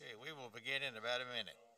Okay, we will begin in about a minute.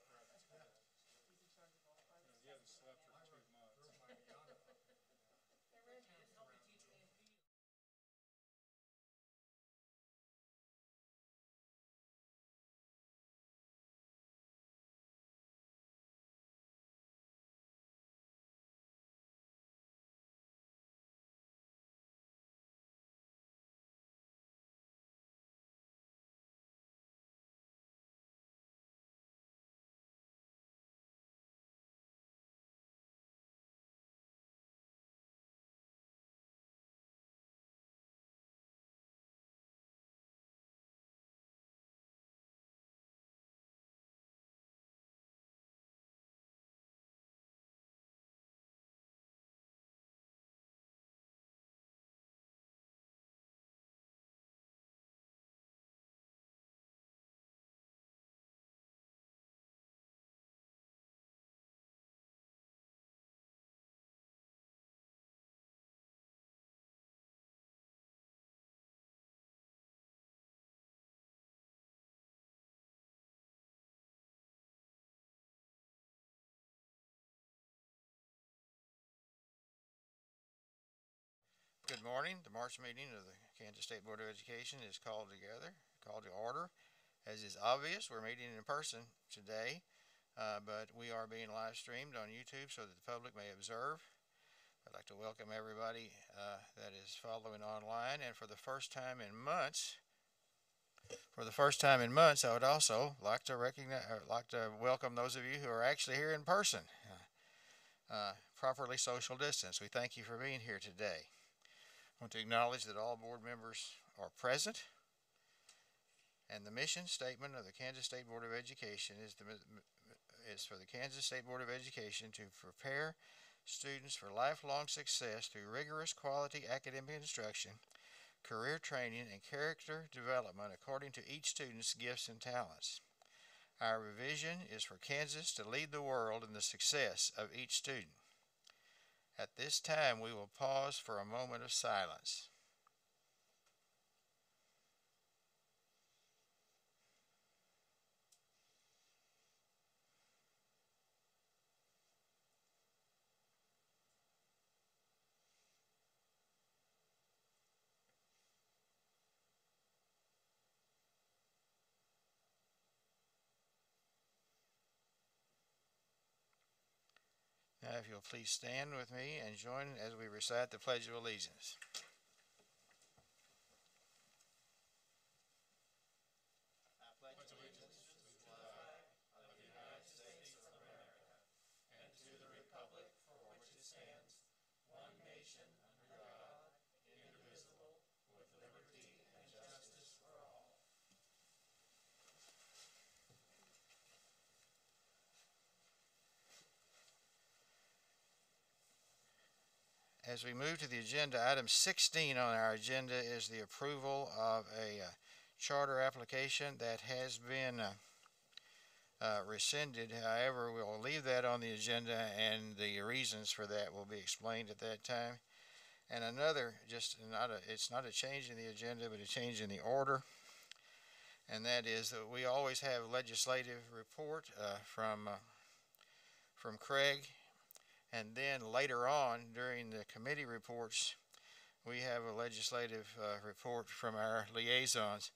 Good morning. The March meeting of the Kansas State Board of Education is called together, called to order. As is obvious, we're meeting in person today, uh, but we are being live streamed on YouTube so that the public may observe. I'd like to welcome everybody uh, that is following online, and for the first time in months, for the first time in months, I would also like to recognize, like to welcome those of you who are actually here in person, uh, uh, properly social distance. We thank you for being here today. I want to acknowledge that all board members are present. And the mission statement of the Kansas State Board of Education is the, is for the Kansas State Board of Education to prepare students for lifelong success through rigorous quality academic instruction, career training, and character development according to each student's gifts and talents. Our vision is for Kansas to lead the world in the success of each student. At this time, we will pause for a moment of silence. Now, if you'll please stand with me and join as we recite the Pledge of Allegiance. As we move to the agenda, item 16 on our agenda is the approval of a uh, charter application that has been uh, uh, rescinded. However, we'll leave that on the agenda and the reasons for that will be explained at that time. And another, just not a, it's not a change in the agenda, but a change in the order. And that is that we always have legislative report uh, from uh, from Craig and then later on, during the committee reports, we have a legislative uh, report from our liaisons.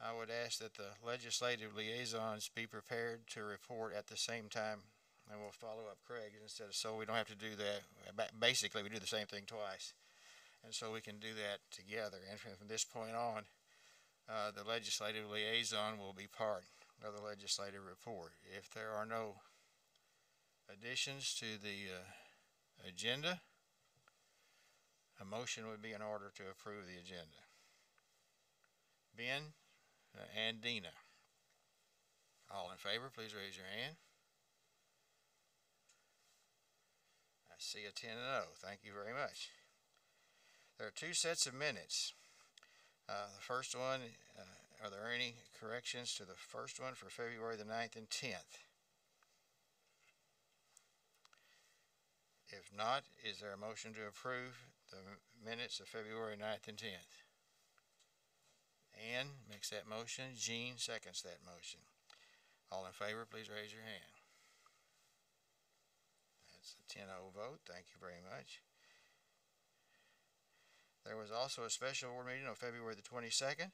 I would ask that the legislative liaisons be prepared to report at the same time, and we'll follow up Craig instead of, so we don't have to do that. Basically, we do the same thing twice. And so we can do that together. And from, this point on, uh, the legislative liaison will be part of the legislative report. If there are no additions to the uh, agenda, a motion would be in order to approve the agenda. Ben uh, and Deena. All in favor, please raise your hand. I see a 10 and 0. Thank you very much. There are two sets of minutes. Uh, the first one, uh, are there any corrections to the first one for February the 9th and 10th? If not, is there a motion to approve the minutes of February 9th and 10th? Ann makes that motion. Jean seconds that motion. All in favor, please raise your hand. That's a 10-0 vote. Thank you very much. There was also a special board meeting on February the twenty-second.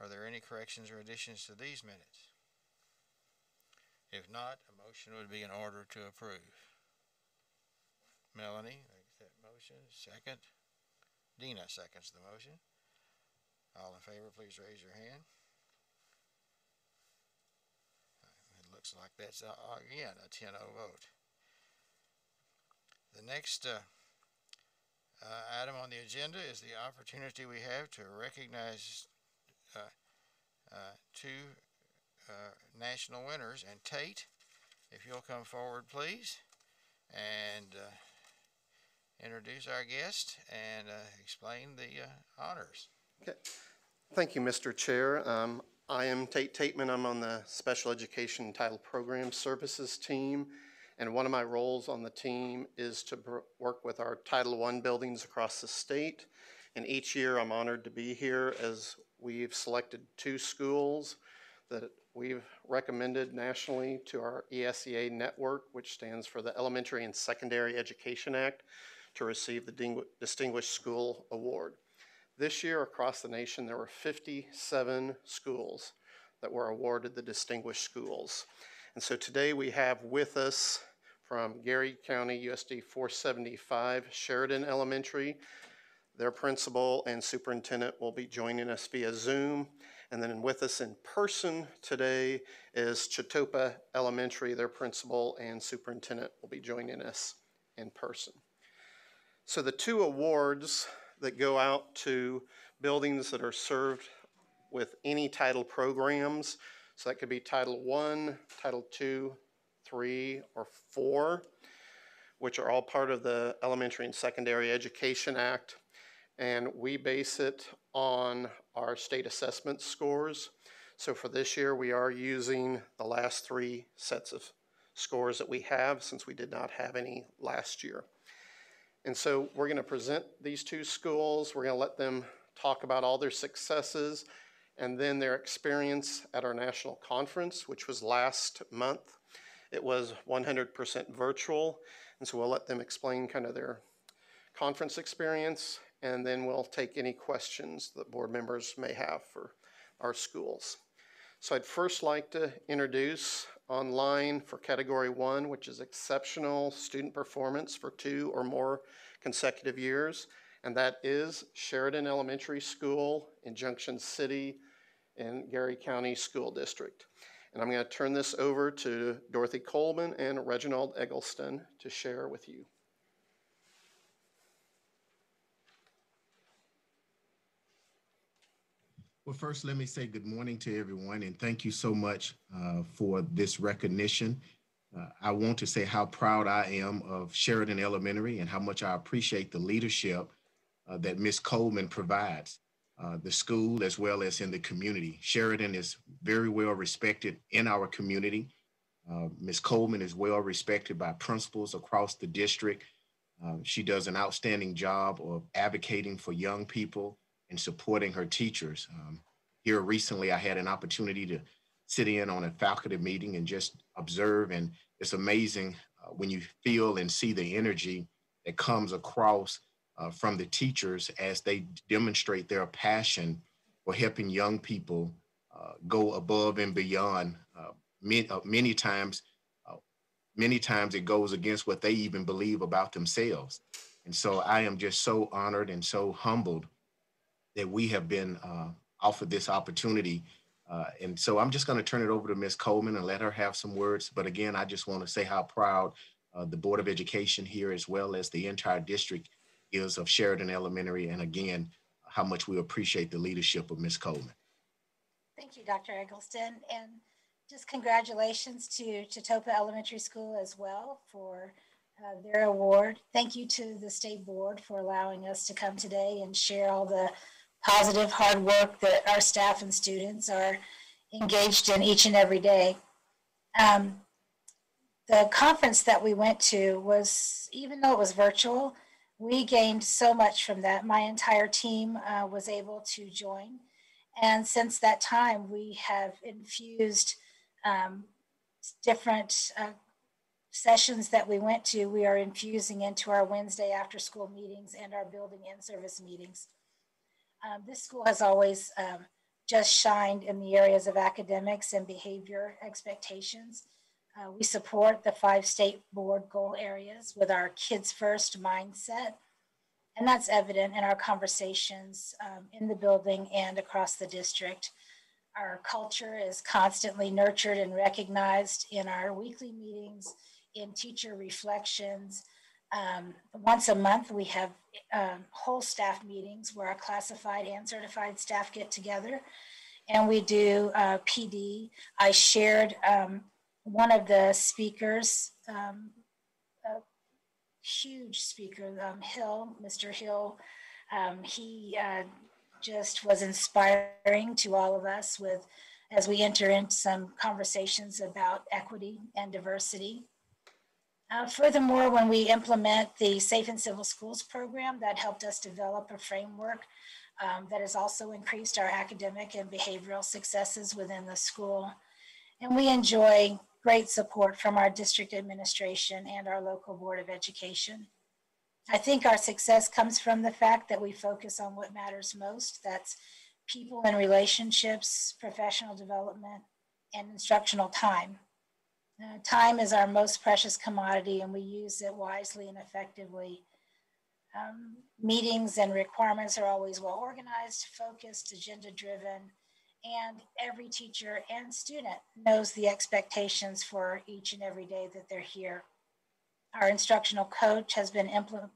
Are there any corrections or additions to these minutes? If not, a motion would be in order to approve. Melanie makes that motion. Second. Deena seconds the motion. All in favor, please raise your hand. It looks like that's, uh, again, a 10-0 vote. The next, uh, uh, item on the agenda is the opportunity we have to recognize uh, uh, two uh, national winners. And Tate, if you'll come forward, please, and introduce our guest and uh, explain the uh, honors. Okay. Thank you, Mr. Chair. Um, I am Tate Tateman. I'm on the Special Education Title Program Services team. And one of my roles on the team is to work with our Title I buildings across the state. And each year, I'm honored to be here as we've selected two schools that we've recommended nationally to our ESEA network, which stands for the Elementary and Secondary Education Act, to receive the Distinguished School Award. This year, across the nation, there were 57 schools that were awarded the Distinguished Schools. And so today we have with us from Geary County USD 475 Sheridan Elementary. Their principal and superintendent will be joining us via Zoom. And then with us in person today is Chetopa Elementary. Their principal and superintendent will be joining us in person. So the two awards that go out to buildings that are served with any title programs. So that could be Title One, Title Two, Three, or Four, which are all part of the Elementary and Secondary Education Act. And we base it on our state assessment scores. So for this year, we are using the last three sets of scores that we have since we did not have any last year. And so we're going to present these two schools. We're going to let them talk about all their successes and then their experience at our national conference, which was last month. It was 100% virtual. And so we'll let them explain kind of their conference experience and then we'll take any questions that board members may have for our schools. So I'd first like to introduce online for category one, which is exceptional student performance for two or more consecutive years. And that is Sheridan Elementary School in Junction City in Geary County School District. And I'm going to turn this over to Dorothy Coleman and Reginald Eggleston to share with you. Well, first, let me say good morning to everyone and thank you so much uh, for this recognition. Uh, I want to say how proud I am of Sheridan Elementary and how much I appreciate the leadership uh, that Ms. Coleman provides, uh, the school as well as in the community. Sheridan is very well respected in our community. Uh, Ms. Coleman is well respected by principals across the district. Um, she does an outstanding job of advocating for young people and supporting her teachers. Um, here recently, I had an opportunity to sit in on a faculty meeting and just observe, and it's amazing uh, when you feel and see the energy that comes across uh, from the teachers as they demonstrate their passion for helping young people uh, go above and beyond. Uh, many, uh, many times, uh, many times it goes against what they even believe about themselves. And so I am just so honored and so humbled that we have been uh, offered this opportunity. Uh, and so I'm just going to turn it over to Ms. Coleman and let her have some words. But again, I just want to say how proud uh, the Board of Education here, as well as the entire district, is of Sheridan Elementary. And again, how much we appreciate the leadership of Ms. Coleman. Thank you, Dr. Eggleston, and just congratulations to Chetopa Elementary School as well for uh, their award. Thank you to the state board for allowing us to come today and share all the positive, hard work that our staff and students are engaged in each and every day. Um, the conference that we went to was, even though it was virtual, we gained so much from that. My entire team uh, was able to join. And since that time, we have infused um, different uh, sessions that we went to, we are infusing into our Wednesday after-school meetings and our building in-service meetings. Um, This school has always um, just shined in the areas of academics and behavior expectations. Uh, we support the five state board goal areas with our kids first mindset. And that's evident in our conversations um, in the building and across the district. Our culture is constantly nurtured and recognized in our weekly meetings, in teacher reflections. Um, once a month, we have um, whole staff meetings where our classified and certified staff get together and we do uh, PD. I shared um, one of the speakers, um, a huge speaker, um, Hill, Mr. Hill. Um, he uh, just was inspiring to all of us with as we enter into some conversations about equity and diversity. Uh, furthermore, when we implement the Safe and Civil Schools program, that helped us develop a framework um, that has also increased our academic and behavioral successes within the school. And we enjoy great support from our district administration and our local board of education. I think our success comes from the fact that we focus on what matters most. That's people and relationships, professional development, and instructional time. Uh, time is our most precious commodity, and we use it wisely and effectively. Um, meetings and requirements are always well organized, focused, agenda driven, and every teacher and student knows the expectations for each and every day that they're here. Our instructional coach has been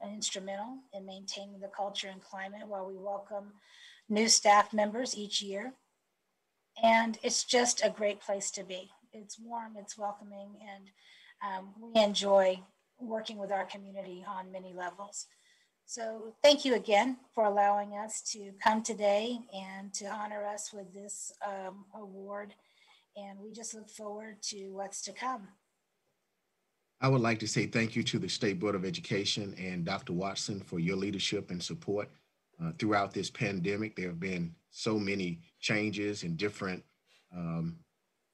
instrumental in maintaining the culture and climate while we welcome new staff members each year. And it's just a great place to be. It's warm, it's welcoming, and um, we enjoy working with our community on many levels. So thank you again for allowing us to come today and to honor us with this um, award. And we just look forward to what's to come. I would like to say thank you to the State Board of Education and Dr. Watson for your leadership and support uh, throughout this pandemic. There have been so many changes and different um,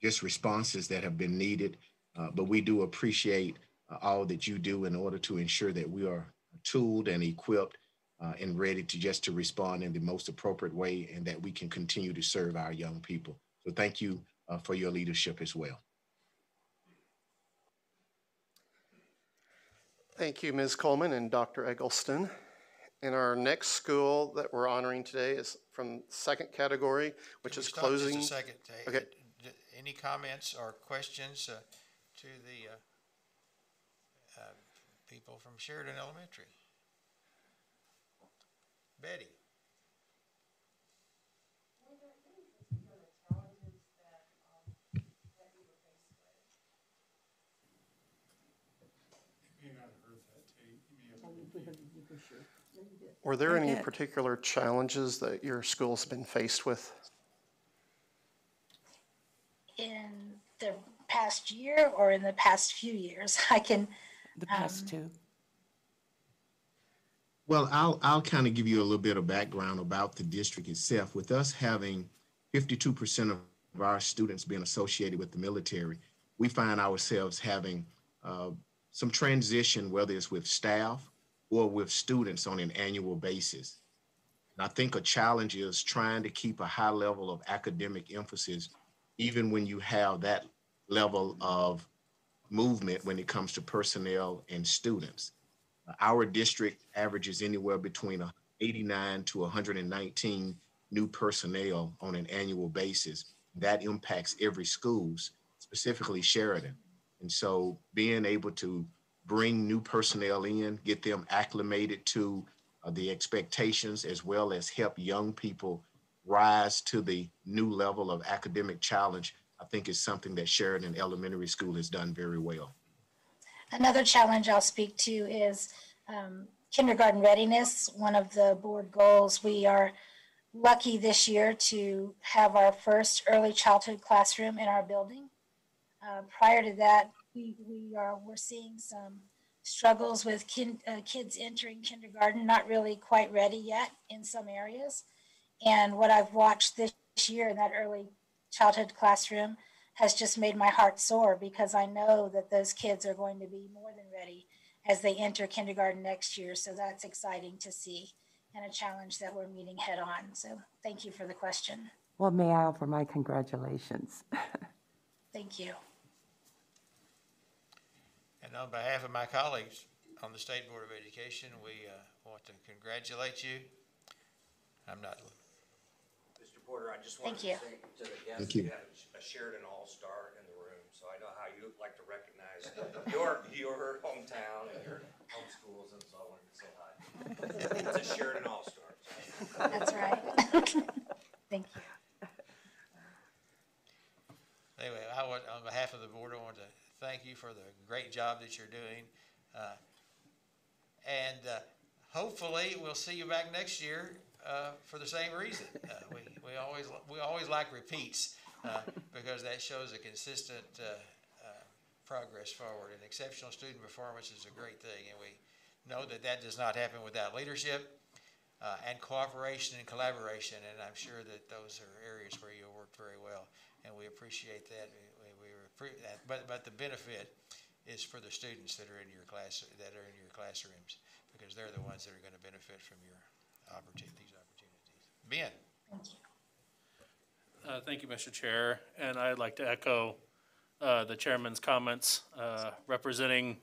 just responses that have been needed, uh, but we do appreciate uh, all that you do in order to ensure that we are tooled and equipped uh, and ready to just to respond in the most appropriate way and that we can continue to serve our young people. So thank you uh, for your leadership as well. Thank you, Ms. Coleman and Dr. Eggleston. And our next school that we're honoring today is from second category, which Can we is stop just a closing. second? Okay. D- d- Any comments or questions uh, to the uh, uh, people from Sheridan Elementary? Betty? Were there any particular challenges that your school's been faced with? In the past year or in the past few years, I can, The past two. Well, I'll, I'll kind of give you a little bit of background about the district itself. With us having 52% of our students being associated with the military, we find ourselves having uh, some transition, whether it's with staff or with students on an annual basis. And I think a challenge is trying to keep a high level of academic emphasis, even when you have that level of movement when it comes to personnel and students. Our district averages anywhere between 89 to 119 new personnel on an annual basis. That impacts every schools, specifically Sheridan. And so being able to bring new personnel in, get them acclimated to uh, the expectations, as well as help young people rise to the new level of academic challenge, I think is something that Sheridan Elementary School has done very well. Another challenge I'll speak to is um, kindergarten readiness. One of the board goals, we are lucky this year to have our first early childhood classroom in our building. Uh, prior to that, we, we are, we're seeing some struggles with kin, uh, kids entering kindergarten, not really quite ready yet in some areas. And what I've watched this year in that early childhood classroom has just made my heart soar because I know that those kids are going to be more than ready as they enter kindergarten next year. So that's exciting to see and a challenge that we're meeting head on. So thank you for the question. Well, may I offer my congratulations? Thank you. And on behalf of my colleagues on the State Board of Education, we uh, want to congratulate you. I'm not, Mr. Porter, I just Thank wanted to you. say to the guests, Thank you. you have a Sheridan All-Star in the room, so I know how you like to recognize your, your hometown and your home schools, and so I wanted to say hi. It's a Sheridan All-Star. so. That's right. Thank you. anyway, I want, on behalf of the board, I want to thank you for the great job that you're doing. Uh, And uh, hopefully, we'll see you back next year uh, for the same reason. Uh, We, we always, we always like repeats uh, because that shows a consistent uh, uh, progress forward. And exceptional student performance is a great thing, and we know that that does not happen without leadership uh, and cooperation and collaboration, and I'm sure that those are areas where you'll work very well, and we appreciate that. We, we, that. But, but the benefit is for the students that are in your class, that are in your classrooms, because they're the ones that are gonna benefit from your opportunity, these opportunities. Ben? Thank you. Uh, Thank you, Mr. Chair, and I'd like to echo uh, the chairman's comments uh, representing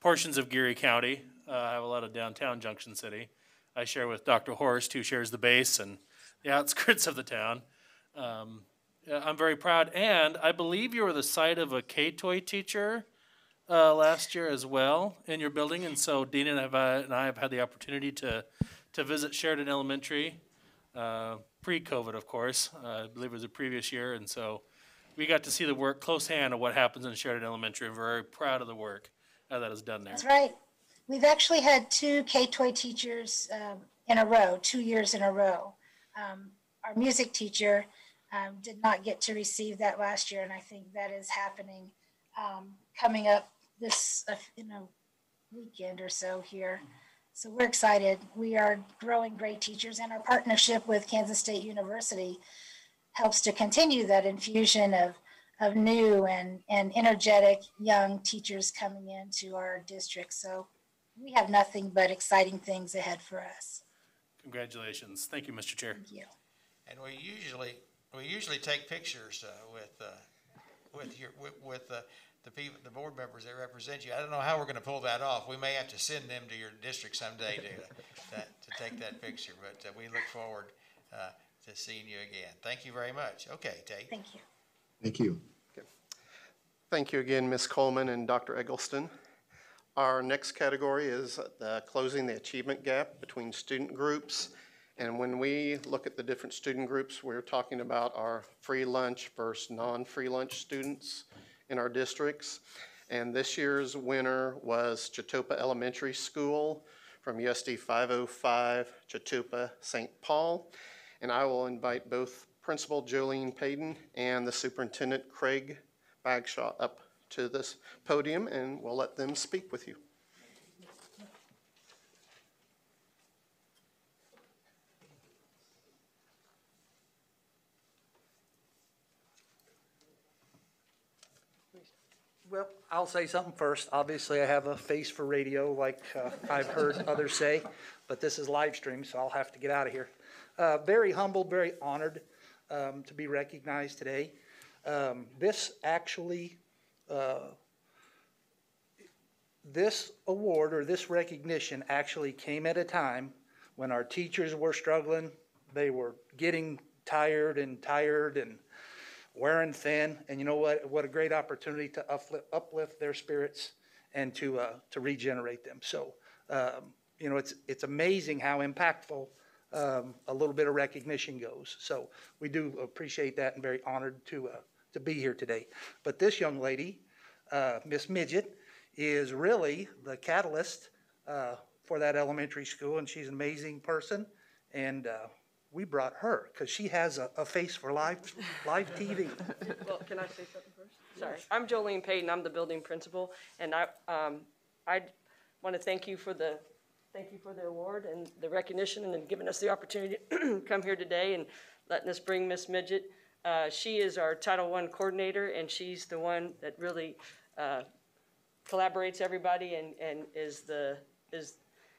portions of Geary County. Uh, I have a lot of downtown Junction City. I share with Dr. Horst, who shares the base and the outskirts of the town. Um, I'm very proud, and I believe you were the site of a KTOY teacher uh, last year as well in your building, and so Dean and I have, and I have had the opportunity to, to visit Sheridan Elementary uh, pre-COVID, of course. Uh, I believe it was the previous year, and so we got to see the work close hand of what happens in Sheridan Elementary. and we're very proud of the work uh, that is done there. That's right. We've actually had two KTOY teachers um, in a row, two years in a row. Um, Our music teacher um, did not get to receive that last year, and I think that is happening um, coming up this, uh, you know, weekend or so here. So we're excited. We are growing great teachers, and our partnership with Kansas State University helps to continue that infusion of of new and, and energetic young teachers coming into our district. So we have nothing but exciting things ahead for us. Congratulations. Thank you, Mr. Chair. Thank you. And we usually, we usually take pictures uh, with, uh, with your, with, with uh, the people, the board members that represent you. I don't know how we're gonna pull that off. We may have to send them to your district someday to, that, to take that picture, but uh, we look forward uh, to seeing you again. Thank you very much. Okay, Tate. Thank you. Thank you. Thank you again, Ms. Coleman and Dr. Eggleston. Our next category is the closing the achievement gap between student groups. And when we look at the different student groups, we're talking about our free lunch versus non-free lunch students in our districts. And this year's winner was Chetopa Elementary School from USD 505 Chetopa St. Paul. And I will invite both Principal Jolene Payton and the Superintendent Craig Bagshaw up to this podium, and we'll let them speak with you. Well, I'll say something first. Obviously, I have a face for radio, like uh, I've heard others say, but this is live stream, so I'll have to get out of here. Uh, Very humbled, very honored um, to be recognized today. Um, This actually, uh, this award or this recognition actually came at a time when our teachers were struggling. They were getting tired and tired and wearing thin, and you know what? What a great opportunity to uplift, uplift their spirits and to uh, to regenerate them. So, um, you know, it's it's amazing how impactful um, a little bit of recognition goes. So we do appreciate that and very honored to uh, to be here today. But this young lady, uh, Miss Midget, is really the catalyst uh, for that elementary school, and she's an amazing person. And uh, we brought her because she has a, a face for live live TV. Well, can I say something first? Sorry. I'm Jolene Payton, I'm the building principal, and I, um, I want to thank you for the, thank you for the award and the recognition and giving us the opportunity to come here today and letting us bring Miss Midget, Uh, she is our Title I coordinator, and she's the one that really uh, collaborates everybody and, and is the, is,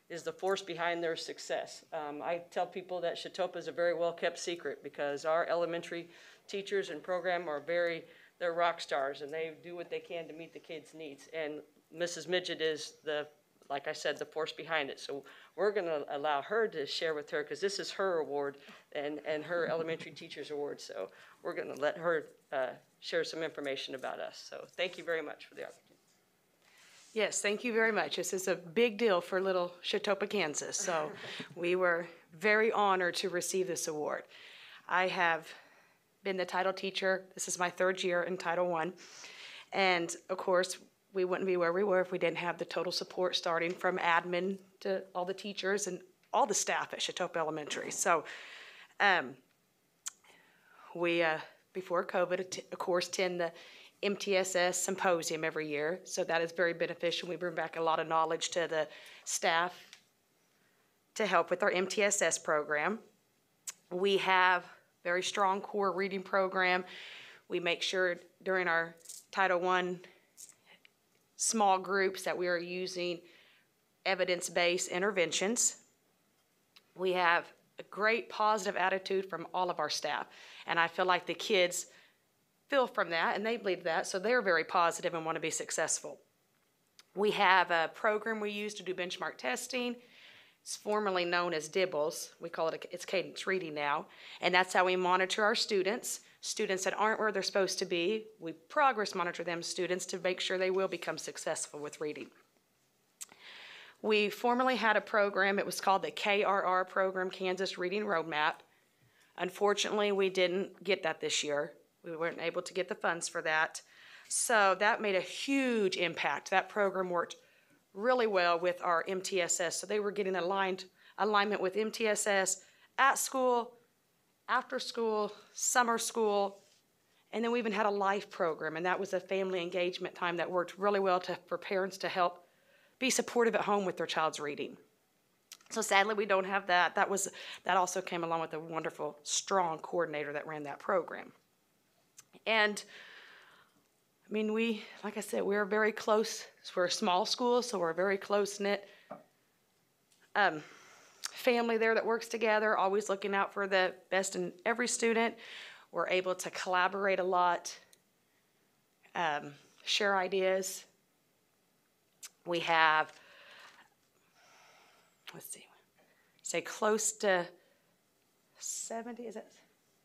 is the force behind their success. Um, I tell people that Chetopa is a very well-kept secret because our elementary teachers and program are very, they're rock stars and they do what they can to meet the kids' needs. And Mrs. Midget is the, like I said, the force behind it. So we're gonna allow her to share with her, because this is her award and, and her elementary teacher's award. So we're gonna let her, uh, share some information about us. So thank you very much for the opportunity. Yes, thank you very much. This is a big deal for little Chetopa, Kansas. So we were very honored to receive this award. I have been the title teacher. This is my third year in Title I. And of course, we wouldn't be where we were if we didn't have the total support starting from admin to all the teachers and all the staff at Chetopa Elementary. So um, we, uh, before COVID, of course, tend the MTSS symposium every year. So that is very beneficial. We bring back a lot of knowledge to the staff to help with our MTSS program. We have very strong core reading program. We make sure during our Title I small groups that we are using evidence-based interventions. We have a great positive attitude from all of our staff. And I feel like the kids feel from that and they believe that, so they're very positive and want to be successful. We have a program we use to do benchmark testing. It's formerly known as DIBELS. We call it, it's Acadience reading now. And that's how we monitor our students. Students that aren't where they're supposed to be, we progress monitor them students to make sure they will become successful with reading. We formerly had a program, it was called the KRR program, Kansas Reading Roadmap. Unfortunately, we didn't get that this year. We weren't able to get the funds for that. So that made a huge impact. That program worked really well with our MTSS. So they were getting aligned, alignment with MTSS at school, after school, summer school, and then we even had a life program, and that was a family engagement time that worked really well to, for parents to help be supportive at home with their child's reading. So sadly, we don't have that. That was that also came along with a wonderful, strong coordinator that ran that program. And I mean, we, like I said, we're very close. We're a small school, so we're a very close knit um, family there that works together, always looking out for the best in every student. We're able to collaborate a lot, um, share ideas. We have, let's see, say close to 70, is it?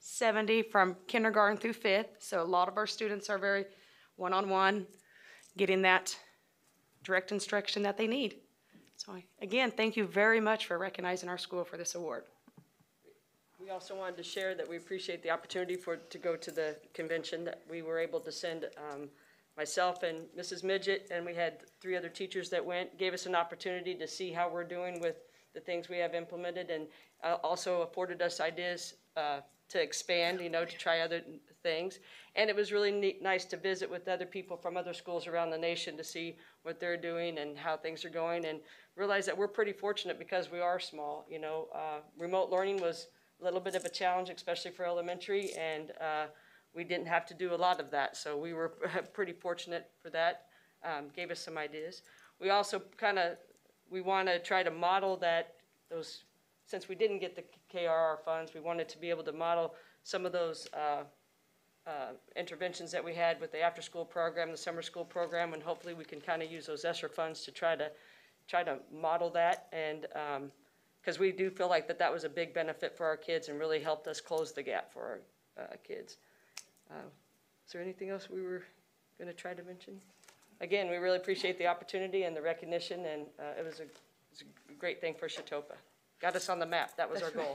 70 from kindergarten through fifth. So a lot of our students are very one-on-one, getting that direct instruction that they need. So again, thank you very much for recognizing our school for this award. We also wanted to share that we appreciate the opportunity for, to go to the convention, that we were able to send, um, myself and Mrs. Midget, and we had three other teachers that went, gave us an opportunity to see how we're doing with the things we have implemented, and, uh, also afforded us ideas, uh, to expand, you know, to try other things. And it was really neat, nice to visit with other people from other schools around the nation to see what they're doing and how things are going, and realize that we're pretty fortunate because we are small, you know. Uh, remote learning was a little bit of a challenge, especially for elementary, and uh, we didn't have to do a lot of that, so we were pretty fortunate for that. Um, gave us some ideas. We also kind of we want to try to model that those since we didn't get the KRR funds, we wanted to be able to model some of those uh, uh, interventions that we had with the after-school program, the summer school program, and hopefully we can kind of use those ESSER funds to try to try to model that and because we do feel like that that was a big benefit for our kids and really helped us close the gap for our uh, kids. Uh, is there anything else we were going to try to mention? Again, we really appreciate the opportunity and the recognition, and uh, it was a, a great thing for Chetopa. Got us on the map. That was our goal.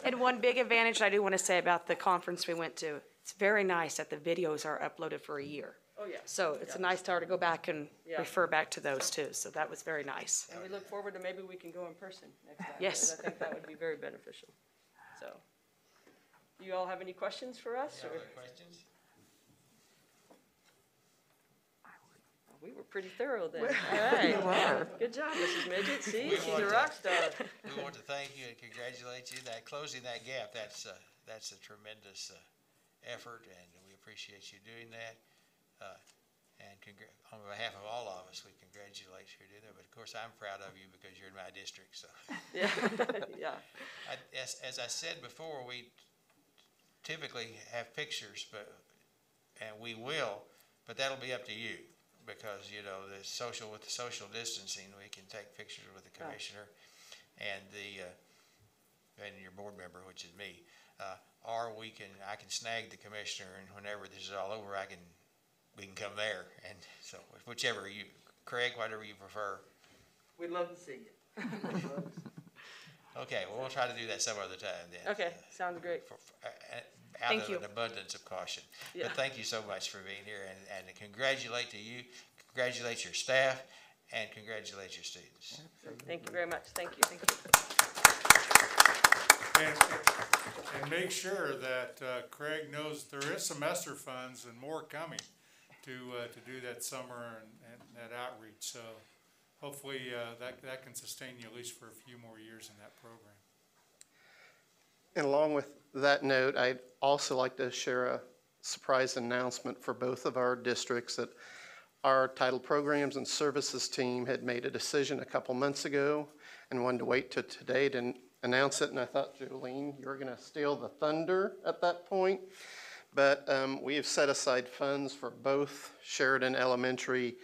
And one big advantage I do want to say about the conference we went to, it's very nice that the videos are uploaded for a year. Oh, yeah. So it's a nice start to go back and Yeah. refer back to those too, so that was very nice. And we look forward to maybe we can go in person next time. Yes. I think that would be very beneficial. So, do you all have any questions for us? or- questions? We were pretty thorough then. All right. Good job, Mrs. Midget. See, We she's a want to- rock star. We want to thank you and congratulate you. That, closing that gap, that's, uh, that's a tremendous, uh, effort, and we appreciate you doing that. Uh, And congr- on behalf of all of us, we congratulate you for doing that, but of course, I'm proud of you because you're in my district, so. Yeah, yeah. I, as, as I said before, we typically have pictures, but, and we will, but that'll be up to you. Because, you know, the social, with the social distancing, we can take pictures with the Right. commissioner and the, uh, and your board member, which is me. Uh, or we can, I can snag the commissioner and whenever this is all over, I can, we can come there. And so whichever you, Craig, whatever you prefer. We'd love to see you. Okay, well, we'll try to do that some other time then. Okay, sounds great. for- for- uh, uh, out Thank of you. an abundance of caution. Yeah. But thank you so much for being here and, and congratulate to you, congratulate your staff, and congratulate your students. Thank you very much. Thank you. Thank you. And, and make sure that uh, Craig knows there is semester funds and more coming to, uh, to do that summer and, and that outreach. So hopefully, uh, that, that can sustain you at least for a few more years in that program. And along with that note, I'd also like to share a surprise announcement for both of our districts that our title programs and services team had made a decision a couple months ago and wanted to wait till today to announce it. And I thought, Jolene, you're going to steal the thunder at that point. But um, we have set aside funds for both Sheridan Elementary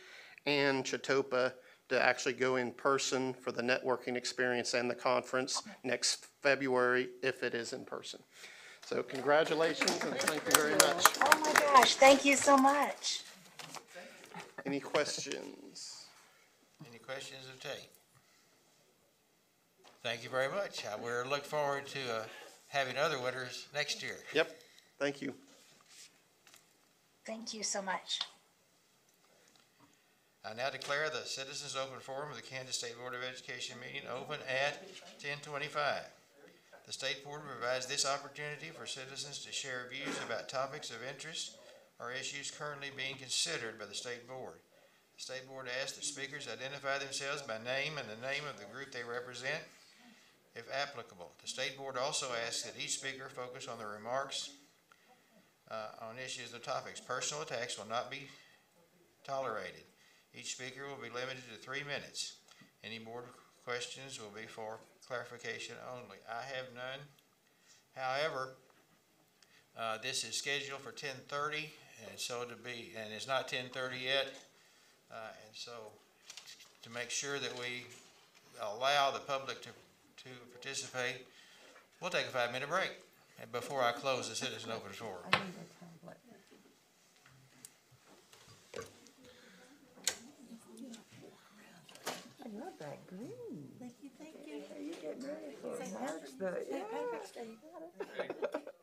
and Chetopa to actually go in person for the networking experience and the conference next February, if it is in person. So congratulations and thank you very much. Oh my gosh, thank you so much. Any questions? Any questions of Tate? Thank you very much. Uh, We're looking forward to, uh, having other winners next year. Yep, thank you. Thank you so much. I now declare the Citizens Open Forum of the Kansas State Board of Education meeting open at ten twenty-five. The State Board provides this opportunity for citizens to share views about topics of interest or issues currently being considered by the State Board. The State Board asks that speakers identify themselves by name and the name of the group they represent, if applicable. The State Board also asks that each speaker focus on the remarks uh, on issues or topics. Personal attacks will not be tolerated. Each speaker will be limited to three minutes. Any board questions will be for clarification only. I have none. However, uh, this is scheduled for ten thirty, and so to be, and it's not ten thirty yet. Uh, and so to make sure that we allow the public to, to participate, we'll take a five-minute break before I close the citizen open forum. I love that green. Thank you, thank you. You get ready for March the, yeah.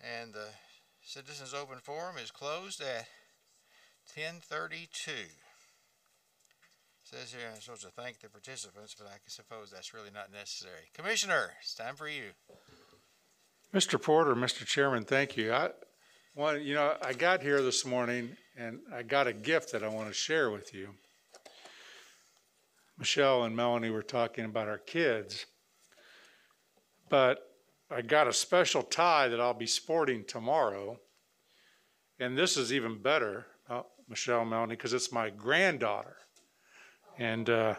And the citizens' open forum is closed at ten thirty-two. Says here, I'm supposed to thank the participants, but I suppose that's really not necessary. Commissioner, it's time for you. Mr. Porter, Mr. Chairman, thank you. I, one, you know, I got here this morning and I got a gift that I want to share with you. Michelle and Melanie were talking about our kids, but I got a special tie that I'll be sporting tomorrow. And this is even better, uh, Michelle Melanie, because it's my granddaughter. And uh,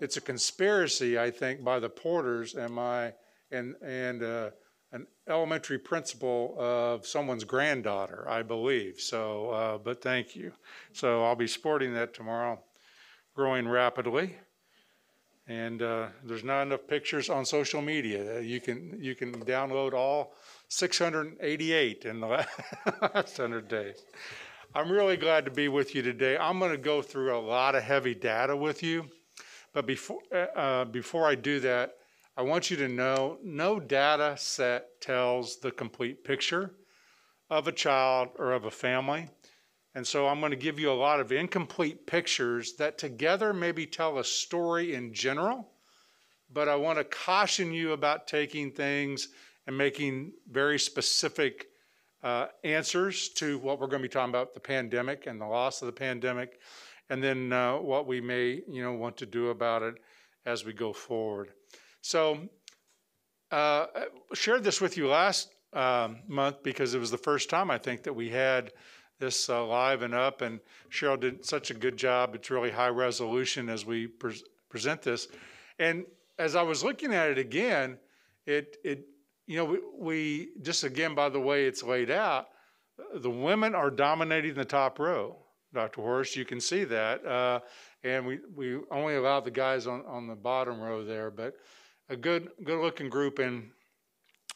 it's a conspiracy, I think, by the Porters and my and and uh, an elementary principal of someone's granddaughter, I believe. So, uh, but thank you. So I'll be sporting that tomorrow, growing rapidly. And uh, there's not enough pictures on social media. You can you can download all 688 in the last 100 days. I'm really glad to be with you today. I'm going to go through a lot of heavy data with you, but before uh, uh, before I do that, I want you to know no data set tells the complete picture of a child or of a family. And so I'm going to give you a lot of incomplete pictures that together maybe tell a story in general, but I want to caution you about taking things and making very specific uh, answers to what we're going to be talking about the pandemic and the loss of the pandemic, and then uh, what we may you know want to do about it as we go forward. So, uh, I shared this with you last um, month because it was the first time I think that we had this uh, live and up, and Cheryl did such a good job. It's really high resolution as we pre- present this. And as I was looking at it again, it it you know we, we just again by the way it's laid out, the women are dominating the top row. Dr. Horst, you can see that, uh, and we we only allow the guys on on the bottom row there, but a good good looking group, and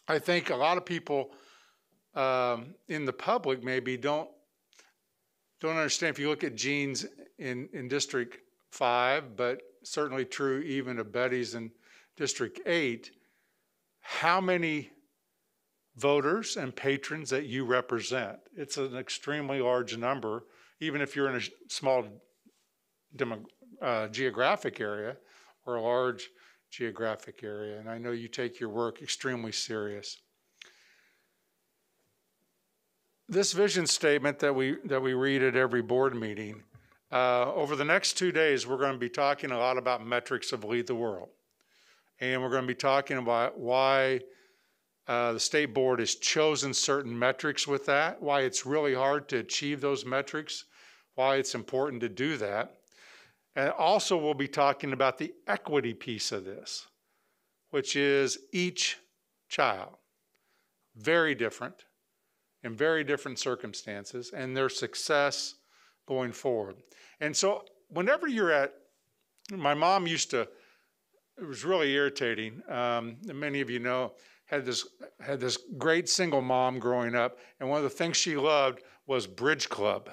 I think a lot of people um, in the public maybe don't don't understand if you look at Jean's in, in District 5, but certainly true even of Betty's in District 8, how many voters and patrons that you represent. It's an extremely large number, even if you're in a small demo, uh, geographic area or a large geographic area. And I know you take your work extremely serious. This vision statement that we that we read at every board meeting, uh, over the next two days, we're going to be talking a lot about metrics of Lead the World, and we're going to be talking about why uh, the state board has chosen certain metrics with that, why it's really hard to achieve those metrics, why it's important to do that, and also we'll be talking about the equity piece of this, which is each child, very different in very different circumstances and their success going forward. And so, whenever you're at, my mom used to, it was really irritating. Um, many of you know, had this had this great single mom growing up, and one of the things she loved was bridge club.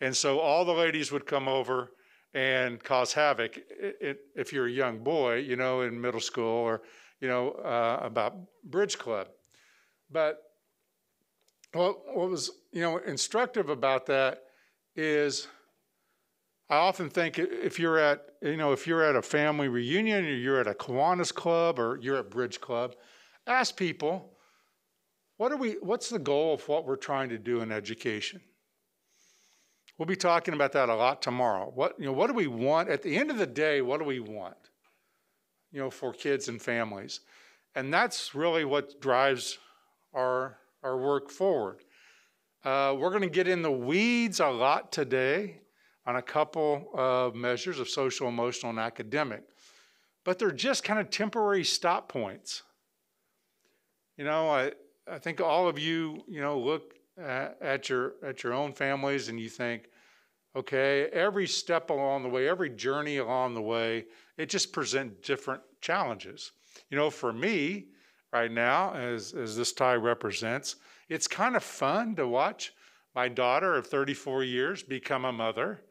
And so all the ladies would come over and cause havoc if you're a young boy, you know, in middle school or you know uh, about bridge club. But well, what was you know instructive about that is I often think if you're at you know if you're at a family reunion or you're at a Kiwanis club or you're at Bridge Club, ask people what are we what's the goal of what we're trying to do in education. We'll be talking about that a lot tomorrow. What you know what do we want at the end of the day? What do we want? You know for kids and families, and that's really what drives our our work forward. Uh, we're going to get in the weeds a lot today on a couple of measures of social, emotional, and academic, but they're just kind of temporary stop points. You know, I, I think all of you, you know, look at, at your at your own families and you think, okay, every step along the way, every journey along the way, it just presents different challenges. You know, for me, right now, as, as this tie represents. It's kind of fun to watch my daughter of 34 years become a mother.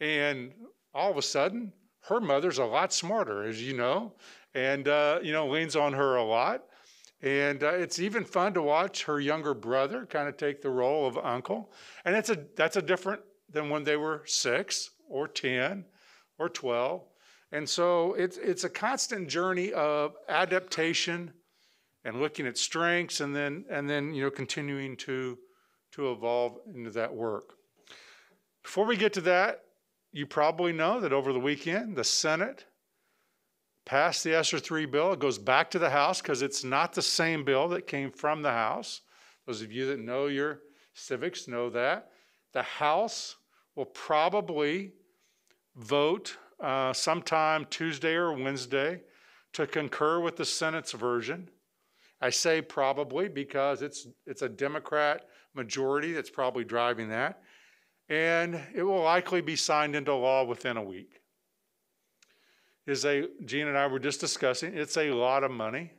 And all of a sudden, her mother's a lot smarter, as you know, and, uh, you know, leans on her a lot. And uh, it's even fun to watch her younger brother kind of take the role of uncle. And it's a, that's a different than when they were six or 10 or 12. And so it's, it's a constant journey of adaptation and looking at strengths and then, and then you know, continuing to, to evolve into that work. Before we get to that, you probably know that over the weekend, the Senate passed the ESSER 3 bill. It goes back to the House because it's not the same bill that came from the House. Those of you that know your civics know that. The House will probably vote uh, sometime Tuesday or Wednesday to concur with the Senate's version. I say probably because it's, it's a Democrat majority that's probably driving that. And it will likely be signed into law within a week. Is a Jean and I were just discussing, it's a lot of money.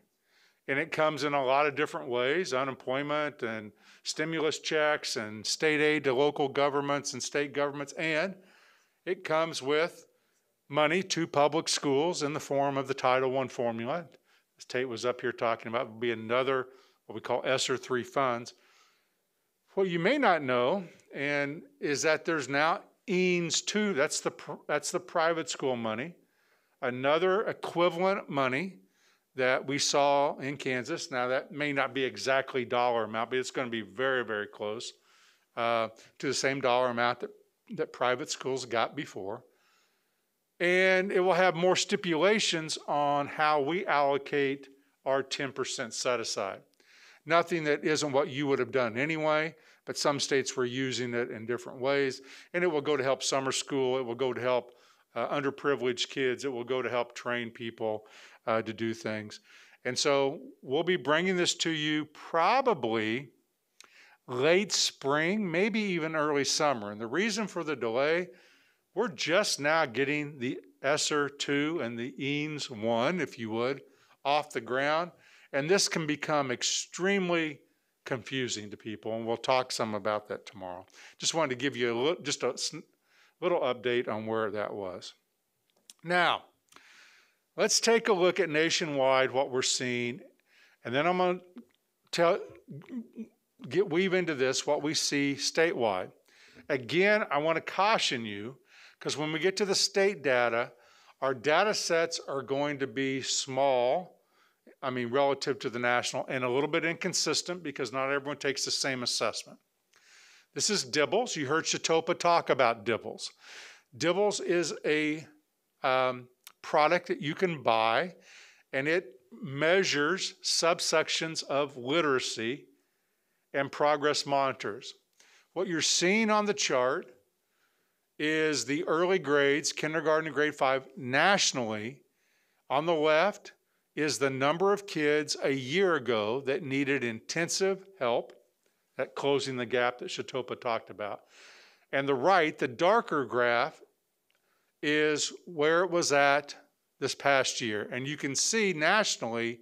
And it comes in a lot of different ways unemployment and stimulus checks and state aid to local governments and state governments. And it comes with money to public schools in the form of the Title I formula. As Tate was up here talking about, will be another what we call ESSER 3 funds. What you may not know and is that there's now EANS 2, that's the, that's the private school money, another equivalent money that we saw in Kansas. Now, that may not be exactly dollar amount, but it's going to be very, very close uh, to the same dollar amount that, that private schools got before. And it will have more stipulations on how we allocate our 10% set aside. Nothing that isn't what you would have done anyway, but some states were using it in different ways. And it will go to help summer school, it will go to help uh, underprivileged kids, it will go to help train people uh, to do things. And so we'll be bringing this to you probably late spring, maybe even early summer. And the reason for the delay, we're just now getting the ESSER 2 and the EANS 1, if you would, off the ground. And this can become extremely confusing to people, and we'll talk some about that tomorrow. Just wanted to give you a little, just a little update on where that was. Now, let's take a look at nationwide what we're seeing, and then I'm going to tell, get weave into this what we see statewide. Again, I want to caution you because when we get to the state data, our data sets are going to be small. I mean, relative to the national, and a little bit inconsistent because not everyone takes the same assessment. This is DIBELS. You heard Chetopa talk about DIBELS. DIBELS is a um, product that you can buy, and it measures subsections of literacy and progress monitors. What you're seeing on the chart is the early grades, kindergarten to grade five, nationally. On the left is the number of kids a year ago that needed intensive help that closing the gap that Chetopa talked about. And the right, the darker graph, is where it was at this past year. And you can see nationally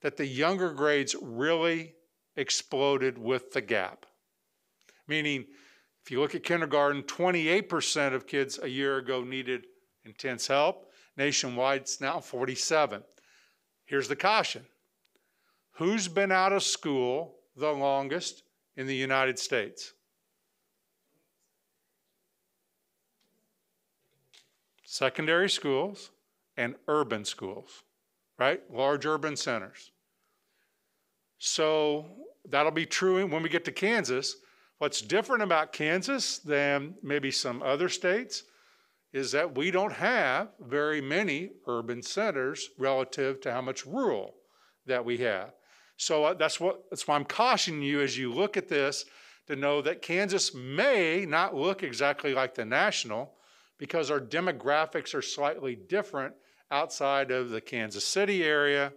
that the younger grades really exploded with the gap. Meaning, if you look at kindergarten, 28% of kids a year ago needed intense help. Nationwide, it's now 47. Here's the caution. Who's been out of school the longest in the United States. Secondary schools and urban schools, right? Large urban centers. So that'll be true when we get to Kansas. What's different about Kansas than maybe some other states is that we don't have very many urban centers relative to how much rural that we have. So uh, that's what that's why I'm cautioning you as you look at this to know that Kansas may not look exactly like the national because our demographics are slightly different outside of the Kansas City area,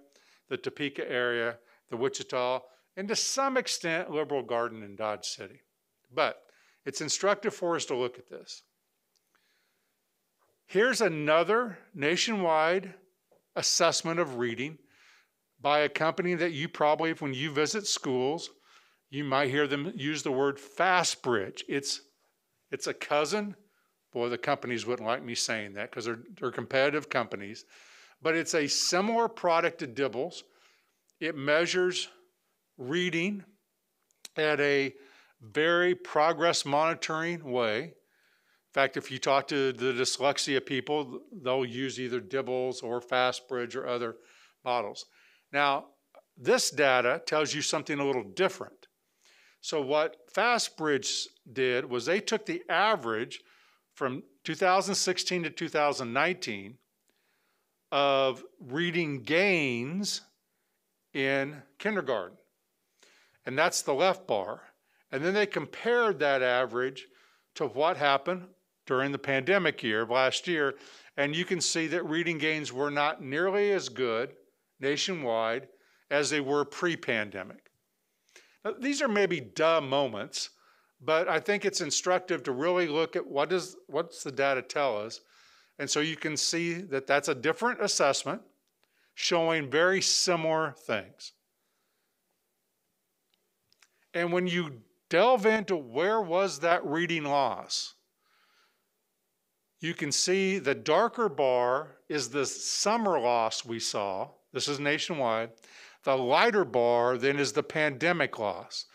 the Topeka area, the Wichita, and to some extent Liberal Garden and Dodge City. But it's instructive for us to look at this. Here's another nationwide assessment of reading by a company that you probably, when you visit schools, you might hear them use the word FastBridge. It's, it's a cousin. Boy, the companies wouldn't like me saying that because they're, they're competitive companies. But it's a similar product to DIBELS. it measures reading at a very progress monitoring way. In fact, if you talk to the dyslexia people, they'll use either DIBELS or FastBridge or other models. Now, this data tells you something a little different. So what FastBridge did was they took the average from 2016 to 2019 of reading gains in kindergarten. And that's the left bar. And then they compared that average to what happened during the pandemic year of last year. And you can see that reading gains were not nearly as good nationwide as they were pre pandemic. Now, These are maybe duh moments, but I think it's instructive to really look at what does what's the data tell us. And so you can see that that's a different assessment showing very similar things. And when you delve into where was that reading loss, you can see the darker bar is the summer loss we saw. This is nationwide. The lighter bar then is the pandemic loss.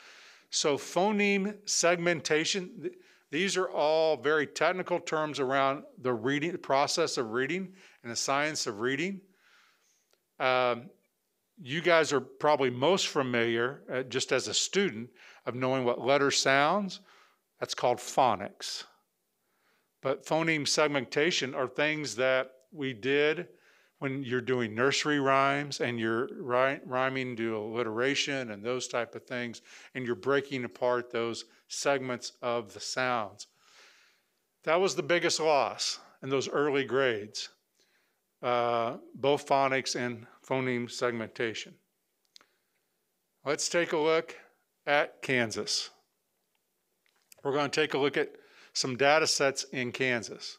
So phoneme segmentation, these are all very technical terms around the reading process of reading and the science of reading. Um, you guys are probably most familiar, uh, just as a student, of knowing what letter sounds. That's called phonics. But phoneme segmentation are things that we did when you're doing nursery rhymes and you're rhyming to alliteration and those type of things, and you're breaking apart those segments of the sounds. That was the biggest loss in those early grades, uh, both phonics and phoneme segmentation. Let's take a look at Kansas. We're going to take a look at some data sets in Kansas.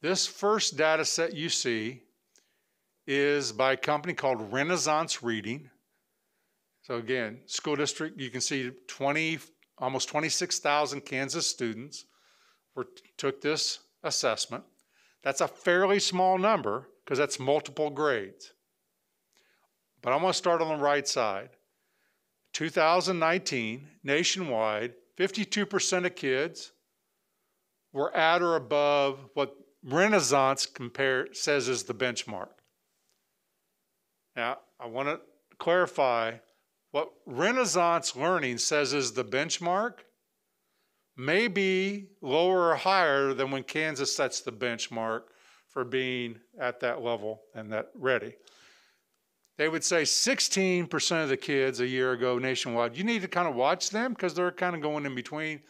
This first data set you see is by a company called Renaissance Reading. So again, school district, you can see 20, almost 26,000 Kansas students were, took this assessment. That's a fairly small number because that's multiple grades. But I'm going to start on the right side. 2019, nationwide, 52% of kids were at or above what Renaissance compare, says is the benchmark. Now, I want to clarify what Renaissance Learning says is the benchmark may be lower or higher than when Kansas sets the benchmark for being at that level and that ready. They would say 16% of the kids a year ago nationwide, you need to kind of watch them because they're kind of going in between.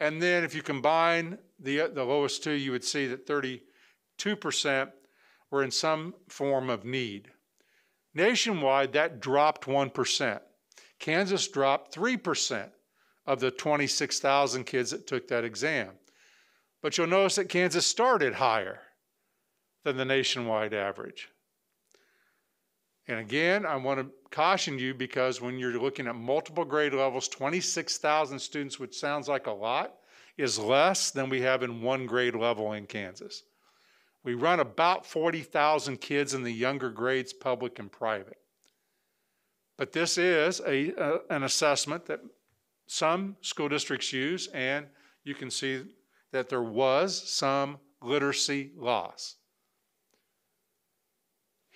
And then if you combine the, the lowest two, you would see that 32% were in some form of need. Nationwide, that dropped 1%. Kansas dropped 3% of the 26,000 kids that took that exam. But you'll notice that Kansas started higher than the nationwide average. And again, I want to caution you because when you're looking at multiple grade levels, 26,000 students, which sounds like a lot, is less than we have in one grade level in Kansas. We run about 40,000 kids in the younger grades, public and private. But this is a, a, an assessment that some school districts use, and you can see that there was some literacy loss.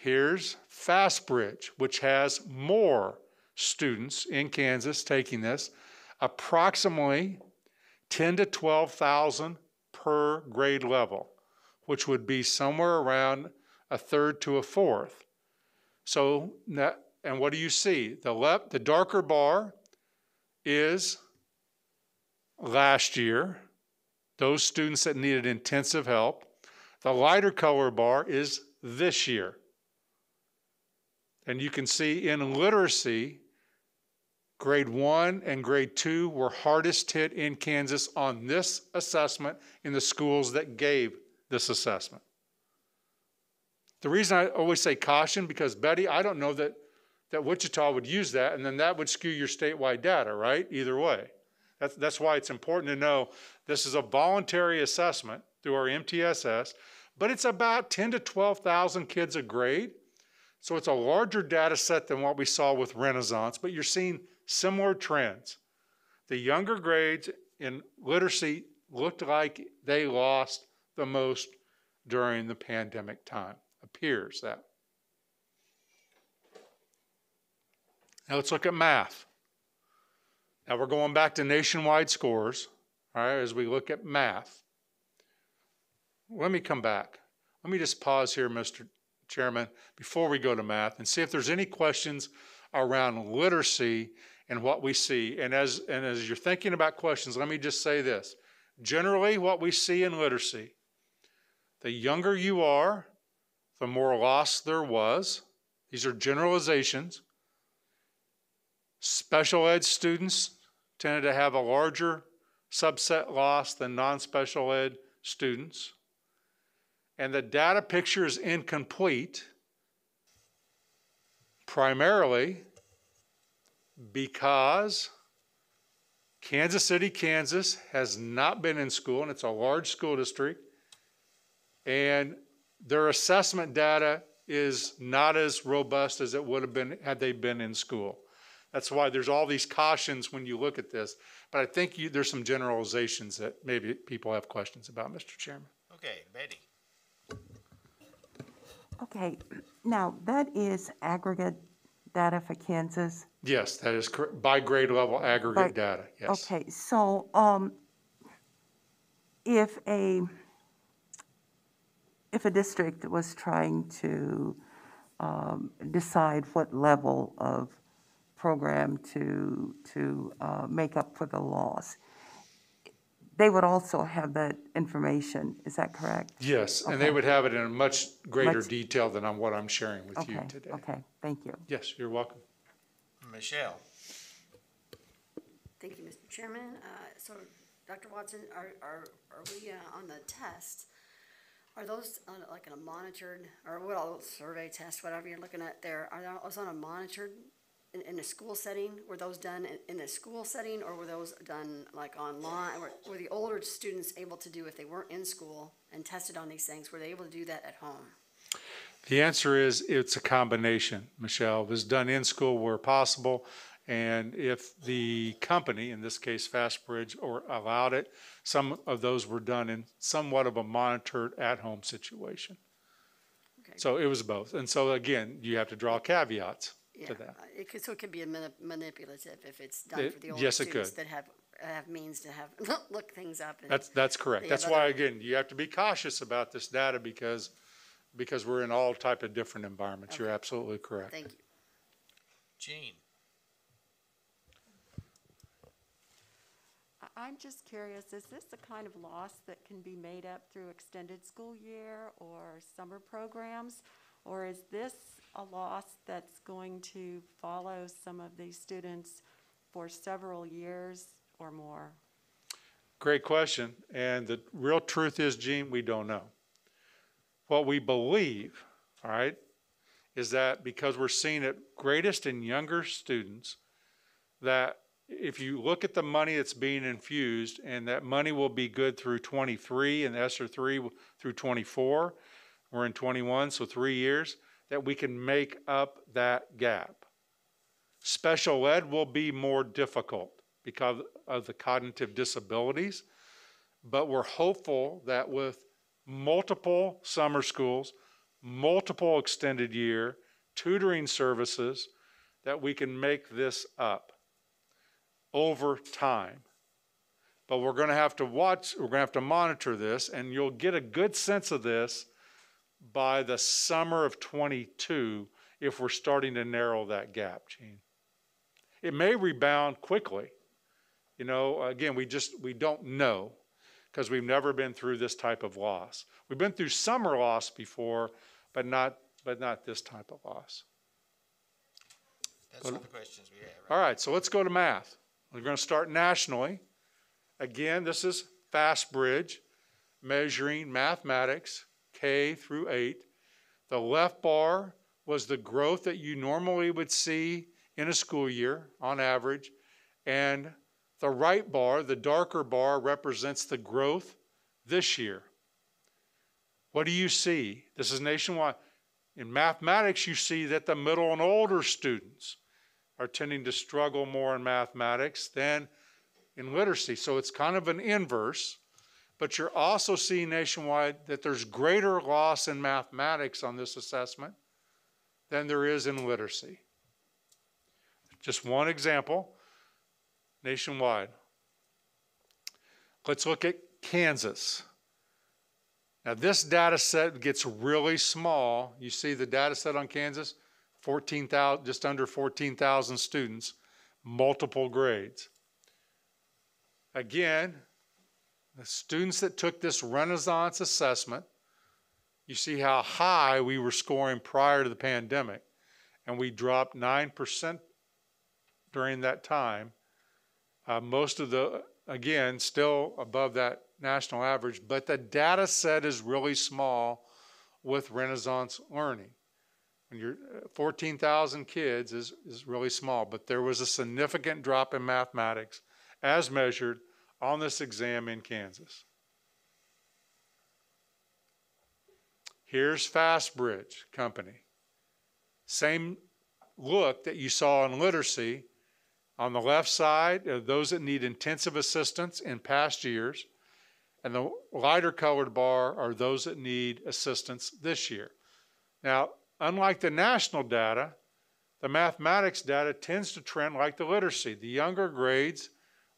Here's FastBridge, which has more students in Kansas taking this, approximately 10 to 12,000 per grade level, which would be somewhere around a third to a fourth. So, and what do you see? The left, the darker bar is last year, those students that needed intensive help. The lighter color bar is this year. And you can see in literacy, grade one and grade two were hardest hit in Kansas on this assessment in the schools that gave this assessment. The reason I always say caution, because Betty, I don't know that, that Wichita would use that, and then that would skew your statewide data, right? Either way. That's, that's why it's important to know this is a voluntary assessment through our MTSS, but it's about 10 to 12,000 kids a grade. So it's a larger data set than what we saw with Renaissance, but you're seeing similar trends. The younger grades in literacy looked like they lost the most during the pandemic time. Appears that. Now let's look at math. Now we're going back to nationwide scores, all right, as we look at math. Let me come back. Let me just pause here, Mr. Chairman, before we go to math and see if there's any questions around literacy and what we see. And as, and as you're thinking about questions, let me just say this. Generally, what we see in literacy, the younger you are, the more loss there was. These are generalizations. Special ed students tended to have a larger subset loss than non special ed students. And the data picture is incomplete primarily because Kansas City, Kansas has not been in school, and it's a large school district, and their assessment data is not as robust as it would have been had they been in school. That's why there's all these cautions when you look at this. But I think you, there's some generalizations that maybe people have questions about, Mr. Chairman. Okay, Betty. Okay, now that is aggregate data for Kansas. Yes, that is cor- by grade level aggregate Right. data, yes. Okay, so, um, if a, if a district was trying to, um, decide what level of program to, to, uh, make up for the loss, they would also have that information, is that correct? Yes, and they Okay. would have it in a much greater Much- detail than on what I'm sharing with you Okay, today. okay, thank you. Yes, you're welcome. Michelle. Thank you, Mr. Chairman. Uh, So, Dr. Watson, are, are, are we uh, on the test? Are those on like in a monitored, or what, all survey test, whatever you're looking at there, are those on a monitored, in, in a school setting? Were those done in, in a school setting, or were those done like online? Were, were the older students able to do, if they weren't in school and tested on these things, were they able to do that at home? The answer is it's a combination, Michelle. It was done in school where possible. And if the company, in this case FastBridge, or allowed it, some of those were done in somewhat of a monitored at-home situation. Okay. So it was both. And so again, you have to draw caveats Yeah, to that. It could, so it could be a manip- manipulative if it's done It- for the older yes, it students could. that have, have means to have, look things up. and- That's, that's correct. Yeah, That's but why, I- again, you have to be cautious about this data because, because we're in all type of different environments. You're absolutely correct. Thank you. Jean. I- I'm just curious, is this the kind of loss that can be made up through extended school year or summer programs? Or is this a loss that's going to follow some of these students for several years or more? Great question. And the real truth is, Jean, we don't know. What we believe, all right, is that because we're seeing it greatest in younger students, that if you look at the money that's being infused, and that money will be good through 23 and ESSER 3 through 24, we're in 21, so three years, that we can make up that gap. Special ed will be more difficult because of the cognitive disabilities, but we're hopeful that with multiple summer schools, multiple extended year, tutoring services, that we can make this up over time. But we're going to have to watch, we're going to have to monitor this, and you'll get a good sense of this by the summer of 22 if we're starting to narrow that gap, Jean. It may rebound quickly. You know, again, we just we don't know because we've never been through this type of loss. We've been through summer loss before, but not but not this type of loss. That's all the questions we have. right? All right, so let's go to math. We're going to start nationally. Again, this is FastBridge measuring mathematics K through 8. The left bar was the growth that you normally would see in a school year on average, and the right bar, the darker bar, represents the growth this year. What do you see? This is nationwide. In mathematics, you see that the middle and older students are tending to struggle more in mathematics than in literacy. So it's kind of an inverse. But you're also seeing nationwide that there's greater loss in mathematics on this assessment than there is in literacy. Just one example nationwide. Let's look at Kansas. Now, this data set gets really small. You see the data set on Kansas 14,000, just under 14,000 students, multiple grades. Again, the students that took this Renaissance assessment, you see how high we were scoring prior to the pandemic, and we dropped 9% during that time. Uh, most of the, again, still above that national average, but the data set is really small with Renaissance learning. When you're uh, 14,000 kids is, is really small, but there was a significant drop in mathematics as measured on this exam in Kansas. Here's FastBridge Company. Same look that you saw in literacy. On the left side are those that need intensive assistance in past years, and the lighter colored bar are those that need assistance this year. Now, unlike the national data, the mathematics data tends to trend like the literacy. The younger grades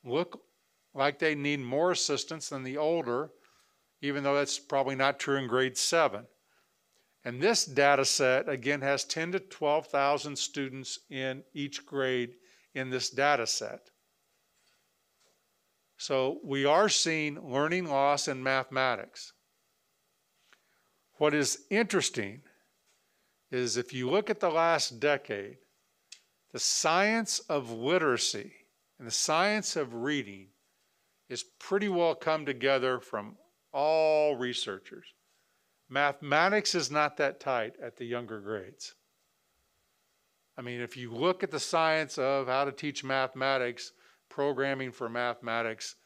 look like they need more assistance than the older, even though that's probably not true in grade seven. And this data set, again, has 10 to 12,000 students in each grade in this data set. So we are seeing learning loss in mathematics. What is interesting is if you look at the last decade, the science of literacy and the science of reading is pretty well come together from all researchers. Mathematics is not that tight at the younger grades. I mean, if you look at the science of how to teach mathematics, programming for mathematics,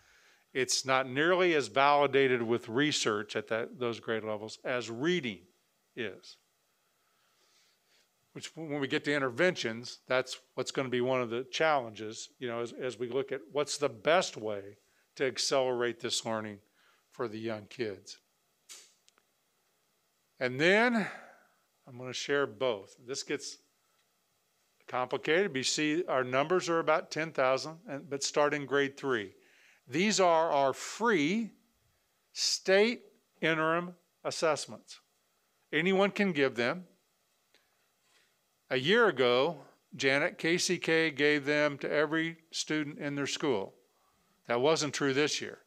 it's not nearly as validated with research at that, those grade levels as reading is. Which, when we get to interventions, that's what's going to be one of the challenges, you know, as, as we look at what's the best way to accelerate this learning for the young kids. And then I'm going to share both. This gets complicated. You see, our numbers are about 10,000, but start in grade three. These are our free state interim assessments. Anyone can give them. A year ago, Janet, KCK gave them to every student in their school. That wasn't true this year.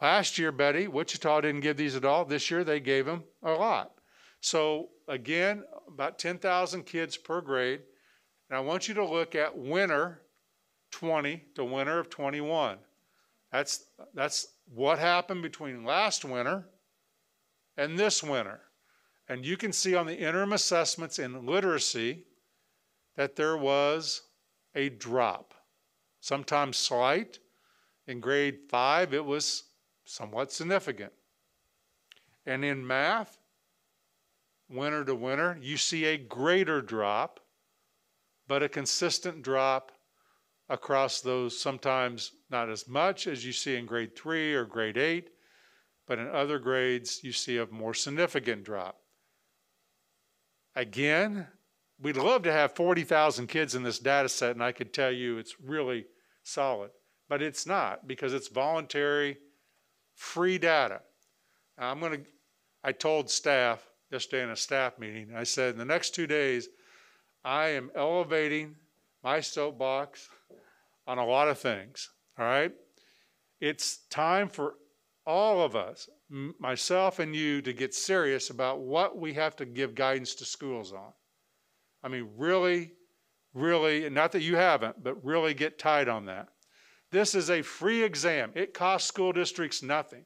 Last year, Betty, Wichita didn't give these at all. This year, they gave them a lot. So, again, about 10,000 kids per grade. And I want you to look at winter 20 to winter of 21. That's, that's what happened between last winter and this winter. And you can see on the interim assessments in literacy that there was a drop, sometimes slight, in grade five, it was somewhat significant. And in math, winter to winter, you see a greater drop, but a consistent drop across those, sometimes not as much as you see in grade three or grade eight, but in other grades, you see a more significant drop. Again, we'd love to have 40,000 kids in this data set, and I could tell you it's really solid but it's not because it's voluntary, free data. I'm going to, I told staff yesterday in a staff meeting, I said, in the next two days, I am elevating my soapbox on a lot of things, all right? It's time for all of us, myself and you, to get serious about what we have to give guidance to schools on. I mean, really, really, not that you haven't, but really get tight on that. This is a free exam. It costs school districts nothing.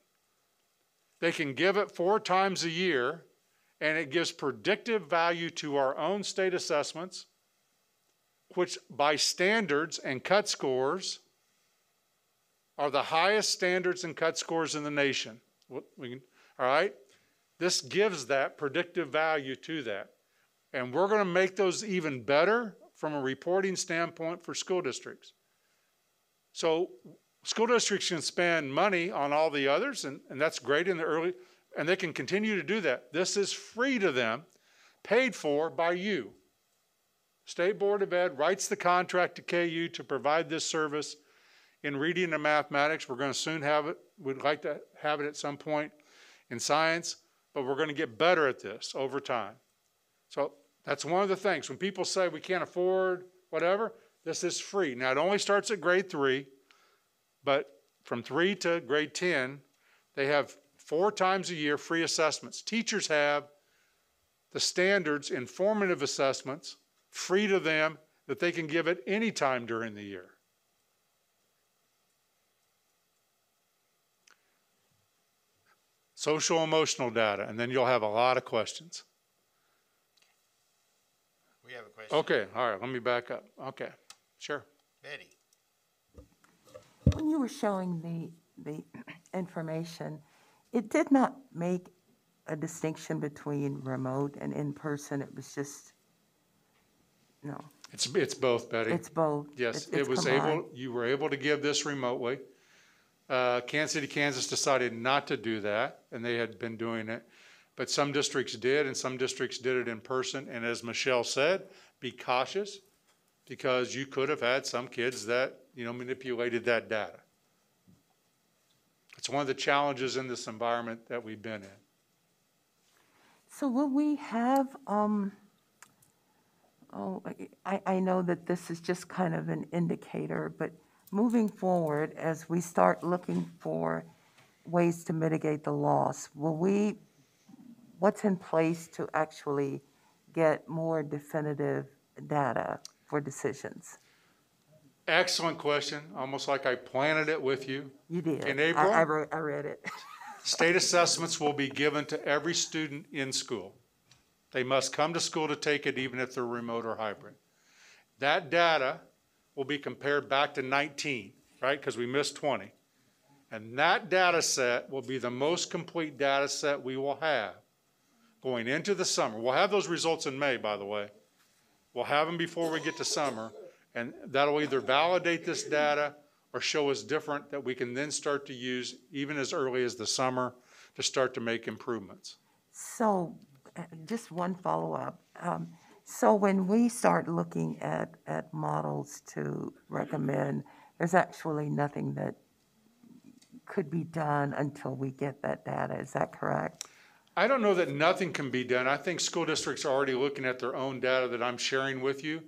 They can give it four times a year, and it gives predictive value to our own state assessments, which by standards and cut scores are the highest standards and cut scores in the nation. Can, all right? This gives that predictive value to that. And we're gonna make those even better from a reporting standpoint for school districts. So school districts can spend money on all the others, and, and that's great in the early, and they can continue to do that. This is free to them, paid for by you. State Board of Ed writes the contract to KU to provide this service in reading and mathematics. We're going to soon have it. We'd like to have it at some point in science, but we're going to get better at this over time. So that's one of the things. When people say we can't afford whatever, this is free. Now, it only starts at grade three, but from three to grade 10, they have four times a year free assessments. Teachers have the standards informative assessments free to them that they can give at any time during the year. Social emotional data, and then you'll have a lot of questions. We have a question. Okay, all right, let me back up. Okay, sure. Betty, When you were showing the, the information, it did not make a distinction between remote and in-person. It was just, no, It's, it's both, Betty. it's both. Yes, It's- it it's was combined. able, you were able to give this remotely. Uh, Kansas City, Kansas decided not to do that, and they had been doing it. But some districts did, and some districts did it in person. And as Michelle said, be cautious, because you could have had some kids that, you know, manipulated that data. It's one of the challenges in this environment that we've been in. So will we have, um, oh, I, I know that this is just kind of an indicator, but moving forward, as we start looking for ways to mitigate the loss, will we, what's in place to actually get more definitive data for decisions? Excellent question, almost like I planted it with you. You did. In April? I, wrote- I read it. State assessments will be given to every student in school. They must come to school to take it even if they're remote or hybrid. That data will be compared back to 19, right? Because we missed 20. And that data set will be the most complete data set we will have going into the summer. We'll have those results in May, by the way. We'll have them before we get to summer. And that'll either validate this data or show us different that we can then start to use even as early as the summer to start to make improvements. So, uh, just one follow-up. Um, So when we start looking at, at models to recommend, there's actually nothing that could be done until we get that data, is that correct? I don't know that nothing can be done. I think school districts are already looking at their own data that I'm sharing with you.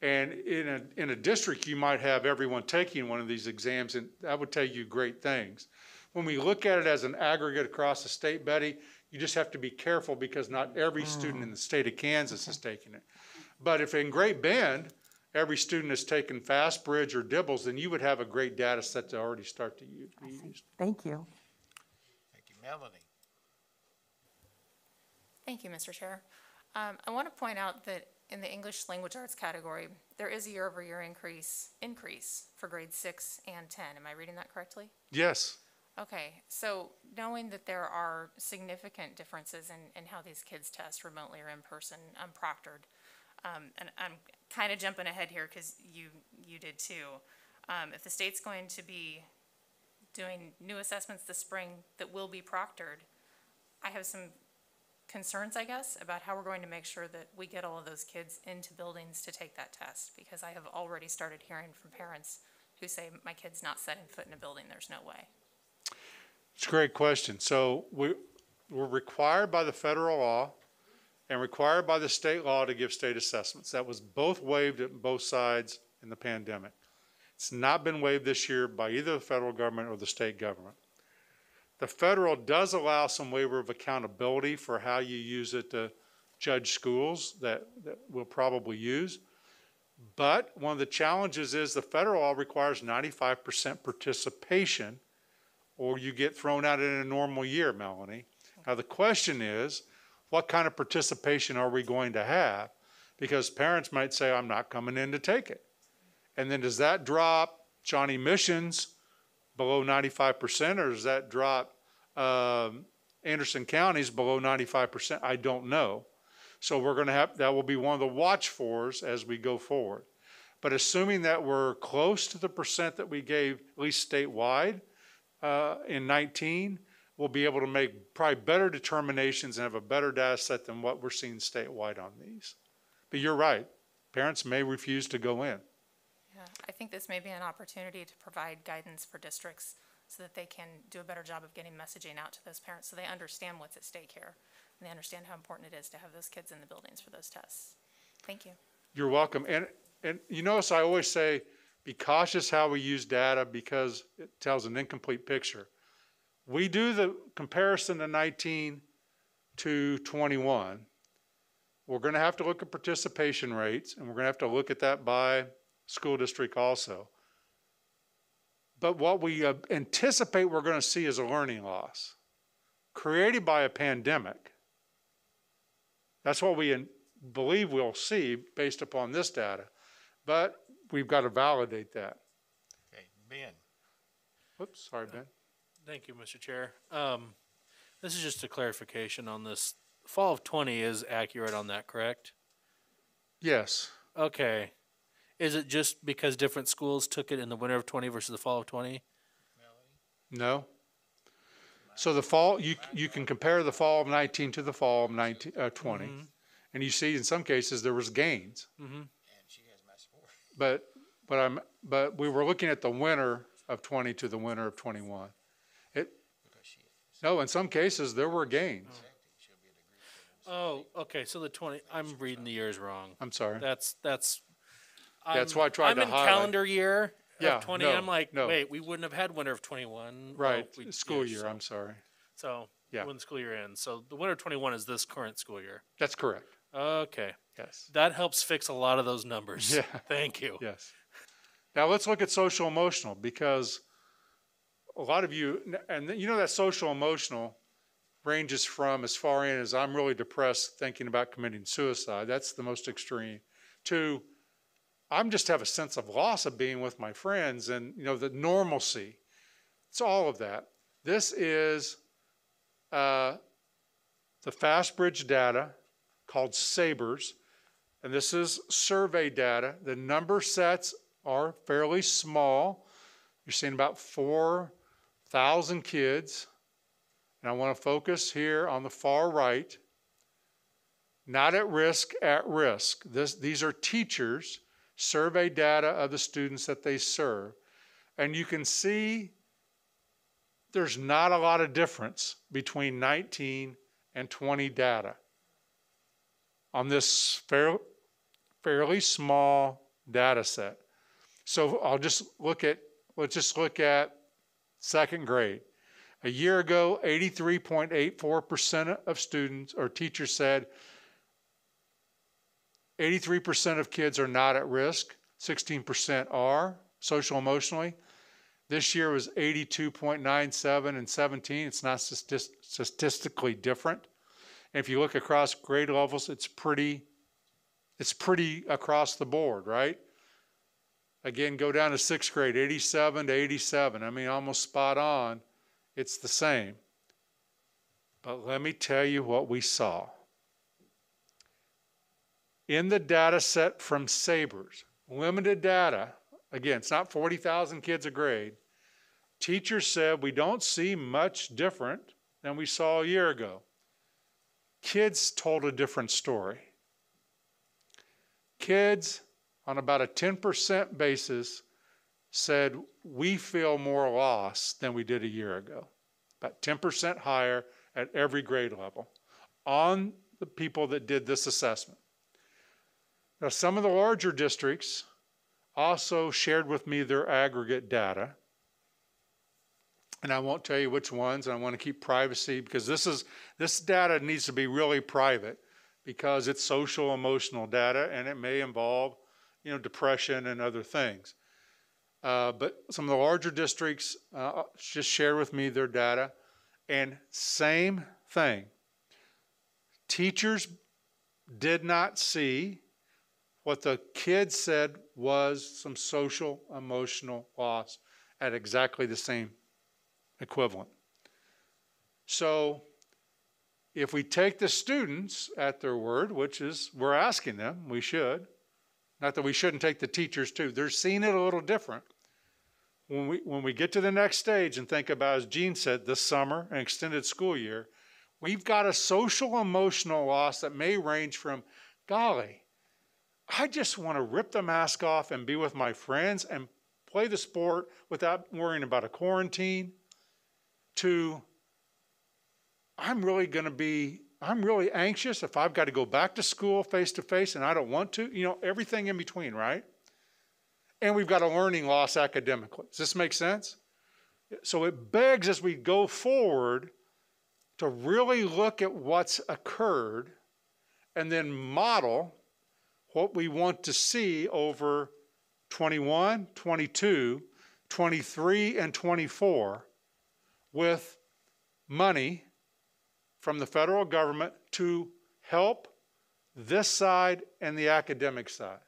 And in a, in a district, you might have everyone taking one of these exams, and that would tell you great things. When we look at it as an aggregate across the state, Betty, you just have to be careful because not every student in the state of Kansas is taking it. But if in Great Bend, every student is taking FastBridge or DIBELS, then you would have a great data set to already start to use. be used. Thank you. thank you. Melanie, Thank you, Mr. Chair. Um, I want to point out that in the English language arts category, there is a year-over-year increase, increase for grades six and ten. Am I reading that correctly? Yes. Okay, so knowing that there are significant differences in, in how these kids test remotely or in person, unproctored, um, and I'm kind of jumping ahead here because you, you did too. Um, if the state's going to be doing new assessments this spring that will be proctored, I have some concerns, I guess, about how we're going to make sure that we get all of those kids into buildings to take that test, because I have already started hearing from parents who say, my kid's not setting foot in a building, there's no way. It's a great question. So we, we're required by the federal law and required by the state law to give state assessments. That was both waived at both sides in the pandemic. It's not been waived this year by either the federal government or the state government. The federal does allow some waiver of accountability for how you use it to judge schools that, that we'll probably use. But one of the challenges is the federal law requires ninety-five percent participation or you get thrown out in a normal year, Melanie. Now, the question is, what kind of participation are we going to have? Because parents might say, I'm not coming in to take it. And then does that drop Shawnee Mission's below 95%, or does that drop um, Anderson County's below ninety-five percent, I don't know. So we're gonna have, that will be one of the watch fors as we go forward. But assuming that we're close to the percent that we gave, at least statewide, uh, in nineteen, we'll be able to make probably better determinations and have a better data set than what we're seeing statewide on these. But you're right, parents may refuse to go in. Yeah, I think this may be an opportunity to provide guidance for districts so that they can do a better job of getting messaging out to those parents, so they understand what's at stake here. And they understand how important it is to have those kids in the buildings for those tests. Thank you. You're welcome. And, and you notice I always say, be cautious how we use data because it tells an incomplete picture. We do the comparison to nineteen to twenty-one. We're gonna have to look at participation rates and we're gonna have to look at that by school district also. But what we uh, anticipate we're gonna see is a learning loss created by a pandemic. That's what we believe we'll see based upon this data. But we've got to validate that. Okay, Ben, Whoops, sorry, Ben. Thank you, Mr. Chair. Um, this is just a clarification on this. Fall of twenty is accurate on that, correct? Yes, Okay. Is it just because different schools took it in the winter of twenty versus the fall of twenty? no. So the fall, you, you can compare the fall of nineteen to the fall of nineteen, uh, twenty. And you see in some cases there was gains. Mm-hmm. and she has my support. But, but I'm, but we were looking at the winter of twenty to the winter of twenty-one. It, Because she is no, in some cases there were gains. she'll be a degree. Oh, okay, so the twenty, I'm reading the years wrong. I'm sorry. That's, that's. That's I'm- why I tried I'm to in highlight. calendar year Yeah, of twenty, no, I'm like, no. wait, we wouldn't have had winter of twenty-one. Right, Well, we- school yeah, year, so- I'm sorry. So, Yeah. when the school year ends, so the winter of twenty-one is this current school year. That's correct. Okay, Yes. that helps fix a lot of those numbers. Yeah. Thank you. Yes. Now let's look at social emotional because a lot of you, and you know that social emotional ranges from as far in as I'm really depressed thinking about committing suicide. That's the most extreme. To I'm just have a sense of loss of being with my friends and you know the normalcy. It's all of that. This is uh, the FastBridge data called SAEBRS. And this is survey data. The number sets are fairly small. You're seeing about 4,000 kids. And I want to focus here on the far right. Not at risk, at risk. This, these are teachers, survey data of the students that they serve. And you can see there's not a lot of difference between 19 and 20 data on this fair, fairly small data set. So I'll just look at, let's just look at second grade. A year ago, 83.84% of students or teachers said 83% of kids are not at risk, 16% are social emotionally. This year was 82.97 and 17. It's not statistically different. And if you look across grade levels, it's pretty, it's pretty across the board, right? Again, go down to sixth grade, 87 to 87. I mean, almost spot on. It's the same. But let me tell you what we saw. In the data set from SAEBRS, limited data, again, it's not 40,000 kids a grade. Teachers said we don't see much different than we saw a year ago. Kids told a different story. Kids, on about a 10% basis, said we feel more loss than we did a year ago. About 10% higher at every grade level on the people that did this assessment. Now, some of the larger districts also shared with me their aggregate data. And I won't tell you which ones, I want to keep privacy because this is this data needs to be really private because it's social emotional data and it may involve, you know, depression and other things. Uh, but some of the larger districts uh, just shared with me their data, and same thing. Teachers did not see what the kids said was some social emotional loss at exactly the same equivalent. So if we take the students at their word, which is we're asking them, we should, not that we shouldn't take the teachers too, they're seeing it a little different. When we, when we get to the next stage and think about, as Jean said, this summer, an extended school year, we've got a social emotional loss that may range from, golly, I just want to rip the mask off and be with my friends and play the sport without worrying about a quarantine, to I'm really going to be, I'm really anxious if I've got to go back to school face to face and I don't want to, you know, everything in between, right? And we've got a learning loss academically. Does this make sense? So it begs as we go forward to really look at what's occurred and then model what we want to see over 21, 22, 23, and 24 with money from the federal government to help this side and the academic side.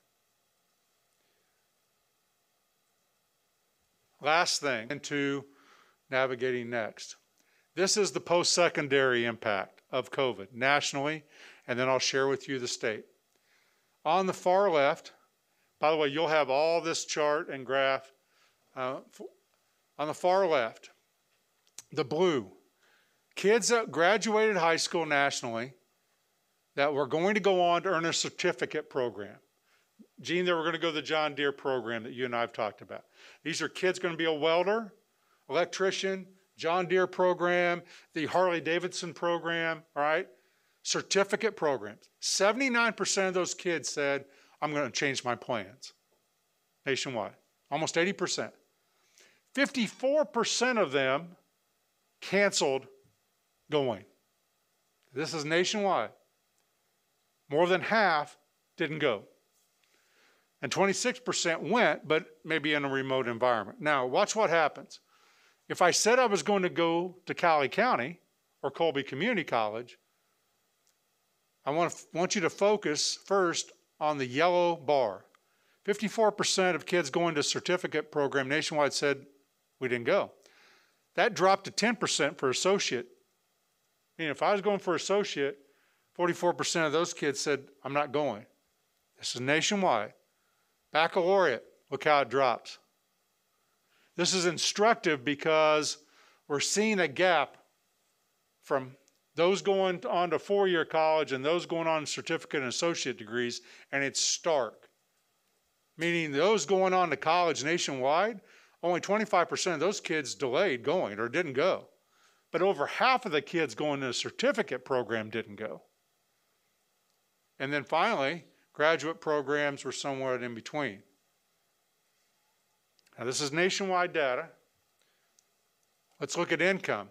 Last thing, into navigating next. This is the post secondary impact of COVID nationally, and then I'll share with you the state. On the far left, by the way, you'll have all this chart and graph. Uh, on the far left, the blue, kids that graduated high school nationally that were going to go on to earn a certificate program. Jean, they were going to go to the John Deere program that you and I have talked about. These are kids going to be a welder, electrician, John Deere program, the Harley Davidson program, all right? Certificate programs. 79% of those kids said, I'm going to change my plans nationwide. Almost 80%. 54% of them canceled going. This is nationwide. More than half didn't go. And 26% went, but maybe in a remote environment. Now, watch what happens. If I said I was going to go to Cowley County or Colby Community College, I want, want you to focus first on the yellow bar. 54% of kids going to certificate program nationwide said we didn't go. That dropped to 10% for associate. I mean, if I was going for associate, 44% of those kids said, I'm not going. This is nationwide. Baccalaureate, look how it drops. This is instructive because we're seeing a gap from those going on to four year college and those going on certificate and associate degrees, and it's stark. Meaning, those going on to college nationwide, only 25% of those kids delayed going or didn't go. But over half of the kids going to a certificate program didn't go. And then finally, graduate programs were somewhat in between. Now, this is nationwide data. Let's look at income.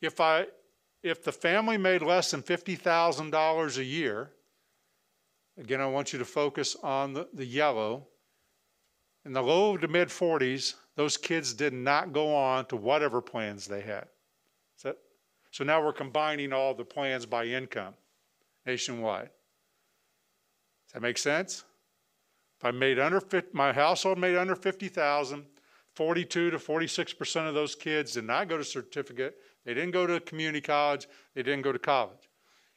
If, I, if the family made less than $50,000 a year, again, I want you to focus on the, the yellow. In the low to mid 40s, those kids did not go on to whatever plans they had. So, so now we're combining all the plans by income nationwide. Does that make sense? If I made under my household made under 50,000, 42 to 46% of those kids did not go to certificate. They didn't go to community college. They didn't go to college.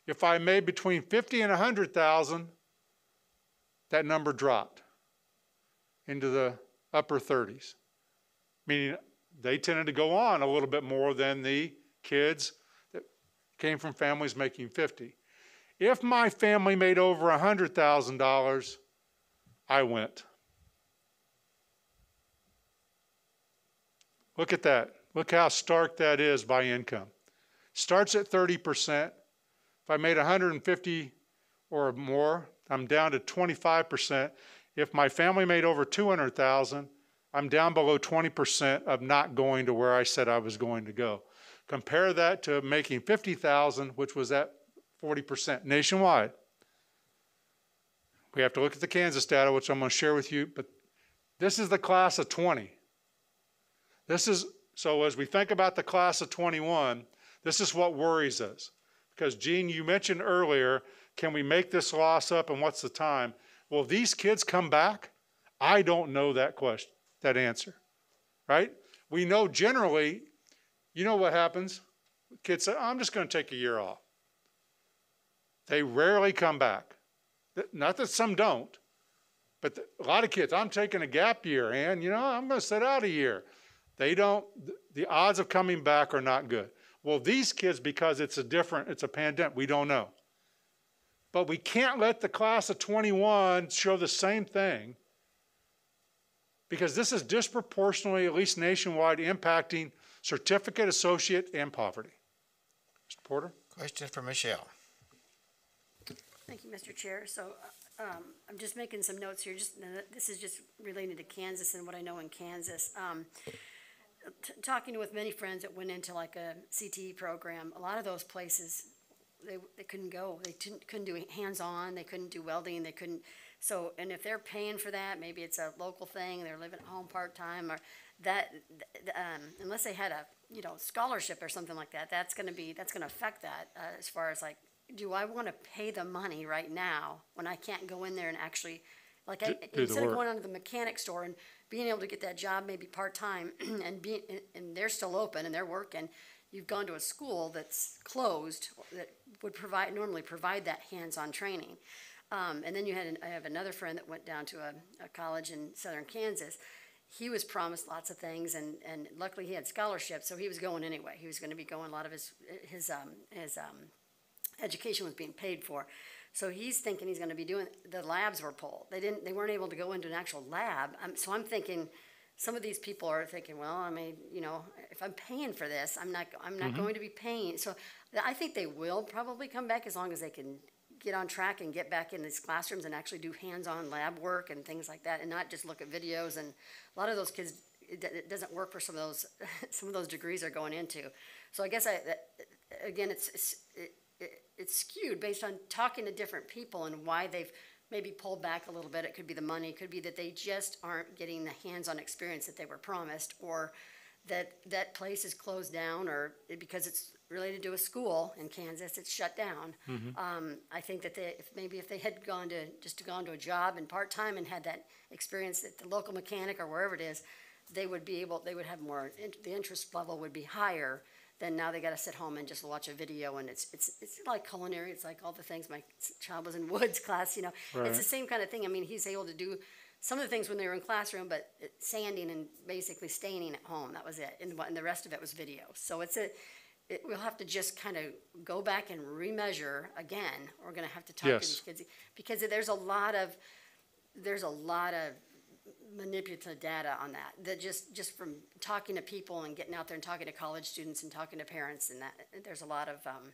If I made between 50 and 100,000, that number dropped into the upper 30s, meaning they tended to go on a little bit more than the kids that came from families making 50. If my family made over $100,000, I went. Look at that. Look how stark that is by income. Starts at 30%. If I made 150 or more, I'm down to 25%. If my family made over 200,000, I'm down below 20% of not going to where I said I was going to go. Compare that to making 50,000, which was at 40% nationwide. We have to look at the Kansas data, which I'm going to share with you, but this is the class of 20. This is so as we think about the class of 21, this is what worries us. Because Jean, you mentioned earlier, can we make this loss up and what's the time? Well, these kids come back? I don't know that question, that answer. Right? We know generally, you know what happens? kids say, I'm just going to take a year off. They rarely come back. Not that some don't, but a lot of kids, I'm taking a gap year, and you know, I'm going to sit out a year. They don't, the odds of coming back are not good. Well, these kids, because it's a different, it's a pandemic, we don't know. But we can't let the class of 21 show the same thing because this is disproportionately, at least nationwide, impacting certificate, associate, and poverty. Mr. Porter? Question for Michelle. Thank you, Mr. Chair. So, uh, um, I'm just making some notes here, just, this is just related to Kansas and what I know in Kansas. Um, t- talking with many friends that went into like a CTE program, a lot of those places, they, they couldn't go. They couldn't, couldn't do hands-on, they couldn't do welding, they couldn't, so, and if they're paying for that, maybe it's a local thing, they're living at home part-time, or that, th- um, unless they had a, you know, scholarship or something like that, that's gonna be, that's gonna affect that, uh, as far as like, do I wanna pay the money right now when I can't go in there and actually, like, I, Do- do instead of going onto the mechanic store and being able to get that job maybe part-time and being, and- they're still open and they're working, you've gone to a school that's closed that would provide, normally provide that hands-on training. Um, and then you had, an, I have another friend that went down to a, a college in southern Kansas. He was promised lots of things and, and luckily he had scholarships, so he was going anyway. He was gonna be going, a lot of his, his, um, his, um, education was being paid for. So he's thinking he's gonna be doing, the labs were pulled. They didn't, they weren't able to go into an actual lab. Um, so I'm thinking, some of these people are thinking, well, I mean, you know, if I'm paying for this, I'm not, I'm not going to be paying. So I think they will probably come back as long as they can get on track and get back in these classrooms and actually do hands-on lab work and things like that, and not just look at videos. And a lot of those kids, it, it doesn't work for some of those, some of those degrees they're going into. So I guess I, that, again, it's, it's, it, it, it's skewed based on talking to different people and why they've maybe pulled back a little bit. It could be the money, it could be that they just aren't getting the hands-on experience that they were promised, or that that place is closed down, or it- because it's related to a school in Kansas, it's shut down. Um, I think that they, if, maybe if they had gone to, just gone to a job and part-time and had that experience at the local mechanic or wherever it is, they would be able, they would have more, the interest level would be higher than now they gotta sit home and just watch a video and it's, it's, it's like culinary, it's like all the things, my child was in woods class, you know. Right. It's the same kind of thing, I mean, he's able to do some of the things when they were in classroom, but sanding and basically staining at home, that was it, and what, and the rest of it was video. So it's a, it, we'll have to just kind of go back and remeasure again, we're gonna have to talk to these kids. Because there's a lot of, there's a lot of manipulative data on that, that just, just from talking to people and getting out there and talking to college students and talking to parents and that, there's a lot of, um,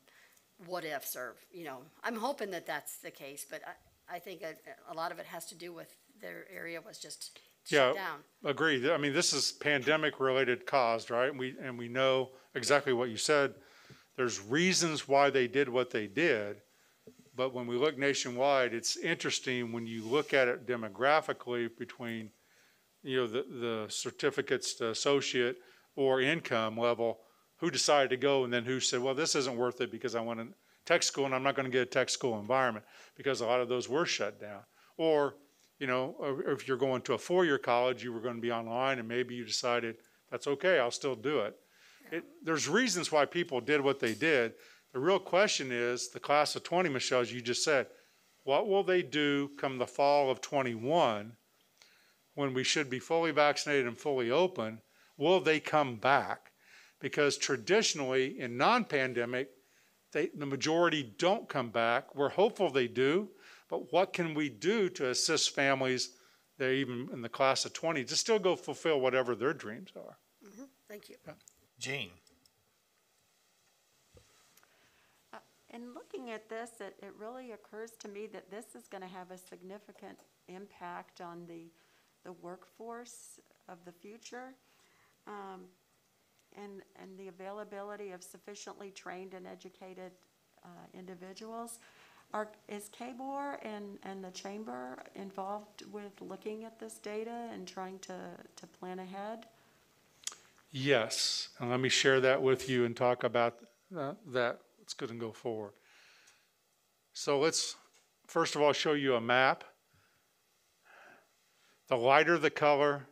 what ifs or, you know, I'm hoping that that's the case, but I, I think a, a lot of it has to do with their area was just Yeah, shut down. agreed. I mean, this is pandemic-related caused, right? And we, and we know exactly what you said. There's reasons why they did what they did, but when we look nationwide, it's interesting when you look at it demographically between, you know, the, the certificates to associate or income level, who decided to go and then who said, well, this isn't worth it because I want a tech school and I'm not gonna get a tech school environment, because a lot of those were shut down. Or, you know, or if you're going to a four-year college, you were gonna be online and maybe you decided, that's okay, I'll still do it. It, there's reasons why people did what they did. The real question is, the class of twenty, Michelle, as you just said, what will they do come the fall of twenty-one when we should be fully vaccinated and fully open? Will they come back? Because traditionally, in non-pandemic, they, the majority don't come back. We're hopeful they do, but what can we do to assist families that are even in the class of twenty to still go fulfill whatever their dreams are? Mm-hmm. Thank you. Jean? Uh, in looking at this, it, it really occurs to me that this is gonna have a significant impact on the, the workforce of the future. Um, and, and the availability of sufficiently trained and educated, uh, individuals. Are, is KBOR and, and the chamber involved with looking at this data and trying to, to plan ahead? Yes, and let me share that with you and talk about uh, that. Let's go and go forward. So let's, first of all, show you a map. The lighter the color,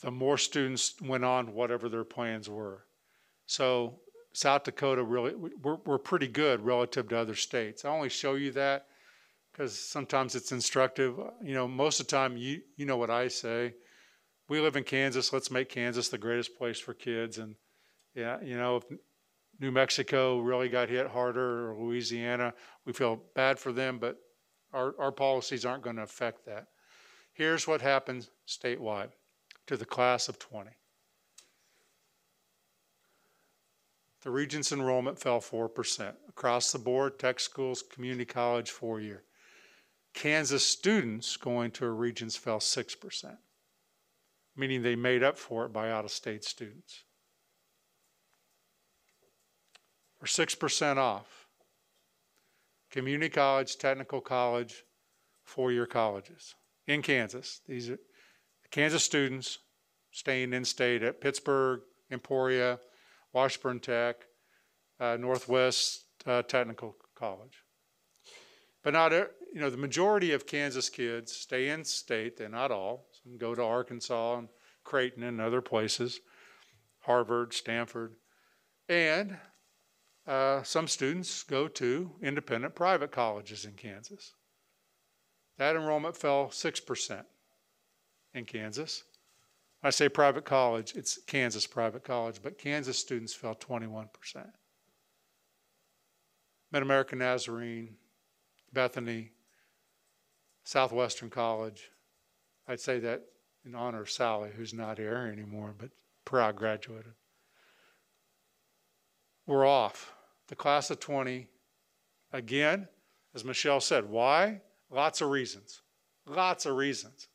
the more students went on whatever their plans were. So South Dakota really, we're, we're pretty good relative to other states. I only show you that because sometimes it's instructive. You know, most of the time, you, you know what I say. We live in Kansas, let's make Kansas the greatest place for kids. And yeah, you know, if New Mexico really got hit harder or Louisiana, we feel bad for them, but our, our policies aren't going to affect that. Here's what happens statewide to the class of 20. The Regents enrollment fell 4%. Across the board, tech schools, community college, four year. Kansas students going to a Regents fell 6%, meaning they made up for it by out of state students. We're 6% off. Community college, technical college, four year colleges in Kansas. These are Kansas students staying in state at Pittsburg, Emporia, Washburn Tech, uh, Northwest uh, Technical College. But not, you know, the majority of Kansas kids stay in state. They're not all. Some go to Arkansas and Creighton and other places, Harvard, Stanford, and uh, some students go to independent private colleges in Kansas. That enrollment fell 6% in Kansas. I say private college, it's Kansas private college, but Kansas students fell 21%. Mid American Nazarene, Bethany, Southwestern College. I'd say that in honor of Sally, who's not here anymore, but proud graduated. We're off. The class of 20, again, as Michelle said, why? Lots of reasons. Lots of reasons.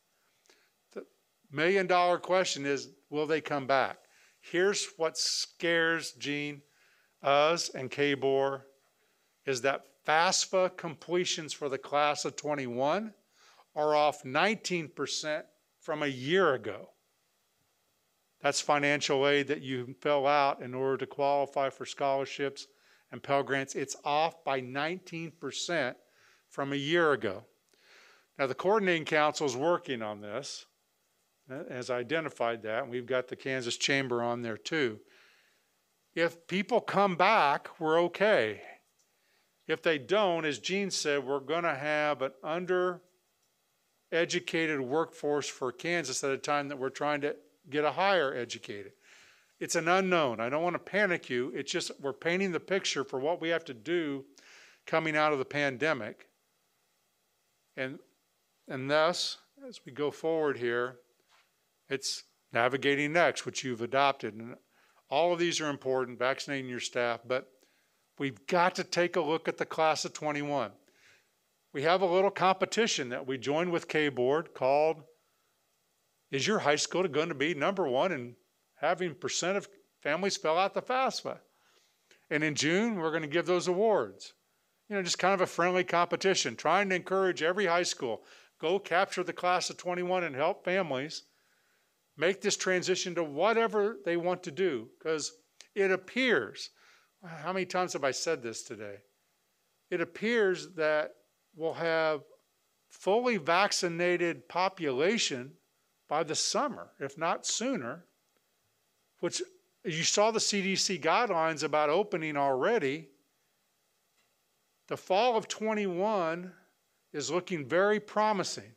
The million dollar question is will they come back? Here's what scares Jean, us, and KBOR is that FAFSA completions for the class of 21 are off 19% from a year ago. That's financial aid that you fill out in order to qualify for scholarships and Pell Grants. It's off by 19% from a year ago. Now, the Coordinating Council is working on this, uh, has identified that, and we've got the Kansas Chamber on there too. If people come back, we're okay. If they don't, as Jean said, we're going to have an under educated workforce for Kansas at a time that we're trying to get a higher educated. It's an unknown. I don't want to panic you. It's just we're painting the picture for what we have to do coming out of the pandemic. And and thus, as we go forward here, it's navigating next, which you've adopted. And all of these are important, vaccinating your staff, but we've got to take a look at the class of 21. We have a little competition that we joined with KBOR called Is Your High School going to be number one in having percent of families fill out the FAFSA? And in June, we're going to give those awards. You know, just kind of a friendly competition, trying to encourage every high school go capture the class of 21 and help families make this transition to whatever they want to do. Because it appears, how many times have I said this today? It appears that we'll have fully vaccinated population by the summer, if not sooner, which you saw the CDC guidelines about opening already. The fall of 21 is looking very promising.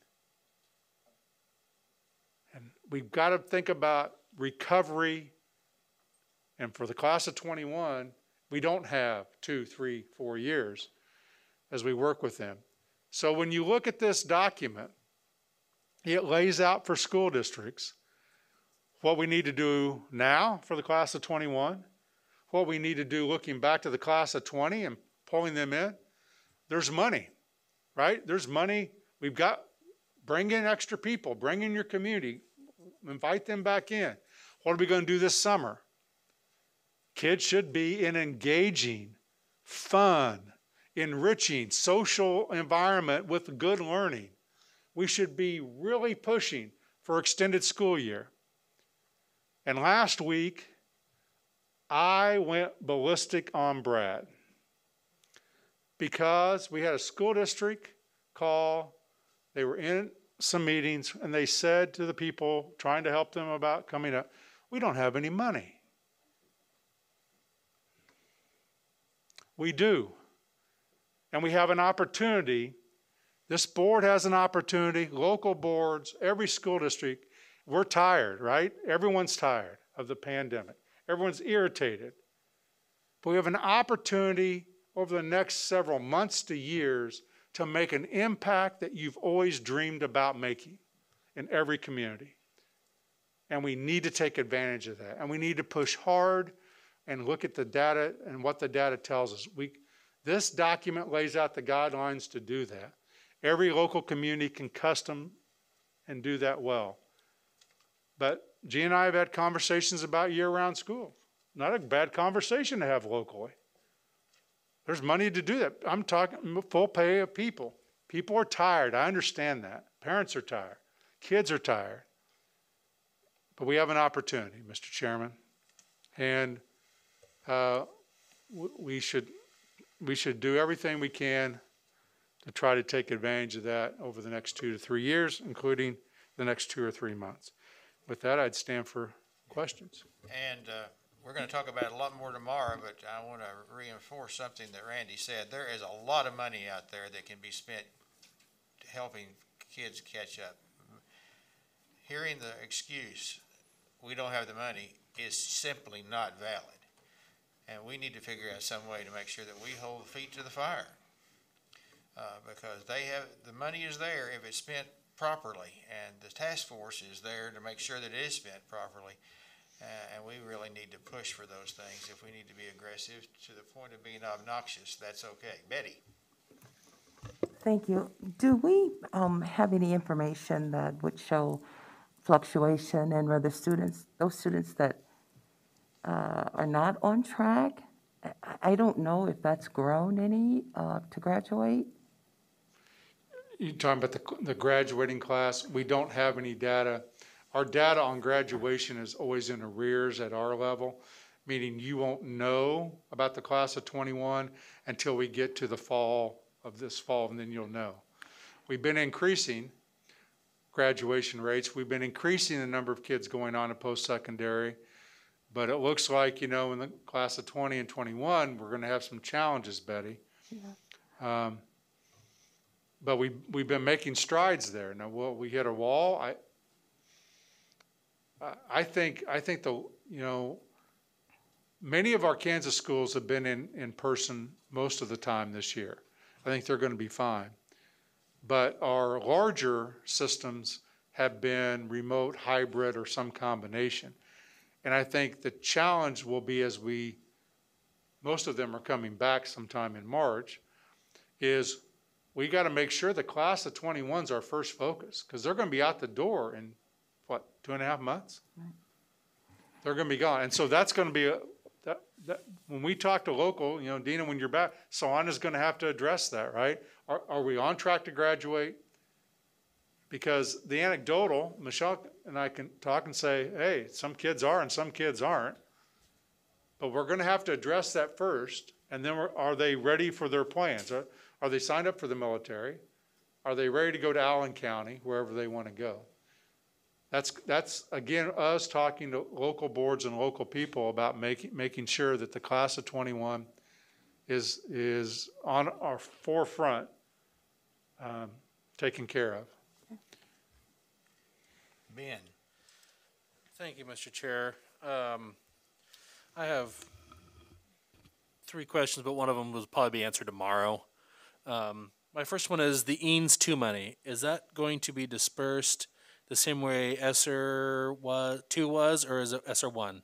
And we've got to think about recovery. And for the class of 21, we don't have two, three, four years as we work with them. So when you look at this document, it lays out for school districts what we need to do now for the class of 21, what we need to do looking back to the class of 20 and pulling them in. There's money right? There's money. We've got, bring in extra people, bring in your community, invite them back in. What are we going to do this summer? Kids should be in engaging, fun, enriching social environment with good learning. We should be really pushing for extended school year. And last week, I went ballistic on Brad because we had a school district call. They were in some meetings and they said to the people trying to help them about coming up, We don't have any money. We do. And we have an opportunity, this board has an opportunity, local boards, every school district, we're tired, right? Everyone's tired of the pandemic. Everyone's irritated. But we have an opportunity over the next several months to years to make an impact that you've always dreamed about making in every community. And we need to take advantage of that. And we need to push hard and look at the data and what the data tells us. We, this document lays out the guidelines to do that. Every local community can custom and do that well. But G and I have had conversations about year-round school. Not a bad conversation to have locally. There's money to do that. I'm talking full pay of people. People are tired. I understand that. Parents are tired. Kids are tired. But we have an opportunity, Mr. Chairman. And uh, we should we should do everything we can to try to take advantage of that over the next two to three years, including the next two or three months. With that, I'd stand for questions. And uh, we're going to talk about it a lot more tomorrow, but I want to reinforce something that Randy said. There is a lot of money out there that can be spent helping kids catch up. Hearing the excuse, we don't have the money, is simply not valid. And we need to figure out some way to make sure that we hold the feet to the fire. Uh, because they have, the money is there if it's spent properly, and the task force is there to make sure that it is spent properly. Uh, and we really need to push for those things. If we need to be aggressive to the point of being obnoxious, that's okay. Betty? Thank you. Do we um, have any information that would show fluctuation in whether students, those students that uh, are not on track, I- I don't know if that's grown any uh, to graduate? You're talking about the, the graduating class. We don't have any data. Our data on graduation is always in arrears at our level, meaning you won't know about the class of 21 until we get to the fall of this fall, and then you'll know. We've been increasing graduation rates. We've been increasing the number of kids going on to post-secondary. But it looks like, you know, in the class of 20 and 21, we're going to have some challenges, Betty. Um, but we, we've been making strides there. Now, will we hit a wall? I, I- think, I think the, you know, many of our Kansas schools have been in, in person most of the time this year. I think they're going to be fine. But our larger systems have been remote, hybrid, or some combination. And I think the challenge will be as we, most of them are coming back sometime in March, is we got to make sure the class of 21 is our first focus because they're going to be out the door in what, two and a half months? They're going to be gone. And so that's going to be a, that, that, when we talk to local, you know, Deena, when you're back, Salina's going to have to address that, right? Are, are we on track to graduate? Because the anecdotal, Michelle and I can talk and say, hey, some kids are and some kids aren't. But we're going to have to address that first. And then we're, are they ready for their plans? Are, are they signed up for the military? Are they ready to go to Allen County, wherever they want to go? That's, that's again, us talking to local boards and local people about making, making sure that the class of 21 is, is on our forefront, um, taken care of. Ben? Thank you, Mr. Chair. Um, I have three questions, but one of them will probably be answered tomorrow. Um, my first one is the EANS two money. Is that going to be dispersed the same way ESSER was, two was, or is it ESSER one?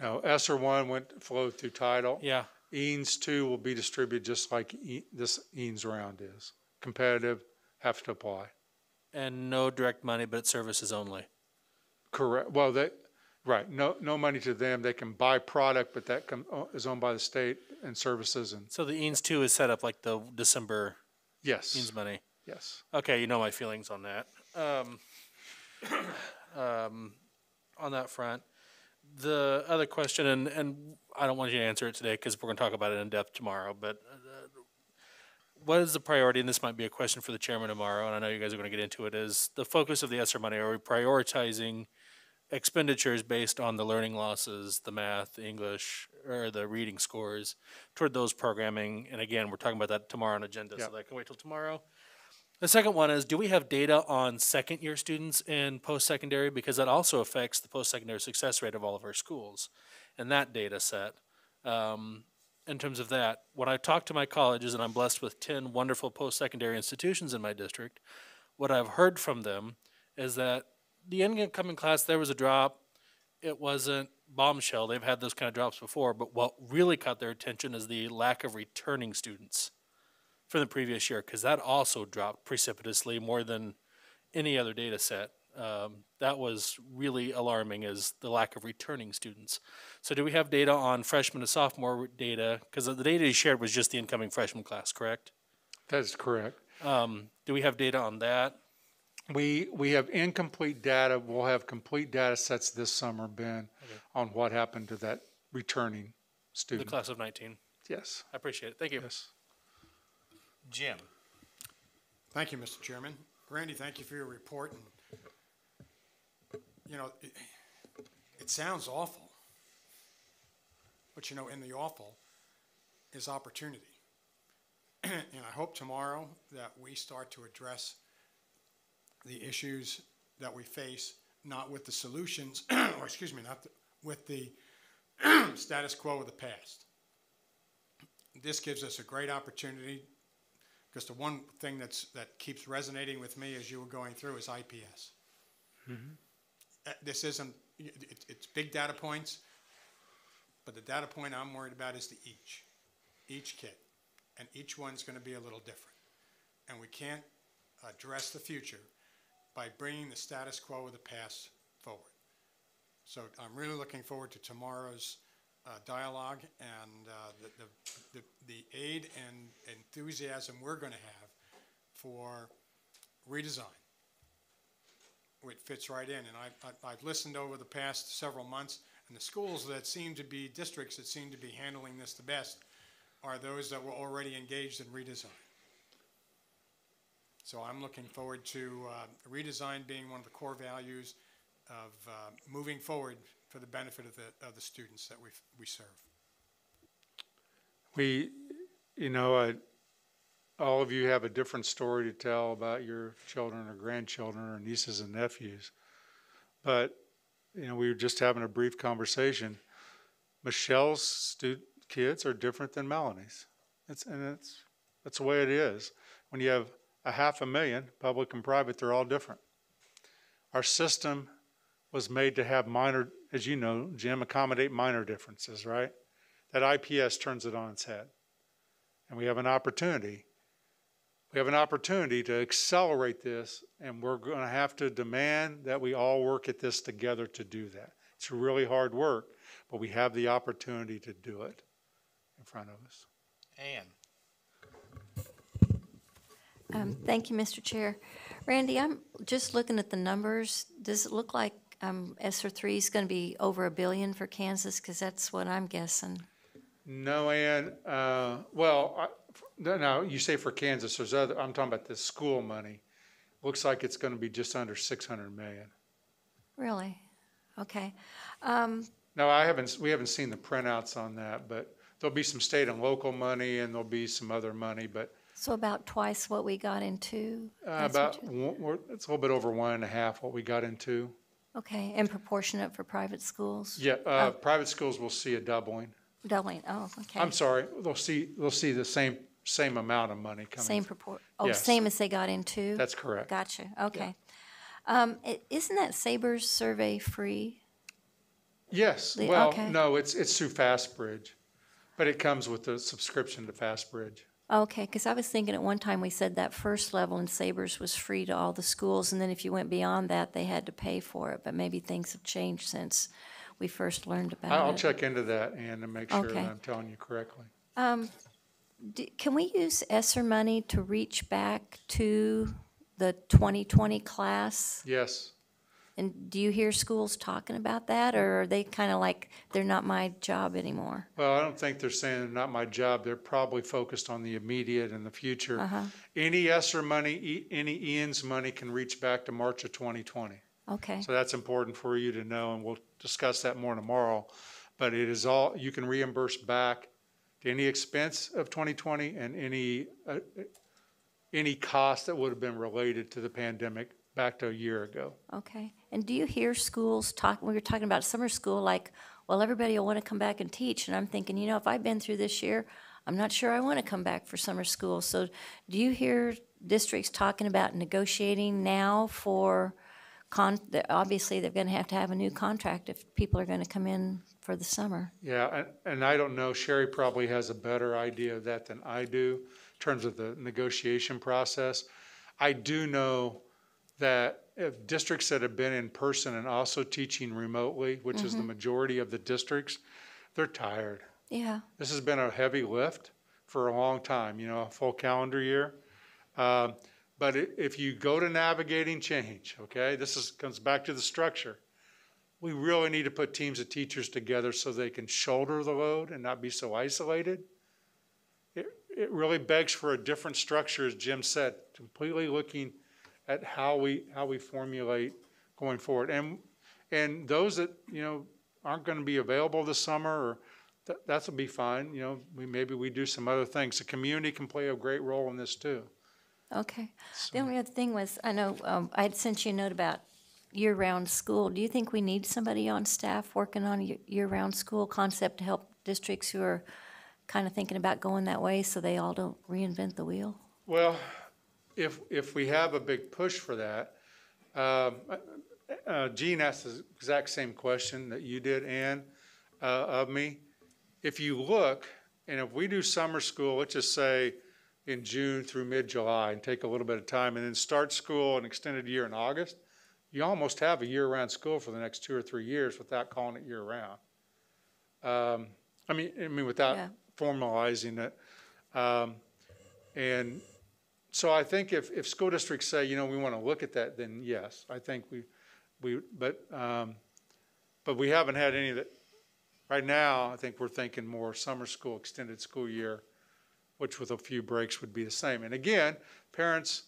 No, ESSER one went, flowed through title. Yeah. EANS two will be distributed just like E- this EANS round is. Competitive, have to apply. And no direct money, but services only. Correct, well, they, right, no, no money to them, they can buy product, but that come, uh, is owned by the state and services and, So the EANS two is set up like the December yes, EANS money. yes. Okay, you know my feelings on that. Um, um, on that front, the other question, and, and I don't want you to answer it today because we're going to talk about it in depth tomorrow. But uh, what is the priority? And this might be a question for the chairman tomorrow. And I know you guys are going to get into it. Is the focus of the ESSER money? Are we prioritizing expenditures based on the learning losses, the math, the English, or the reading scores toward those programming. And again, we're talking about that tomorrow on agenda, so Yep. that can wait till tomorrow. The second one is, do we have data on second year students in post-secondary? Because that also affects the post-secondary success rate of all of our schools. And that data set, um, in terms of that, when I talk to my colleges, and I'm blessed with ten wonderful post-secondary institutions in my district, what I've heard from them is that the incoming class, there was a drop. It wasn't bombshell. They've had those kind of drops before, but what really caught their attention is the lack of returning students from the previous year, because that also dropped precipitously more than any other data set. Um, that was really alarming is the lack of returning students. So do we have data on freshman to sophomore data? Because the data you shared was just the incoming freshman class, correct? That is correct. Um, do we have data on that? We, we have incomplete data. We'll have complete data sets this summer, Ben, on what happened to that returning student. The class of nineteen? Yes. I appreciate it. Thank you. Yes. Jim? Thank you, Mr. Chairman. Randy, thank you for your report. And You know, it, it sounds awful, but you know, in the awful is opportunity. And I hope tomorrow that we start to address the issues that we face, not with the solutions, or excuse me, not the- with the status quo of the past. This gives us a great opportunity because the one thing that's, that keeps resonating with me as you were going through is IPS. Uh, This isn't, it, it's big data points, but the data point I'm worried about is the each, each kid. And each one's gonna be a little different. And we can't address the future by bringing the status quo of the past forward. So I'm really looking forward to tomorrow's uh, dialogue and uh, the, the, the, the aid and enthusiasm we're going to have for redesign. It fits right in, and I, I, I've listened over the past several months, and the schools that seem to be districts that seem to be handling this the best are those that were already engaged in redesign. So I'm looking forward to uh, redesign being one of the core values of uh, moving forward for the benefit of the, of the students that we, we serve. We, you know, uh, all of you have a different story to tell about your children or grandchildren or nieces and nephews. But, you know, we were just having a brief conversation. Michelle's stu- kids are different than Melanie's. It's, and it's, that's the way it is. When you have a half a million, public and private, they're all different. Our system was made to have minor, as you know, Jim, accommodate minor differences, right? That IPS turns it on its head. And we have an opportunity. We have an opportunity to accelerate this, and we're going to have to demand that we all work at this together to do that. It's really hard work, but we have the opportunity to do it in front of us. Ann? Um, Thank you, Mr. Chair. Randy, I'm just looking at the numbers. Does it look like um, ESSER three is going to be over a billion for Kansas? Because that's what I'm guessing. No, Ann, uh, well, I, no, no, you say for Kansas, there's other, I'm talking about the school money. Looks like it's gonna be just under six hundred million. Really? Okay. Um, No, I haven't, we haven't seen the printouts on that, but there'll be some state and local money and there'll be some other money, but So about twice what we got into? uh, about, one- we're- it's a little bit over one and a half what we got into. Okay, and proportionate for private schools? Yeah, uh, private schools will see a doubling. Doubling, oh, okay. I'm sorry, they'll see, they'll see the same, same amount of money coming. Same propor, oh, Yes. same as they got into? That's correct. Gotcha, okay. Um, i- Isn't that SAEBRS survey free? Yes, The- well, okay. no, it's, it's through FastBridge, but it comes with the subscription to FastBridge. Okay, because I was thinking at one time we said that first level in SAEBRS was free to all the schools, and then if you went beyond that, they had to pay for it, but maybe things have changed since we first learned about it. I'll check into that, Ann, and make sure that Okay. I'm telling you correctly. Um, d- Can we use ESSER money to reach back to the 2020 class? Yes, And do you hear schools talking about that, or are they kind of like, they're not my job anymore? well, I don't think they're saying they're not my job, they're probably focused on the immediate and the future. Uh-huh. Any ESSER money, E- any EANS money can reach back to March of 2020. Okay, So that's important for you to know, and we'll discuss that more tomorrow. But it is all, you can reimburse back to any expense of 2020 and any, uh, any cost that would have been related to the pandemic back to a year ago. okay. And do you hear schools talk, we were talking about summer school, like, well, everybody will want to come back and teach. And I'm thinking, you know, if I've been through this year, I'm not sure I want to come back for summer school. So do you hear districts talking about negotiating now for con, obviously they're going to have to have a new contract if people are going to come in for the summer? Yeah, and, and I don't know, Sherry probably has a better idea of that than I do in terms of the negotiation process. I do know that if districts that have been in person and also teaching remotely, which is the Mhm. majority of the districts, they're tired. Yeah, This has been a heavy lift for a long time, you know, a full calendar year. Um, But if you go to navigating change, okay, this is, comes back to the structure. We really need to put teams of teachers together so they can shoulder the load and not be so isolated. It, it really begs for a different structure, as Jim said, completely looking at how we, how we formulate going forward. And, and those that, you know, aren't gonna be available this summer, or that, that'll be fine, you know, we, maybe we do some other things. The community can play a great role in this too. okay. The only other thing was, I know, um, I had sent you a note about year-round school. Do you think we need somebody on staff working on a year-round school concept to help districts who are kind of thinking about going that way so they all don't reinvent the wheel? Well, if, if we have a big push for that, um, uh, Jean asked the exact same question that you did, Ann, uh, of me. If you look, and if we do summer school, let's just say in June through mid-July and take a little bit of time and then start school an extended year in August, you almost have a year-round school for the next two or three years without calling it year-round. Um, I mean, I mean, without Yeah. formalizing it. Um, and so I think if, if school districts say, you know, we want to look at that, then yes, I think we, we, but, um, but we haven't had any of that, right now, I think we're thinking more summer school, extended school year, which with a few breaks would be the same. And again, parents,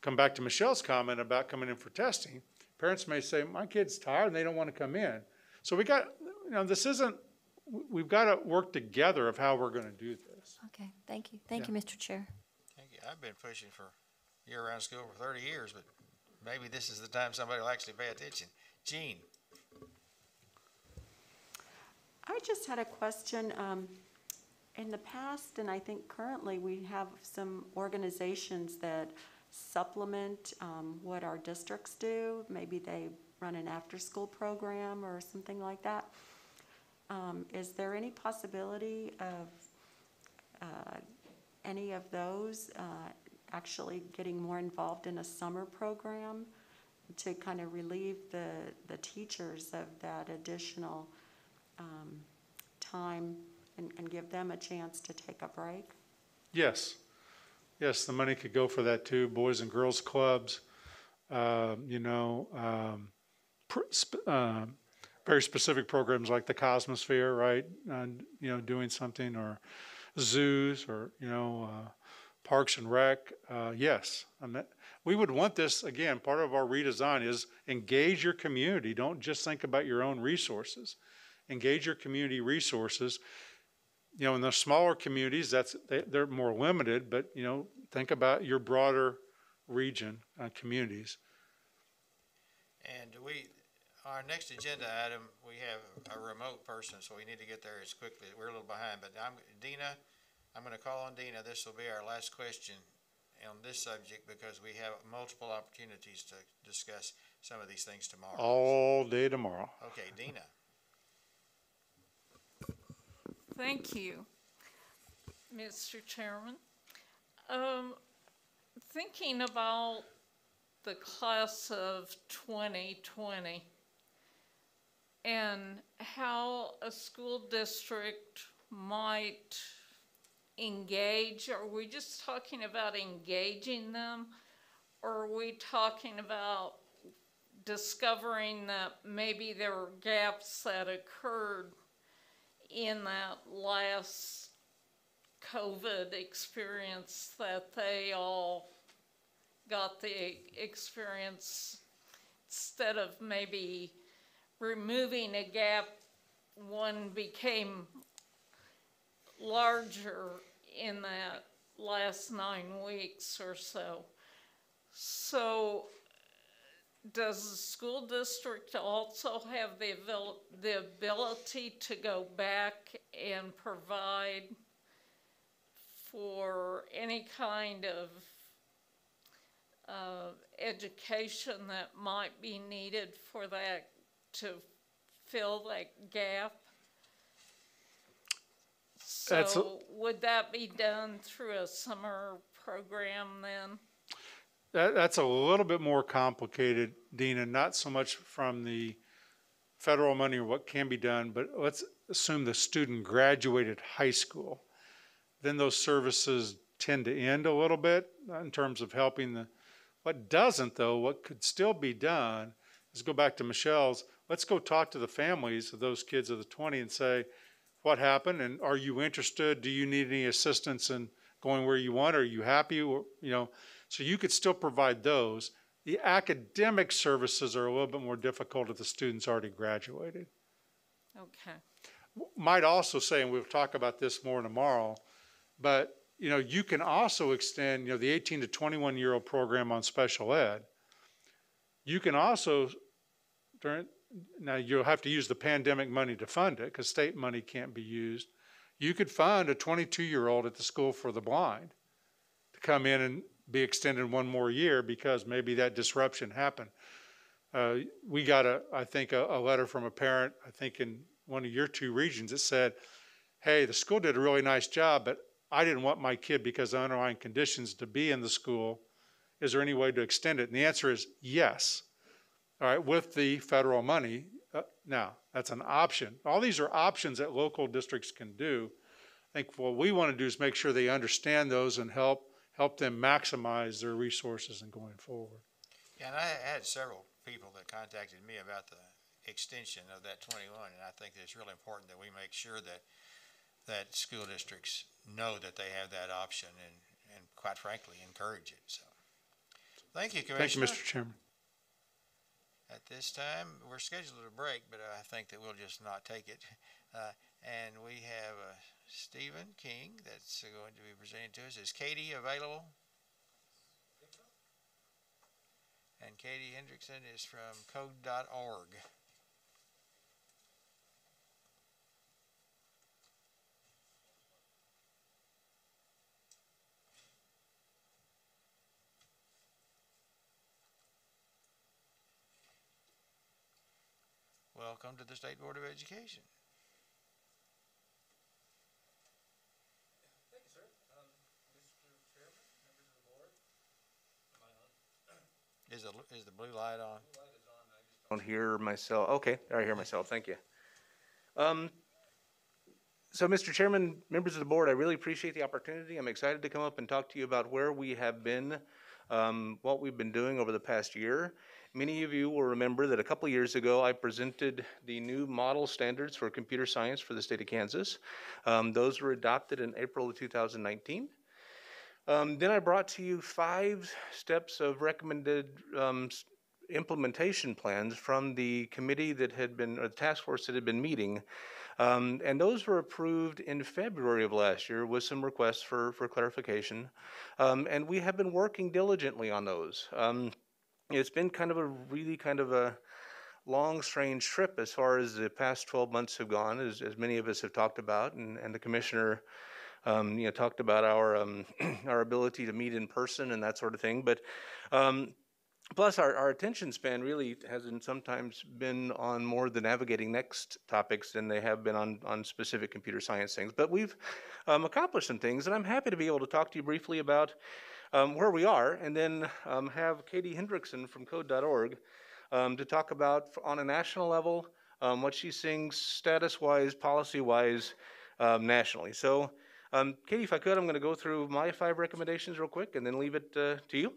come back to Michelle's comment about coming in for testing. Parents may say, my kid's tired and they don't want to come in. So we got, you know, this isn't, we- we've got to work together of how we're going to do this. Okay, thank you. Thank you, Mr. Chair. I've been pushing for year-round school for thirty years, but maybe this is the time somebody will actually pay attention. Jean? I just had a question. Um, in the past, and I think currently, we have some organizations that supplement um, what our districts do. Maybe they run an after-school program or something like that. Um, is there any possibility of uh, any of those uh, actually getting more involved in a summer program to kind of relieve the, the teachers of that additional um, time and, and give them a chance to take a break? Yes, yes, the money could go for that too, boys and girls clubs, um, you know, um, sp- um, very specific programs like the Cosmosphere, right? And, you know, doing something or zoos or, you know, uh, parks and rec, uh, yes. Mean, we would want this, again, part of our redesign is engage your community. Don't just think about your own resources. Engage your community resources you know, in the smaller communities, that's, they, they're more limited, but, you know, think about your broader region, uh, communities. And we, our next agenda item, we have a remote person, so we need to get there as quickly. We're a little behind, but I'm, Deena, I'm gonna call on Deena. This will be our last question on this subject because we have multiple opportunities to discuss some of these things tomorrow. All day tomorrow. Okay, Deena. Thank you, Mr. Chairman. Um, thinking about the class of 2020 and how a school district might engage, are we just talking about engaging them? Or are we talking about discovering that maybe there were gaps that occurred in that last COVID experience that they all got the experience instead of maybe removing a gap, one became larger in that last nine weeks or so. So does the school district also have the abil- the ability to go back and provide for any kind of uh, education that might be needed for that, to fill that gap? That's a- So would that be done through a summer program then? That, that's a little bit more complicated, Deena, not so much from the federal money or what can be done, but let's assume the student graduated high school. Then those services tend to end a little bit in terms of helping the, what doesn't though, what could still be done is go back to Michelle's, let's go talk to the families of those kids of the twenty and say, what happened and are you interested? Do you need any assistance in going where you want? Are you happy? Or, you know, so you could still provide those. The academic services are a little bit more difficult if the student's already graduated. Okay. Might also say, and we'll talk about this more tomorrow, but you know, you can also extend, you know, the 18 to 21 year old program on special ed. You can also, during, now you'll have to use the pandemic money to fund it because state money can't be used. You could fund a 22 year old at the school for the blind to come in and be extended one more year because maybe that disruption happened. Uh, we got a, I think, a, a letter from a parent, I think in one of your two regions that said, hey, the school did a really nice job, but I didn't want my kid because of underlying conditions to be in the school. Is there any way to extend it? And the answer is yes. All right, with the federal money. Uh, now, that's an option. All these are options that local districts can do. I think what we want to do is make sure they understand those and help help them maximize their resources and going forward. Yeah, and I had several people that contacted me about the extension of that twenty-one, and I think that it's really important that we make sure that, that school districts know that they have that option and, and quite frankly, encourage it, so. Thank you, Thank you, Mr. Chairman. At this time, we're scheduled to break, but I think that we'll just not take it. Uh, and we have, uh, Stephen King that's going to be presenting to us. Is Katie available? And Katie Hendrickson is from code.org. Welcome to the State Board of Education. Thank you, sir. Um, Mr. Chairman, members of the board. Am I on? Is the, is the blue light on? I don't hear myself. Okay, I hear myself. Thank you. Um, so, Mr. Chairman, members of the board, I really appreciate the opportunity. I'm excited to come up and talk to you about where we have been, um, what we've been doing over the past year. Many of you will remember that a couple years ago, I presented the new model standards for computer science for the state of Kansas. Um, those were adopted in April of 2019. Um, then I brought to you five steps of recommended um, implementation plans from the committee that had been, or the task force that had been meeting. Um, and those were approved in February of last year with some requests for, for clarification. Um, and we have been working diligently on those. Um, it's been kind of a really kind of a long, strange trip as far as the past 12 months have gone, as, as many of us have talked about, and, and the commissioner um, you know, talked about our um, our ability to meet in person and that sort of thing. But um, plus, our, our attention span really hasn't sometimes been on more the navigating next topics than they have been on on specific computer science things. But we've um, accomplished some things, and I'm happy to be able to talk to you briefly about um, where we are, and then um, have Katie Hendrickson from Code.org um, to talk about on a national level um, what she's seeing status-wise, policy-wise, um, nationally. So. Katie, if I could, I'm going to go through my five recommendations real quick and then leave it uh, to you.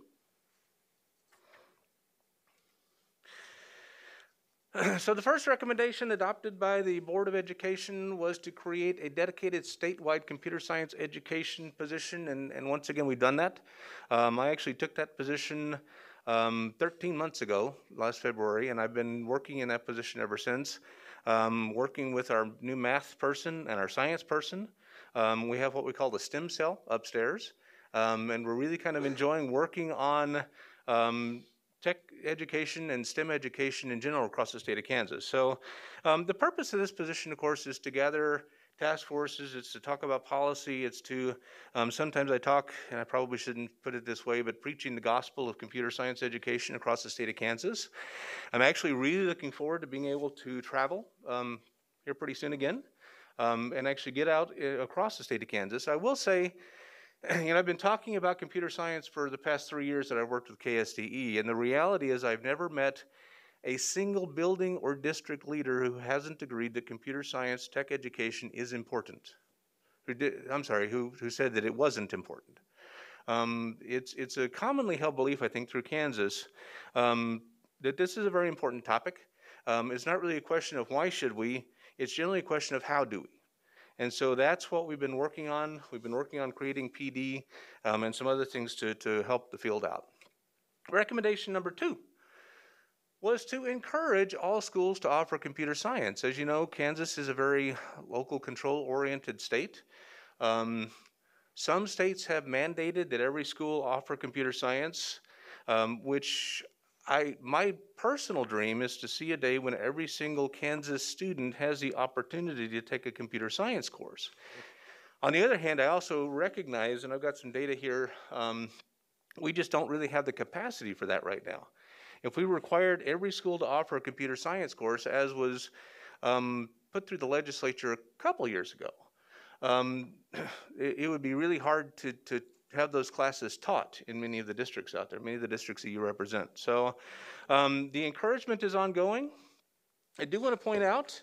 so, the first recommendation adopted by the Board of Education was to create a dedicated statewide computer science education position, and, and once again, we've done that. Um, I actually took that position um, 13 months ago, last February, and I've been working in that position ever since. Um, working with our new math person and our science person. Um, we have what we call the STEM cell upstairs, um, and we're really kind of enjoying working on um, tech education and STEM education in general across the state of Kansas. So, um, the purpose of this position, of course, is to gather task forces, it's to talk about policy, it's to, um, sometimes I talk, and I probably shouldn't put it this way, but preaching the gospel of computer science education across the state of Kansas. I'm actually really looking forward to being able to travel um, here pretty soon again um, and actually get out uh, across the state of Kansas. I will say, know, I've been talking about computer science for the past three years that I've worked with KSDE, and the reality is I've never met a single building or district leader who hasn't agreed that computer science tech education is important. Who did, I'm sorry, who, who said that it wasn't important. Um, it's, it's a commonly held belief, I think, through Kansas um, that this is a very important topic. Um, it's not really a question of why should we, it's generally a question of how do we. And so that's what we've been working on. We've been working on creating PD um, and some other things to, to help the field out. Recommendation number two was to encourage all schools to offer computer science. As you know, Kansas is a very local control oriented state. Um, some states have mandated that every school offer computer science, um, which I, my personal dream is to see a day when every single Kansas student has the opportunity to take a computer science course. On the other hand, I also recognize, and I've got some data here, um, we just don't really have the capacity for that right now. If we required every school to offer a computer science course, as was um, put through the legislature a couple years ago, um, it, it, would be really hard to, to have those classes taught in many of the districts out there, many of the districts that you represent. So um, the encouragement is ongoing. I do want to point out,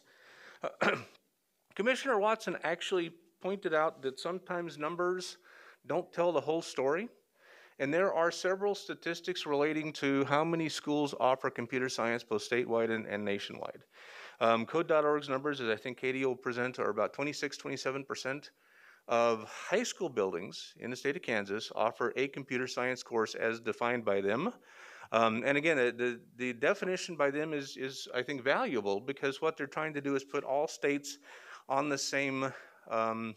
uh, Commissioner Watson actually pointed out that sometimes numbers don't tell the whole story. And there are several statistics relating to how many schools offer computer science both statewide and, and nationwide. Um, Code.org's numbers, as I think Katie will present, are about 26, 27% of high school buildings in the state of Kansas offer a computer science course as defined by them. Um, and again, the, the definition by them is, is, I think, valuable because what they're trying to do is put all states on the same um,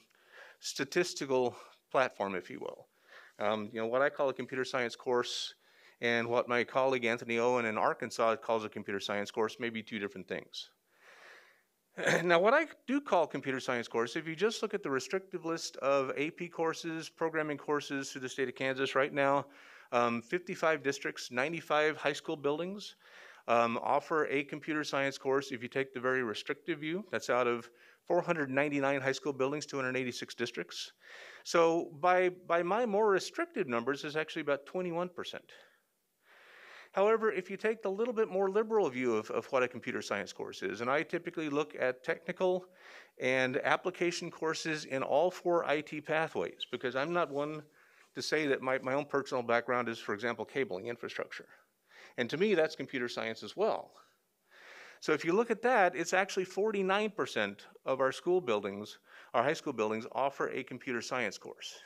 statistical platform, if you will. Um, you know, what I call a computer science course and what my colleague Anthony Owen in Arkansas calls a computer science course may be two different things. now, what I do call computer science course, if you just look at the restrictive list of AP courses, programming courses through the state of Kansas right now, um, 55 districts, 95 high school buildings um, offer a computer science course. If you take the very restrictive view, that's out of 499 high school buildings, 286 districts. So by, by my more restrictive numbers, it's actually about 21%. However, if you take the little bit more liberal view of, of what a computer science course is, and I typically look at technical and application courses in all four IT pathways, because I'm not one to say that my, my own personal background is, for example, cabling infrastructure. And to me, that's computer science as well. So if you look at that, it's actually 49% of our school buildings, our high school buildings, offer a computer science course.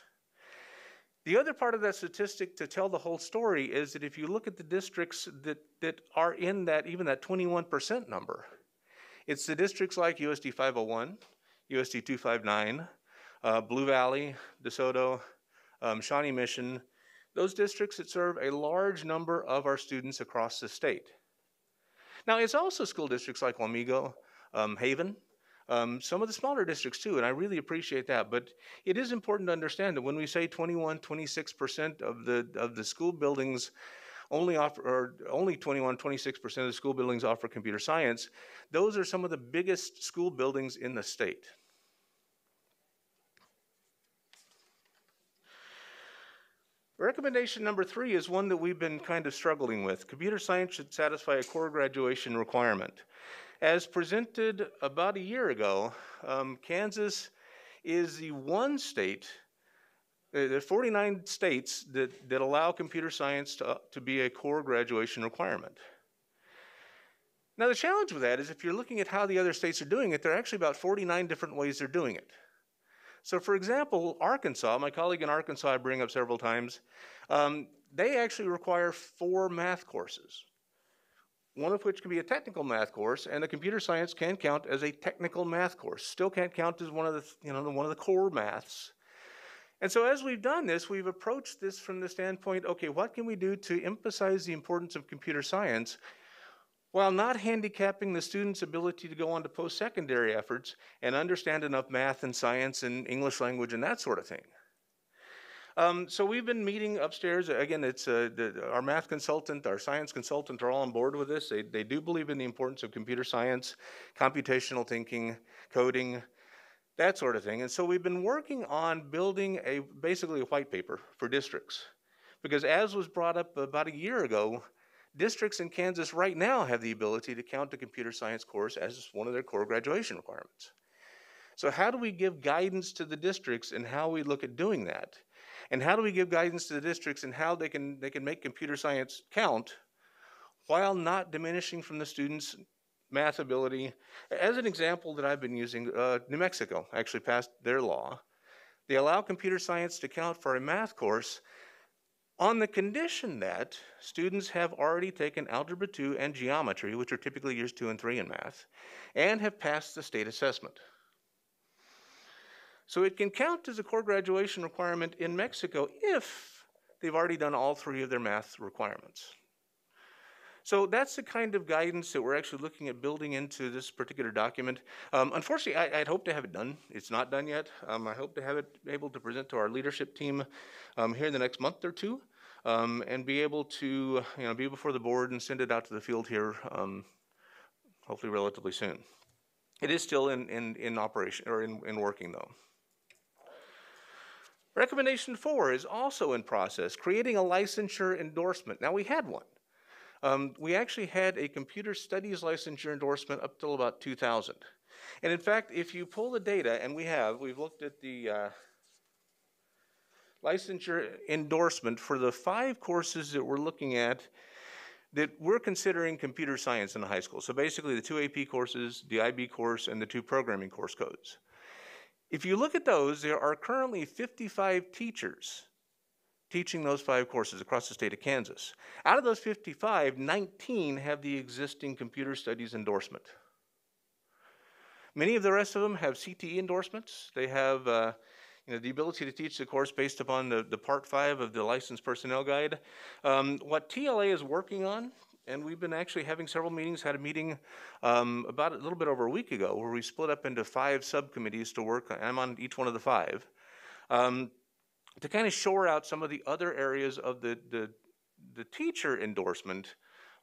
The other part of that statistic to tell the whole story is that if you look at the districts that, that are in that, even that 21% number, it's the districts like USD 501, USD 259, uh, Blue Valley, DeSoto, um, Shawnee Mission, those districts that serve a large number of our students across the state. Now, it's also school districts like Wamego, um, Haven, um, some of the smaller districts too, and I really appreciate that. But it is important to understand that when we say 21, 26% of the, of the school buildings only offer, or only 21, 26% of the school buildings offer computer science, those are some of the biggest school buildings in the state. Recommendation number three is one that we've been kind of struggling with. Computer science should satisfy a core graduation requirement. As presented about a year ago, um, Kansas is the one state, uh, are 49 states that, that allow computer science to, to be a core graduation requirement. Now, the challenge with that is if you're looking at how the other states are doing it, there are actually about 49 different ways they're doing it. So, for example, Arkansas, my colleague in Arkansas I bring up several times, um, they actually require four math courses. One of which can be a technical math course, and the computer science can count as a technical math course. Still can't count as one of the, you know, one of the core maths. And so as we've done this, we've approached this from the standpoint, okay, what can we do to emphasize the importance of computer science while not handicapping the student's ability to go on to post-secondary efforts and understand enough math and science and English language and that sort of thing. Um, so we've been meeting upstairs. Again, it's uh, the, our math consultant, our science consultant are all on board with this. They, they do believe in the importance of computer science, computational thinking, coding, that sort of thing. And so we've been working on building a basically a white paper for districts. Because as was brought up about a year ago, districts in Kansas right now have the ability to count a computer science course as one of their core graduation requirements. So how do we give guidance to the districts and how we look at doing that? And how do we give guidance to the districts and how they can, they can make computer science count while not diminishing from the students' math ability? As an example that I've been using, uh, New Mexico actually passed their law. They allow computer science to count for a math course on the condition that students have already taken Algebra 2 and Geometry, which are typically years 2 and 3 in math, and have passed the state assessment. So it can count as a core graduation requirement in Mexico if they've already done all three of their math requirements. So that's the kind of guidance that we're actually looking at building into this particular document. Um, unfortunately, I, would hope to have it done. It's not done yet. Um, I hope to have it able to present to our leadership team um, here in the next month or two, um, and be able to you know be before the board and send it out to the field here, um, hopefully relatively soon. It is still in in, in operation or in, in working though. Recommendation four is also in process, creating a licensure endorsement. Now, we had one. Um, we actually had a computer studies licensure endorsement up till about 2000. And in fact, if you pull the data, and we have, we've looked at the uh, licensure endorsement for the five courses that we're looking at that we're considering computer science in the high school. So basically the two AP courses, the IB course, and the two programming course codes. If you look at those, there are currently 55 teachers teaching those five courses across the state of Kansas. Out of those 55, 19 have the existing computer studies endorsement. Many of the rest of them have CTE endorsements. They have uh, you know, the ability to teach the course based upon the, the Part 5 of the Licensed Personnel Guide. Um, what TLA is working on and we've been actually having several meetings. Had a meeting um, about a little bit over a week ago where we split up into five subcommittees to work. I'm on each one of the five um, to kind of shore out some of the other areas of the the, the teacher endorsement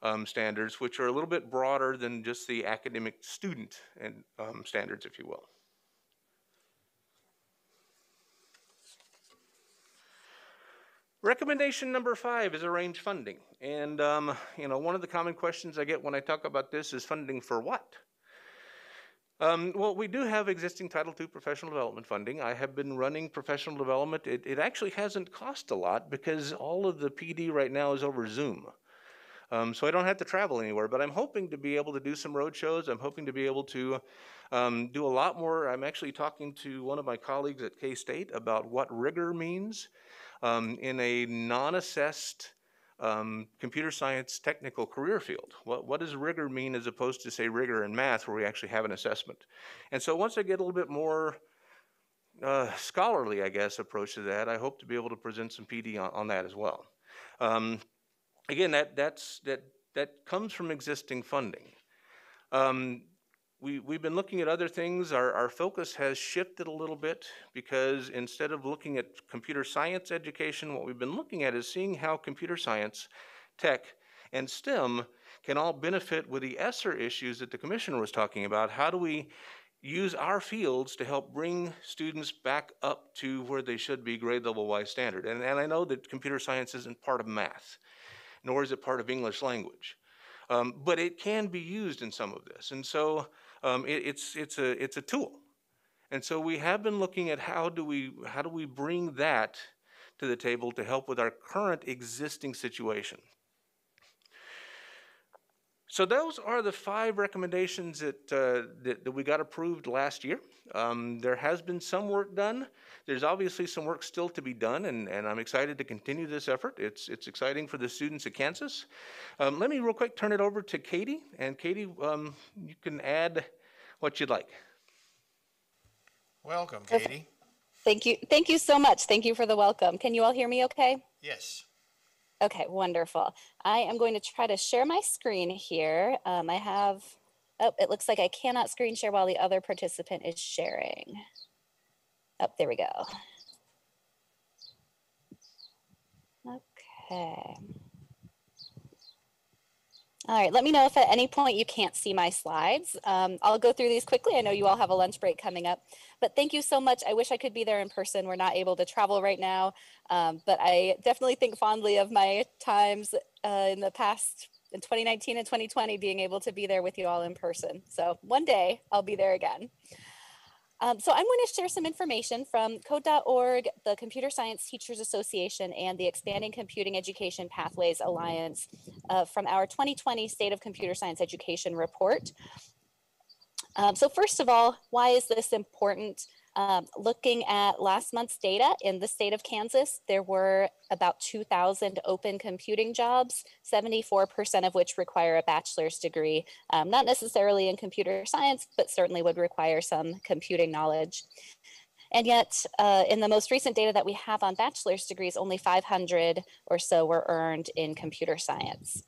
um, standards, which are a little bit broader than just the academic student and um, standards, if you will. Recommendation number five is arrange funding. And, um, you know, one of the common questions I get when I talk about this is funding for what? Um, well, we do have existing Title II professional development funding. I have been running professional development. It, it actually hasn't cost a lot because all of the PD right now is over Zoom. Um, so I don't have to travel anywhere, but I'm hoping to be able to do some road shows. I'm hoping to be able to um, do a lot more. I'm actually talking to one of my colleagues at K-State about what rigor means um, in a non-assessed um, computer science technical career field. What, what does rigor mean as opposed to, say, rigor in math where we actually have an assessment? And so once I get a little bit more uh, scholarly, I guess, approach to that, I hope to be able to present some PD on, on that as well. Um, again, that, that's, that, that comes from existing funding. Um, we, we've been looking at other things. Our, our focus has shifted a little bit because instead of looking at computer science education, what we've been looking at is seeing how computer science, tech, and STEM can all benefit with the ESSER issues that the commissioner was talking about. How do we use our fields to help bring students back up to where they should be grade level wise standard? And, and I know that computer science isn't part of math, nor is it part of English language. Um, but it can be used in some of this. And so um, it, it's, it's, a, it's a tool. And so we have been looking at how do we, how do we bring that to the table to help with our current existing situation. So those are the five recommendations that, uh, that, that we got approved last year. Um, there has been some work done. There's obviously some work still to be done, and, and I'm excited to continue this effort. It's, it's exciting for the students at Kansas. Um, let me real quick turn it over to Katie, and Katie, um, you can add what you'd like. Welcome, Katie. Thank you. Thank you so much. Thank you for the welcome. Can you all hear me okay? Yes. Okay, wonderful. I am going to try to share my screen here. Um, I have, oh, it looks like I cannot screen share while the other participant is sharing. Oh, there we go. Okay. All right, let me know if at any point you can't see my slides. Um, I'll go through these quickly. I know you all have a lunch break coming up, but thank you so much. I wish I could be there in person. We're not able to travel right now, um, but I definitely think fondly of my times uh, in the past in 2019 and 2020 being able to be there with you all in person. So one day I'll be there again. Um, so I'm going to share some information from Code.org, the Computer Science Teachers Association, and the Expanding Computing Education Pathways Alliance uh, from our 2020 State of Computer Science Education report. Um, so first of all, why is this important? Um, looking at last month's data in the state of Kansas, there were about 2,000 open computing jobs, 74% of which require a bachelor's degree, um, not necessarily in computer science, but certainly would require some computing knowledge. And yet, uh, in the most recent data that we have on bachelor's degrees, only 500 or so were earned in computer science.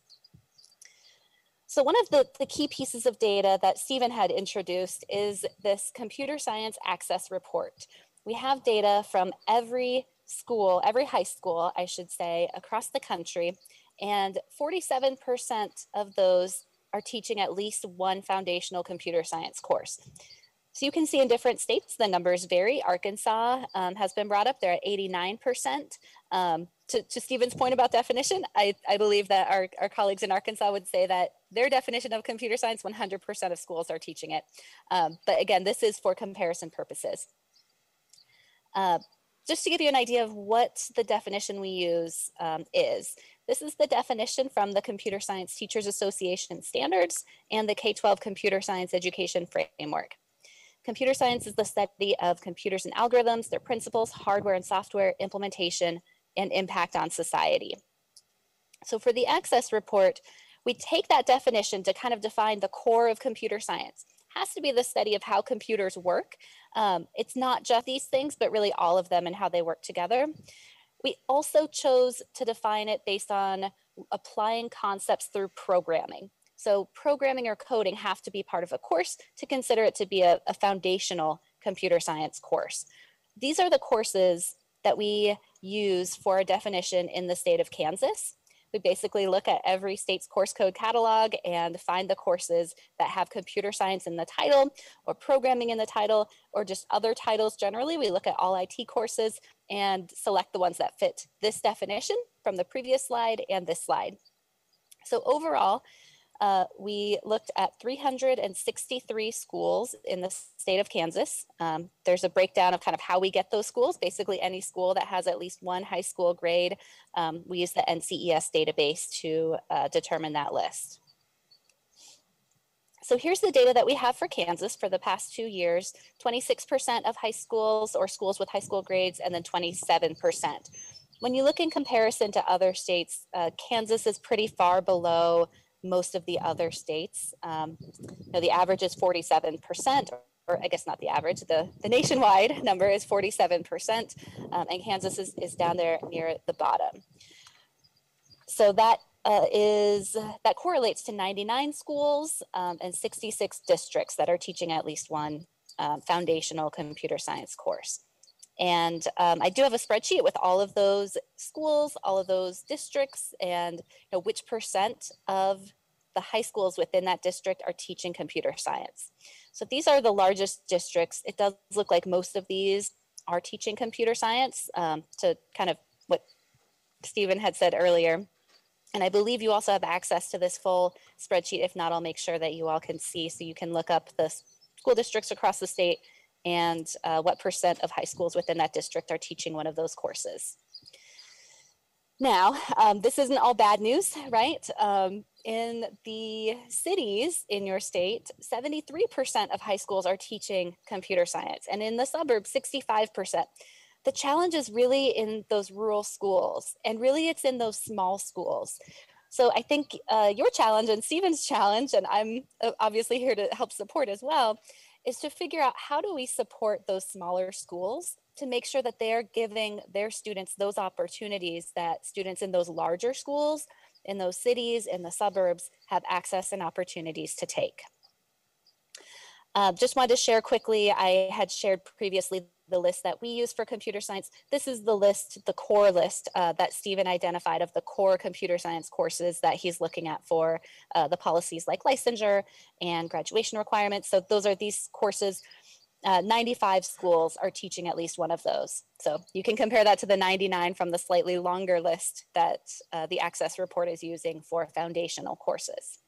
So one of the, the key pieces of data that Stephen had introduced is this computer science access report. We have data from every school, every high school, I should say, across the country, and 47% of those are teaching at least one foundational computer science course. So you can see in different states, the numbers vary. Arkansas um, has been brought up, they're at 89%. Um, to, to Stephen's point about definition, I, I believe that our, our colleagues in Arkansas would say that their definition of computer science, 100% of schools are teaching it. Um, but again, this is for comparison purposes. Uh, just to give you an idea of what the definition we use um, is, this is the definition from the Computer Science Teachers Association standards and the K-12 Computer Science Education Framework. Computer science is the study of computers and algorithms, their principles, hardware and software, implementation, and impact on society. So for the access report, we take that definition to kind of define the core of computer science. Has to be the study of how computers work. Um, it's not just these things, but really all of them and how they work together. We also chose to define it based on applying concepts through programming. So programming or coding have to be part of a course to consider it to be a, a foundational computer science course. These are the courses that we use for a definition in the state of Kansas. We basically look at every state's course code catalog and find the courses that have computer science in the title or programming in the title or just other titles generally. We look at all IT courses and select the ones that fit this definition from the previous slide and this slide. So overall, uh, we looked at 363 schools in the state of Kansas. Um, there's a breakdown of kind of how we get those schools. Basically, any school that has at least one high school grade, um, we use the NCES database to uh, determine that list. So here's the data that we have for Kansas for the past two years 26% of high schools or schools with high school grades, and then 27%. When you look in comparison to other states, uh, Kansas is pretty far below most of the other states. Um, you know, the average is 47%, or I guess not the average, the, the nationwide number is 47%, um, and Kansas is, is down there near the bottom. So that uh, is that correlates to 99 schools um, and 66 districts that are teaching at least one um, foundational computer science course. And um, I do have a spreadsheet with all of those schools, all of those districts, and you know, which percent of the high schools within that district are teaching computer science. So these are the largest districts. It does look like most of these are teaching computer science um, to kind of what Stephen had said earlier. And I believe you also have access to this full spreadsheet. If not, I'll make sure that you all can see so you can look up the school districts across the state and uh, what percent of high schools within that district are teaching one of those courses. Now, um, this isn't all bad news, right? Um, in the cities in your state, 73% of high schools are teaching computer science, and in the suburbs, 65%. The challenge is really in those rural schools, and really it's in those small schools. So I think uh, your challenge and Stephen's challenge, and I'm uh, obviously here to help support as well, is to figure out how do we support those smaller schools to make sure that they're giving their students those opportunities that students in those larger schools, in those cities, in the suburbs have access and opportunities to take. Uh, just wanted to share quickly, I had shared previously the list that we use for computer science. This is the list, the core list uh, that Stephen identified of the core computer science courses that he's looking at for uh, the policies like licensure and graduation requirements. So those are these courses. Uh, 95 schools are teaching at least one of those. So you can compare that to the 99 from the slightly longer list that uh, the Access report is using for foundational courses.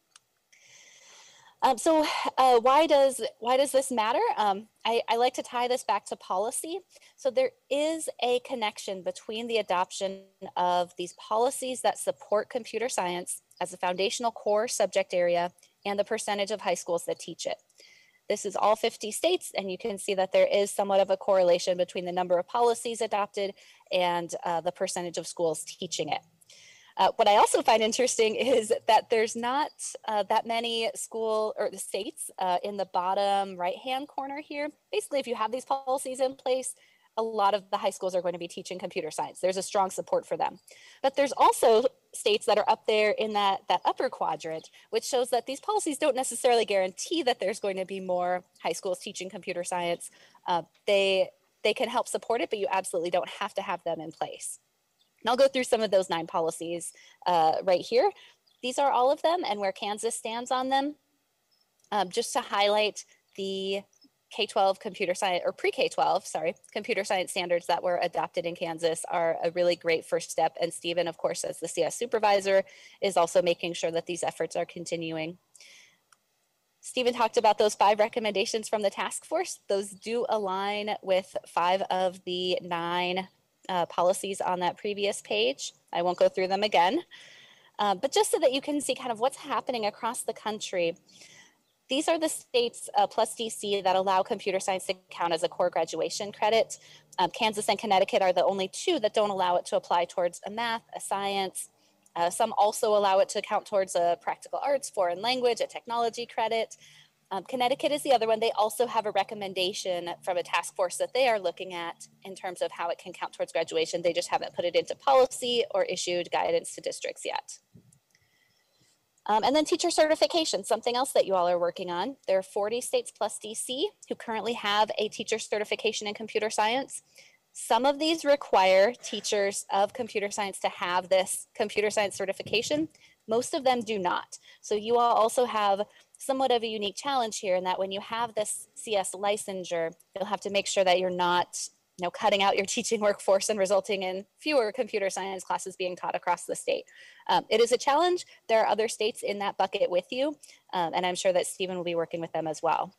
Um, so uh, why does why does this matter? Um, I, I, like to tie this back to policy. So there is a connection between the adoption of these policies that support computer science as a foundational core subject area and the percentage of high schools that teach it. This is all 50 states, and you can see that there is somewhat of a correlation between the number of policies adopted and uh, the percentage of schools teaching it. Uh, what I also find interesting is that there's not uh, that many school or the states uh, in the bottom right hand corner here. Basically, if you have these policies in place, a lot of the high schools are going to be teaching computer science. There's a strong support for them. But there's also states that are up there in that, that upper quadrant, which shows that these policies don't necessarily guarantee that there's going to be more high schools teaching computer science. Uh, they, they can help support it, but you absolutely don't have to have them in place. And I'll go through some of those nine policies uh, right here. These are all of them and where Kansas stands on them. Um, just to highlight the K-12 computer science or pre-K-12, sorry, computer science standards that were adopted in Kansas are a really great first step. And Stephen, of course, as the CS supervisor, is also making sure that these efforts are continuing. Stephen talked about those five recommendations from the task force. Those do align with five of the nine uh, policies on that previous page. I won't go through them again, uh, but just so that you can see kind of what's happening across the country. These are the states uh, plus DC that allow computer science to count as a core graduation credit. Um, Kansas and Connecticut are the only two that don't allow it to apply towards a math, a science. Uh, some also allow it to count towards a practical arts, foreign language, a technology credit. Um, Connecticut is the other one. They also have a recommendation from a task force that they are looking at in terms of how it can count towards graduation. They just haven't put it into policy or issued guidance to districts yet. Um, and then teacher certification, something else that you all are working on. There are 40 states plus DC who currently have a teacher certification in computer science. Some of these require teachers of computer science to have this computer science certification. Most of them do not. So you all also have somewhat of a unique challenge here in that when you have this CS licensure, you'll have to make sure that you're not you know, cutting out your teaching workforce and resulting in fewer computer science classes being taught across the state. Um, it is a challenge. There are other states in that bucket with you, um, and I'm sure that Stephen will be working with them as well.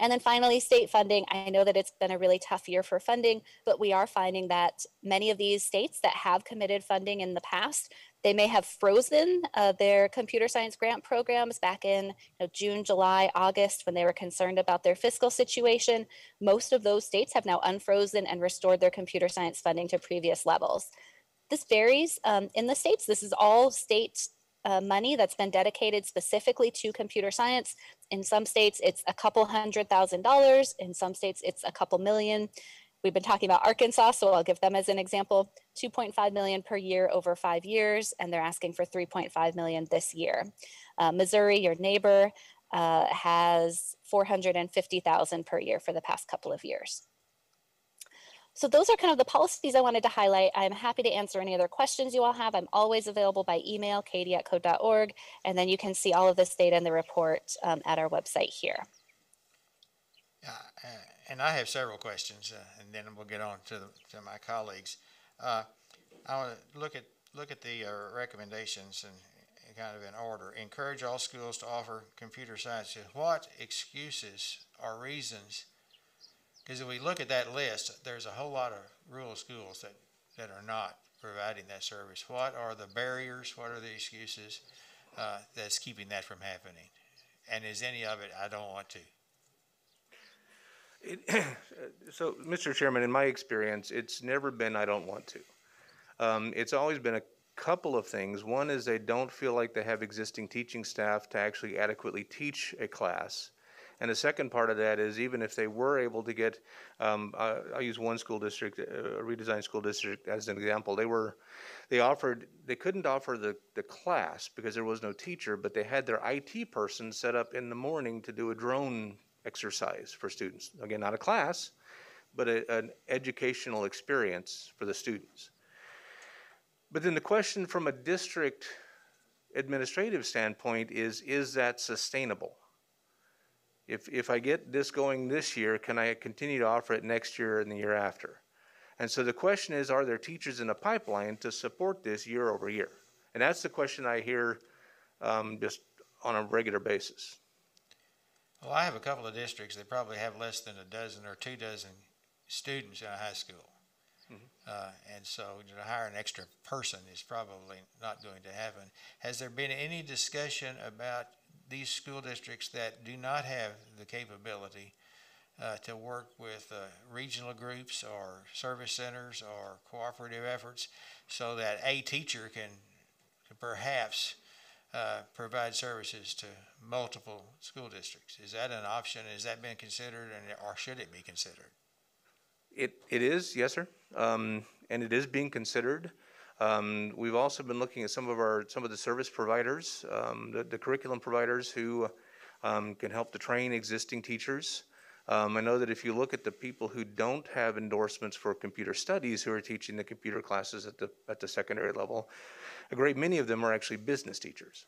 And then finally, state funding. I know that it's been a really tough year for funding, but we are finding that many of these states that have committed funding in the past they may have frozen uh, their computer science grant programs back in you know, June, July, August when they were concerned about their fiscal situation. Most of those states have now unfrozen and restored their computer science funding to previous levels. This varies um, in the states. This is all state uh, money that's been dedicated specifically to computer science. In some states, it's a couple hundred thousand dollars. In some states, it's a couple million. We've been talking about Arkansas, so I'll give them as an example. 2.5 million per year over five years, and they're asking for 3.5 million this year. Uh, Missouri, your neighbor, uh, has 450,000 per year for the past couple of years. So those are kind of the policies I wanted to highlight. I'm happy to answer any other questions you all have. I'm always available by email, katie at code.org, and then you can see all of this data in the report um, at our website here. Uh, and I have several questions, uh, and then we'll get on to, the, to my colleagues. Uh, I want to look at look at the uh, recommendations and, kind of in order. Encourage all schools to offer computer science. What excuses or reasons? Because if we look at that list, there's a whole lot of rural schools that, that are not providing that service? What are the barriers? What are the excuses uh, that's keeping that from happening? And is any of it, I don't want to? It, so, Mr. Chairman, in my experience, it's never been I don't want to. Um, it's always been a couple of things. One is they don't feel like they have existing teaching staff to actually adequately teach a class. And the second part of that is even if they were able to get, um, I, I'll use one school district, uh, a redesigned school district as an example. They were, they offered, they couldn't offer the, the class because there was no teacher, but they had their IT person set up in the morning to do a drone exercise for students. Again, not a class, but a, an educational experience for the students. But then the question from a district administrative standpoint is, is that sustainable? If, if I get this going this year, can I continue to offer it next year and the year after? And so the question is, are there teachers in the pipeline to support this year over year? And that's the question I hear um, just on a regular basis. Well, I have a couple of districts that probably have less than a dozen or two dozen students in a high school. Uh, and so to hire an extra person is probably not going to happen. Has there been any discussion about these school districts that do not have the capability uh, to work with uh, regional groups or service centers or cooperative efforts so that a teacher can perhaps uh, provide services to multiple school districts? Is that an option? Has that been considered and, or should it be considered? It, it is, yes, sir. Um, and it is being considered. Um, we've also been looking at some of our, some of the service providers, um, the, the curriculum providers who um, can help to train existing teachers. Um, I know that if you look at the people who don't have endorsements for computer studies who are teaching the computer classes at the, at the secondary level, a great many of them are actually business teachers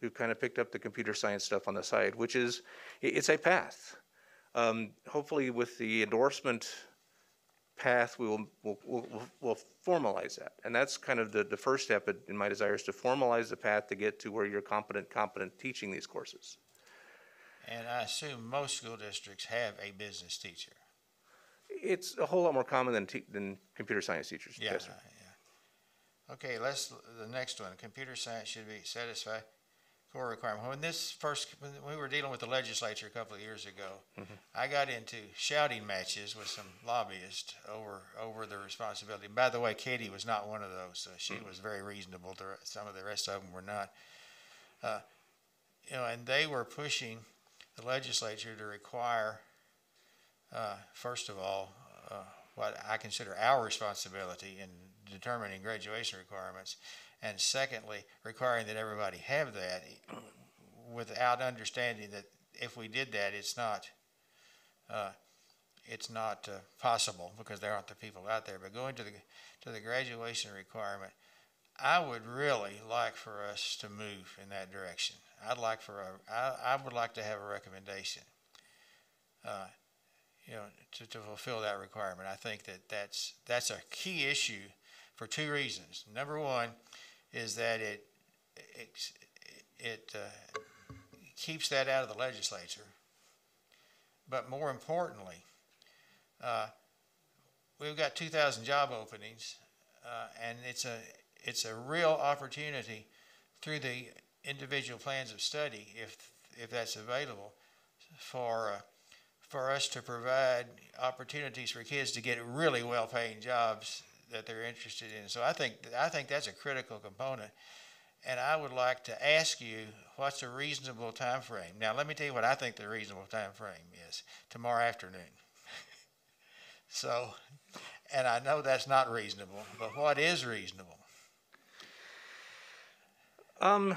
who kind of picked up the computer science stuff on the side, which is, it's a path. Um, hopefully with the endorsement path, we will, will, will, will formalize that. And that's kind of the, the first step in my desire is to formalize the path to get to where you're competent, competent teaching these courses. And I assume most school districts have a business teacher. It's a whole lot more common than, than computer science teachers. Yeah, Yes, yeah. Okay, let's, the next one, computer science should be satisfy core requirement. When this first, when we were dealing with the legislature a couple of years ago, Mm-hmm. I got into shouting matches with some lobbyists over, over the responsibility. By the way, Katie was not one of those. Uh, she was very reasonable. The, re- some of the rest of them were not. Uh, you know, and they were pushing the legislature to require, uh, first of all, uh, what I consider our responsibility in determining graduation requirements, and secondly, requiring that everybody have that without understanding that if we did that, it's not, uh, it's not uh, possible because there aren't the people out there. But going to the to the graduation requirement, I would really like for us to move in that direction. I'd like for a, I, I would like to have a recommendation. Uh, you know, to, to fulfill that requirement. I think that that's that's a key issue for two reasons. Number one is that it it it uh, keeps that out of the legislature. But more importantly, uh, we've got 2,000 job openings, uh, and it's a it's a real opportunity through the individual plans of study, if if that's available, for uh, for us to provide opportunities for kids to get really well-paying jobs that they're interested in. So I think I think that's a critical component. And I would like to ask you, what's a reasonable time frame? Now, let me tell you what I think the reasonable time frame is. Tomorrow afternoon. so, and I know that's not reasonable, but what is reasonable? Um,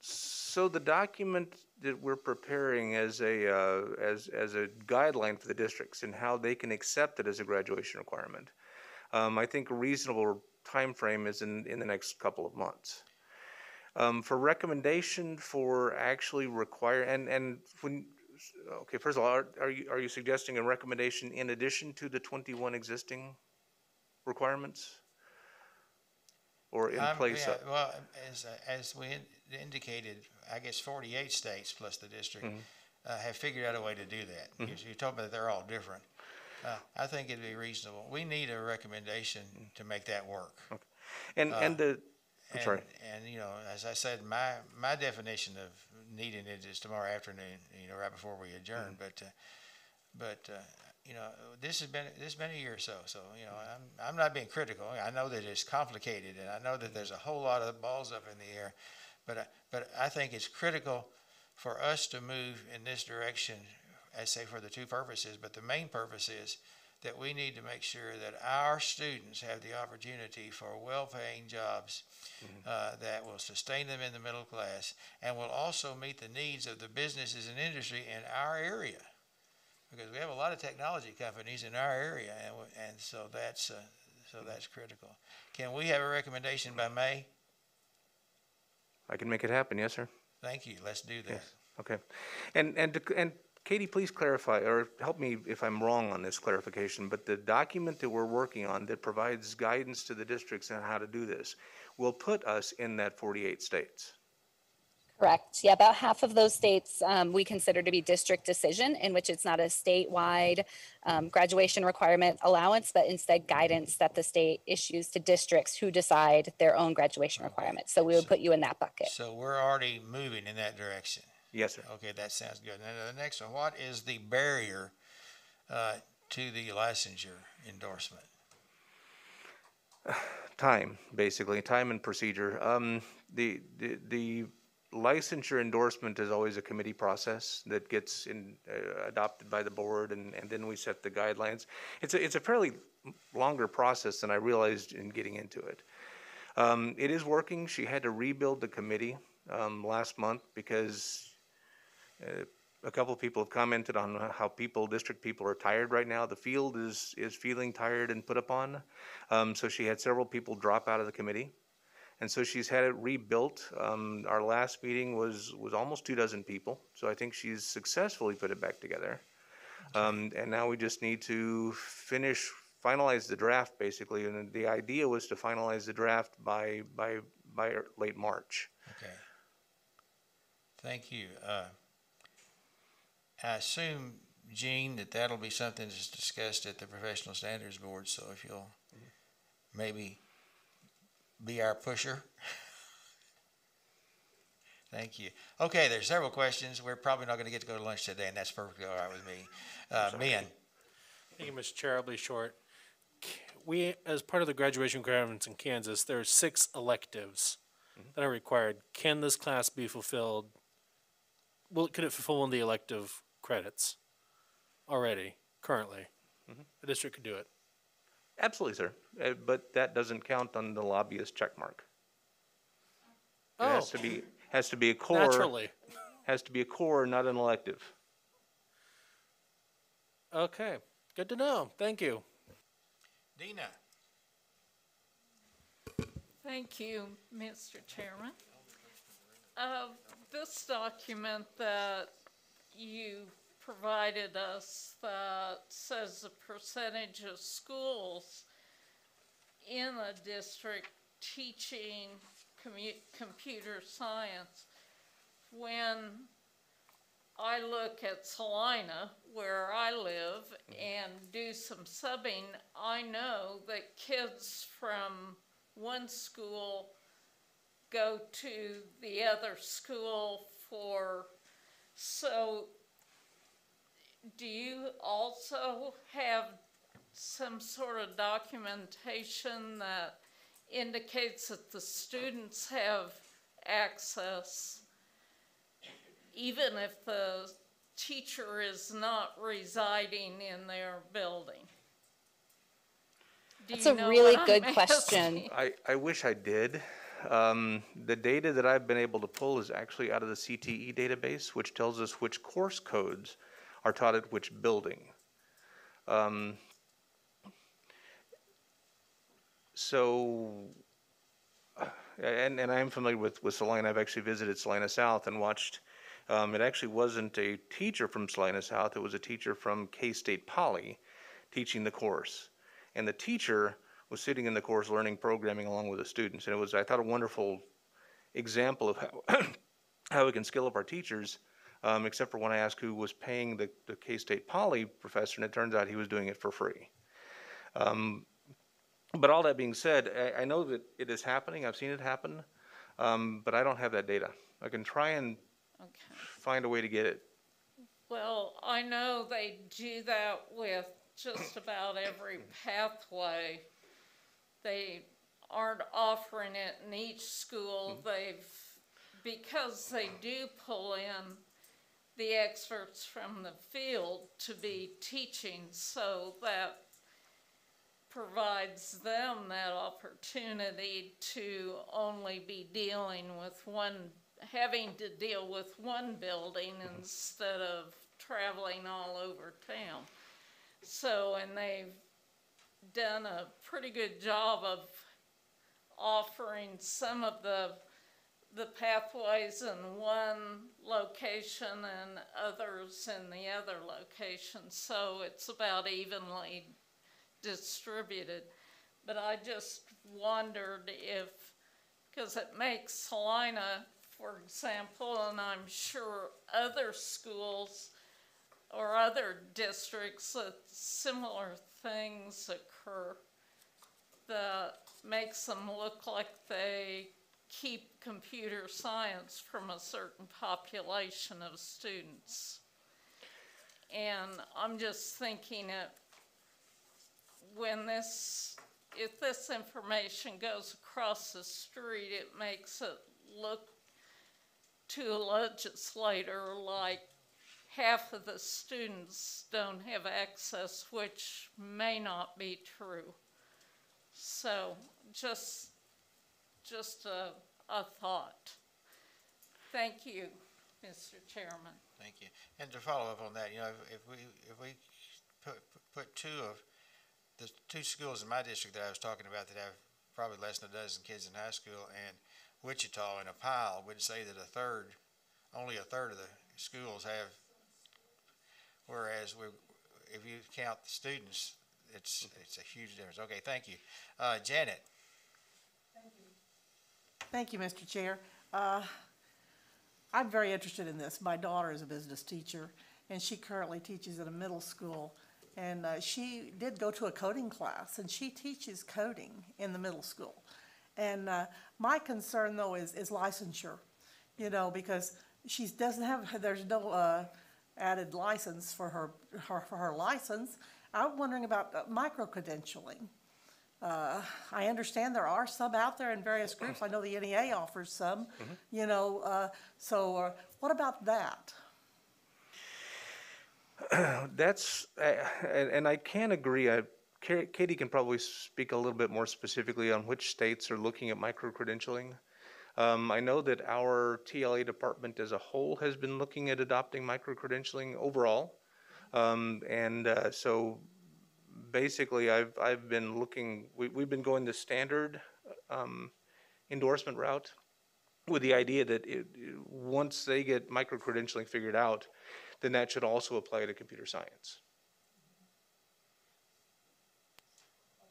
so the document that we're preparing as a, uh, as, as a guideline for the districts and how they can accept it as a graduation requirement, um, I think a reasonable time frame is in, in the next couple of months. Um, for recommendation for actually require, and, and when, okay, first of all, are, are you, are you suggesting a recommendation in addition to the twenty-one existing requirements? Or in Um, place yeah, of? Well, as, uh, as we in- indicated, I guess forty-eight states plus the district Mhm. uh, have figured out a way to do that. Mhm. You you told me that they're all different. Uh, I think it'd be reasonable. We need a recommendation to make that work. Okay. And, Uh, and the, I'm And, sorry. and, you know, as I said, my, my definition of needing it is tomorrow afternoon, you know, right before we Mm-hmm. adjourn, but, uh, but, uh, you know, this has been, this has been a year or so, so, you know, I'm, I'm not being critical. I know that it's complicated, and I know that there's a whole lot of balls up in the air, but, I- but I think it's critical for us to move in this direction, I say for the two purposes, but the main purpose is that we need to make sure that our students have the opportunity for well-paying jobs uh, that will sustain them in the middle class and will also meet the needs of the businesses and industry in our area. Because we have a lot of technology companies in our area, and, and so that's, uh, so that's critical. Can we have a recommendation by May? I can make it happen, yes, sir. Thank you, let's do that. Yes, okay. And, and, to- and Katie, please clarify, or help me if I'm wrong on this clarification, but the document that we're working on that provides guidance to the districts on how to do this will put us in that 48 states. Correct. Yeah, about half of those states um, we consider to be district decision, in which it's not a statewide um, graduation requirement allowance, but instead guidance that the state issues to districts who decide their own graduation requirements. So we would put you in that bucket. So we're already moving in that direction. Yes, sir. Okay, that sounds good. And the next one, what is the barrier uh, to the licensure endorsement? Time, basically, time and procedure. Um, the, the, the licensure endorsement is always a committee process that gets in, uh, adopted by the board and, and then we set the guidelines. It's a, it's a fairly longer process than I realized in getting into it. Um, it is working. She had to rebuild the committee, um, last month because, a couple of people have commented on how people, district people are tired right now. The field is, is feeling tired and put upon. Um, so she had several people drop out of the committee. And so she's had it rebuilt. Um, our last meeting was, was almost two dozen people. So I think she's successfully put it back together. Um, and now we just need to finish, finalize the draft basically. And the idea was to finalize the draft by, by, by late March. Okay. Thank you. Uh, I assume, Jean, that that'll be something that's discussed at the Professional Standards Board, so if you'll maybe be our pusher. Thank you. Okay, there's several questions. We're probably not gonna get to go to lunch today, and that's perfectly all right with me. Uh, Ben, Thank you, Mr. Chair. I'll be short. We, as part of the graduation requirements in Kansas, there are six electives that are required. Can this class be fulfilled? Well, could it fulfill one of the elective credits already, currently? The district could do it. Absolutely, sir. Uh, but that doesn't count on the lobbyist check mark. It has to Oh. be, has to be a core. Naturally. Has to be a core, not an elective. Okay, good to know. Thank you. Deena, Thank you, Mr. Chairman. Uh, This document that you provided us that says the percentage of schools in a district teaching commu- computer science, when I look at Salina, where I live, mm-hmm. and do some subbing, I know that kids from one school go to the other school for, so do you also have some sort of documentation that indicates that the students have access even if the teacher is not residing in their building? Do That's you a know really what good I'm question. I, I wish I did. Um, the data that I've been able to pull is actually out of the CTE database, which tells us which course codes are taught at which building. Um, so, and, and I'm familiar with, with Salina. I've actually visited Salina South and watched. Um, it actually wasn't a teacher from Salina South. It was a teacher from K-State Poly teaching the course. And the teacher was sitting in the course learning programming along with the students. And it was, I thought, a wonderful example of how, how we can skill up our teachers um, except for when I asked who was paying the, the K-State Poly professor, and it turns out he was doing it for free. Um, but all that being said, I, I know that it is happening. I've seen it happen, um, but I don't have that data. I can try and Okay. find a way to get it. Well, I know they do that with just about every pathway. They aren't offering it in each school. Mm-hmm. They've, because they do pull in the experts from the field to be mm-hmm. teaching, so that provides them that opportunity to only be dealing with one, having to deal with one building mm-hmm. instead of traveling all over town. So, and they've done a pretty good job of offering some of the, the pathways in one location and others in the other location. So it's about evenly distributed. But I just wondered if, because it makes Salina, for example, and I'm sure other schools or other districts that similar things occur that makes them look like they keep computer science from a certain population of students. And I'm just thinking it when this, if this information goes across the street, it makes it look to a legislator like half of the students don't have access, which may not be true. So just, just a, a thought. Thank you, Mr. Chairman. Thank you. And to follow up on that, you know, if, if we, if we put, put two of, the two schools in my district that I was talking about that have probably less than a dozen kids in high school and Wichita in a pile, would say that a third, only a third of the schools have, whereas we, if you count the students, it's, it's a huge difference. Okay, thank you. Uh, Janet? Thank you, Thank you, Mr. Chair. Uh, I'm very interested in this. My daughter is a business teacher, and she currently teaches at a middle school. And uh, she did go to a coding class, and she teaches coding in the middle school. And uh, my concern, though, is, is licensure, you know, because she doesn't have, there's no uh, added license for her, her, for her license. I'm wondering about uh, micro-credentialing. Uh, I understand there are some out there in various groups. I know the NEA offers some, you know, uh, so uh, what about that? That's, uh, and, and I can agree. I, Katie can probably speak a little bit more specifically on which states are looking at micro-credentialing. Um, I know that our TLA department as a whole has been looking at adopting micro-credentialing overall. Um, and uh, so basically, I've, I've been looking, we, we've been going the standard um, endorsement route with the idea that it, once they get micro-credentialing figured out, then that should also apply to computer science.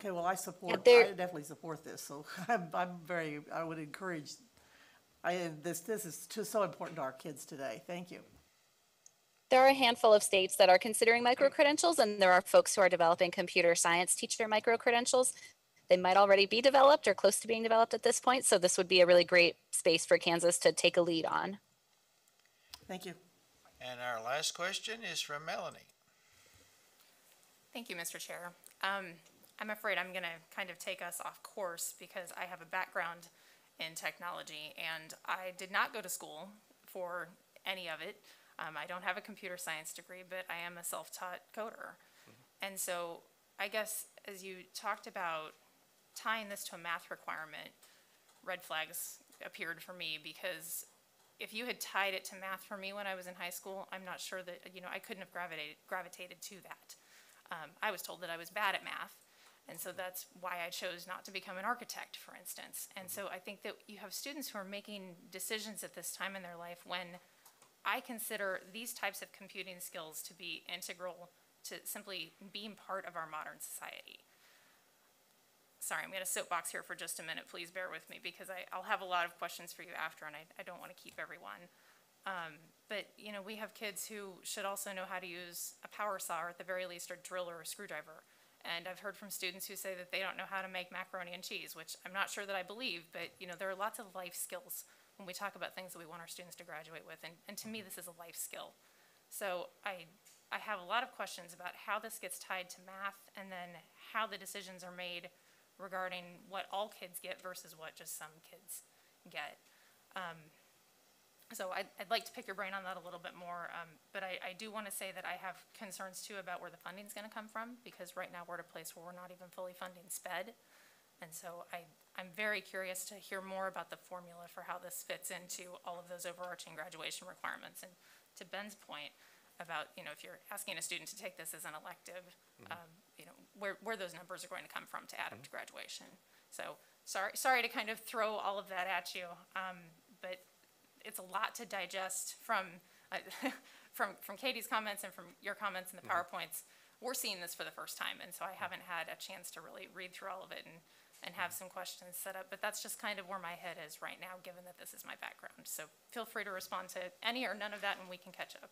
Okay, well, I support, I definitely support this, so I'm, I'm very, I would encourage, I, this, this is just so important to our kids today. Thank you. There are a handful of states that are considering micro-credentials, and there are folks who are developing computer science teacher micro-credentials. They might already be developed or close to being developed at this point, so this would be a really great space for Kansas to take a lead on. Thank you. And our last question is from Melanie. Thank you, Mr. Chair. Um, I'm afraid I'm going to kind of take us off course because I have a background in technology and I did not go to school for any of it. Um, I don't have a computer science degree, but I am a self-taught coder. And so I guess as you talked about tying this to a math requirement, red flags appeared for me because if you had tied it to math for me when I was in high school, I'm not sure that, you know, I couldn't have gravitated, gravitated to that. Um, I was told that I was bad at math, and so that's why I chose not to become an architect, for instance. And so I think that you have students who are making decisions at this time in their life when I consider these types of computing skills to be integral to simply being part of our modern society. Sorry, I'm going to soapbox here for just a minute. Please bear with me because I, I'll have a lot of questions for you after, and I, I don't want to keep everyone. Um, but, you know, we have kids who should also know how to use a power saw or at the very least a drill or a screwdriver. And I've heard from students who say that they don't know how to make macaroni and cheese, which I'm not sure that I believe, but, you know, there are lots of life skills when we talk about things that we want our students to graduate with. And, and to me, this is a life skill. So I, I have a lot of questions about how this gets tied to math and then how the decisions are made regarding what all kids get versus what just some kids get. Um, so I'd, I'd like to pick your brain on that a little bit more, um, but I, I do want to say that I have concerns too about where the funding's going to come from, because right now we're at a place where we're not even fully funding SPED. And so I, I'm very curious to hear more about the formula for how this fits into all of those overarching graduation requirements. And to Ben's point about, you know, if you're asking a student to take this as an elective, um, you know, where, where those numbers are going to come from to add up to graduation. So, sorry, sorry to kind of throw all of that at you, um, but it's a lot to digest from, uh, from, from Katie's comments and from your comments in the PowerPoints. We're seeing this for the first time, and so I haven't had a chance to really read through all of it and, and have some questions set up, but that's just kind of where my head is right now, given that this is my background. So feel free to respond to any or none of that, and we can catch up.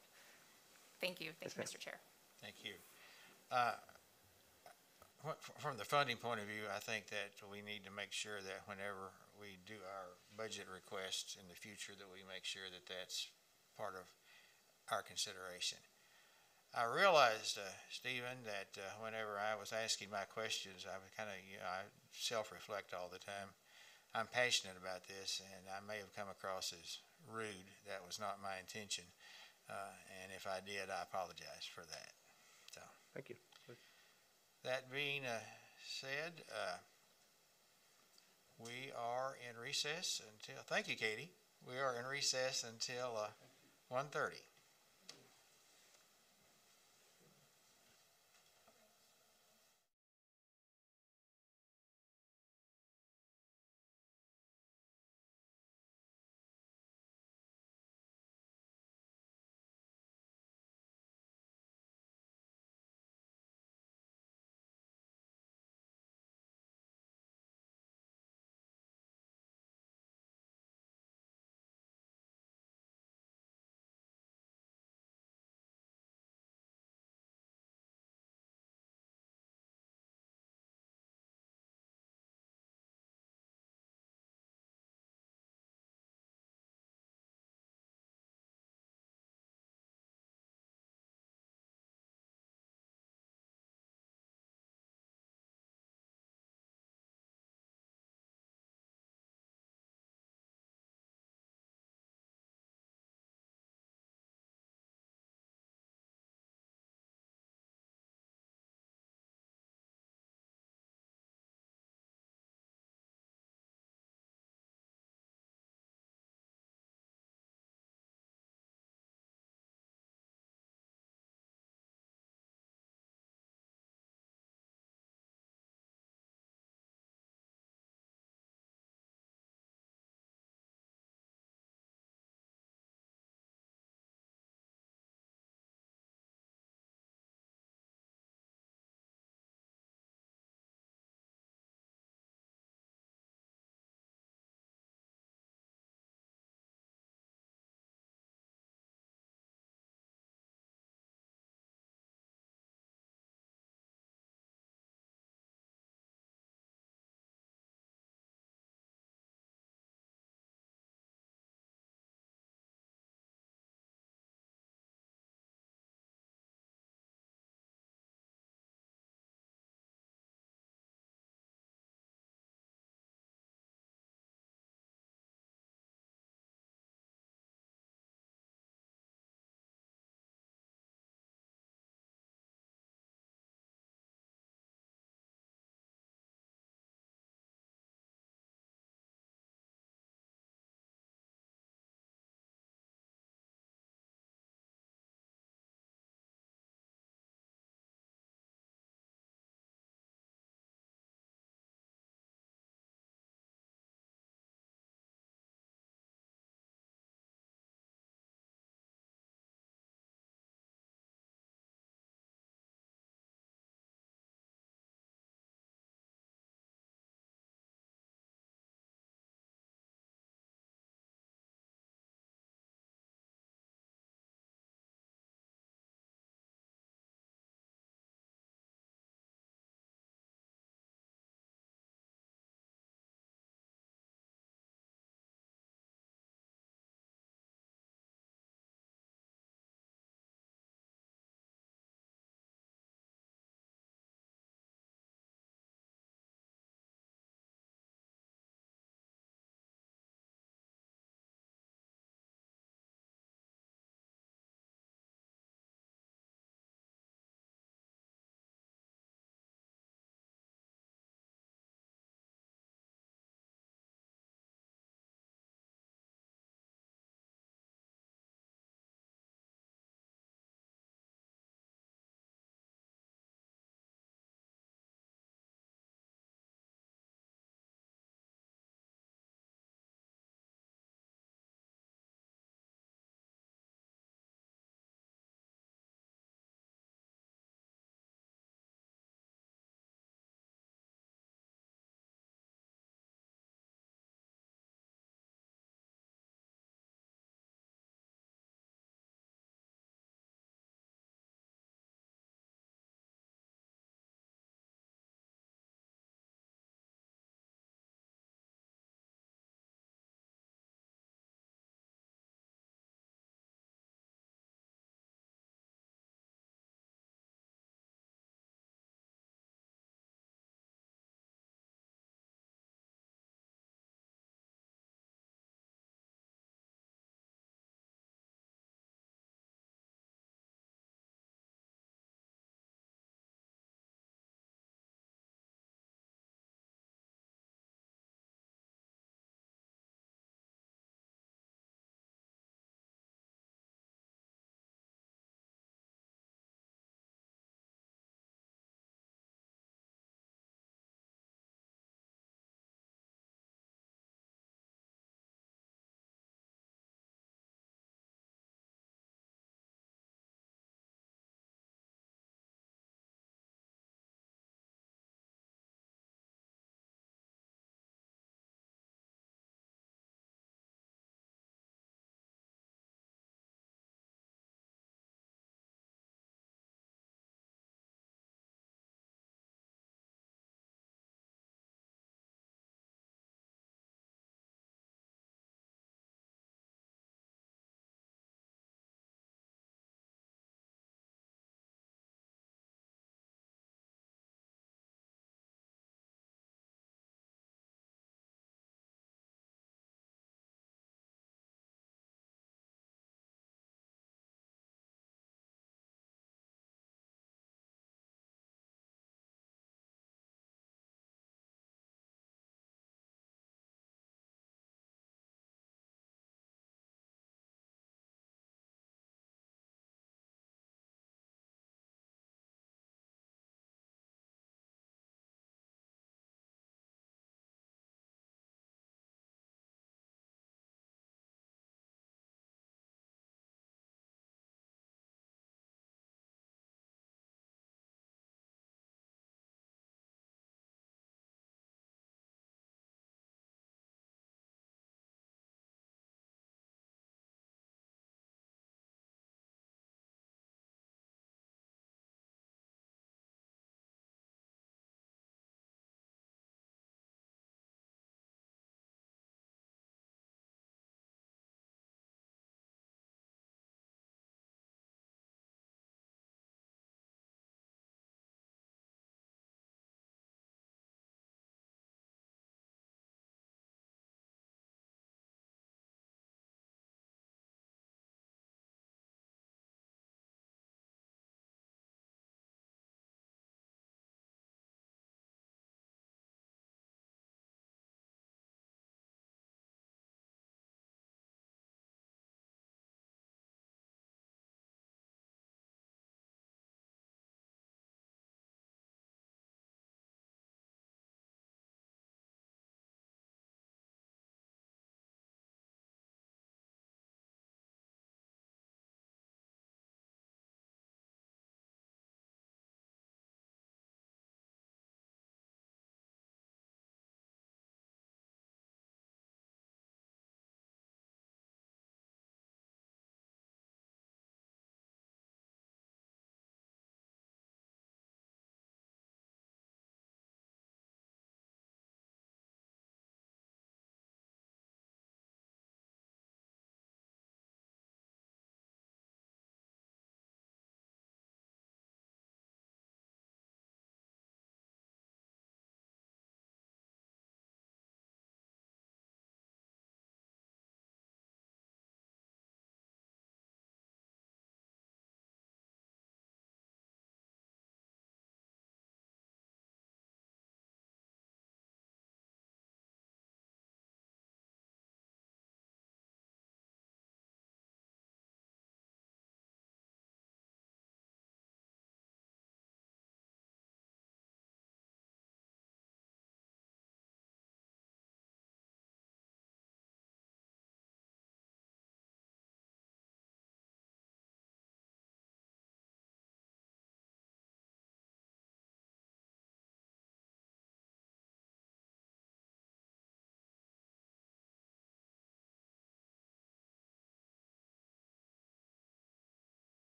Thank you, thank you, Mr. Chair. Thank you. Uh, From the funding point of view, I think that we need to make sure that whenever we do our budget requests in the future, that we make sure that that's part of our consideration. I realized, uh, Stephen, that uh, whenever I was asking my questions, I was kind of, you know, I self-reflect all the time. I'm passionate about this, and I may have come across as rude. That was not my intention. Uh, and if I did, I apologize for that. So. Thank you. That being uh, said, uh, we are in recess until, thank you, Katie. We are in recess until uh, 1:30.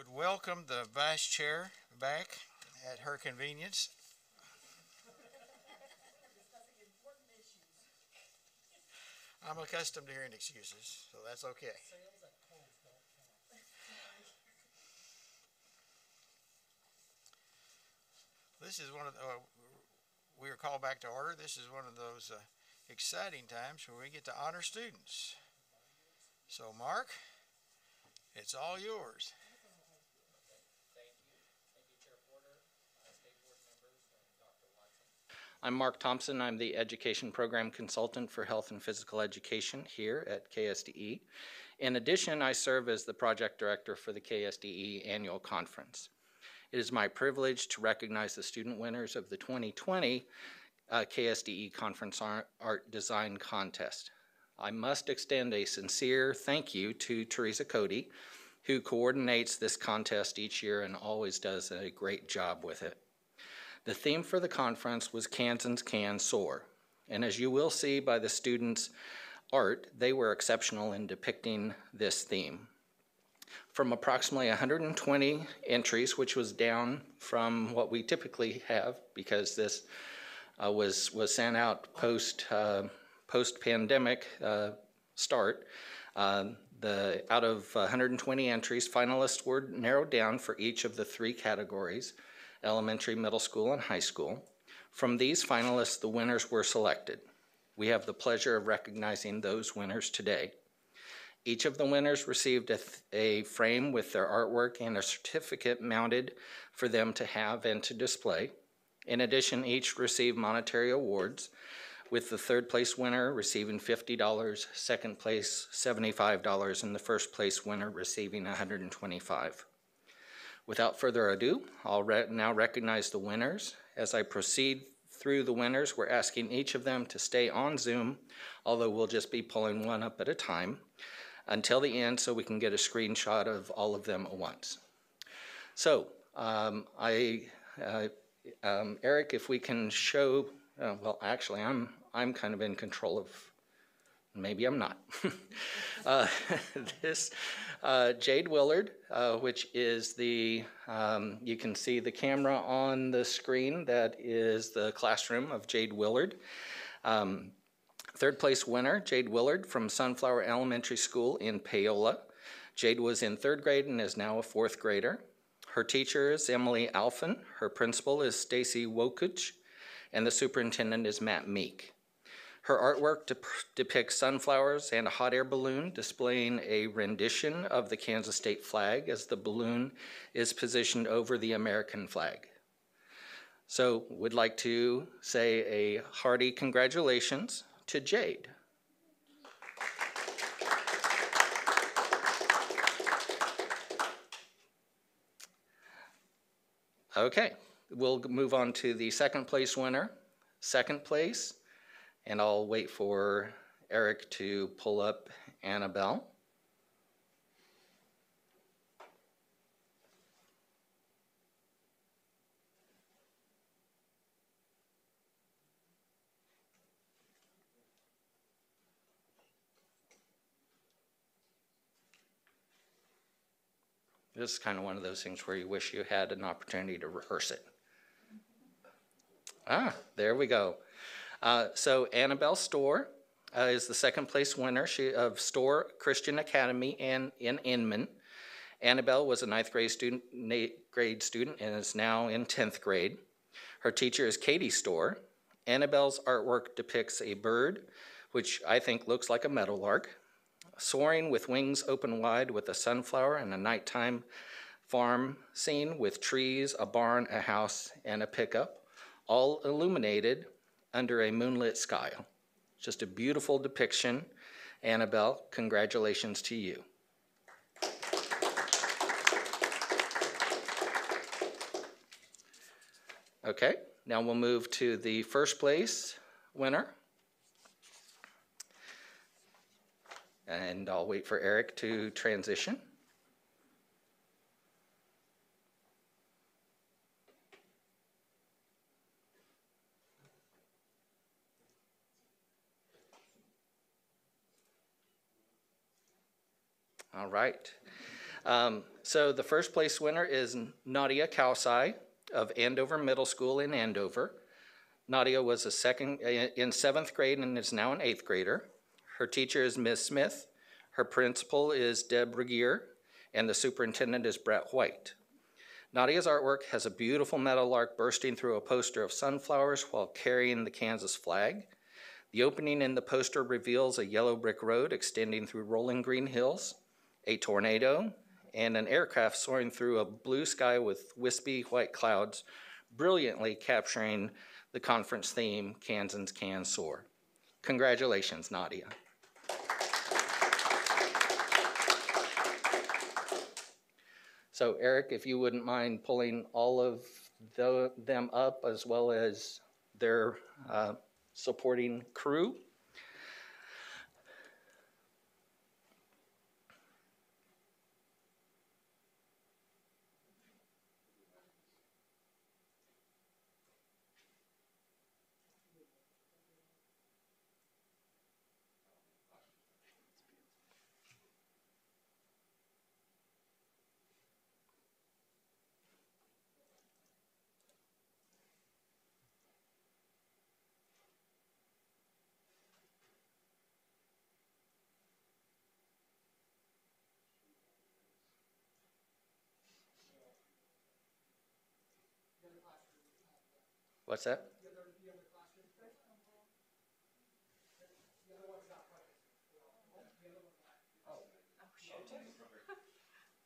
Would welcome the vice chair back at her convenience. I'm accustomed to hearing excuses, so that's okay. This is one of, the- uh, we are called back to order. This is one of those uh, exciting times where we get to honor students. So, Mark, it's all yours. I'm Mark Thompson. I'm the Education Program Consultant for Health and Physical Education here at KSDE. In addition, I serve as the Project Director for the KSDE Annual Conference. It is my privilege to recognize the student winners of the 2020 uh, KSDE Conference Art, Art Design Contest. I must extend a sincere thank you to Teresa Cody, who coordinates this contest each year and always does a great job with it. The theme for the conference was Kansans Can Soar. And as you will see by the students' art, they were exceptional in depicting this theme. From approximately 120 entries, which was down from what we typically have because this uh, was, was sent out post, uh, post-pandemic uh, start, um, the, out of 120 entries, finalists were narrowed down for each of the three categories elementary, middle school, and high school. From these finalists, the winners were selected. We have the pleasure of recognizing those winners today. Each of the winners received a, a frame with their artwork and a certificate mounted for them to have and to display. In addition, each received monetary awards, with the third place winner receiving $50, second place $75, and the first place winner receiving $125. Without further ado, I'll re- now recognize the winners. As I proceed through the winners, we're asking each of them to stay on Zoom, although we'll just be pulling one up at a time, until the end so we can get a screenshot of all of them at once. So, um, I, uh, um, Eric, if we can show, uh, well, actually, I'm, I'm kind of in control of maybe I'm not. uh, this uh, Jade Willard, uh, which is the, um, you can see the camera on the screen. That is the classroom of Jade Willard. Um, third place winner, Jade Willard from Sunflower Elementary School in Paola. Jade was in third grade and is now a fourth grader. Her teacher is Emily Alphen. Her principal is Stacy Wokuch, and the superintendent is Matt Meek. Her artwork dep- depicts sunflowers and a hot air balloon displaying a rendition of the Kansas state flag as the balloon is positioned over the American flag. So, would like to say a hearty congratulations to Jade. Okay, we'll move on to the second place winner. Second place and I'll wait for Eric to pull up Annabelle. This is kind of one of those things where you wish you had an opportunity to rehearse it. Ah, there we go. Uh, so Annabelle Storr uh, is the second place winner she, of Storr Christian Academy in, in Inman. Annabelle was a ninth grade student, grade student and is now in 10th grade. Her teacher is Katie Storr. Annabelle's artwork depicts a bird, which I think looks like a meadowlark, soaring with wings open wide with a sunflower and a nighttime farm scene with trees, a barn, a house, and a pickup, all illuminated under a moonlit sky. Just a beautiful depiction. Annabelle, congratulations to you. Okay, now we'll move to the first place winner. And I'll wait for Eric to transition. All right. Um, so the first place winner is Nadia Kausai of Andover Middle School in Andover. Nadia was a second in seventh grade and is now an eighth grader. Her teacher is Ms. Smith. Her principal is Deb Regier, and the superintendent is Brett White. Nadia's artwork has a beautiful meadowlark bursting through a poster of sunflowers while carrying the Kansas flag. The opening in the poster reveals a yellow brick road extending through rolling green hills, a tornado, and an aircraft soaring through a blue sky with wispy white clouds, brilliantly capturing the conference theme, Kansans Can Soar. Congratulations, Nadia. So Eric, if you wouldn't mind pulling all of the, them up as well as their uh, supporting crew. What's that?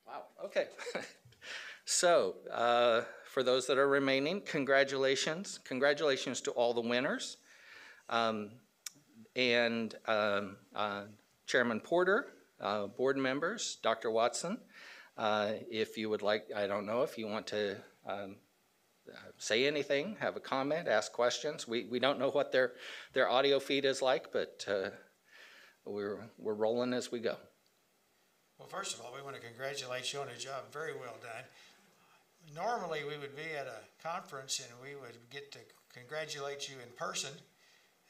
Wow, okay. so, uh, for those that are remaining, congratulations. Congratulations to all the winners. Um, and um, uh, Chairman Porter, uh, board members, Dr. Watson, uh, if you would like, I don't know if you want to um, say anything, have a comment, ask questions. We, we don't know what their, their audio feed is like, but uh, we're, we're rolling as we go. Well, first of all, we want to congratulate you on a job very well done. Normally, we would be at a conference and we would get to congratulate you in person.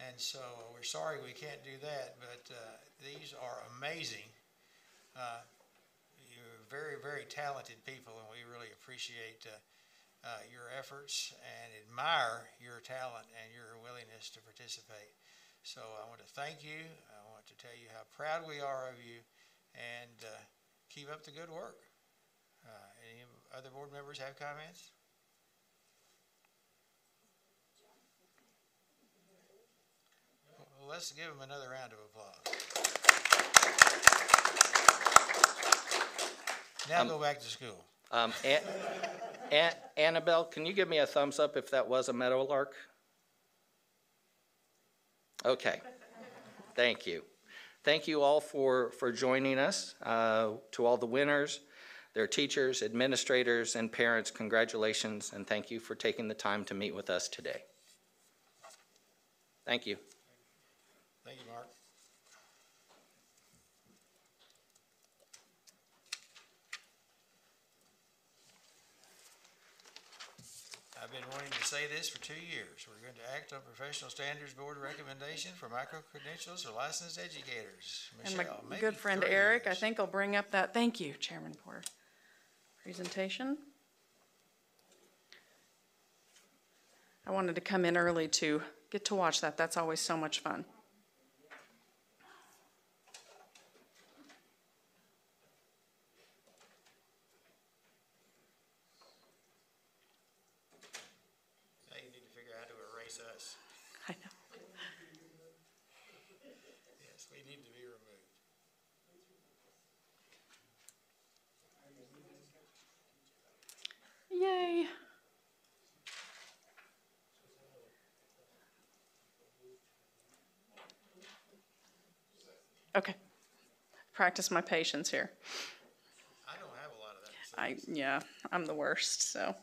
And so we're sorry we can't do that, but uh, these are amazing. Uh, you're very, very talented people, and we really appreciate uh, your efforts and admire your talent and your willingness to participate. So I want to thank you. I want to tell you how proud we are of you and uh, keep up the good work. Uh, any other board members have comments? Well, let's give them another round of applause. Now Um, go back to school. Um, An- An- Annabelle, can you give me a thumbs up if that was a meadowlark? Okay, thank you. Thank you all for, for joining us. Uh, to all the winners, their teachers, administrators, and parents, congratulations, and thank you for taking the time to meet with us today. Thank you. Thank you, Mark. I've been wanting to say this for two years. We're going to act on Professional Standards Board recommendation for micro-credentials or licensed educators. And my Michelle, maybe good friend three Eric, I years. think will bring up that, thank you, Chairman Porter. Presentation. I wanted to come in early to get to watch that. That's always so much fun. Now you need to figure out how to erase us. I know. Yes, we need to be removed. Yay. Okay. Practice my patience here. I don't have a lot of that. so- I, yeah, I'm the worst, so.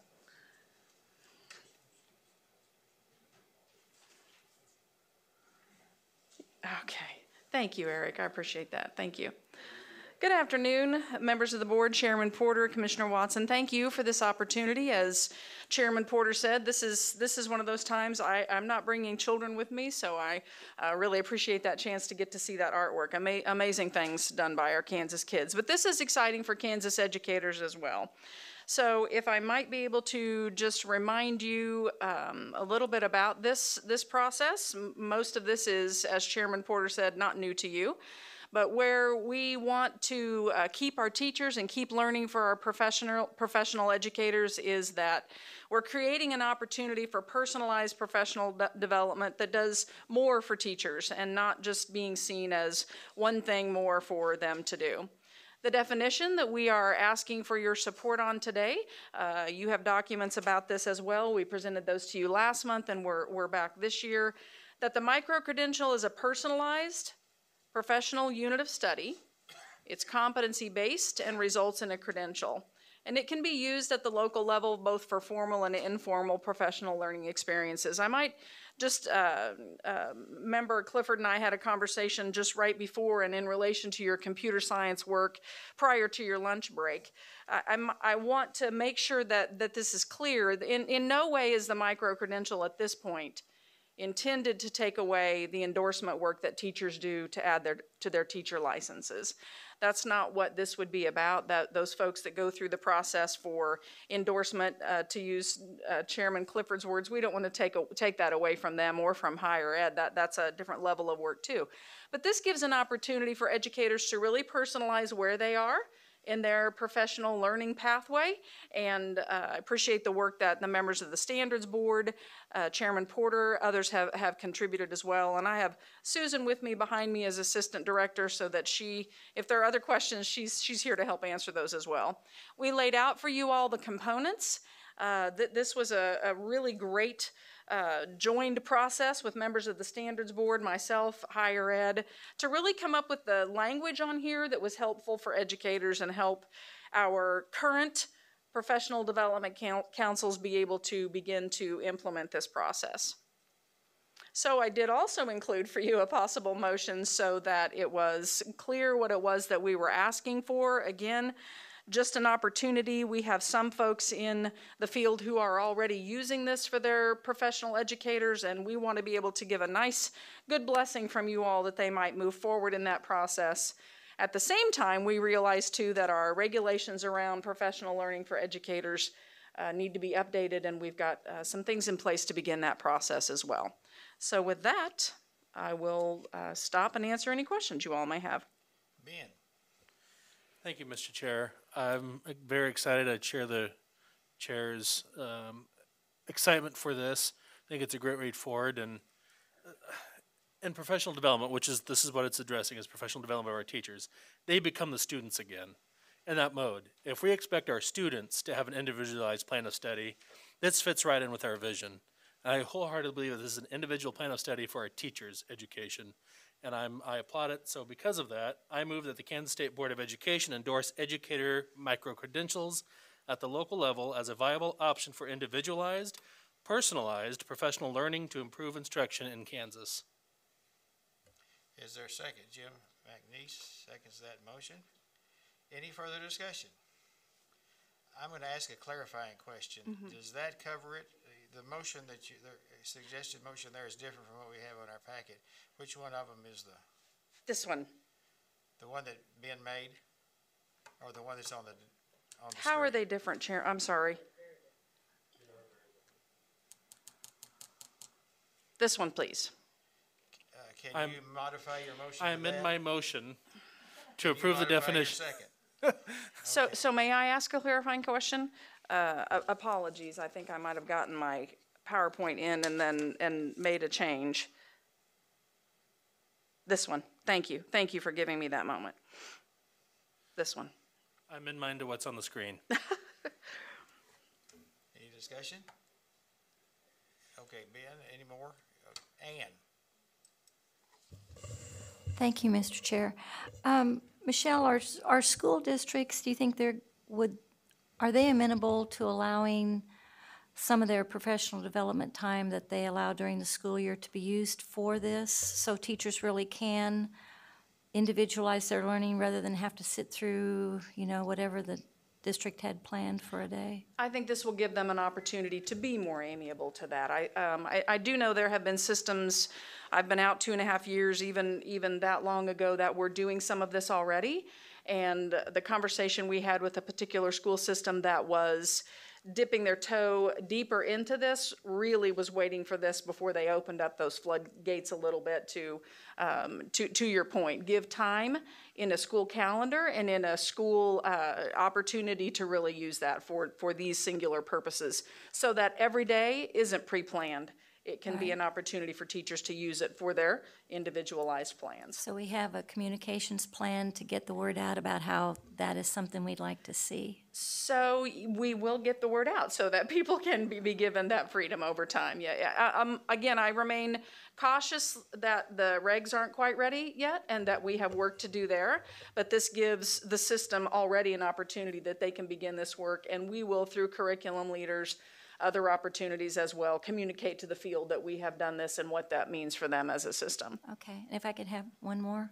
Okay, thank you, Eric, I appreciate that, thank you. Good afternoon, members of the board, Chairman Porter, Commissioner Watson. Thank you for this opportunity. As Chairman Porter said, this is, this is one of those times I, I'm not bringing children with me, so I uh, really appreciate that chance to get to see that artwork. Ama- amazing things done by our Kansas kids. But this is exciting for Kansas educators as well. So if I might be able to just remind you um, a little bit about this, this process. Most of this is, as Chairman Porter said, not new to you. But where we want to uh, keep our teachers and keep learning for our professional, professional educators is that we're creating an opportunity for personalized professional de- development that does more for teachers and not just being seen as one thing more for them to do. The definition that we are asking for your support on today, uh, you have documents about this as well. We presented those to you last month and we're, we're back this year. That the micro credential is a personalized professional unit of study. It's competency based and results in a credential. And it can be used at the local level both for formal and informal professional learning experiences. I might just, uh, uh, member Clifford and I had a conversation just right before and in relation to your computer science work prior to your lunch break. I, I want to make sure that, that this is clear. In, in no way is the micro credential at this point intended to take away the endorsement work that teachers do to add their, to their teacher licenses. That's not what this would be about, that, those folks that go through the process for endorsement, uh, to use uh, Chairman Clifford's words, we don't want to take, a- take that away from them or from higher ed, that, that's a different level of work too. But this gives an opportunity for educators to really personalize where they are in their professional learning pathway. And uh, I appreciate the work that the members of the Standards Board, uh, Chairman Porter, others have, have contributed as well. And I have Susan with me behind me as Assistant Director so that she, if there are other questions, she's, she's here to help answer those as well. We laid out for you all the components. Uh, th- this was a, a really great joined process with members of the Standards Board, myself, higher ed, to really come up with the language on here that was helpful for educators and help our current professional development councils be able to begin to implement this process. So I did also include for you a possible motion so that it was clear what it was that we were asking for. Again, just an opportunity. We have some folks in the field who are already using this for their professional educators, and we want to be able to give a nice, good blessing from you all that they might move forward in that process. At the same time, we realize too that our regulations around professional learning for educators uh, need to be updated, and we've got uh, some things in place to begin that process as well. So, with that, I will uh, stop and answer any questions you all may have. Ben, Thank you, Mr. Chair. I'm very excited. I share the chair's um, excitement for this. I think it's a great way forward and uh, in professional development, which is this is what it's addressing is professional development of our teachers. They become the students again in that mode. If we expect our students to have an individualized plan of study, this fits right in with our vision. And I wholeheartedly believe that this is an individual plan of study for our teachers' education and I'm, I applaud it. So because of that, I move that the Kansas State Board of Education endorse educator micro-credentials at the local level as a viable option for individualized, personalized professional learning to improve instruction in Kansas. is there a second? Jim McNiece seconds that motion. Any further discussion? I'm gonna ask a clarifying question. Mhm. Does that cover it? The- The motion that you, the suggested motion there is different from what we have on our packet. Which one of them is the, This one. the one that Ben made? Or the one that's on the, on the How are screen? they different, Chair? I'm sorry. This one, please. Uh, Can I'm- you modify your motion I to amend that? my motion to Can you approve the modify your definition. second? So, so may I ask a clarifying question? Uh, a- apologies, I think I might have gotten my PowerPoint in and then, and made a change. This one, thank you, thank you for giving me that moment. This one. I'm in mind to what's on the screen. Any discussion? Okay, Ben, any more? Ann? Thank you, Mr. Chair. Um, Michelle, are, s- are school districts, do you think they're, would, are they amenable to allowing some of their professional development time that they allow during the school year to be used for this? So teachers really can individualize their learning rather than have to sit through, you know, whatever the district had planned for a day? I think this will give them an opportunity to be more amiable to that. I, um, I, I do know there have been systems, I've been out two and a half years, even, even that long ago, that were doing some of this already. And the conversation we had with a particular school system that was dipping their toe deeper into this really was waiting for this before they opened up those floodgates a little bit to, um, to, to your point, give time in a school calendar and in a school uh, opportunity to really use that for, for these singular purposes so that every day isn't pre-planned. It can be an opportunity for teachers to use it for their individualized plans. So we have a communications plan to get the word out about how that is something we'd like to see. So we will get the word out so that people can be, be given that freedom over time. Yeah, yeah. Um, again, I remain cautious that the regs aren't quite ready yet and that we have work to do there. But this gives the system already an opportunity that they can begin this work and we will, through curriculum leaders, other opportunities as well, communicate to the field that we have done this and what that means for them as a system. Okay, and if I could have one more?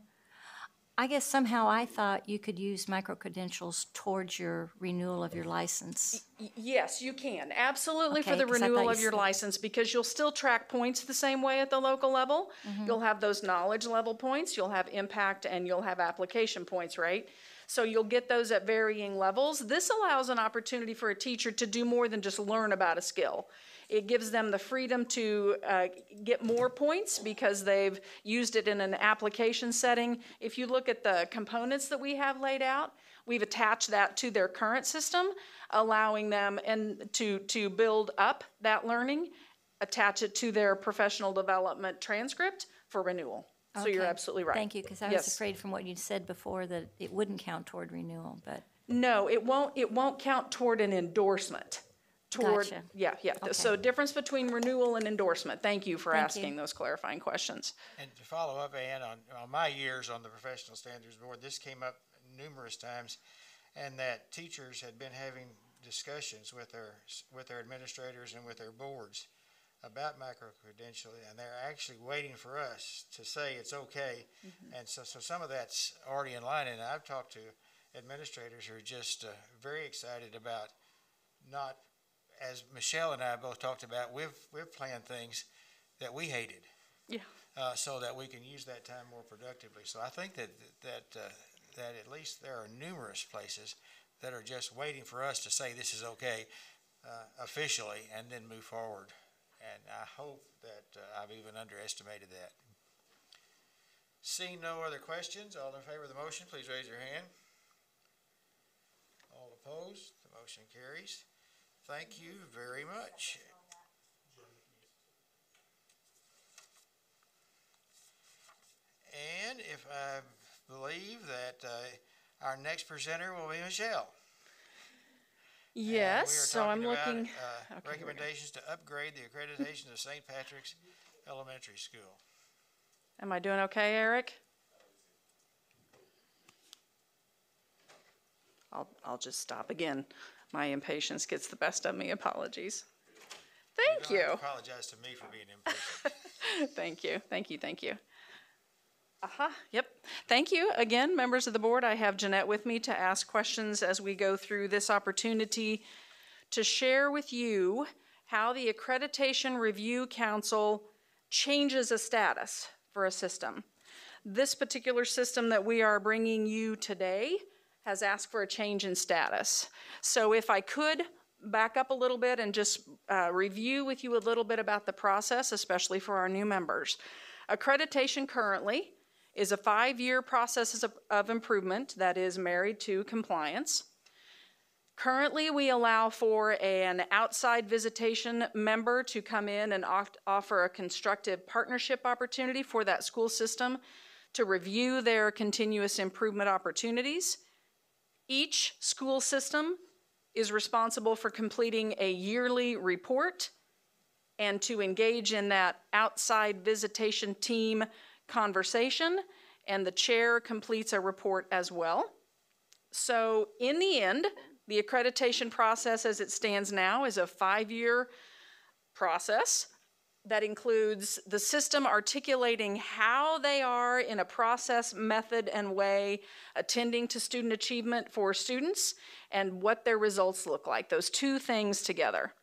I guess somehow I thought you could use micro-credentials towards your renewal of your license. Y- Yes, you can, absolutely for Okay, the 'cause I thought renewal you of your said- license, because you'll still track points the same way at the local level. Mhm. You'll have those knowledge level points, you'll have impact, and you'll have application points, right? So you'll get those at varying levels. This allows an opportunity for a teacher to do more than just learn about a skill. It gives them the freedom to uh, get more points because they've used it in an application setting. If you look at the components that we have laid out, we've attached that to their current system, allowing them and to, to build up that learning, attach it to their professional development transcript for renewal. So you're Okay, absolutely right. Thank you, because I was Yes. afraid from what you said before that it wouldn't count toward renewal, but, No, it won't, it won't count toward an endorsement. Toward, Gotcha. yeah, yeah. Okay. So difference between renewal and endorsement. Thank you for Thank you. asking those clarifying questions. And to follow up, Ann, on, on my years on the Professional Standards Board, this came up numerous times, and that teachers had been having discussions with their, with their administrators and with their boards about micro-credentialing, and they're actually waiting for us to say it's okay. And so, so some of that's already in line, and I've talked to administrators who are just, uh, very excited about not, as Michelle and I both talked about, we've, we've planned things that we hated Yeah. uh, so that we can use that time more productively. So I think that, that, uh, that at least there are numerous places that are just waiting for us to say this is okay, uh, officially and then move forward. And I hope that, uh, I've even underestimated that. Seeing no other questions, all in favor of the motion, please raise your hand. All opposed, the motion carries. Thank you very much. And if I believe that uh, our next presenter will be Michelle. And we are Yes, so I'm talking about, looking. uh, okay, here we go. Recommendations to upgrade the accreditation of St. Patrick's Elementary School. Am I doing okay, Eric? I'll, I'll just stop again. My impatience gets the best of me. Apologies. Thank don't have you. to Apologize to me for being impatient. Thank you, thank you, thank you. Aha, yep. Thank you. Again, members of the board, I have Jeanette with me to ask questions as we go through this opportunity to share with you how the Accreditation Review Council changes a status for a system. This particular system that we are bringing you today has asked for a change in status. So if I could back up a little bit and just uh, review with you a little bit about the process, especially for our new members. Accreditation currently is a five-year process of, of improvement that is married to compliance. Currently, we allow for an outside visitation member to come in and offer a constructive partnership opportunity for that school system to review their continuous improvement opportunities. Each school system is responsible for completing a yearly report and to engage in that outside visitation team conversation, and the chair completes a report as well. So in the end, the accreditation process as it stands now is a five-year process that includes the system articulating how they are in a process, method, and way attending to student achievement for students and what their results look like, those two things together.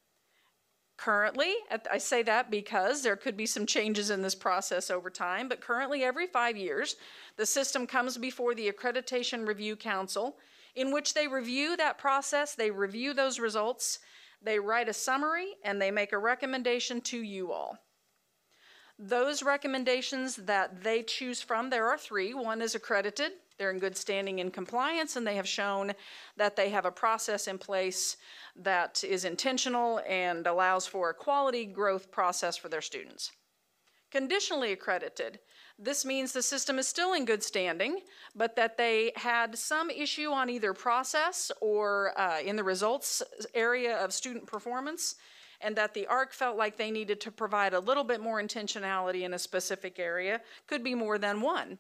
Currently, I say that because there could be some changes in this process over time, but currently, every five years, the system comes before the Accreditation Review Council, in which they review that process, they review those results, they write a summary, and they make a recommendation to you all. Those recommendations that they choose from, there are three. One is accredited, they're in good standing and compliance, and they have shown that they have a process in place that is intentional and allows for a quality growth process for their students. Conditionally accredited, this means the system is still in good standing, but that they had some issue on either process or uh, in the results area of student performance, and that the ARC felt like they needed to provide a little bit more intentionality in a specific area, could be more than one.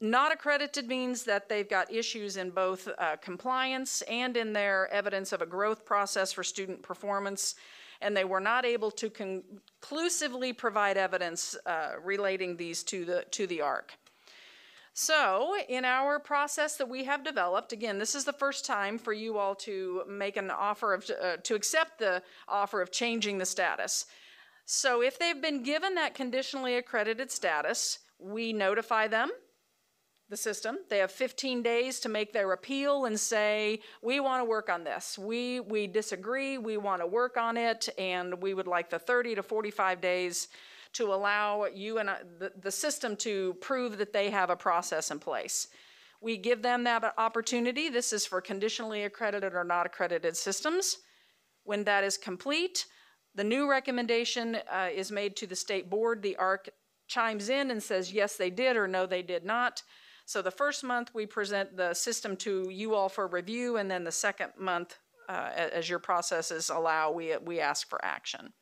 Not accredited means that they've got issues in both uh, compliance and in their evidence of a growth process for student performance, and they were not able to conclusively provide evidence uh, relating these to the, to the ARC. So, in our process that we have developed, again, this is the first time for you all to make an offer of, uh, to accept the offer of changing the status. So, if they've been given that conditionally accredited status, we notify them the system. They have 15 days to make their appeal and say, we want to work on this. We, we disagree, we want to work on it, and we would like the 30 to 45 days to allow you and the, the system to prove that they have a process in place. We give them that opportunity. This is for conditionally accredited or not accredited systems. When that is complete, the new recommendation uh, is made to the state board. The ARC chimes in and says, yes, they did, or no, they did not. So the first month, we present the system to you all for review, and then the second month, uh, as your processes allow, we, we ask for action.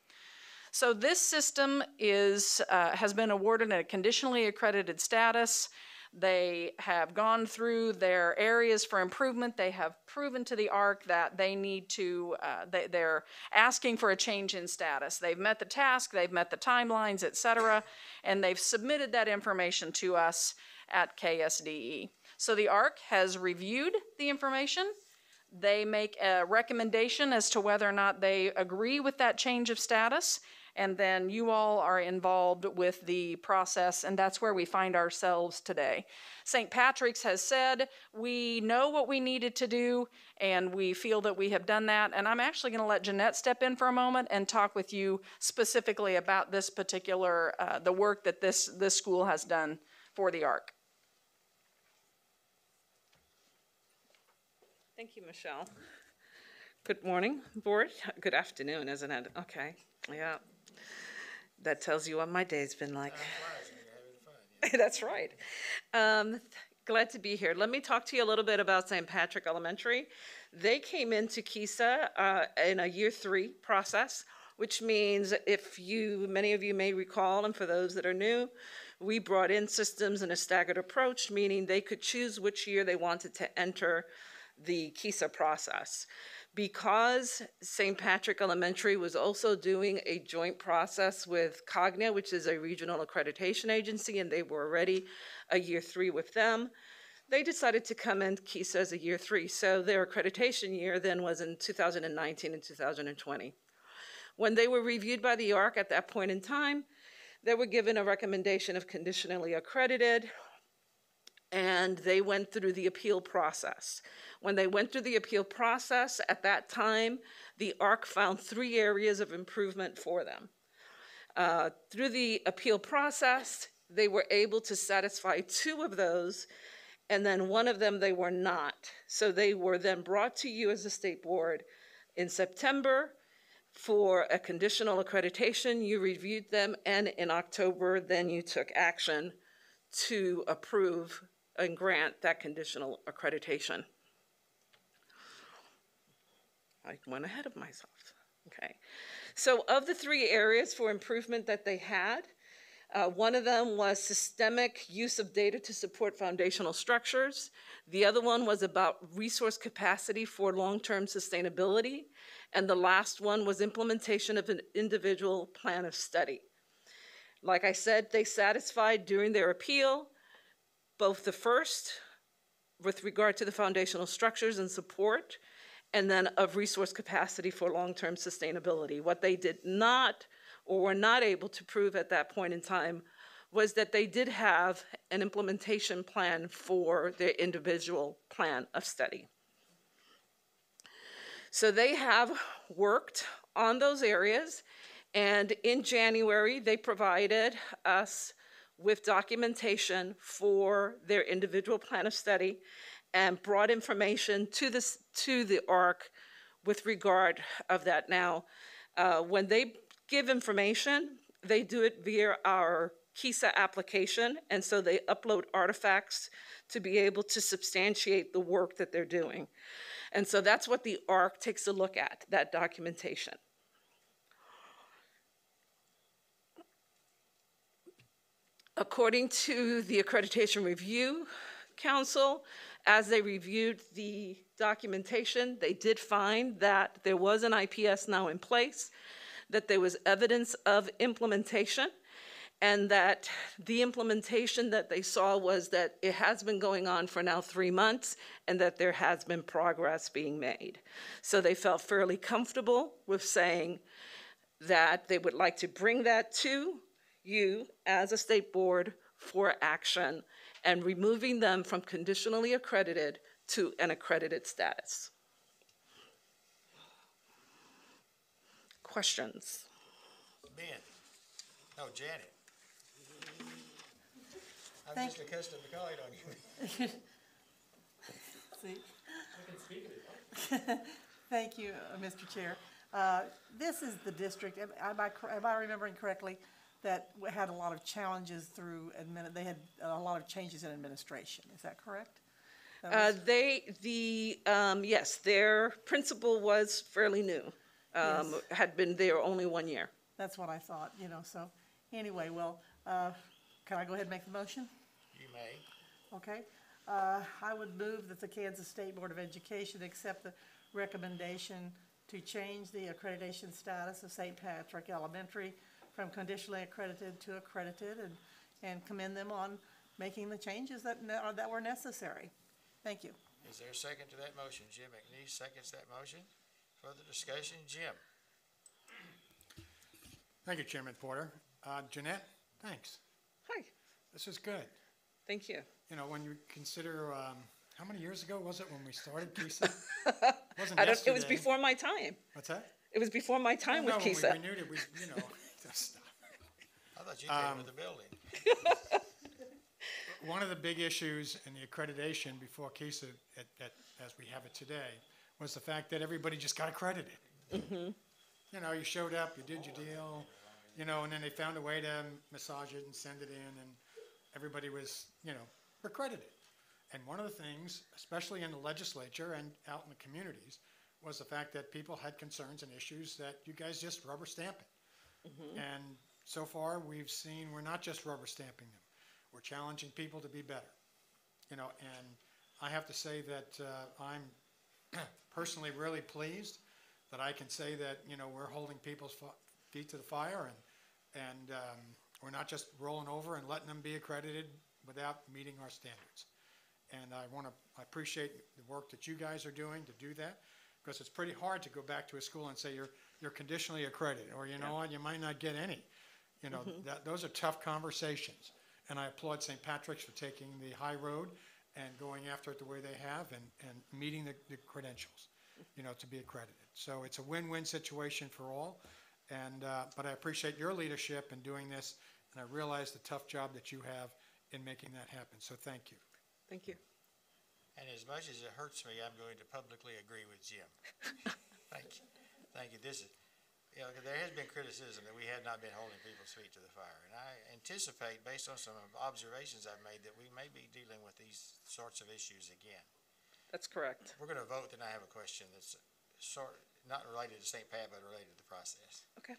So this system is, uh, has been awarded a conditionally accredited status. They have gone through their areas for improvement. They have proven to the ARC that they need to, uh, they, they're asking for a change in status. They've met the task, they've met the timelines, et cetera, and they've submitted that information to us at KSDE. So the ARC has reviewed the information. They make a recommendation as to whether or not they agree with that change of status, and then you all are involved with the process, and that's where we find ourselves today. St. Patrick's has said, we know what we needed to do, and we feel that we have done that. And I'm actually going to let Jeanette step in for a moment and talk with you specifically about this particular, uh, the work that this, this school has done for the ARC. Thank you, Michelle. Good morning, board. Good afternoon, isn't it? Okay, yeah. That tells you what my day's been like. That's right. Um, glad to be here. Let me talk to you a little bit about St. Patrick Elementary. They came into KESA uh, in a year three process, which means if you, many of you may recall, and for those that are new, we brought in systems in a staggered approach, meaning they could choose which year they wanted to enter the KESA process. Because St. Patrick Elementary was also doing a joint process with Cognia, which is a regional accreditation agency, and they were already a year three with them, they decided to come in KESA as a year three. So their accreditation year then was in 2019 and 2020. When they were reviewed by the ARC at that point in time, they were given a recommendation of conditionally accredited, and they went through the appeal process. When they went through the appeal process, at that time, the ARC found three areas of improvement for them. Uh, through the appeal process, they were able to satisfy two of those, and then one of them they were not. So they were then brought to you as a state board in September for a conditional accreditation. You reviewed them, and in October, then you took action to approve and grant that conditional accreditation. I went ahead of myself. Okay. So, of the three areas for improvement that they had, Uh, one of them was systemic use of data to support foundational structures. The other one was about resource capacity for long-term sustainability. And the last one was implementation of an individual plan of study. Like I said, they satisfied during their appeal both the first with regard to the foundational structures and support, and then of resource capacity for long-term sustainability. What they did not or were not able to prove at that point in time was that they did have an implementation plan for their individual plan of study. So they have worked on those areas, and in January, they provided us with documentation for their individual plan of study and brought information to this to the ARC with regard of that. Now, uh, when they give information, they do it via our KESA application, and so they upload artifacts to be able to substantiate the work that they're doing. And so that's what the ARC takes a look at, that documentation. According to the Accreditation Review Council, as they reviewed the documentation, they did find that there was an IPS now in place, that there was evidence of implementation, and that the implementation that they saw was that it has been going on for now three months and that there has been progress being made. So they felt fairly comfortable with saying that they would like to bring that to you as a state board for action and removing them from conditionally accredited to an accredited status. Questions? Ben? No, Janet. I'm Thank- just accustomed to calling on you. See? Thank you, uh, Mr. Chair. Uh, This is the district, am am I, am I remembering correctly, that had a lot of challenges through admin, they had a lot of changes in administration, is that correct? That Uh, was- they, the, um, yes, their principal was fairly new. Um, Yes. had been there only one year. That's what I thought, you know, so, anyway, well, uh, can I go ahead and make the motion? You may. Okay, uh, I would move that the Kansas State Board of Education accept the recommendation to change the accreditation status of St. Patrick Elementary from conditionally accredited to accredited and, and commend them on making the changes that, ne- that were necessary. Thank you. Is there a second to that motion? Jim McNiece seconds that motion. Further discussion? Jim? Thank you, Chairman Porter. Uh, Jeanette, thanks. Hi. This is good. Thank you. You know, when you consider, um, how many years ago was it when we started KESA? Wasn't I don't, it was yesterday. before my time. What's that? It was before my time with No, when KESA. we renewed it, we, you know, just stop. I thought you came Um, with the building. One of the big issues in the accreditation before KESA, at, at, as we have it today, was the fact that everybody just got accredited. Mhm. You know, you showed up, you did your deal, you know, and then they found a way to massage it and send it in, and everybody was, you know, accredited. And one of the things, especially in the legislature and out in the communities, was the fact that people had concerns and issues that you guys just rubber stamp it. And so far, we've seen we're not just rubber stamping them. We're challenging people to be better. You know, and I have to say that uh, I'm personally really pleased that I can say that, you know, we're holding people's feet to the fire and, and um, we're not just rolling over and letting them be accredited without meeting our standards. And I want to, appreciate the work that you guys are doing to do that, because it's pretty hard to go back to a school and say you're, you're conditionally accredited, or you know what, you might not get any. You know, Mhm. that, those are tough conversations. And I applaud St. Patrick's for taking the high road and going after it the way they have and, and meeting the, the credentials, you know, to be accredited. So it's a win-win situation for all. And, uh, but I appreciate your leadership in doing this, and I realize the tough job that you have in making that happen. So thank you. Thank you. And as much as it hurts me, I'm going to publicly agree with Jim. Thank you. Thank you. This is, you know, there has been criticism that we have not been holding people's feet to the fire. And I anticipate, based on some observations I've made, that we may be dealing with these sorts of issues again. That's correct. We're gonna vote, and I have a question that's sort, not related to St. Pat, but related to the process. Okay.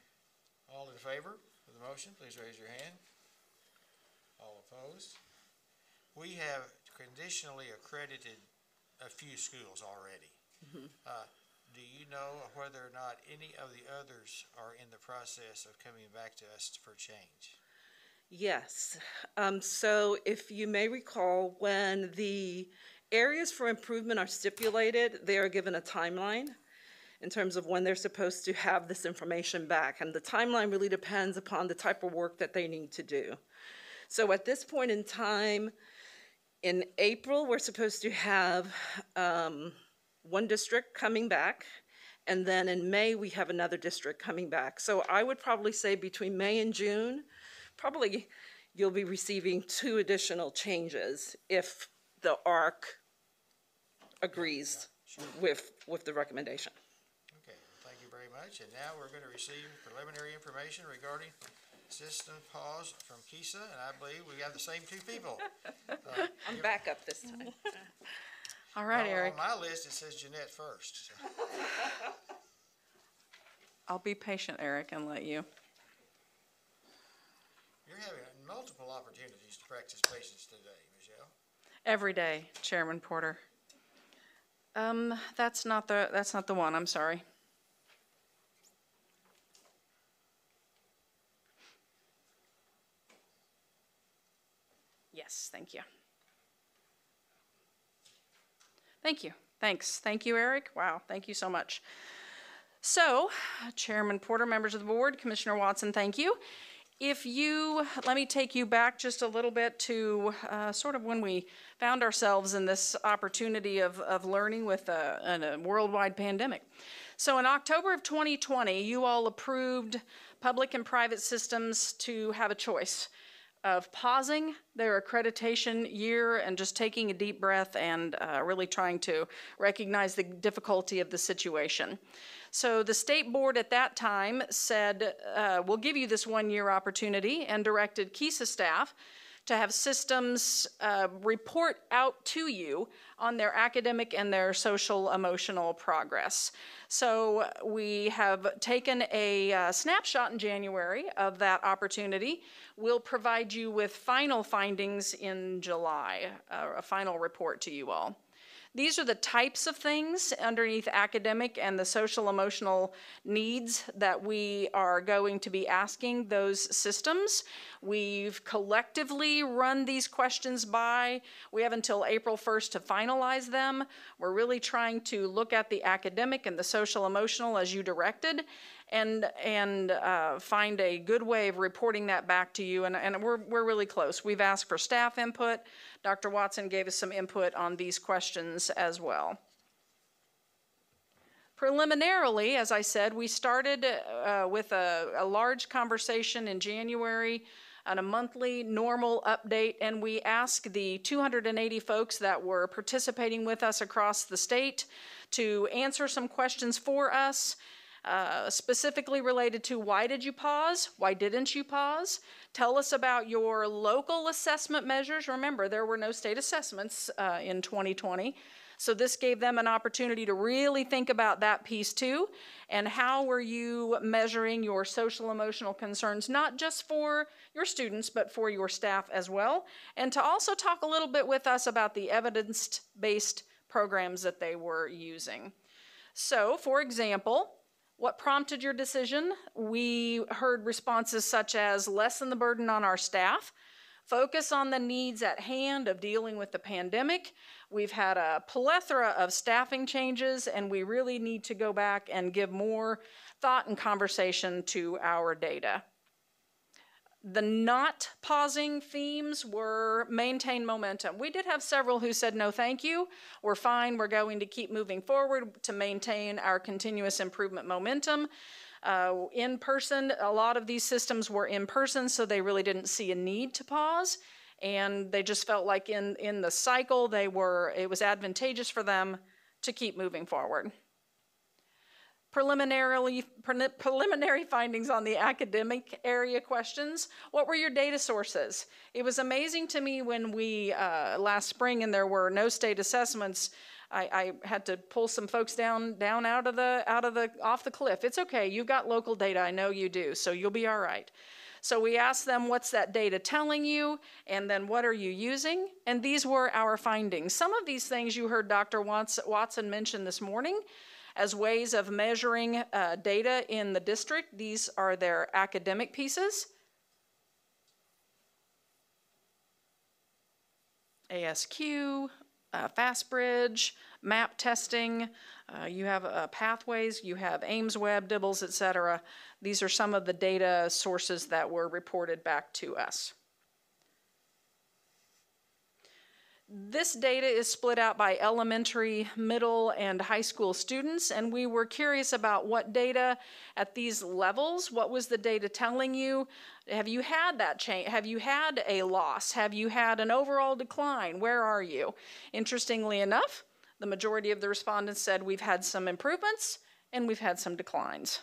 All in favor of the motion, please raise your hand. All opposed? We have conditionally accredited a few schools already. Uh, Do you know whether or not any of the others are in the process of coming back to us for change? Yes. Um, so if you may recall, when the areas for improvement are stipulated, they are given a timeline in terms of when they're supposed to have this information back. And the timeline really depends upon the type of work that they need to do. So at this point in time, in April, we're supposed to have um, one district coming back. And then in May, we have another district coming back. So I would probably say between May and June, probably you'll be receiving two additional changes if the ARC agrees with, with the recommendation. Okay, thank you very much. And now we're going to receive preliminary information regarding system pause from KESA, and I believe we have the same two people. Uh, I'm back up this time. All right, Well, Eric. On my list, it says Jeanette first. so. I'll be patient, Eric, and let you. You're having multiple opportunities to practice patience today, Michelle. Every day, Chairman Porter. Um, that's not the, that's not the one, I'm sorry. Yes, thank you. Thank you. Thanks. Thank you, Eric. Wow, thank you so much. So, Chairman Porter, members of the board, Commissioner Watson, thank you. If you, let me take you back just a little bit to uh, sort of when we found ourselves in this opportunity of, of learning with a, a worldwide pandemic. So in October of 2020, you all approved public and private systems to have a choice of pausing their accreditation year and just taking a deep breath and uh, really trying to recognize the difficulty of the situation. So the state board at that time said, uh, we'll give you this one-year opportunity and directed KESA staff to have systems uh, report out to you on their academic and their social emotional progress. So we have taken a uh, snapshot in January of that opportunity. We'll provide you with final findings in July, uh, a final report to you all. These are the types of things underneath academic and the social emotional needs that we are going to be asking those systems. We've collectively run these questions by. We have until April 1st to finalize them. We're really trying to look at the academic and the social emotional as you directed and and uh, find a good way of reporting that back to you. And, and we're, we're really close. We've asked for staff input. Dr. Watson gave us some input on these questions as well. Preliminarily, as I said, we started uh, with a, a large conversation in January on a monthly normal update, and we asked the 280 folks that were participating with us across the state to answer some questions for us uh, specifically related to why did you pause? Why didn't you pause? Tell us about your local assessment measures. Remember, there were no state assessments uh, in 2020. So this gave them an opportunity to really think about that piece too. And how were you measuring your social emotional concerns, not just for your students, but for your staff as well? And to also talk a little bit with us about the evidence based programs that they were using. So, for example, what prompted your decision? We heard responses such as lessen the burden on our staff, focus on the needs at hand of dealing with the pandemic. We've had a plethora of staffing changes, and we really need to go back and give more thought and conversation to our data. The not pausing themes were maintain momentum. We did have several who said, no, thank you. We're fine. We're going to keep moving forward to maintain our continuous improvement momentum. Uh, in person, a lot of these systems were in person, so they really didn't see a need to pause. And they just felt like in, in the cycle, they were, it was advantageous for them to keep moving forward preliminarily preliminary findings on the academic area questions what were your data sources it was amazing to me when we uh, last spring and there were no state assessments I, I, had to pull some folks down down out of the out of the off the cliff it's okay you've got local data i know you do so you'll be all right So we asked them, what's that data telling you? And then what are you using? And these were our findings. Some of these things you heard Dr. Watson mention this morning as ways of measuring uh, data in the district. These are their academic pieces. ASQ, uh, FastBridge, map testing, uh, you have uh, pathways, you have Ames Web, DIBELS, et cetera. These are some of the data sources that were reported back to us. This data is split out by elementary, middle, and high school students, and we were curious about what data at these levels, what was the data telling you? Have you had that change? Have you had a loss? Have you had an overall decline? Where are you? Interestingly enough, the majority of the respondents said we've had some improvements and we've had some declines.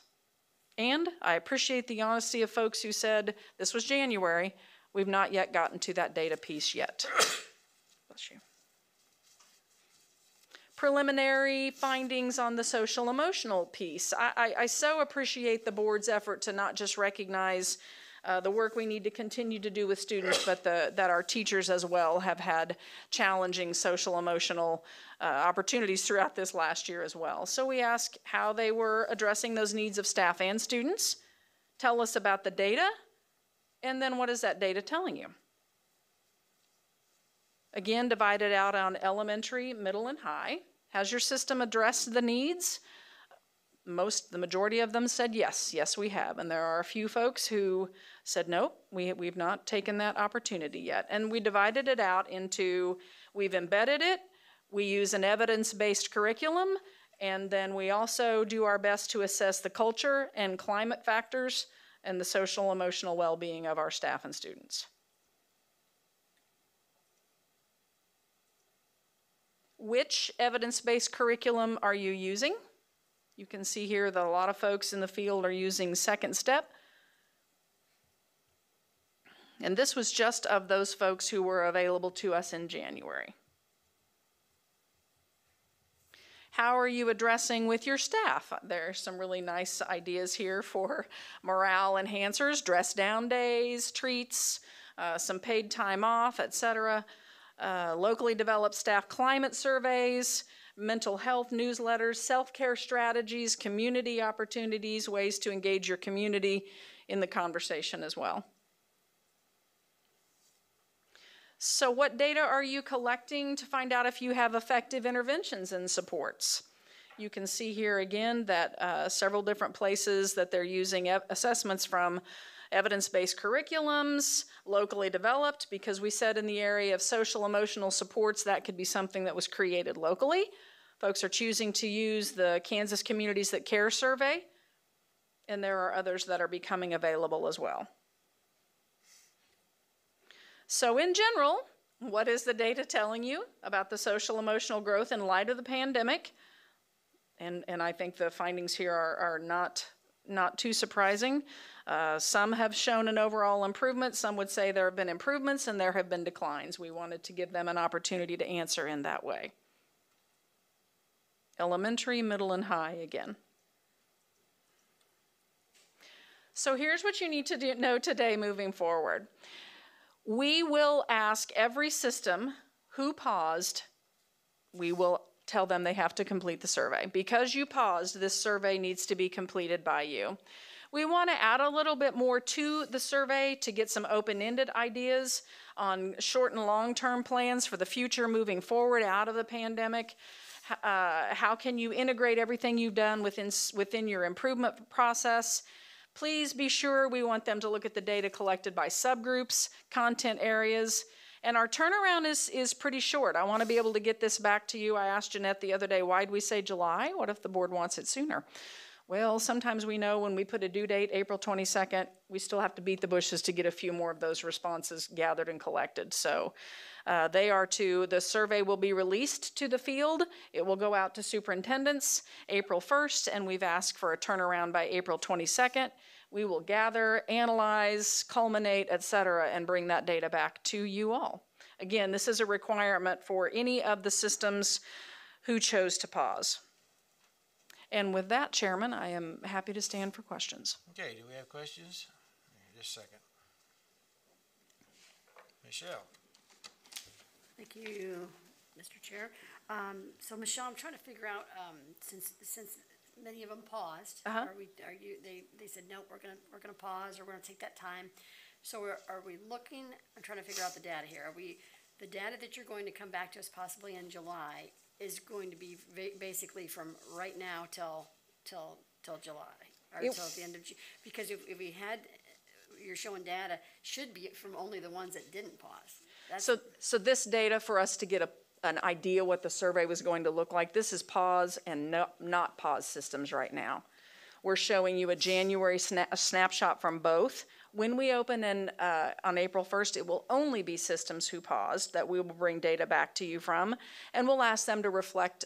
And I appreciate the honesty of folks who said this was January, we've not yet gotten to that data piece yet. You. Preliminary findings on the social emotional piece. I, I, I so appreciate the board's effort to not just recognize uh, the work we need to continue to do with students, but the, that our teachers as well have had challenging social emotional uh, opportunities throughout this last year as well. So we ask how they were addressing those needs of staff and students. Tell us about the data, and then what is that data telling you? Again, divided out on elementary, middle, and high. Has your system addressed the needs? Most, the majority of them said yes, yes, we have. And there are a few folks who said, nope, we, we've not taken that opportunity yet. And we divided it out into we've embedded it, we use an evidence based curriculum, and then we also do our best to assess the culture and climate factors and the social emotional well being of our staff and students. Which evidence based curriculum are you using? You can see here that a lot of folks in the field are using Second Step. And this was just of those folks who were available to us in January. How are you addressing with your staff? There are some really nice ideas here for morale enhancers, dress down days, treats, uh, some paid time off, etc. Uh, locally developed staff climate surveys, mental health newsletters, self care strategies, community opportunities, ways to engage your community in the conversation as well. So, what data are you collecting to find out if you have effective interventions and supports? You can see here again that uh, several different places that they're using assessments from evidence-based curriculums, locally developed, because we said in the area of social emotional supports that could be something that was created locally. Folks are choosing to use the Kansas Communities That Care survey, and there are others that are becoming available as well. So, in general, what is the data telling you about the social emotional growth in light of the pandemic? And, and I think the findings here are, are not, not too surprising. Uh, some have shown an overall improvement. Some would say there have been improvements and there have been declines. We wanted to give them an opportunity to answer in that way. Elementary, middle, and high again. So here's what you need to do, know today moving forward. We will ask every system who paused, we will tell them they have to complete the survey. Because you paused, this survey needs to be completed by you. We want to add a little bit more to the survey to get some open ended ideas on short and long term plans for the future moving forward out of the pandemic. Uh, how can you integrate everything you've done within, within your improvement process? Please be sure we want them to look at the data collected by subgroups, content areas, and our turnaround is, is pretty short. I want to be able to get this back to you. I asked Jeanette the other day, why'd we say July? What if the board wants it sooner? Well, sometimes we know when we put a due date, April 22nd, we still have to beat the bushes to get a few more of those responses gathered and collected. So uh, they are to, the survey will be released to the field. It will go out to superintendents April 1st, and we've asked for a turnaround by April 22nd. We will gather, analyze, culminate, et cetera, and bring that data back to you all. Again, this is a requirement for any of the systems who chose to pause. And with that, Chairman, I am happy to stand for questions. Okay, do we have questions? Just a second. Michelle? Thank you, Mr. Chair. Um, so Michelle, I'm trying to figure out, um, since, since many of them paused. Uh-huh. Are we, are you, they, they said, no, we're gonna, we're gonna pause, or we're gonna take that time. So are, are we looking, I'm trying to figure out the data here. Are we, the data that you're going to come back to us possibly in July is going to be va- basically from right now till, till, till July? Or It- till the end of Ju, because if, if we had, you're showing data, should be from only the ones that didn't pause. That's- So, so this data for us to get a, an idea what the survey was going to look like, this is pause and no, not pause systems right now. We're showing you a January sna- a snapshot from both. When we open in, uh, on April first, it will only be systems who paused that we will bring data back to you from. And we'll ask them to reflect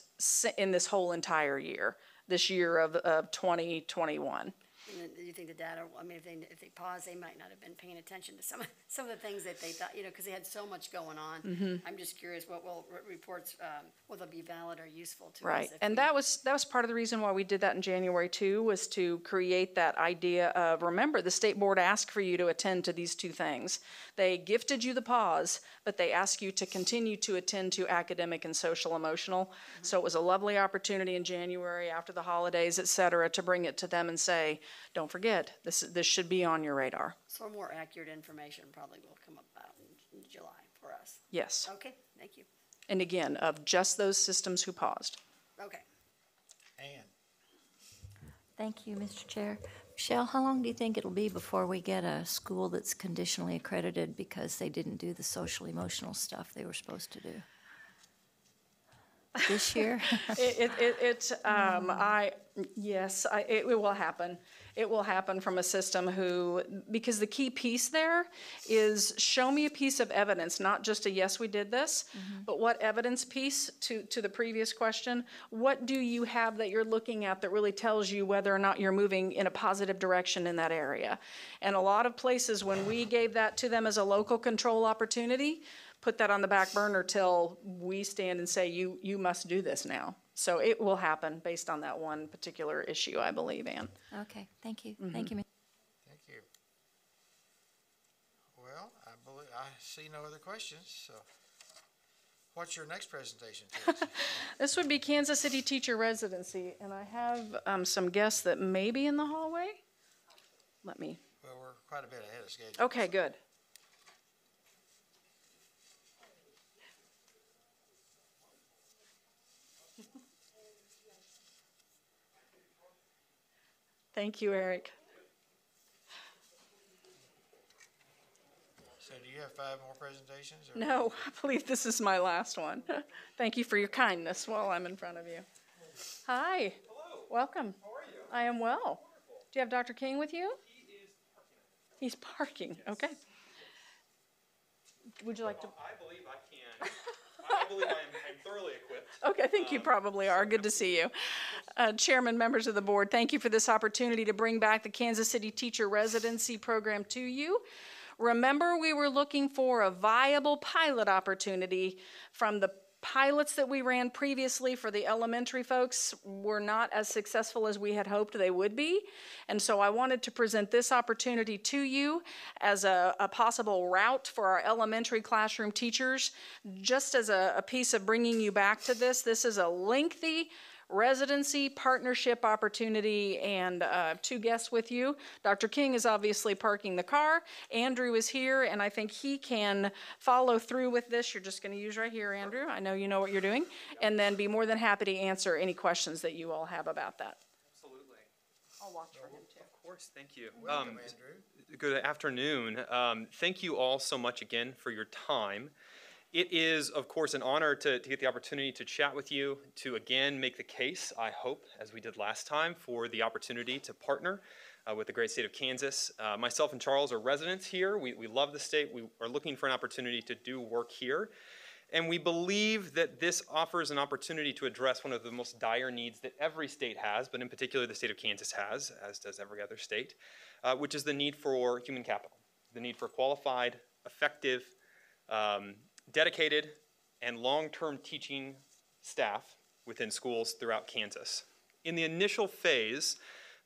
in this whole entire year, this year of, of twenty twenty-one. And do you think the data, I mean, if they, if they pause, they might not have been paying attention to some, of some of the things that they thought, you know, because they had so much going on. Mhm. I'm just curious, what will, reports, um, will they be valid or useful to us? Right, if and we- that was, that was part of the reason why we did that in January too, was to create that idea of, remember, the state board asked for you to attend to these two things. They gifted you the pause, but they ask you to continue to attend to academic and social emotional. So it was a lovely opportunity in January, after the holidays, et cetera, to bring it to them and say, don't forget, this, this should be on your radar. So more accurate information probably will come about in in July for us. Yes. Okay, thank you. And again, of just those systems who paused. Okay. Ann? Thank you, Mr. Chair. Michelle, how long do you think it'll be before we get a school that's conditionally accredited because they didn't do the social emotional stuff they were supposed to do? This year? It, it, it, it, um, I, yes, I, it will happen. It will happen from a system who, because the key piece there is show me a piece of evidence, not just a yes, we did this, but what evidence piece to, to the previous question? What do you have that you're looking at that really tells you whether or not you're moving in a positive direction in that area? And a lot of places, when we gave that to them as a local control opportunity, put that on the back burner till we stand and say, you, you must do this now. So it will happen based on that one particular issue, I believe, Ann. Okay, thank you, thank you. Ms. Thank you. Well, I believe, I see no other questions, so what's your next presentation to? This would be Kansas City teacher residency, and I have um, some guests that may be in the hallway. Let me, Well, we're quite a bit ahead of schedule. okay, good. Thank you, Eric. So do you have five more presentations? or- No, I believe this is my last one. Thank you for your kindness while I'm in front of you. Hi. Hello. Welcome. How are you? I am well. Do you have Dr. King with you? He He's parking, okay. Would you like to? I believe I can. I believe I am I'm thoroughly equipped. Okay, I think you probably are. Good to see you. Uh, Chairman, members of the board, thank you for this opportunity to bring back the Kansas City Teacher Residency Program to you. Remember, we were looking for a viable pilot opportunity from the pilots that we ran previously for the elementary folks were not as successful as we had hoped they would be. And so I wanted to present this opportunity to you as a, a possible route for our elementary classroom teachers. Just as a, a piece of bringing you back to this, this is a lengthy residency partnership opportunity and uh, two guests with you. Dr. King is obviously parking the car. Andrew is here, and I think he can follow through with this. You're just going to use right here, Andrew. I know you know what you're doing. And then be more than happy to answer any questions that you all have about that. Absolutely. I'll watch for him too. Of course, thank you. Welcome, Um, Andrew. Good afternoon. Um, thank you all so much again for your time. It is, of course, an honor to, to get the opportunity to chat with you, to again make the case, I hope, as we did last time, for the opportunity to partner uh, with the great state of Kansas. Uh, myself and Charles are residents here. We, we love the state. We are looking for an opportunity to do work here. And we believe that this offers an opportunity to address one of the most dire needs that every state has, but in particular the state of Kansas has, as does every other state, uh, which is the need for human capital, the need for qualified, effective, um, dedicated, and long term teaching staff within schools throughout Kansas. In the initial phase,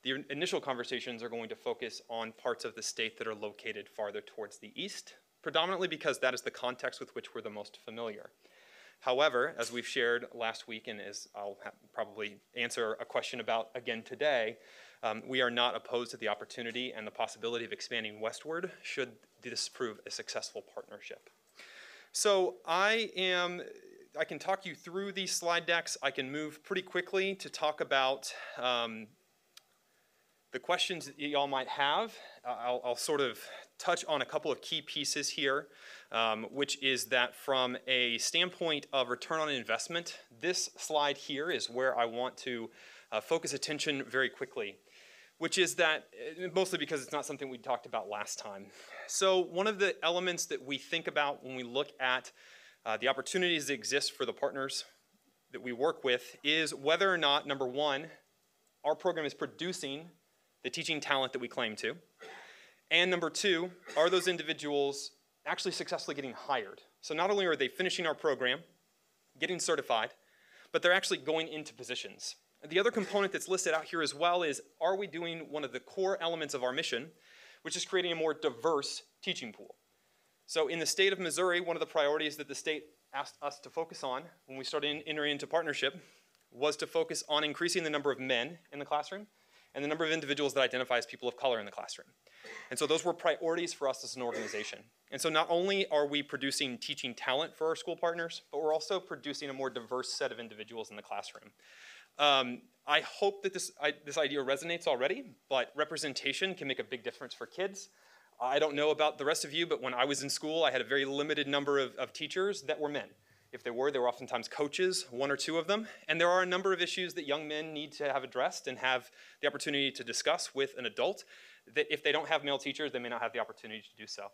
the initial conversations are going to focus on parts of the state that are located farther towards the east predominantly because that is the context with which we're the most familiar. However, as we've shared last week, and as I'll probably answer a question about again today, um, we are not opposed to the opportunity and the possibility of expanding westward should this prove a successful partnership. So I am, I can talk you through these slide decks. I can move pretty quickly to talk about um, the questions that y'all might have. I'll, I'll sort of touch on a couple of key pieces here, um, which is that from a standpoint of return on investment, this slide here is where I want to uh, focus attention very quickly, which is that, uh, mostly because it's not something we talked about last time. So one of the elements that we think about when we look at uh, the opportunities that exist for the partners that we work with is whether or not, number one, our program is producing the teaching talent that we claim to. And number two, are those individuals actually successfully getting hired? So not only are they finishing our program, getting certified, but they're actually going into positions. The other component that's listed out here as well is are we doing one of the core elements of our mission, which is creating a more diverse teaching pool? So in the state of Missouri, one of the priorities that the state asked us to focus on when we started entering into partnership was to focus on increasing the number of men in the classroom and the number of individuals that identify as people of color in the classroom. And so those were priorities for us as an organization. And so not only are we producing teaching talent for our school partners, but we're also producing a more diverse set of individuals in the classroom. Um, I hope that this, I, this idea resonates already, but representation can make a big difference for kids. I don't know about the rest of you, but when I was in school, I had a very limited number of, of teachers that were men. If they were, they were oftentimes coaches, one or two of them. And there are a number of issues that young men need to have addressed and have the opportunity to discuss with an adult that if they don't have male teachers, they may not have the opportunity to do so.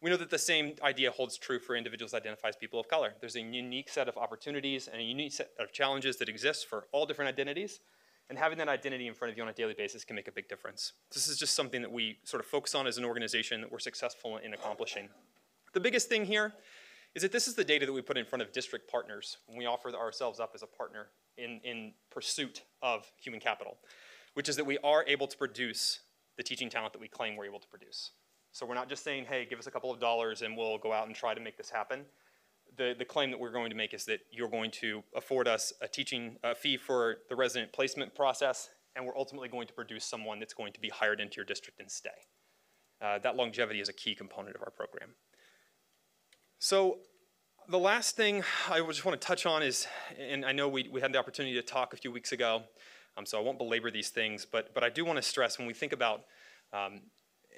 We know that the same idea holds true for individuals identified as people of color. There's a unique set of opportunities and a unique set of challenges that exist for all different identities. And having that identity in front of you on a daily basis can make a big difference. This is just something that we sort of focus on as an organization that we're successful in accomplishing. The biggest thing here is that this is the data that we put in front of district partners when we offer ourselves up as a partner in, in pursuit of human capital, which is that we are able to produce the teaching talent that we claim we're able to produce. So we're not just saying, hey, give us a couple of dollars and we'll go out and try to make this happen. The, the claim that we're going to make is that you're going to afford us a teaching a fee for the resident placement process, and we're ultimately going to produce someone that's going to be hired into your district and stay. Uh, that longevity is a key component of our program. So the last thing I just want to touch on is, and I know we, we had the opportunity to talk a few weeks ago, um, so I won't belabor these things, but, but I do want to stress when we think about, um,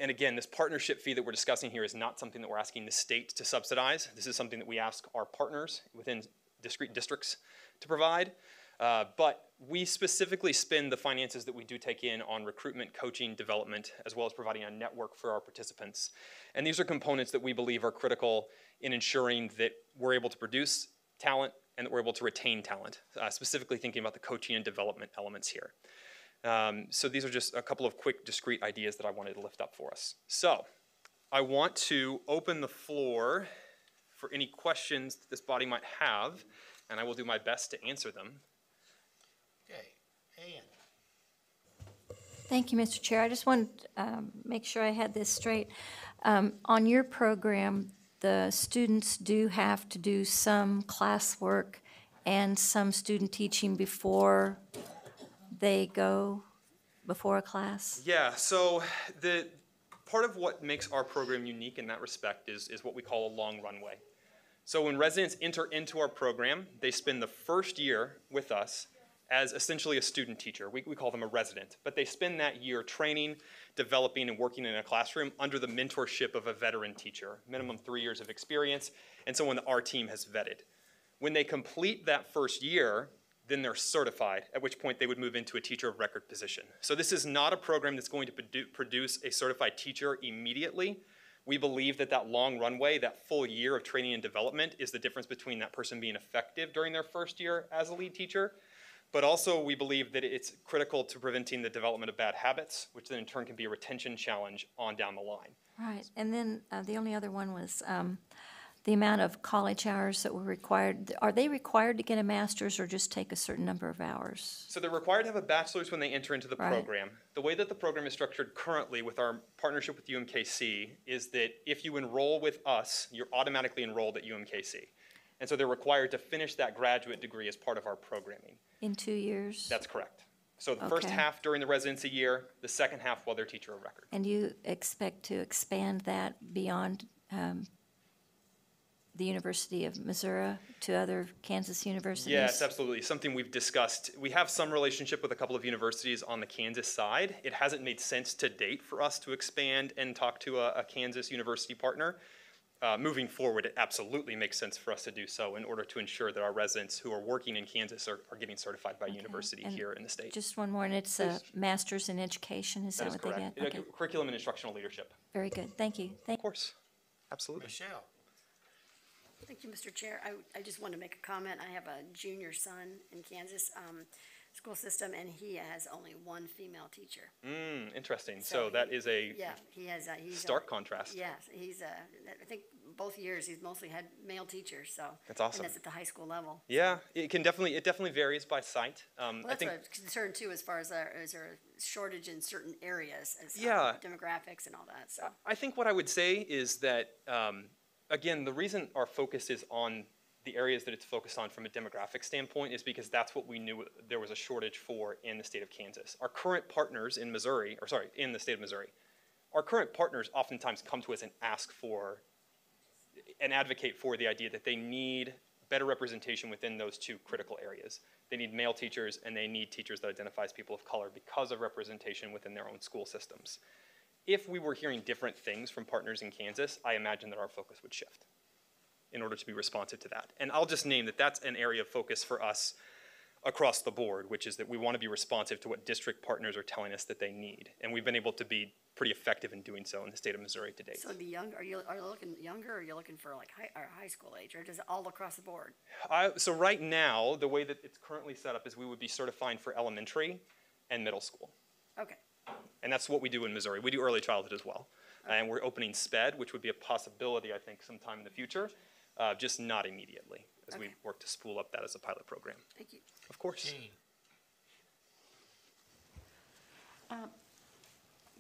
and again, this partnership fee that we're discussing here is not something that we're asking the state to subsidize. This is something that we ask our partners within discrete districts to provide. Uh, but we specifically spend the finances that we do take in on recruitment, coaching, development, as well as providing a network for our participants. And these are components that we believe are critical in ensuring that we're able to produce talent and that we're able to retain talent, uh, specifically thinking about the coaching and development elements here. Um, so these are just a couple of quick, discrete ideas that I wanted to lift up for us. So I want to open the floor for any questions that this body might have, and I will do my best to answer them. Okay, Ann. Thank you, Mr. Chair. I just wanted to um, make sure I had this straight. Um, On your program, the students do have to do some classwork and some student teaching before they go, before a class? Yeah, so the part of what makes our program unique in that respect is, is what we call a long runway. So when residents enter into our program, they spend the first year with us as essentially a student teacher. We, we call them a resident, but they spend that year training, developing, and working in a classroom under the mentorship of a veteran teacher, minimum three years of experience, and someone that our team has vetted. When they complete that first year, then they're certified, at which point they would move into a teacher of record position. So this is not a program that's going to produce a certified teacher immediately. We believe that that long runway, that full year of training and development, is the difference between that person being effective during their first year as a lead teacher but also, we believe that it's critical to preventing the development of bad habits, which then in turn can be a retention challenge on down the line. Right, and then uh, the only other one was, um, the amount of college hours that were required, are they required to get a master's or just take a certain number of hours? So they're required to have a bachelor's when they enter into the Right. program. The way that the program is structured currently with our partnership with UMKC is that if you enroll with us, you're automatically enrolled at UMKC. And so they're required to finish that graduate degree as part of our programming. In two years? That's correct. So the first Okay. half during the residency year, the second half while they're teacher of record. And you expect to expand that beyond um, the University of Missouri to other Kansas universities? Yes, absolutely. Something we've discussed. We have some relationship with a couple of universities on the Kansas side. It hasn't made sense to date for us to expand and talk to a, a Kansas university partner. Uh, moving forward, it absolutely makes sense for us to do so in order to ensure that our residents who are working in Kansas are, are getting certified by university And here in the state. Just one more, and it's a Please. master's in education, is that is what they get? Uh, Okay, Curriculum and instructional leadership. very good, thank you. Thank- Of course, absolutely. Michelle? Thank you, Mr. Chair. I, I just want to make a comment. I have a junior son in Kansas, um, school system, and he has only one female teacher. Mm, interesting. So So that he- is a Yeah, he has, uh, he's. stark uh, contrast. Yes, he's, uh, I think both years, he's mostly had male teachers, so. That's awesome. And that's at the high school level. Yeah, it can definitely, it definitely varies by site. Um, Well, I that's think I'm concerned too, as far as, uh, is there a shortage in certain areas? as, uh, Yeah. Demographics and all that, so. I think what I would say is that, um, again, the reason our focus is on the areas that it's focused on from a demographic standpoint is because that's what we knew there was a shortage for in the state of Kansas. Our current partners in Missouri, or sorry, in the state of Missouri, our current partners oftentimes come to us and ask for and advocate for the idea that they need better representation within those two critical areas. They need male teachers and they need teachers that identify as people of color because of representation within their own school systems. If we were hearing different things from partners in Kansas, I imagine that our focus would shift in order to be responsive to that. And I'll just name that that's an area of focus for us across the board, which is that we want to be responsive to what district partners are telling us that they need. And we've been able to be pretty effective in doing so in the state of Missouri to date. So the young, are you, are you looking younger, or are you looking for like high, or high school age, or just all across the board? I, so right now, the way that it's currently set up is we would be certifying for elementary and middle school. Okay. And that's what we do in Missouri. We do early childhood as well. And we're opening SPED, which would be a possibility, I think, sometime in the future, uh, just not immediately, as we work to spool up that as a pilot program. Thank you. Of course. Um,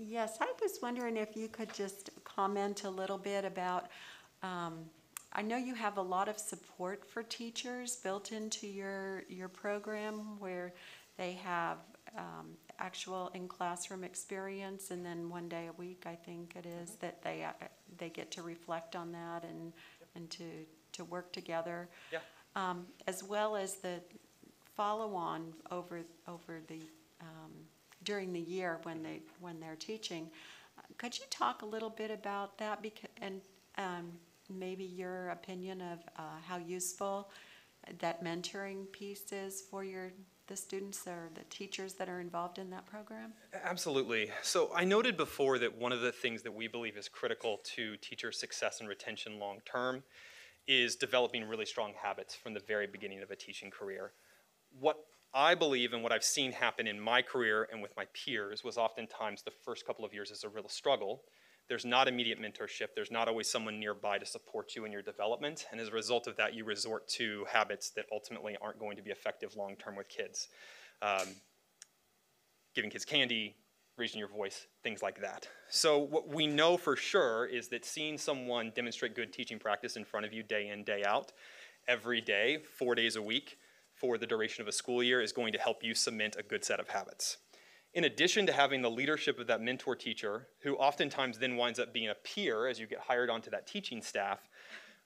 Yes, I was wondering if you could just comment a little bit about, um, I know you have a lot of support for teachers built into your, your program where they have um, actual in-classroom experience and then one day a week, I think it is, that they, uh, they get to reflect on that and, and to, to work together. Yeah. Um, As well as the follow-on over, over the, um, during the year when they, when they're teaching. Uh, Could you talk a little bit about that becau- and um, maybe your opinion of uh, how useful that mentoring piece is for your, the students or the teachers that are involved in that program? Absolutely. So I noted before that one of the things that we believe is critical to teacher success and retention long term is developing really strong habits from the very beginning of a teaching career. What I believe and what I've seen happen in my career and with my peers was oftentimes the first couple of years is a real struggle. There's not immediate mentorship, there's not always someone nearby to support you in your development, and as a result of that, you resort to habits that ultimately aren't going to be effective long term with kids. Um, giving kids candy, raising your voice, things like that. So, what we know for sure is that seeing someone demonstrate good teaching practice in front of you day in, day out, every day, four days a week, for the duration of a school year is going to help you cement a good set of habits. In addition to having the leadership of that mentor teacher, who oftentimes then winds up being a peer as you get hired onto that teaching staff,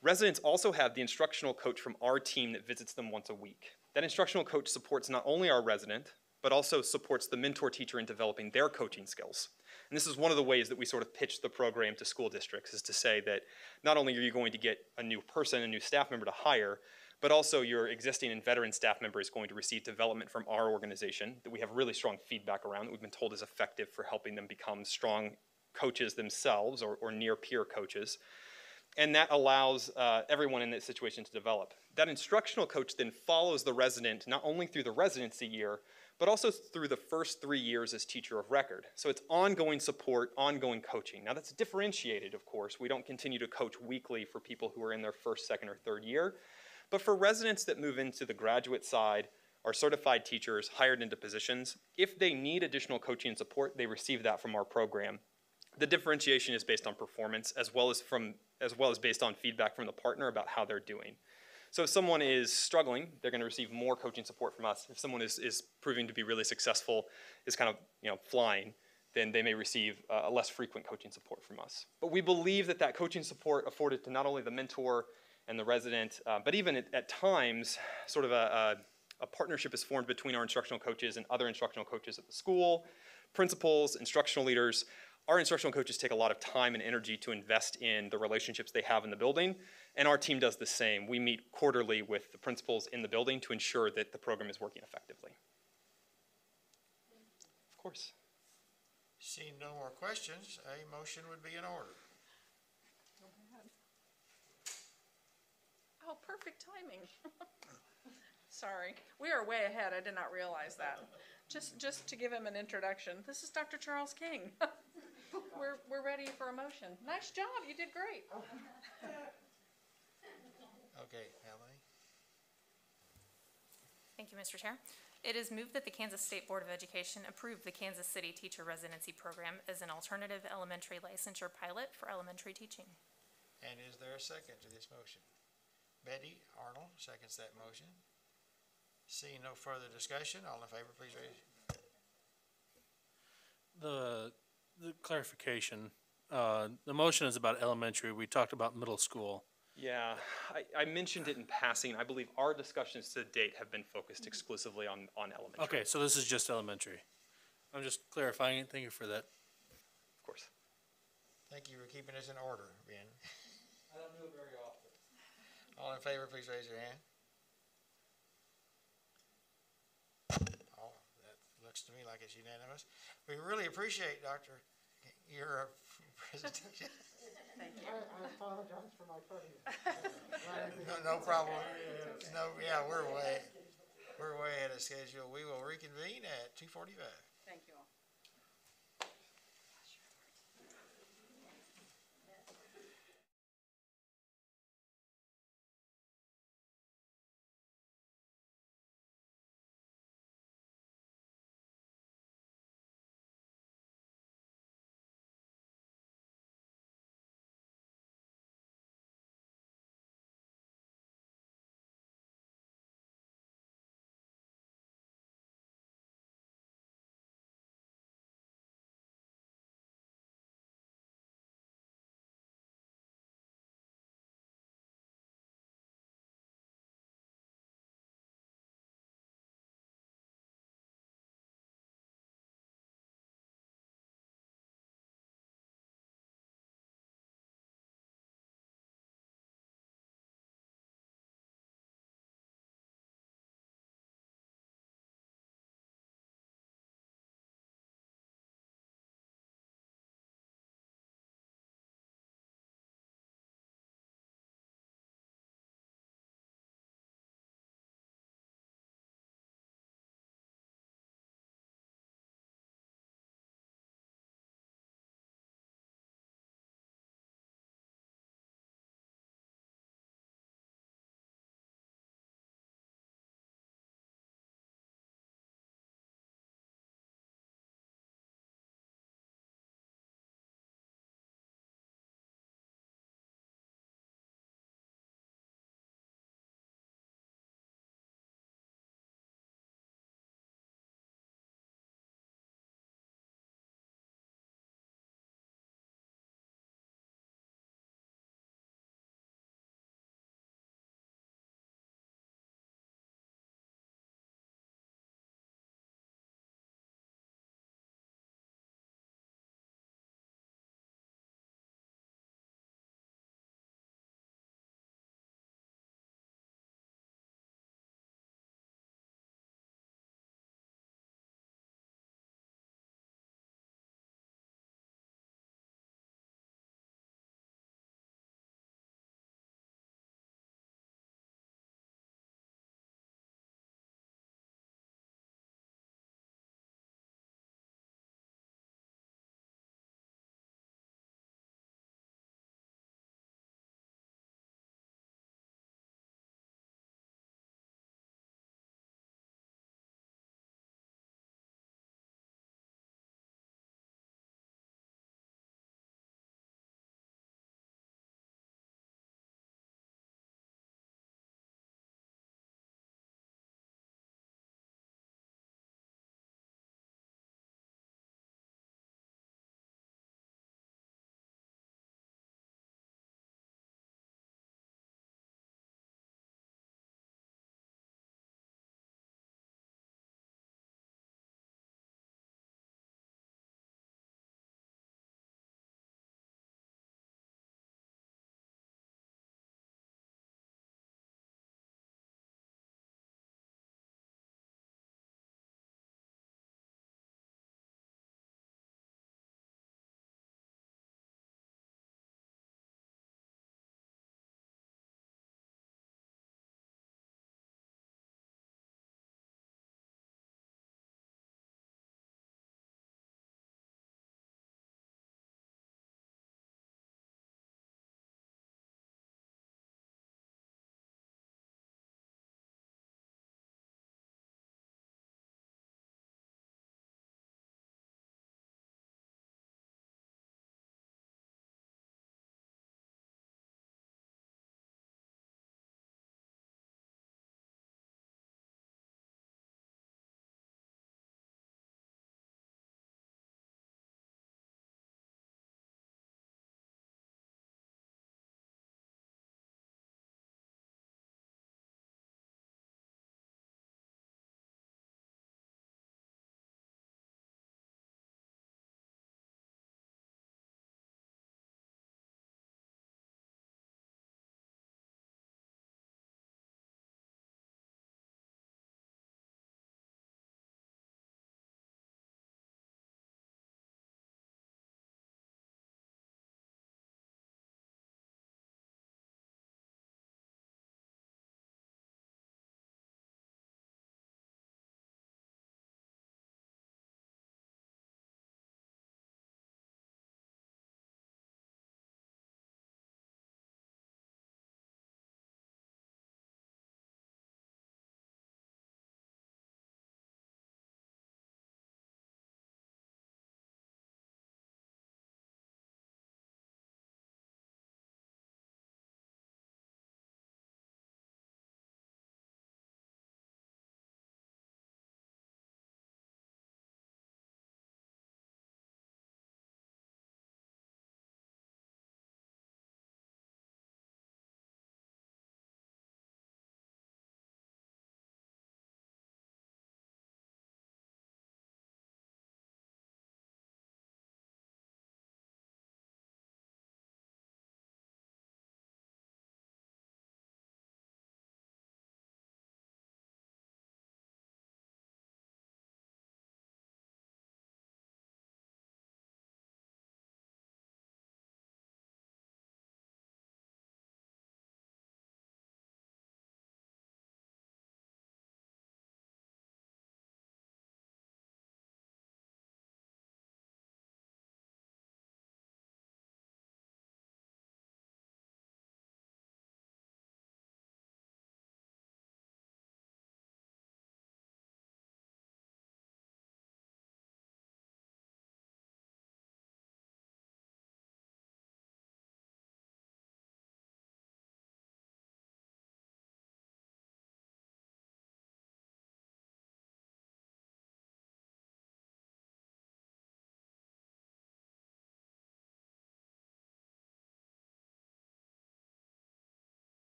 residents also have the instructional coach from our team that visits them once a week. That instructional coach supports not only our resident, but also supports the mentor teacher in developing their coaching skills. And this is one of the ways that we sort of pitch the program to school districts is to say that not only are you going to get a new person, a new staff member to hire, but also your existing and veteran staff member is going to receive development from our organization that we have really strong feedback around that we've been told is effective for helping them become strong coaches themselves or, or near peer coaches. And that allows uh, everyone in that situation to develop. That instructional coach then follows the resident not only through the residency year, but also through the first three years as teacher of record. So it's ongoing support, ongoing coaching. Now that's differentiated, of course. We don't continue to coach weekly for people who are in their first, second, or third year. But for residents that move into the graduate side, are certified teachers hired into positions, if they need additional coaching and support, they receive that from our program. The differentiation is based on performance as well as from as well as based on feedback from the partner about how they're doing. So if someone is struggling, they're going to receive more coaching support from us. If someone is, is proving to be really successful, is kind of you know flying, then they may receive uh, a less frequent coaching support from us. But we believe that that coaching support afforded to not only the mentor and the resident, uh, but even at, at, times, sort of a, a, a partnership is formed between our instructional coaches and other instructional coaches at the school, principals, instructional leaders. Our instructional coaches take a lot of time and energy to invest in the relationships they have in the building, and our team does the same. We meet quarterly with the principals in the building to ensure that the program is working effectively. Of course. Seeing no more questions, a motion would be in order. Oh, perfect timing. Sorry, we are way ahead. I did not realize that. Just, just to give him an introduction, this is Dr. Charles King. We're, we're ready for a motion. Nice job, you did great. Okay, Melanie? Thank you, Mr. Chair. It is moved that the Kansas State Board of Education approve the Kansas City Teacher Residency Program as an alternative elementary licensure pilot for elementary teaching. And is there a second to this motion? Betty Arnold seconds that motion. Seeing no further discussion, all in favor, please raise. The, the clarification, uh, the motion is about elementary. We talked about middle school. Yeah, I, I mentioned it in passing. I believe our discussions to date have been focused exclusively on, on elementary. Okay, so this is just elementary. I'm just clarifying it. Thank you for that. Of course. Thank you for keeping us in order, Ben. I don't do it very often. All in favor, please raise your hand. Oh, that looks to me like it's unanimous. We really appreciate, Doctor, your presentation. Thank you. I, I apologize for my prejudice. no, no problem. No, yeah, we're way, we're way ahead of schedule. We will reconvene at 2:45.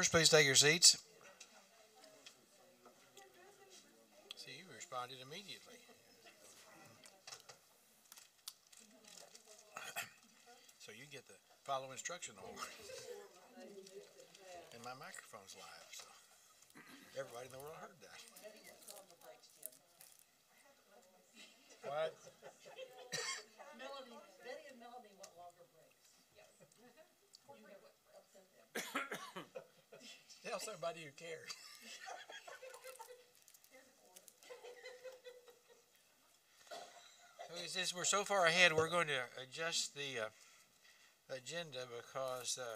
First, please take your seats. See, you responded immediately. So you get the follow instruction order. And my microphone's live, so everybody in the world heard that. What? Melanie, Betty and Melanie want longer breaks. Tell somebody who cares. Since we're so far ahead, we're going to adjust the uh, agenda because uh,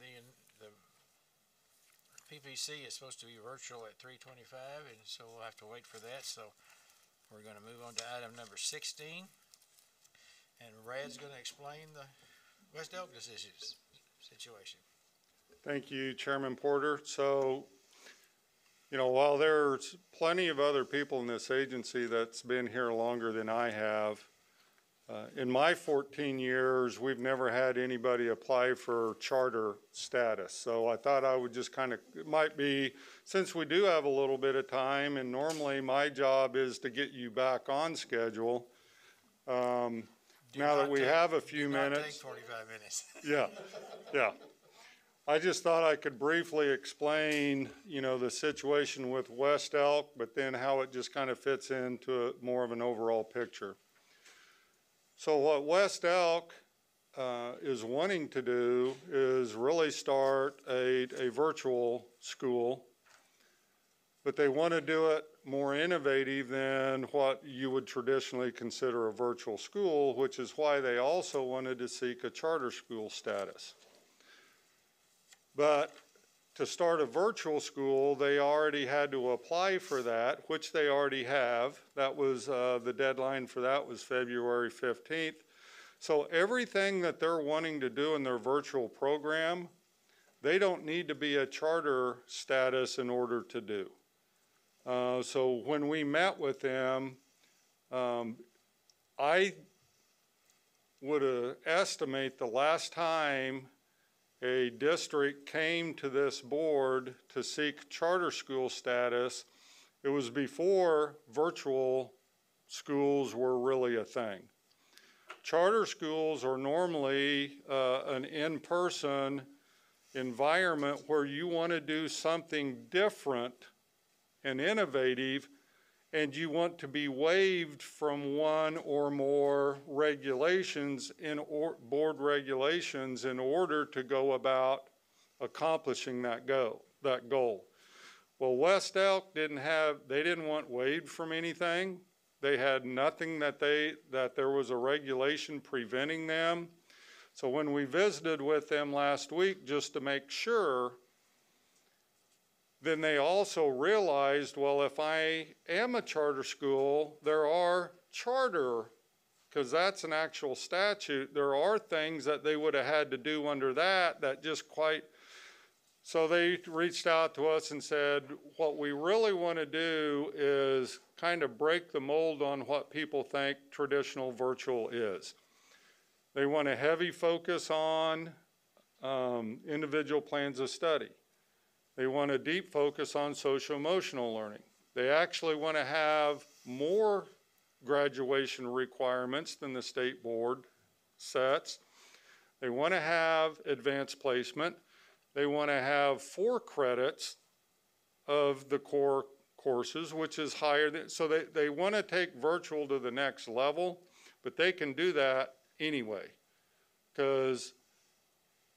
the, the PPC is supposed to be virtual at three twenty-five, and so we'll have to wait for that, so we're gonna move on to item number sixteen. And Brad's gonna explain the West Elk decisions, situation. Thank you, Chairman Porter. So, you know, while there's plenty of other people in this agency that's been here longer than I have, uh, in my 14 years, we've never had anybody apply for charter status. So I thought I would just kind of, it might be, since we do have a little bit of time, and normally my job is to get you back on schedule. Um, now that we take- have a few minutes. take forty-five minutes. Yeah, yeah. I just thought I could briefly explain, you know, the situation with West Elk, but then how it just kind of fits into a- more of an overall picture. So what West Elk uh, is wanting to do is really start a, a virtual school, but they want to do it more innovative than what you would traditionally consider a virtual school, which is why they also wanted to seek a charter school status. But to start a virtual school, they already had to apply for that, which they already have. That was, uh, the deadline for that was February fifteenth. So everything that they're wanting to do in their virtual program, they don't need to be a charter status in order to do. Uh, so when we met with them, um, I would uh, estimate the last time a district came to this board to seek charter school status, it was before virtual schools were really a thing. Charter schools are normally uh, an in-person environment where you want to do something different and innovative, and you want to be waived from one or more regulations in or, board regulations in order to go about accomplishing that go, that goal. Well, West Elk didn't have, they didn't want waived from anything. They had nothing that they, that there was a regulation preventing them. So when we visited with them last week, just to make sure, then they also realized, well, if I am a charter school, there are charter, because that's an actual statute, there are things that they would have had to do under that that just quite, so they reached out to us and said, what we really want to do is kind of break the mold on what people think traditional virtual is. They want a heavy focus on um, individual plans of study. They want a deep focus on social emotional learning. They actually want to have more graduation requirements than the state board sets. They want to have advanced placement. They want to have four credits of the core courses, which is higher than, so they, they want to take virtual to the next level, but they can do that anyway. Because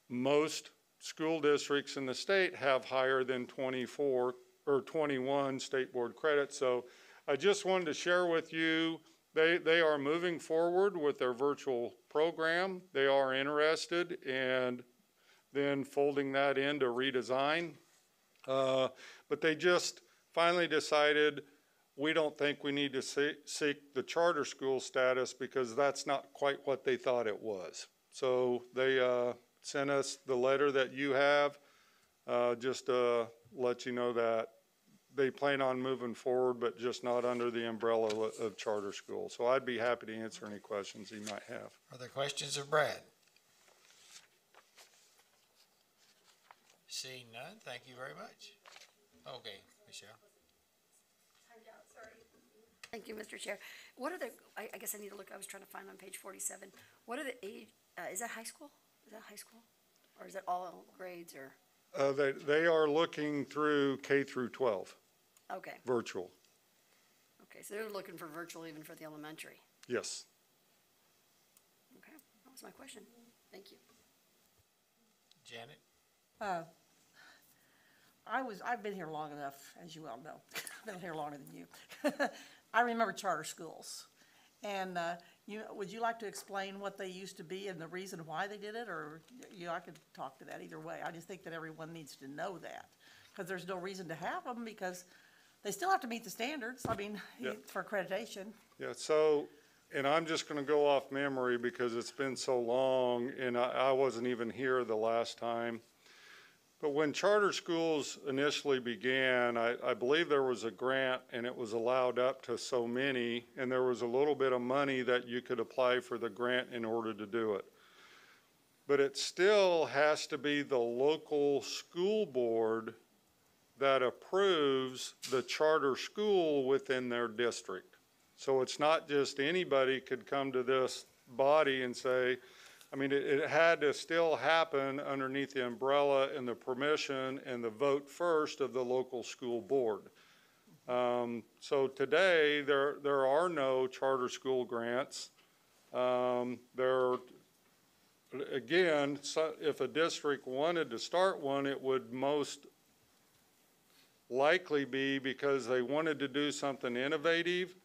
most school districts in the state have higher than 24 or 21 state board credits. So I just wanted to share with you, they, they are moving forward with their virtual program. They are interested and then folding that into redesign. Uh, but they just finally decided we don't think we need to see, seek the charter school status because that's not quite what they thought it was. So they uh, sent us the letter that you have, uh, just to let you know that they plan on moving forward, but just not under the umbrella of, of charter school. So I'd be happy to answer any questions you might have. Are there questions of Brad? Seeing none, thank you very much. Okay, Michelle. Thank you, Mr. Chair. What are the, I, I guess I need to look, I was trying to find on page forty-seven. What are the age, uh, is that high school? Is that high school? Or is it all grades or, Uh, they, they are looking through K through twelve, okay, virtual, okay, so they're looking for virtual even for the elementary. yes. Okay, that was my question. Thank you. Janet? Uh, I was, I've been here long enough, as you well know. I've been here longer than you. I remember charter schools. And, uh, you, would you like to explain what they used to be and the reason why they did it? Or, you, know, I could talk to that either way. I just think that everyone needs to know that. Because there's no reason to have them because they still have to meet the standards. I mean, Yeah. for accreditation. Yeah, so, and I'm just gonna go off memory because it's been so long and I, I wasn't even here the last time. But when charter schools initially began, I, I believe there was a grant and it was allowed up to so many. And there was a little bit of money that you could apply for the grant in order to do it. But it still has to be the local school board that approves the charter school within their district. So it's not just anybody could come to this body and say, I mean, it, it had to still happen underneath the umbrella and the permission and the vote first of the local school board. Um, so today, there, there are no charter school grants. Um, there, again, so if a district wanted to start one, it would most likely be because they wanted to do something innovative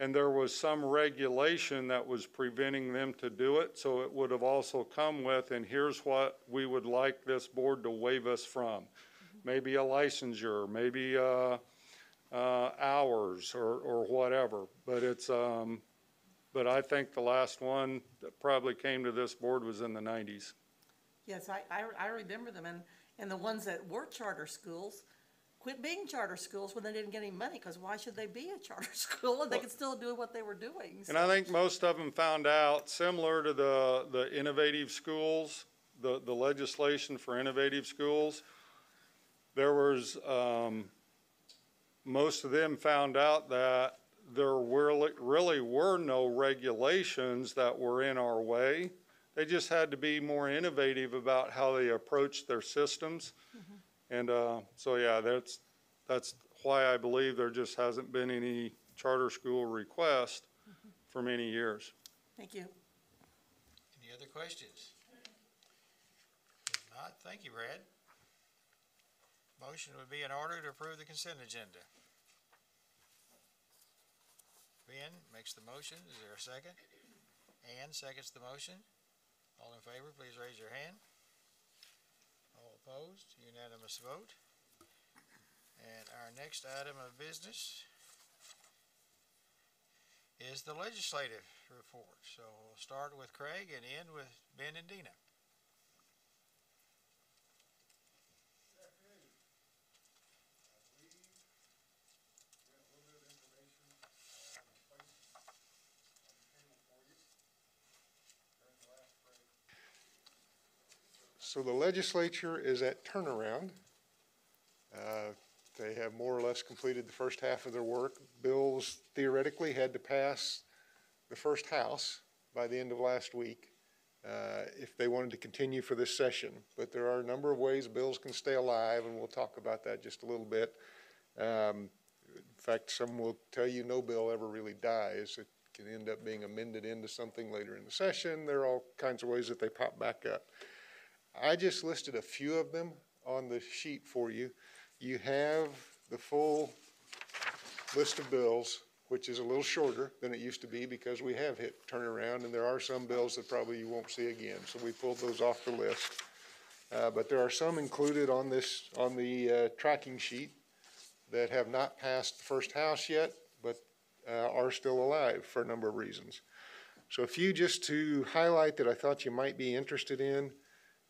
and there was some regulation that was preventing them to do it, so it would have also come with, and here's what we would like this board to waive us from. Maybe a licensure, maybe, uh, uh, hours or, or whatever, but it's, um, but I think the last one that probably came to this board was in the nineties. Yes, I, I, I remember them, and, and the ones that were charter schools quit being charter schools when they didn't get any money, because why should they be a charter school if they could still do what they were doing? And I think most of them found out, similar to the, the innovative schools, the, the legislation for innovative schools, there was, um, most of them found out that there really, really were no regulations that were in our way. They just had to be more innovative about how they approached their systems. And, uh, so yeah, that's, that's why I believe there just hasn't been any charter school request for many years. Thank you. Any other questions? If not, thank you, Brad. Motion would be in order to approve the consent agenda. Ben makes the motion. Is there a second? Ann seconds the motion. All in favor, please raise your hand. Opposed, unanimous vote. And our next item of business is the legislative report. So we'll start with Craig and end with Ben and Deena. So the legislature is at turnaround. Uh, They have more or less completed the first half of their work. Bills theoretically had to pass the first house by the end of last week uh, if they wanted to continue for this session. But there are a number of ways bills can stay alive, and we'll talk about that just a little bit. Um, In fact, some will tell you no bill ever really dies. It can end up being amended into something later in the session. There are all kinds of ways that they pop back up. I just listed a few of them on the sheet for you. You have the full list of bills, which is a little shorter than it used to be because we have hit turnaround, and there are some bills that probably you won't see again, so we pulled those off the list. Uh, but there are some included on this, on the, uh, tracking sheet that have not passed the first house yet, but, uh, are still alive for a number of reasons. So a few just to highlight that I thought you might be interested in.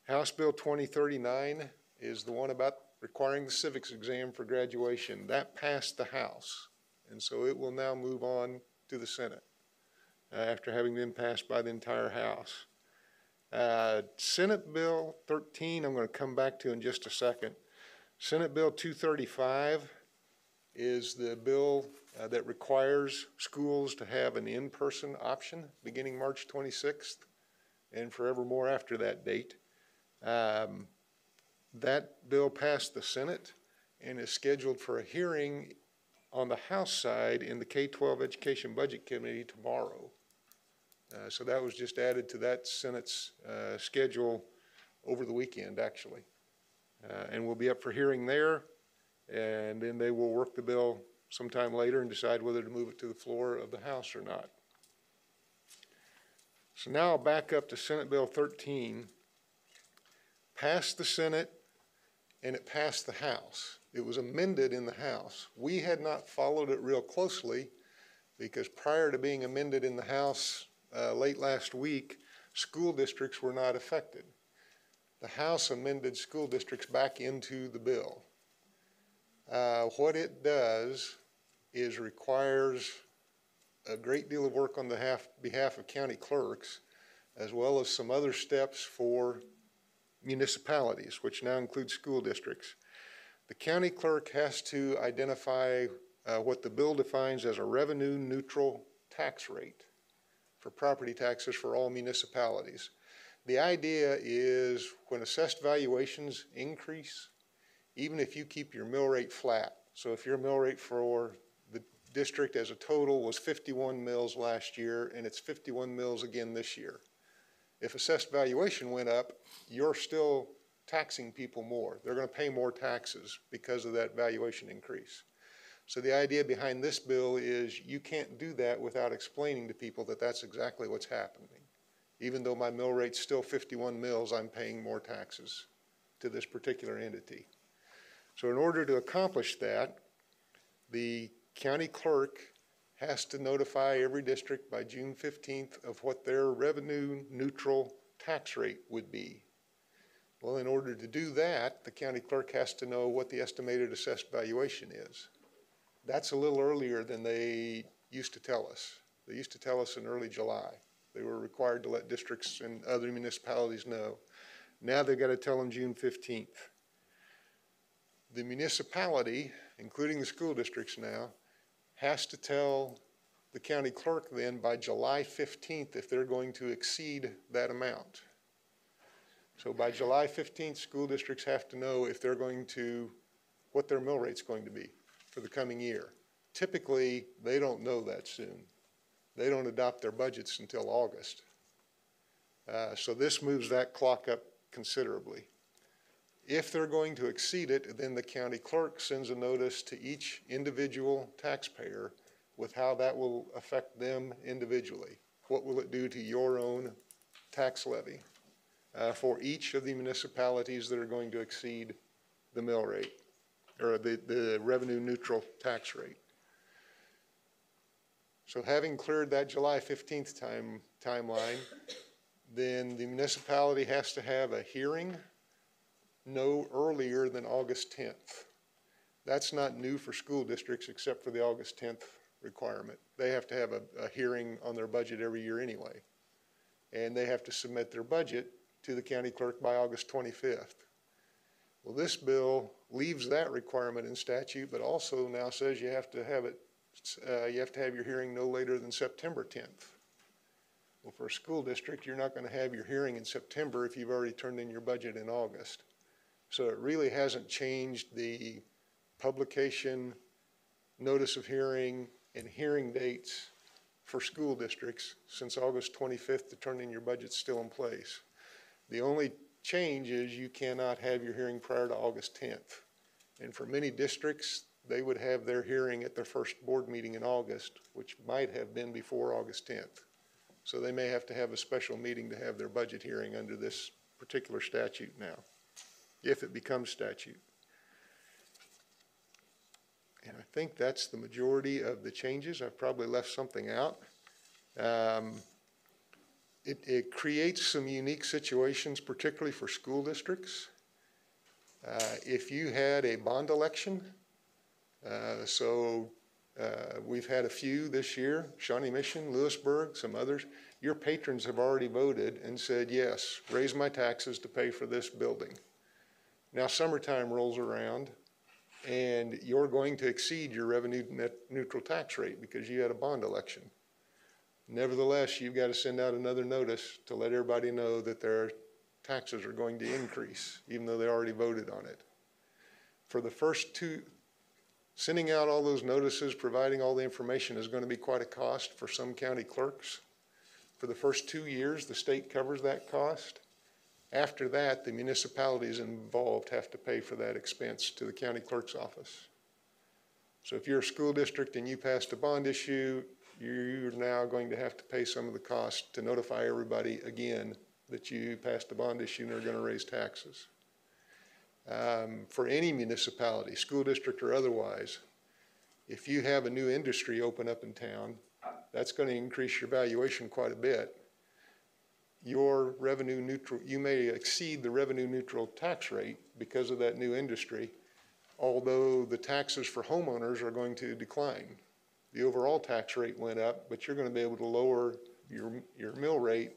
House Bill 2039 is the one about requiring the civics exam for graduation. That passed the House, and so it will now move on to the Senate uh, after having been passed by the entire House. Uh, Senate Bill thirteen, I'm gonna come back to in just a second. Senate Bill two thirty-five is the bill uh, that requires schools to have an in-person option beginning March twenty-sixth and forevermore after that date. Um, That bill passed the Senate and is scheduled for a hearing on the House side in the K-12 Education Budget Committee tomorrow. Uh, So that was just added to that Senate's uh, schedule over the weekend, actually. Uh, And will be up for hearing there, and then they will work the bill sometime later and decide whether to move it to the floor of the House or not. So now I'll back up to Senate Bill 13. Passed the Senate, and it passed the House. It was amended in the House. We had not followed it real closely because prior to being amended in the House uh, late last week, school districts were not affected. The House amended school districts back into the bill. Uh, what it does is requires a great deal of work on the half, behalf of county clerks, as well as some other steps for municipalities, which now include school districts. The county clerk has to identify uh, what the bill defines as a revenue neutral tax rate for property taxes for all municipalities. The idea is when assessed valuations increase, even if you keep your mill rate flat, so if your mill rate for the district as a total was 51 mills last year and it's 51 mills again this year, if assessed valuation went up, you're still taxing people more. They're going to pay more taxes because of that valuation increase. So the idea behind this bill is you can't do that without explaining to people that that's exactly what's happening. Even though my mill rate's still 51 mills, I'm paying more taxes to this particular entity. So in order to accomplish that, the county clerk has to notify every district by June 15th of what their revenue neutral tax rate would be. Well, in order to do that, the county clerk has to know what the estimated assessed valuation is. That's a little earlier than they used to tell us. They used to tell us in early July. They were required to let districts and other municipalities know. Now they've got to tell them June 15th. The municipality, including the school districts now, has to tell the county clerk then by July 15th if they're going to exceed that amount. So by July 15th, school districts have to know if they're going to, what their mill rate's going to be for the coming year. Typically, they don't know that soon. They don't adopt their budgets until August. Uh, so this moves that clock up considerably. If they're going to exceed it, then the county clerk sends a notice to each individual taxpayer with how that will affect them individually. What will it do to your own tax levy uh, for each of the municipalities that are going to exceed the mill rate or the, the revenue neutral tax rate? So having cleared that July 15th time, timeline, then the municipality has to have a hearing no earlier than August 10th. That's not new for school districts except for the August 10th requirement. They have to have a, a hearing on their budget every year anyway. And they have to submit their budget to the county clerk by August 25th. Well, this bill leaves that requirement in statute, but also now says you have to have it, uh, you have to have your hearing no later than September 10th. Well, for a school district, you're not going to have your hearing in September if you've already turned in your budget in August. So it really hasn't changed the publication, notice of hearing, and hearing dates for school districts since August 25th to turn in your budget still in place. The only change is you cannot have your hearing prior to August 10th. And for many districts, they would have their hearing at their first board meeting in August, which might have been before August 10th. So they may have to have a special meeting to have their budget hearing under this particular statute now, if it becomes statute. And I think that's the majority of the changes. I've probably left something out. Um, it, it creates some unique situations, particularly for school districts. Uh, if you had a bond election, uh, so Uh, We've had a few this year, Shawnee Mission, Louisburg, some others. Your patrons have already voted and said, yes, raise my taxes to pay for this building. Now summertime rolls around and you're going to exceed your revenue net neutral tax rate because you had a bond election. Nevertheless, you've got to send out another notice to let everybody know that their taxes are going to increase, even though they already voted on it. For the first two, sending out all those notices, providing all the information is going to be quite a cost for some county clerks. For the first two years, the state covers that cost. After that, the municipalities involved have to pay for that expense to the county clerk's office. So if you're a school district and you passed a bond issue, you're now going to have to pay some of the cost to notify everybody again that you passed a bond issue and are going to raise taxes. Um, for any municipality, school district or otherwise, if you have a new industry open up in town, that's going to increase your valuation quite a bit. Your revenue neutral, you may exceed the revenue neutral tax rate because of that new industry, although the taxes for homeowners are going to decline. The overall tax rate went up, but you're going to be able to lower your, your mill rate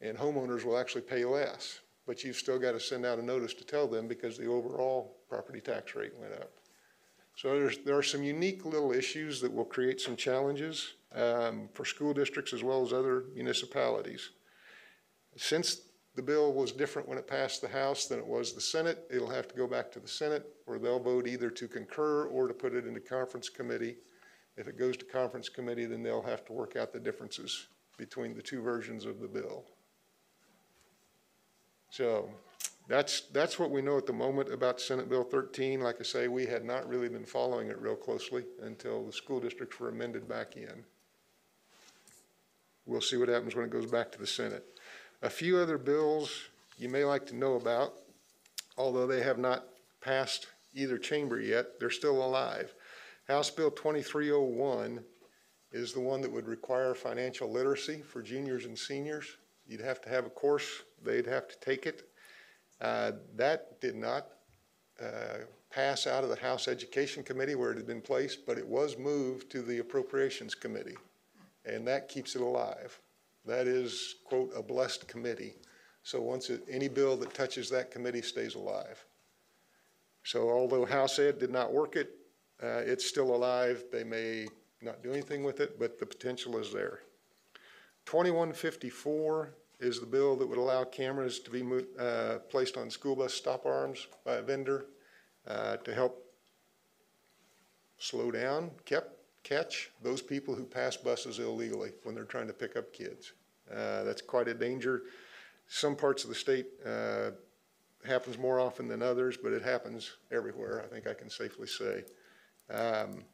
and homeowners will actually pay less. But you've still got to send out a notice to tell them because the overall property tax rate went up. So there are some unique little issues that will create some challenges um, for school districts as well as other municipalities. Since the bill was different when it passed the House than it was the Senate, it'll have to go back to the Senate where they'll vote either to concur or to put it into conference committee. If it goes to conference committee, then they'll have to work out the differences between the two versions of the bill. So that's, that's what we know at the moment about Senate Bill 13. Like I say, we had not really been following it real closely until the school districts were amended back in. We'll see what happens when it goes back to the Senate. A few other bills you may like to know about, although they have not passed either chamber yet, they're still alive. House Bill 2301 is the one that would require financial literacy for juniors and seniors. You'd have to have a course, they'd have to take it. Uh, that did not uh, pass out of the House Education Committee where it had been placed, but it was moved to the Appropriations Committee, and that keeps it alive. That is, quote, a blessed committee. So once it, any bill that touches that committee stays alive. So although House Ed did not work it, uh, it's still alive. They may not do anything with it, but the potential is there. 2154 is the bill that would allow cameras to be uh, placed on school bus stop arms by a vendor uh, to help slow down, kept, catch those people who pass buses illegally when they're trying to pick up kids. Uh, that's quite a danger. Some parts of the state uh, happens more often than others, but it happens everywhere, I think I can safely say. Um,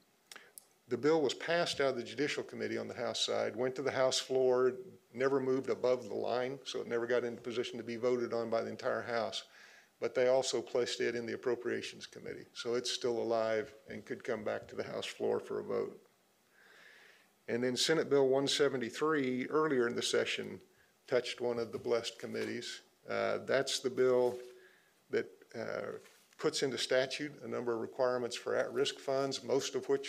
the bill was passed out of the Judicial Committee on the House side, went to the House floor, never moved above the line, so it never got into position to be voted on by the entire House. But they also placed it in the Appropriations Committee, so it's still alive and could come back to the House floor for a vote. And then Senate Bill 173, earlier in the session, touched one of the blessed committees. Uh, that's the bill that uh, puts into statute a number of requirements for at-risk funds, most of which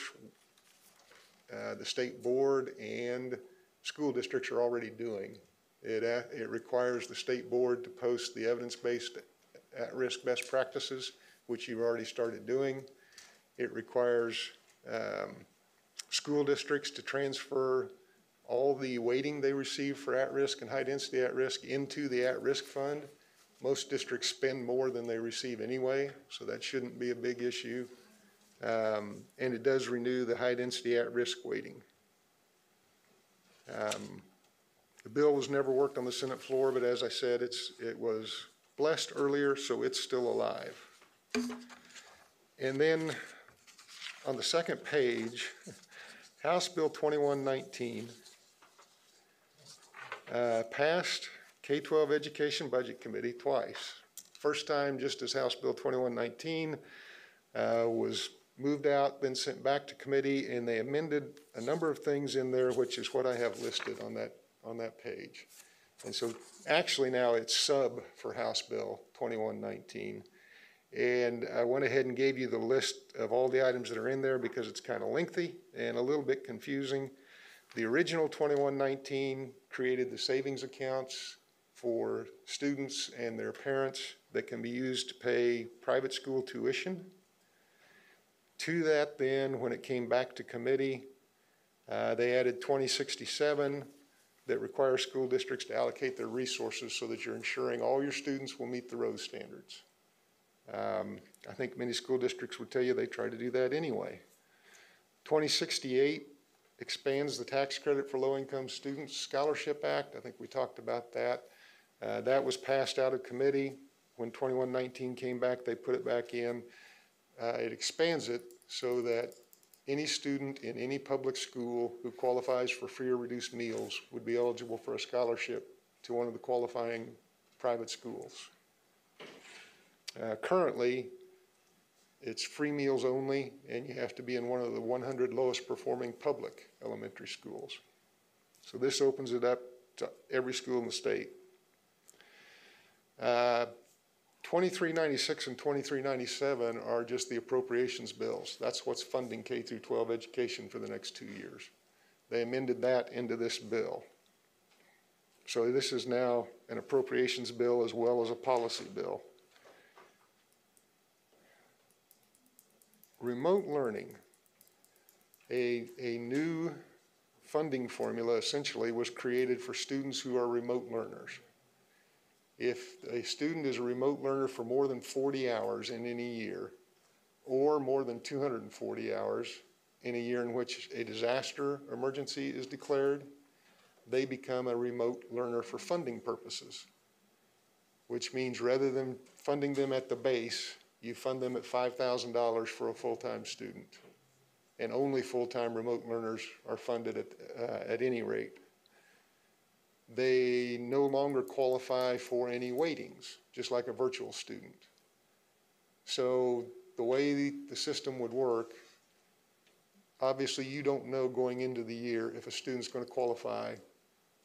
uh, the state board and school districts are already doing. It, uh, it requires the state board to post the evidence-based at-risk best practices, which you've already started doing. It requires um, school districts to transfer all the weighting they receive for at-risk and high-density at-risk into the at-risk fund. Most districts spend more than they receive anyway, so that shouldn't be a big issue. Um, and it does renew the high density at risk weighting. Um, the bill was never worked on the Senate floor, but as I said, it's, it was blessed earlier, so it's still alive. And then on the second page, House Bill 2119 uh, passed K-12 Education Budget Committee twice. First time just as House Bill 2119 uh, was moved out, then sent back to committee, and they amended a number of things in there, which is what I have listed on that, on that page. And so actually now it's sub for House Bill 2119. And I went ahead and gave you the list of all the items that are in there because it's kind of lengthy and a little bit confusing. The original 2119 created the savings accounts for students and their parents that can be used to pay private school tuition. To that then, when it came back to committee, uh, they added 2067 that requires school districts to allocate their resources so that you're ensuring all your students will meet the Rose standards. Um, I think many school districts would tell you they try to do that anyway. 2068 expands the tax credit for low-income students scholarship act. I think we talked about that. Uh, that was passed out of committee. When 2119 came back, they put it back in. Uh, it expands it so that any student in any public school who qualifies for free or reduced meals would be eligible for a scholarship to one of the qualifying private schools. Uh, currently, it's free meals only, and you have to be in one of the 100 lowest performing public elementary schools. So this opens it up to every school in the state. Uh, 2396 and 2397 are just the appropriations bills. That's what's funding K through 12 education for the next two years. They amended that into this bill. So this is now an appropriations bill as well as a policy bill. Remote learning, a, a new funding formula essentially was created for students who are remote learners. If a student is a remote learner for more than 40 hours in any year, or more than 240 hours in a year in which a disaster emergency is declared, they become a remote learner for funding purposes, which means rather than funding them at the base, you fund them at $5,000 for a full-time student. And only full-time remote learners are funded at, uh, at any rate. They no longer qualify for any weightings, just like a virtual student. So the way the, system would work, obviously you don't know going into the year if a student's going to qualify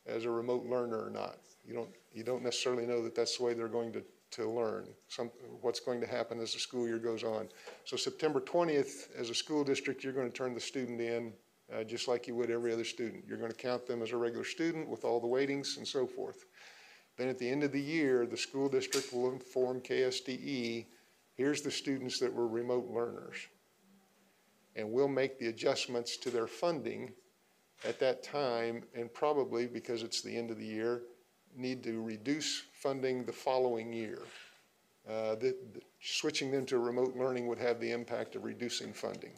as a remote learner or not. You don't, you don't necessarily know that that's the way they're going to to learn some, what's going to happen as the school year goes on. So September 20th, as a school district, you're going to turn the student in uh, just like you would every other student. You're going to count them as a regular student with all the weightings and so forth. Then at the end of the year, the school district will inform KSDE, here's the students that were remote learners. And we'll make the adjustments to their funding at that time, and probably because it's the end of the year, need to reduce funding the following year. Uh, the, the, switching them to remote learning would have the impact of reducing funding.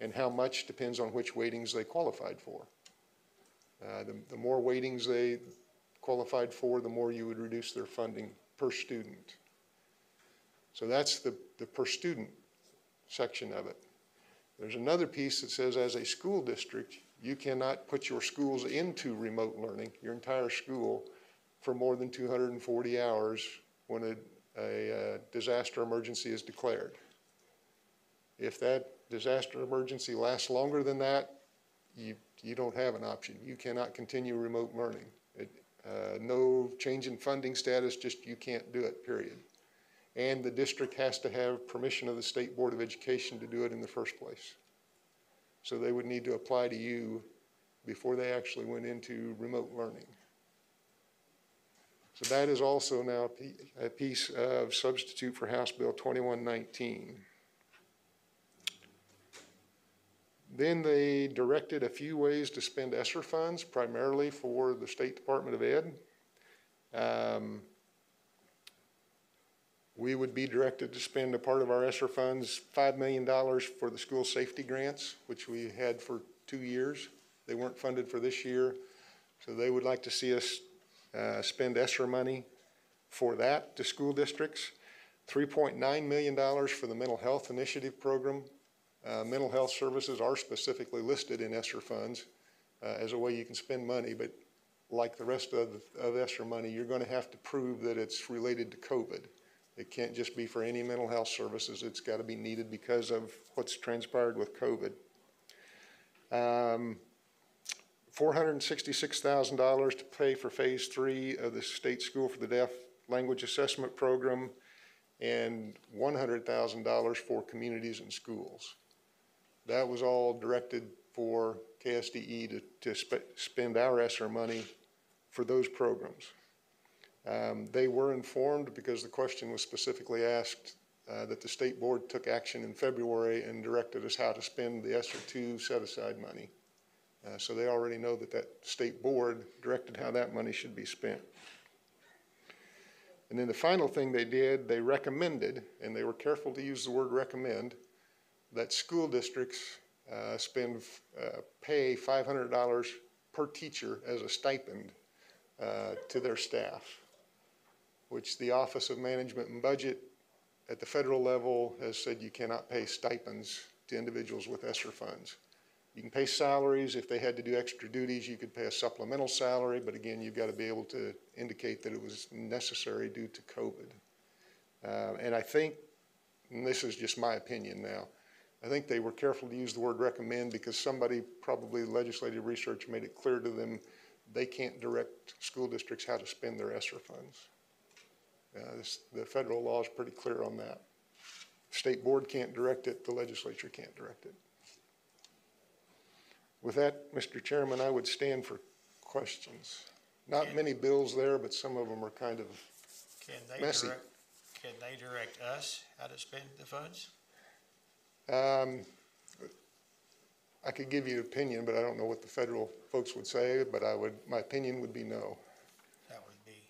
And how much depends on which weightings they qualified for. Uh, the, the more weightings they qualified for, the more you would reduce their funding per student. So that's the, the per student section of it. There's another piece that says as a school district, you cannot put your schools into remote learning, your entire school, for more than 240 hours when a, a, a disaster emergency is declared. If that disaster emergency lasts longer than that, you, you don't have an option. You cannot continue remote learning. It, uh, no change in funding status, just you can't do it, period. And the district has to have permission of the State Board of Education to do it in the first place. So they would need to apply to you before they actually went into remote learning. So that is also now a piece of substitute for House Bill 2119. Then they directed a few ways to spend ESSER funds, primarily for the State Department of Ed. Um, we would be directed to spend a part of our ESSER funds, $5 million for the school safety grants, which we had for two years. They weren't funded for this year, so they would like to see us uh, spend ESSER money for that to school districts. $3.9 million for the Mental Health Initiative Program. Uh, mental health services are specifically listed in ESSER funds uh, as a way you can spend money, but like the rest of, of ESSER money, you're going to have to prove that it's related to COVID. It can't just be for any mental health services. It's got to be needed because of what's transpired with COVID. Um, $466,000 to pay for phase three of the State School for the Deaf Language Assessment Program and one hundred thousand dollars for communities and schools. That was all directed for KSDE to, to spe- spend our ESSER money for those programs. Um, they were informed because the question was specifically asked, uh, that the state board took action in February and directed us how to spend the ESSER two set-aside money. Uh, so they already know that that state board directed how that money should be spent. And then the final thing they did, they recommended, and they were careful to use the word recommend, that school districts uh, spend, uh, pay $500 per teacher as a stipend uh, to their staff, which the Office of Management and Budget at the federal level has said you cannot pay stipends to individuals with ESSER funds. You can pay salaries. If they had to do extra duties, you could pay a supplemental salary, but again, you've got to be able to indicate that it was necessary due to COVID. Uh, and I think, and this is just my opinion now, I think they were careful to use the word recommend because somebody, probably legislative research, made it clear to them they can't direct school districts how to spend their ESSER funds. Uh, this, the federal law is pretty clear on that. State board can't direct it, the legislature can't direct it. With that, Mr. Chairman, I would stand for questions. Not many bills there, but some of them are kind of Can they Messy. direct, can they direct us how to spend the funds? Um, I could give you an opinion, but I don't know what the federal folks would say, but I would, my opinion would be no. That would be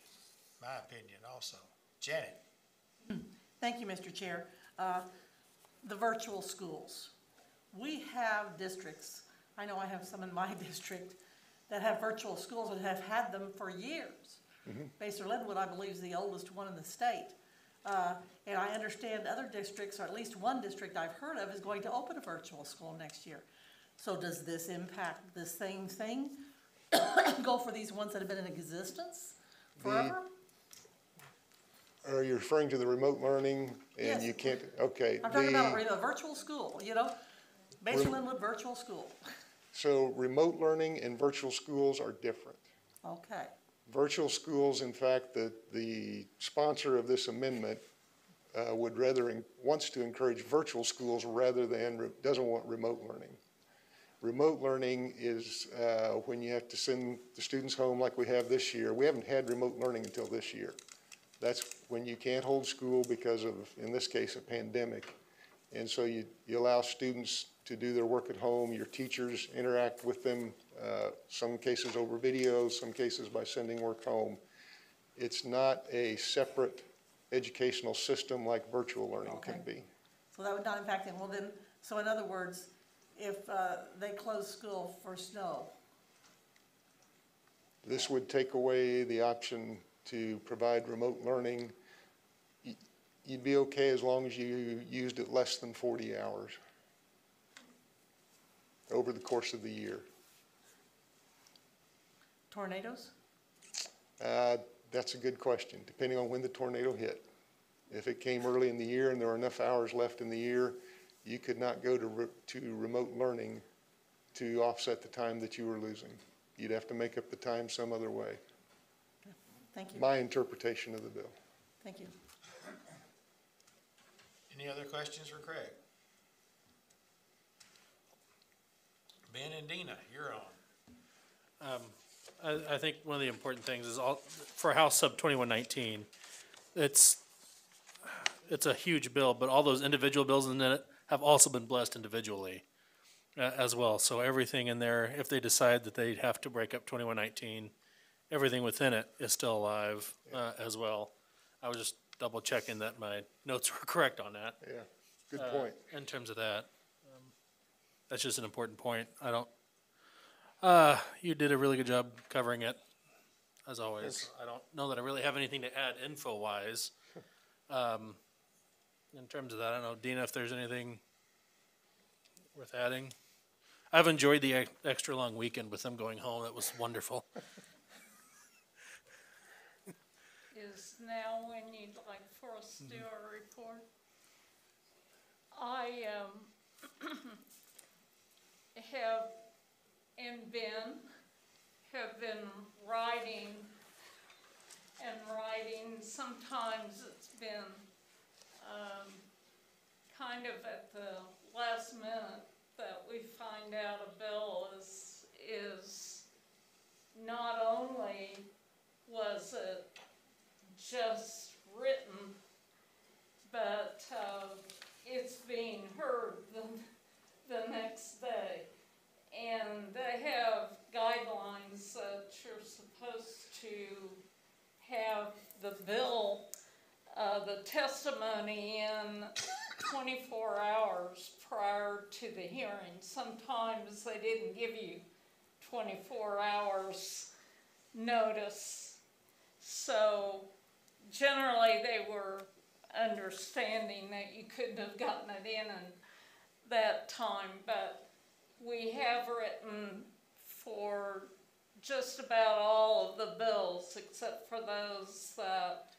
my opinion also. Janet? Thank you, Mr. Chair. Uh, The virtual schools. We have districts, I know I have some in my district, that have virtual schools and have had them for years. Basehor-Linwood, I believe, is the oldest one in the state. Uh, And I understand other districts, or at least one district I've heard of, is going to open a virtual school next year. So does this impact the same thing? Go for these ones that have been in existence forever? Are you referring to the remote learning and Yes. you can't, okay. I'm talking about the- a virtual school, you know? Rem- Linwood Virtual School. So remote learning and virtual schools are different. Okay. Virtual schools, in fact, the, the sponsor of this amendment uh, would rather, wants to encourage virtual schools rather than, doesn't want remote learning. Remote learning is uh, when you have to send the students home like we have this year. We haven't had remote learning until this year. That's when you can't hold school because of, in this case, a pandemic. And so you, you allow students to do their work at home, your teachers interact with them, uh, some cases over video, some cases by sending work home. It's not a separate educational system like virtual learning can be. So that would not impact them. Well then, so in other words, if uh, they close school for snow, This would take away the option to provide remote learning. Y- You'd be okay as long as you used it less than forty hours over the course of the year. Tornadoes? Uh, That's a good question, depending on when the tornado hit. If it came early in the year and there were enough hours left in the year, you could not go to, re- to remote learning to offset the time that you were losing. You'd have to make up the time some other way. Thank you. My interpretation of the bill. Thank you. Any other questions for Craig? Ben and Deena, you're on. Um, I, I think one of the important things is all, for House Sub twenty-one nineteen, it's, it's a huge bill, but all those individual bills in it have also been blessed individually uh, as well. So everything in there, if they decide that they have to break up twenty-one nineteen, everything within it is still alive, uh, as well. I was just double checking that my notes were correct on that. Yeah, good uh, point. In terms of that. Um, That's just an important point. I don't, uh, you did a really good job covering it, as always. I don't know that I really have anything to add info-wise. Um, in terms of that, I don't know, Deena, if there's anything worth adding? I've enjoyed the ex- extra long weekend with them going home. That was wonderful. Is now when you'd like for us to do our report? I, um, have, and Ben, have been writing and writing. Sometimes it's been um, kind of at the last minute that we find out a bill is, is not only was it just written, but, uh, it's being heard the, the next day. And they have guidelines that you're supposed to have the bill, uh, the testimony in twenty-four hours prior to the hearing. Sometimes they didn't give you twenty-four hours notice. So generally, they were understanding that you couldn't have gotten it in in that time, but we have written for just about all of the bills, except for those that,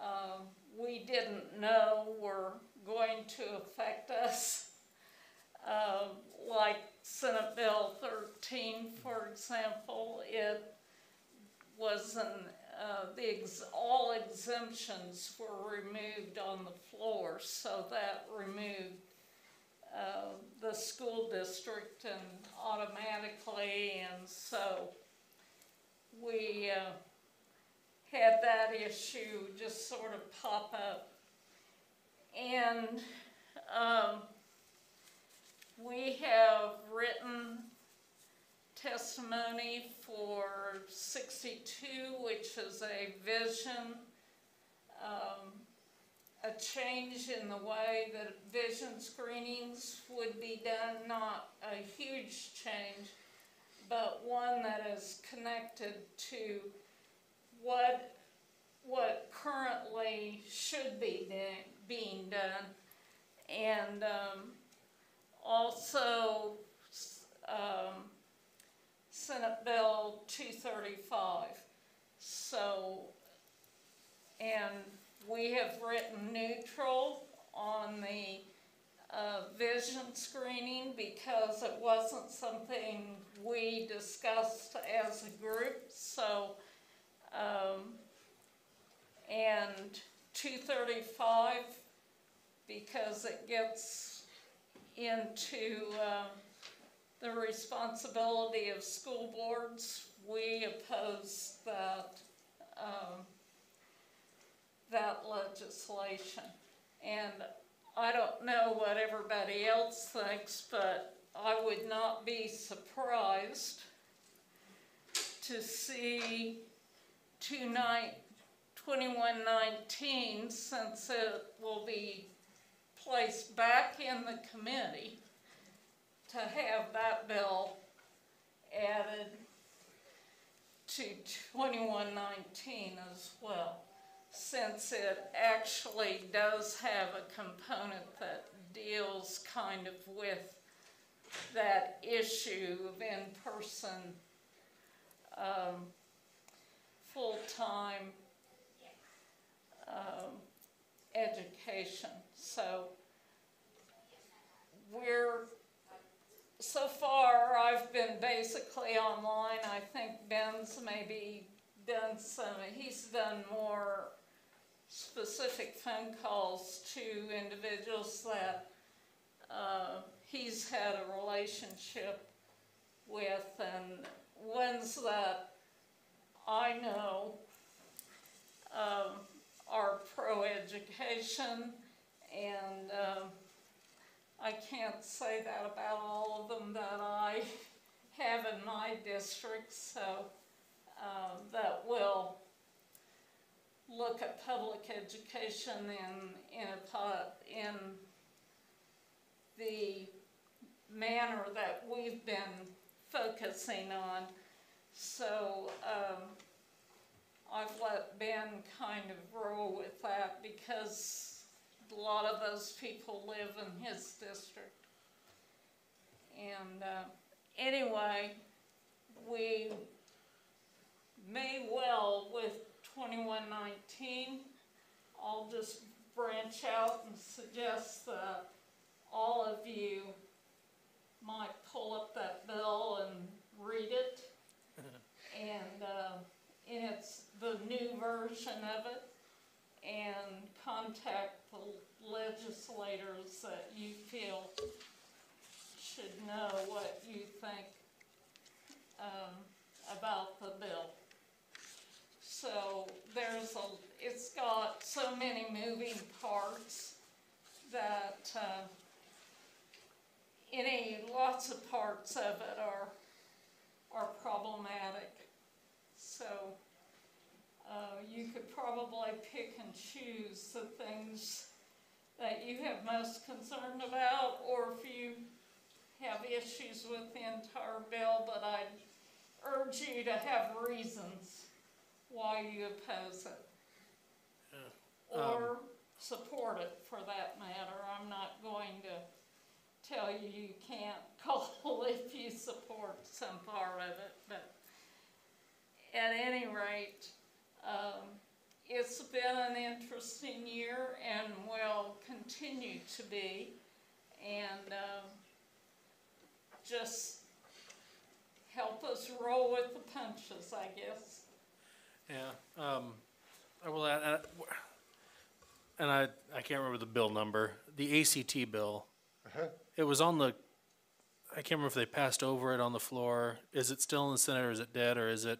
um, we didn't know were going to affect us. Uh, like Senate Bill thirteen, for example, it was an, uh, the ex, all exemptions were removed on the floor, so that removed uh, the school district and automatically, and so we, uh, had that issue just sort of pop up. And, um, we have written testimony for sixty-two, which is a vision, um, a change in the way that vision screenings would be done, not a huge change, but one that is connected to what, what currently should be da- being done. And, um, also, um, Senate Bill two thirty-five. So, and we have written neutral on the, uh, vision screening because it wasn't something we discussed as a group, so, um, and two thirty-five, because it gets into, um, the responsibility of school boards, we oppose that, um, that legislation. And I don't know what everybody else thinks, but I would not be surprised to see two nine, twenty-one nineteen, since it will be placed back in the committee, to have that bill added to twenty-one nineteen as well, since it actually does have a component that deals kind of with that issue of in-person, um, full-time, um, education. So we're, so far, I've been basically online. I think Ben's maybe done some, he's done more specific phone calls to individuals that uh, he's had a relationship with and ones that I know um, are pro-education and um, I can't say that about all of them that I have in my district, so um, that will look at public education in, in a in the manner that we've been focusing on. So, um, I've let Ben kind of roll with that because a lot of those people live in his district. And, uh, anyway, we may well with twenty-one nineteen, I'll just branch out and suggest that all of you might pull up that bill and read it. And, uh, and it's the new version of it and contact the legislators that you feel should know what you think um, about the bill. So there's a, it's got so many moving parts that uh, any, lots of parts of it are, are problematic. So uh, you could probably pick and choose the things that you have most concerned about, or if you have issues with the entire bill, but I'd urge you to have reasons why you oppose it. Or support it for that matter. I'm not going to tell you you can't call if you support some part of it, but at any rate, um, it's been an interesting year and will continue to be. And, um, just help us roll with the punches, I guess. Yeah, um, I will add, add- and I, I can't remember the bill number, the ACT bill. Uh-huh. It was on the, I can't remember if they passed over it on the floor. Is it still in the Senate or is it dead or is it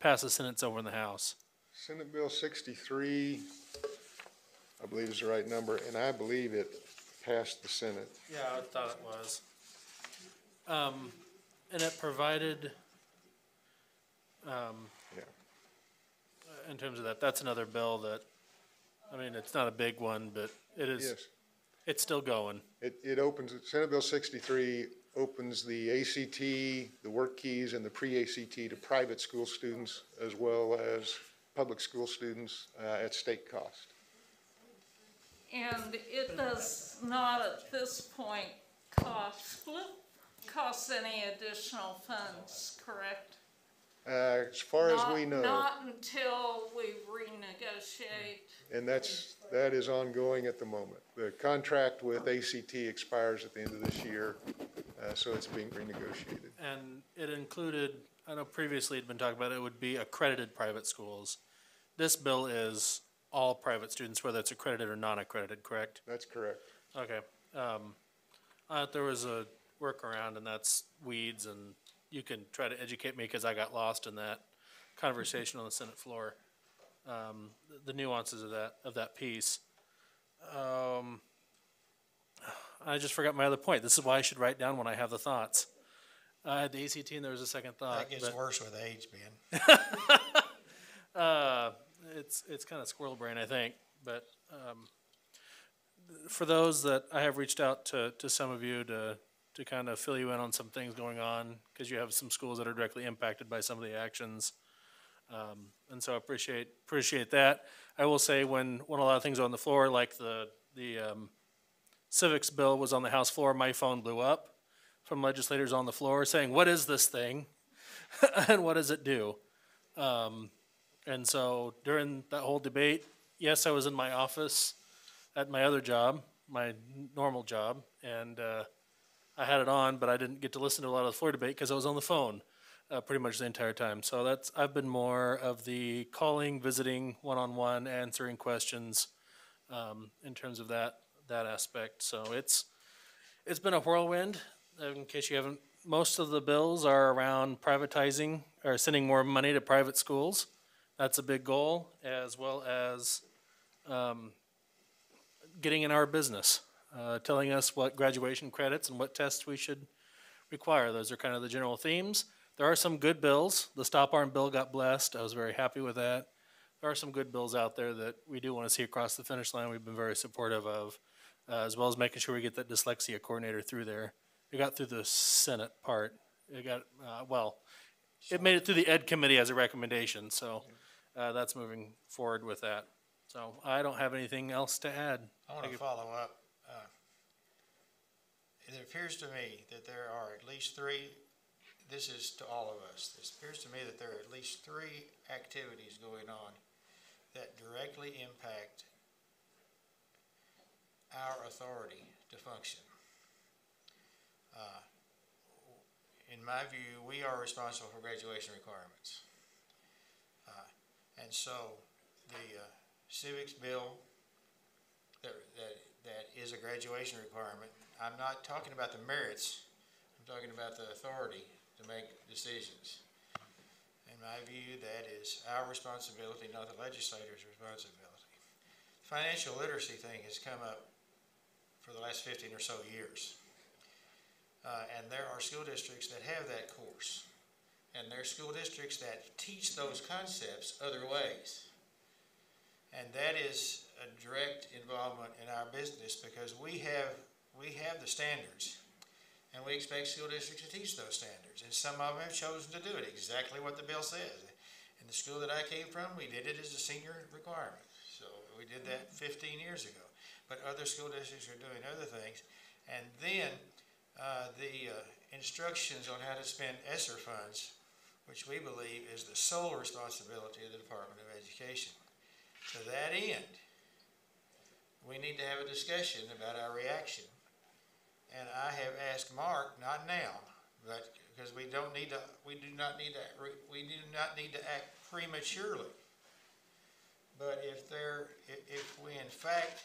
past the Senate, it's over in the House? Senate Bill sixty-three, I believe is the right number, and I believe it passed the Senate. Yeah, I thought it was. Um, and it provided, um. In terms of that, that's another bill that, I mean, it's not a big one, but it is, Yes. it's still going. It, it opens, Senate Bill sixty-three opens the ACT, the WorkKeys, and the pre-ACT to private school students as well as public school students uh, at state cost. And it does not at this point cost, cost any additional funds, correct? Uh, As far as Not- we know, Not until we renegotiate. and that's, that is ongoing at the moment. The contract with ACT expires at the end of this year, uh, so it's being renegotiated. And it included, I know previously it'd been talked about, it would be accredited private schools. This bill is all private students, whether it's accredited or non-accredited, correct? That's correct. Okay. Um, I thought there was a workaround and that's weeds and you can try to educate me because I got lost in that conversation on the Senate floor. Um, the nuances of that, of that piece. Um, I just forgot my other point. This is why I should write down when I have the thoughts. I had the ACT and there was a second thought. That gets but- worse with age, Ben. uh, it's it's kind of squirrel brain, I think. But um, for those that I have reached out to, to some of you to to kind of fill you in on some things going on because you have some schools that are directly impacted by some of the actions. Um, and so I appreciate appreciate that. I will say when when a lot of things are on the floor, like the the um, civics bill was on the House floor, my phone blew up from legislators on the floor saying, "What is this thing, and what does it do?" Um, and so during that whole debate, yes, I was in my office at my other job, my normal job, and uh, I had it on, but I didn't get to listen to a lot of the floor debate because I was on the phone uh, pretty much the entire time. So that's I've been more of the calling, visiting, one-on-one, answering questions um, in terms of that that aspect. So it's it's been a whirlwind. uh, In case you haven't, most of the bills are around privatizing or sending more money to private schools. That's a big goal, as well as um, getting in our business, uh, telling us what graduation credits and what tests we should require. Those are kind of the general themes. There are some good bills. The stop arm bill got blessed. I was very happy with that. There are some good bills out there that we do want to see across the finish line. We've been very supportive of, uh, as well as making sure we get that dyslexia coordinator through there. It got through the Senate part. It got, uh, well, it made it through the Ed Committee as a recommendation, so uh, that's moving forward with that. So I don't have anything else to add. I want to follow up. It appears to me that there are at least three, this is to all of us, this appears to me that there are at least three activities going on that directly impact our authority to function. Uh, In my view, we are responsible for graduation requirements. Uh, And so the uh, civics bill that, that that is a graduation requirement. I'm not talking about the merits, I'm talking about the authority to make decisions. In my view, that is our responsibility, not the legislator's responsibility. The Financial literacy thing has come up for the last fifteen or so years. Uh, and there are school districts that have that course. And there are school districts that teach those concepts other ways. And that is a direct involvement in our business because we have, we have the standards. And we expect school districts to teach those standards. And some of them have chosen to do it exactly what the bill says. In the school that I came from, we did it as a senior requirement. So we did that fifteen years ago. But other school districts are doing other things. And then, uh, the, uh, instructions on how to spend ESSER funds, which we believe is the sole responsibility of the Department of Education. To that end, we need to have a discussion about our reaction. And I have asked Mark, not now, but, because we don't need to, we do not need to, we do not need to act prematurely. But if there, if, we in fact,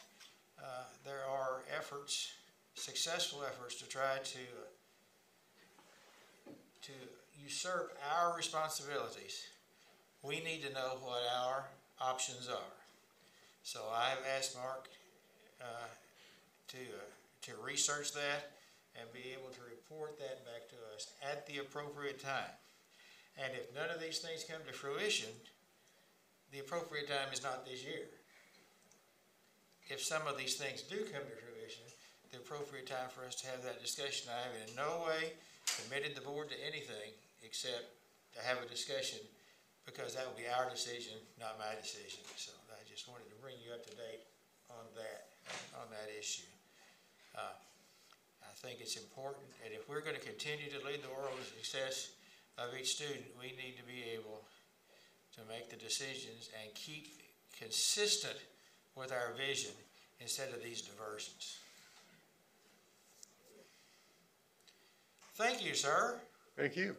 uh, there are efforts, successful efforts to try to, to usurp our responsibilities, we need to know what our options are. So I have asked Mark, uh, to, uh, to research that and be able to report that back to us at the appropriate time. And if none of these things come to fruition, the appropriate time is not this year. If some of these things do come to fruition, the appropriate time for us to have that discussion, I have in no way committed the board to anything except to have a discussion because that will be our decision, not my decision. So I just wanted to bring you up to date on that, on that issue uh, I think it's important. And if we're going to continue to lead the world in success of each student, we need to be able to make the decisions and keep consistent with our vision instead of these diversions. Thank you, sir. Thank you.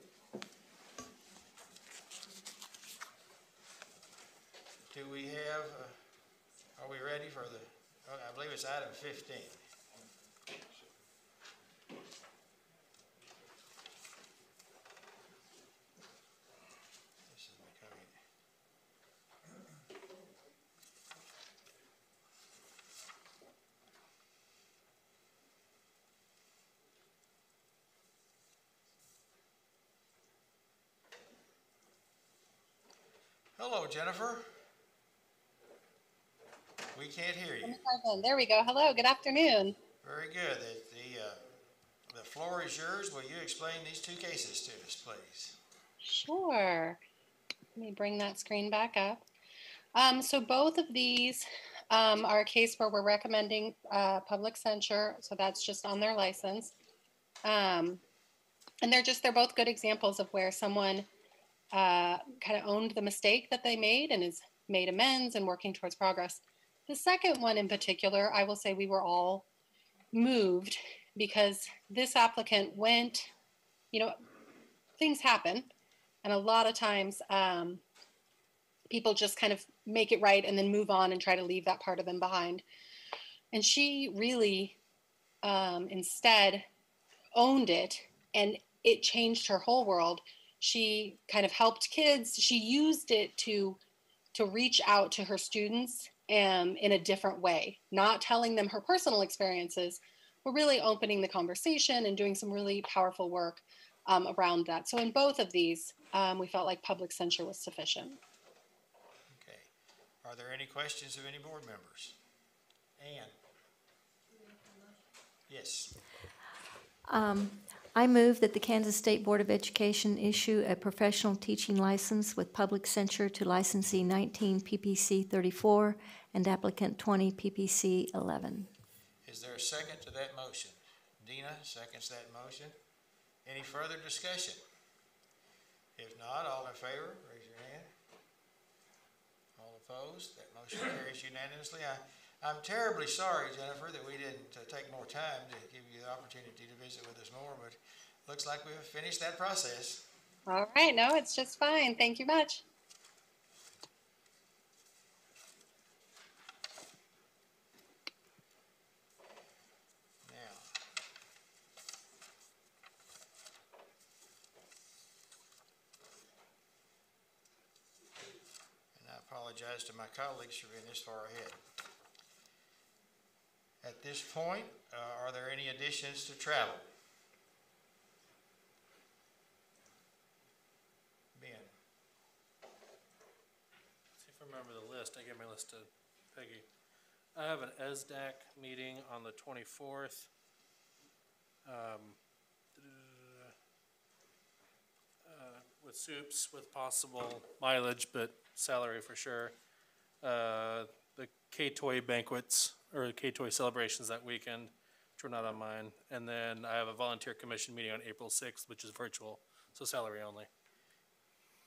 Do we have, uh, are we ready for the, oh, I believe it's item 15. Hello, Jennifer. We can't hear you. There we go. Hello, good afternoon. Very good. The, the, uh, the floor is yours. Will you explain these two cases to us, please? Sure. Let me bring that screen back up. Um, so both of these um, are a case where we're recommending uh, public censure, so that's just on their license. Um, and they're just, they're both good examples of where someone uh, kind of owned the mistake that they made and has made amends and working towards progress. The second one in particular, I will say we were all moved because this applicant went, you know, things happen. And a lot of times, um, people just kind of make it right and then move on and try to leave that part of them behind. And she really, um, instead, owned it and it changed her whole world. She kind of helped kids. She used it to to reach out to her students um, in a different way, not telling them her personal experiences, but really opening the conversation and doing some really powerful work um, around that. So in both of these, um, we felt like public censure was sufficient. Okay. Are there any questions of any board members? anne Yes. I move that the Kansas State Board of Education issue a professional teaching license with public censure to licensee 19 PPC 34 and applicant 20 PPC 11. Is there a second to that motion? Deena seconds that motion. Any further discussion? If not, all in favor, raise your hand. All opposed, that motion carries unanimously. I, I'm terribly sorry, Jennifer, that we didn't uh, take more time to give you the opportunity to visit with us more, but looks like we've finished that process. All right, no, it's just fine. Thank you much. Now, and I apologize to my colleagues for being this far ahead. At this point, uh, are there any additions to travel? Ben? See if I remember the list. I gave my list to Peggy. I have an ESDAC meeting on the twenty-fourth. Um, uh, with soups, with possible mileage, but salary for sure. Uh, the KTOY banquets, or KTOY celebrations that weekend, which were not on mine. And then I have a volunteer commission meeting on April sixth, which is virtual, so salary only.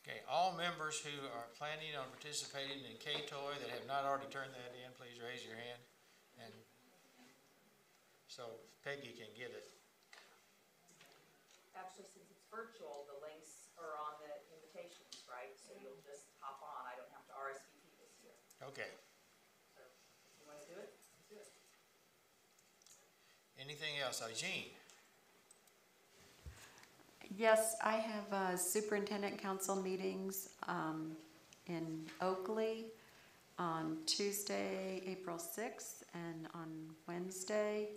Okay, all members who are planning on participating in KTOY that have not already turned that in, please raise your hand. And so Peggy can get it. Actually, since it's virtual, the links are on the invitations, right? So you'll just hop on. I don't have to RSVP this year. Okay. So if you wanna do it, let's do it. Anything else? Uh, Jean? Yes, I have uh, superintendent council meetings um, in Oakley on Tuesday, April 6th, and on Wednesday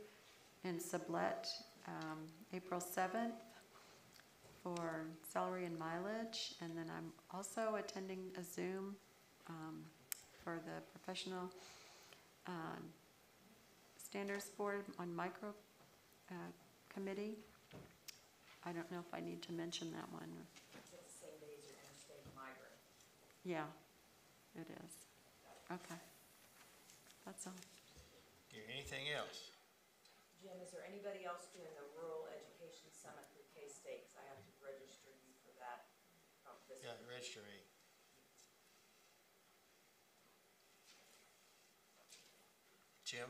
in Sublette, um, April 7th for salary and mileage. And then I'm also attending a Zoom um, for the professional uh, standards board on micro uh, committee. I don't know if I need to mention that one. It's the same day as your interstate migrant. Yeah, it is. Okay. That's all. Okay, Anything else? Jim, is there anybody else doing the Rural Education Summit through K-State? 'Cause I have to register you for that. oh, this Yeah, week. register me. Jim?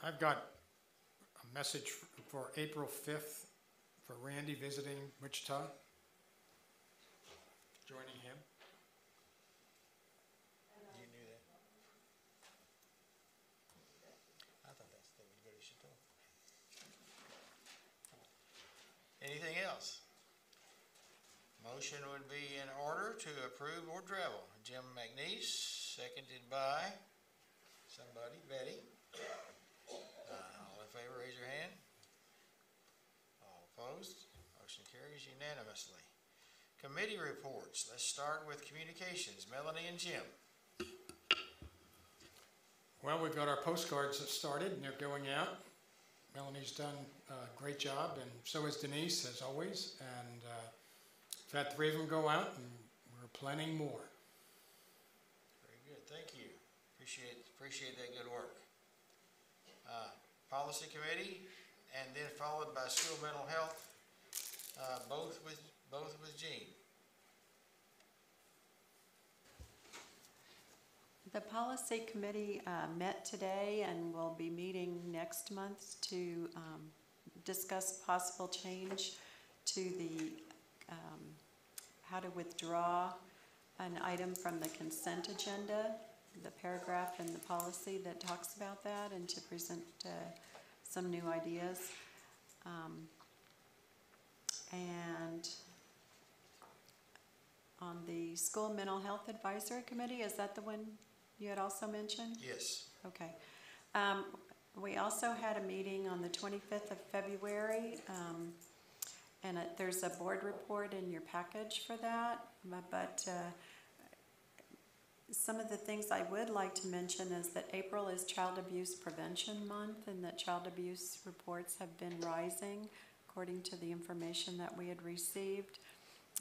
I've got a message for April 5th for Randy visiting Wichita. Joining him. You knew that? I thought that's the everybody should know. Anything else? Motion would be in order to approve or travel. Jim McNiece, seconded by somebody, Betty. Favor, raise your hand. All opposed, motion carries unanimously. Committee reports, let's start with communications, Melanie and Jim. Well, we've got our postcards that started and they're going out. Melanie's done a great job and so has Denise, as always. And uh, we've had three of them go out and we're planning more. Very good, thank you. Appreciate, appreciate that good work. Policy Committee, and then followed by School Mental Health, uh, both with, both with Jean. The policy committee uh, met today and will be meeting next month to um, discuss possible change to the, um, how to withdraw an item from the consent agenda, the paragraph in the policy that talks about that, and to present uh, some new ideas. Um, And on the School Mental Health Advisory Committee, is that the one you had also mentioned? Yes. Okay. Um, we also had a meeting on the twenty-fifth of February, um, and it, there's a board report in your package for that, but, uh, some of the things I would like to mention is that April is Child Abuse Prevention Month, and that child abuse reports have been rising according to the information that we had received.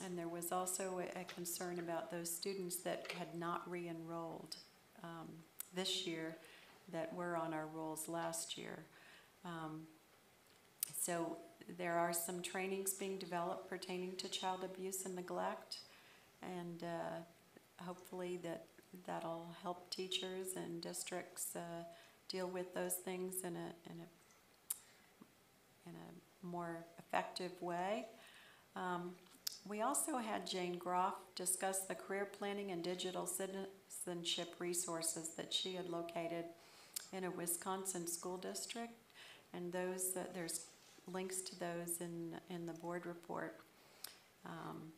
And there was also a, concern about those students that had not re-enrolled um, this year that were on our rolls last year. Um, So there are some trainings being developed pertaining to child abuse and neglect. And uh, hopefully that, that'll help teachers and districts uh, deal with those things in a, in a, in a more effective way. Um, we also had Jane Groff discuss the career planning and digital citizenship resources that she had located in a Wisconsin school district. And those, uh, there's links to those in, in the board report. Um,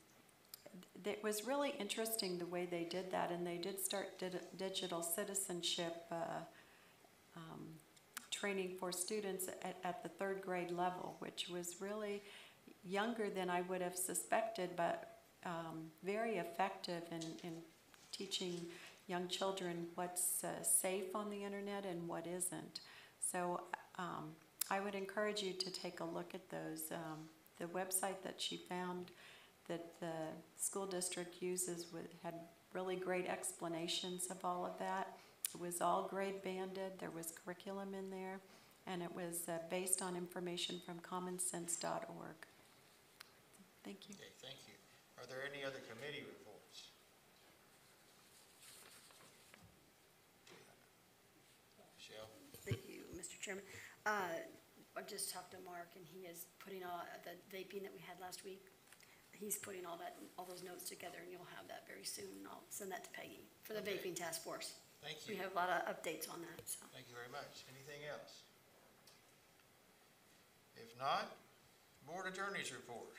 it was really interesting the way they did that, and they did start digital citizenship uh, um, training for students at, at the third grade level, which was really younger than I would have suspected, but um, very effective in, in teaching young children what's uh, safe on the internet and what isn't. So um, I would encourage you to take a look at those. Um, the website that she found that the school district uses with, had really great explanations of all of that. It was all grade banded, there was curriculum in there, and it was uh, based on information from commonsense.org. Thank you. Okay, thank you. Are there any other committee reports? Michelle? Thank you, Mr. Chairman. Uh, I just talked to Mark, and he is putting all, the vaping that we had last week, he's putting all that, all those notes together, and you'll have that very soon, and I'll send that to Peggy for the Okay. vaping task force. Thank you. We you. have a lot of updates on that, so. Thank you very much. Anything else? If not, board attorney's report.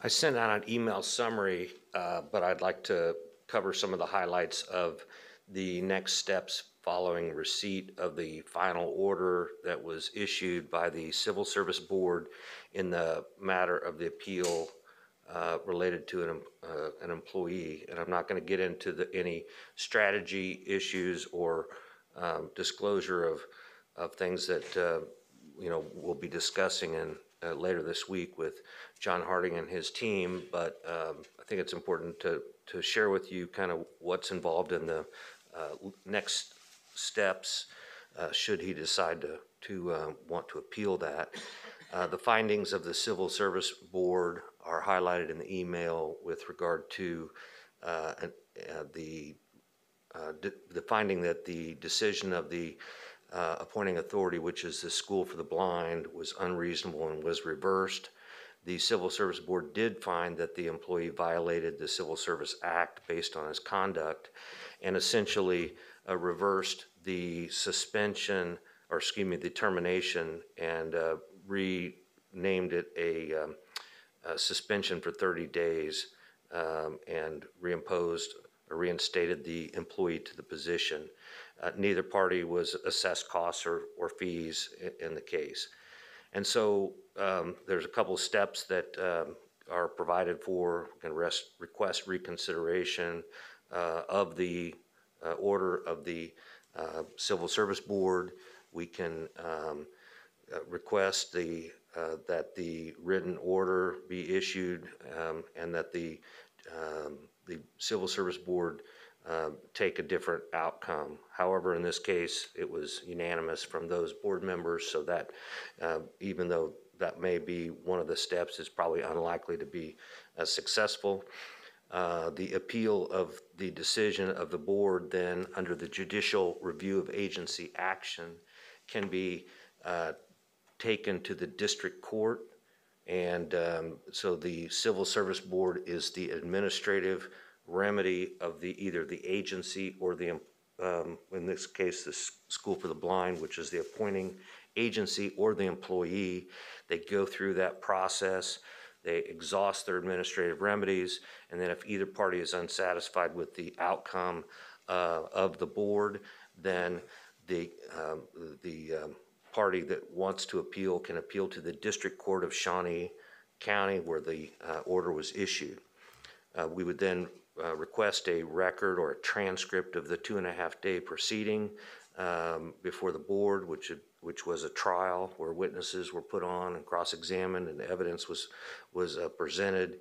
I sent out an email summary, uh, but I'd like to cover some of the highlights of the next steps following receipt of the final order that was issued by the Civil Service Board in the matter of the appeal uh, related to an, uh, an employee. And I'm not going to get into the, any strategy issues or um, disclosure of, of things that, uh, you know, we'll be discussing in, uh, later this week with John Harding and his team. But um, I think it's important to, to share with you kind of what's involved in the uh, next steps uh, should he decide to, to uh, want to appeal that. Uh, The findings of the Civil Service Board are highlighted in the email with regard to uh, uh, the, the finding that the decision of the appointing authority, which is the School for the Blind, was unreasonable and was reversed. The Civil Service Board did find that the employee violated the Civil Service Act based on his conduct and essentially uh, reversed the suspension, or excuse me, the termination and uh, renamed it a, um, a suspension for 30 days um, and reimposed or reinstated the employee to the position. Uh, Neither party was assessed costs or, or fees i- in the case. And so um, there's a couple of steps that um, are provided for, can rest, request reconsideration uh, of the uh, order of the uh, Civil Service Board. We can um, uh, request the, uh, that the written order be issued um, and that the, um, the Civil Service Board uh, take a different outcome. However, in this case, it was unanimous from those board members, so that uh, even though that may be one of the steps, is probably unlikely to be as successful. Uh, The appeal of the decision of the board then, under the judicial review of agency action, can be uh, taken to the district court. And um, so the Civil Service Board is the administrative remedy of the, either the agency or the, um, in this case, the School for the Blind, which is the appointing agency or the employee. They go through that process, they exhaust their administrative remedies, and then if either party is unsatisfied with the outcome uh, of the board, then the, um, the um, party that wants to appeal can appeal to the District Court of Shawnee County where the uh, order was issued. Uh, We would then uh, request a record or a transcript of the two and a half day proceeding um, before the board, which, which was a trial where witnesses were put on and cross-examined and evidence was, was uh, presented.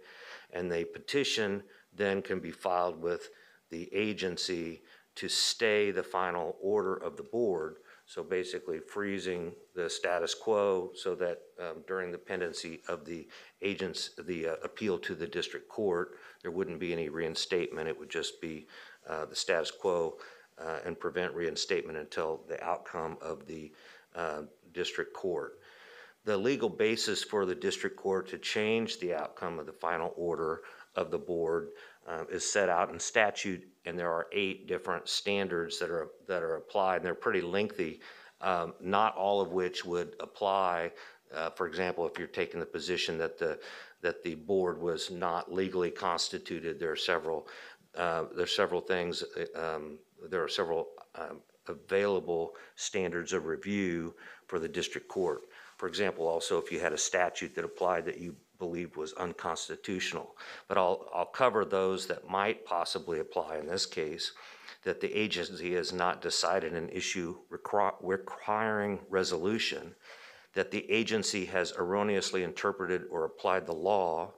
And the petition then can be filed with the agency to stay the final order of the board. So basically freezing the status quo so that um, during the pendency of the agents, the uh, appeal to the district court, there wouldn't be any reinstatement. It would just be uh, the status quo uh, and prevent reinstatement until the outcome of the uh, district court. The legal basis for the district court to change the outcome of the final order of the board uh, is set out in statute and there are eight different standards that are, that are applied, and they're pretty lengthy, um, not all of which would apply. Uh, For example, if you're taking the position that the, that the board was not legally constituted, there are several, uh, there's several things, uh, um, there are several um, available standards of review for the district court. For example, also, if you had a statute that applied that you believed was unconstitutional. But I'll, I'll cover those that might possibly apply in this case, that the agency has not decided an issue requi- requiring resolution, that the agency has erroneously interpreted or applied the law,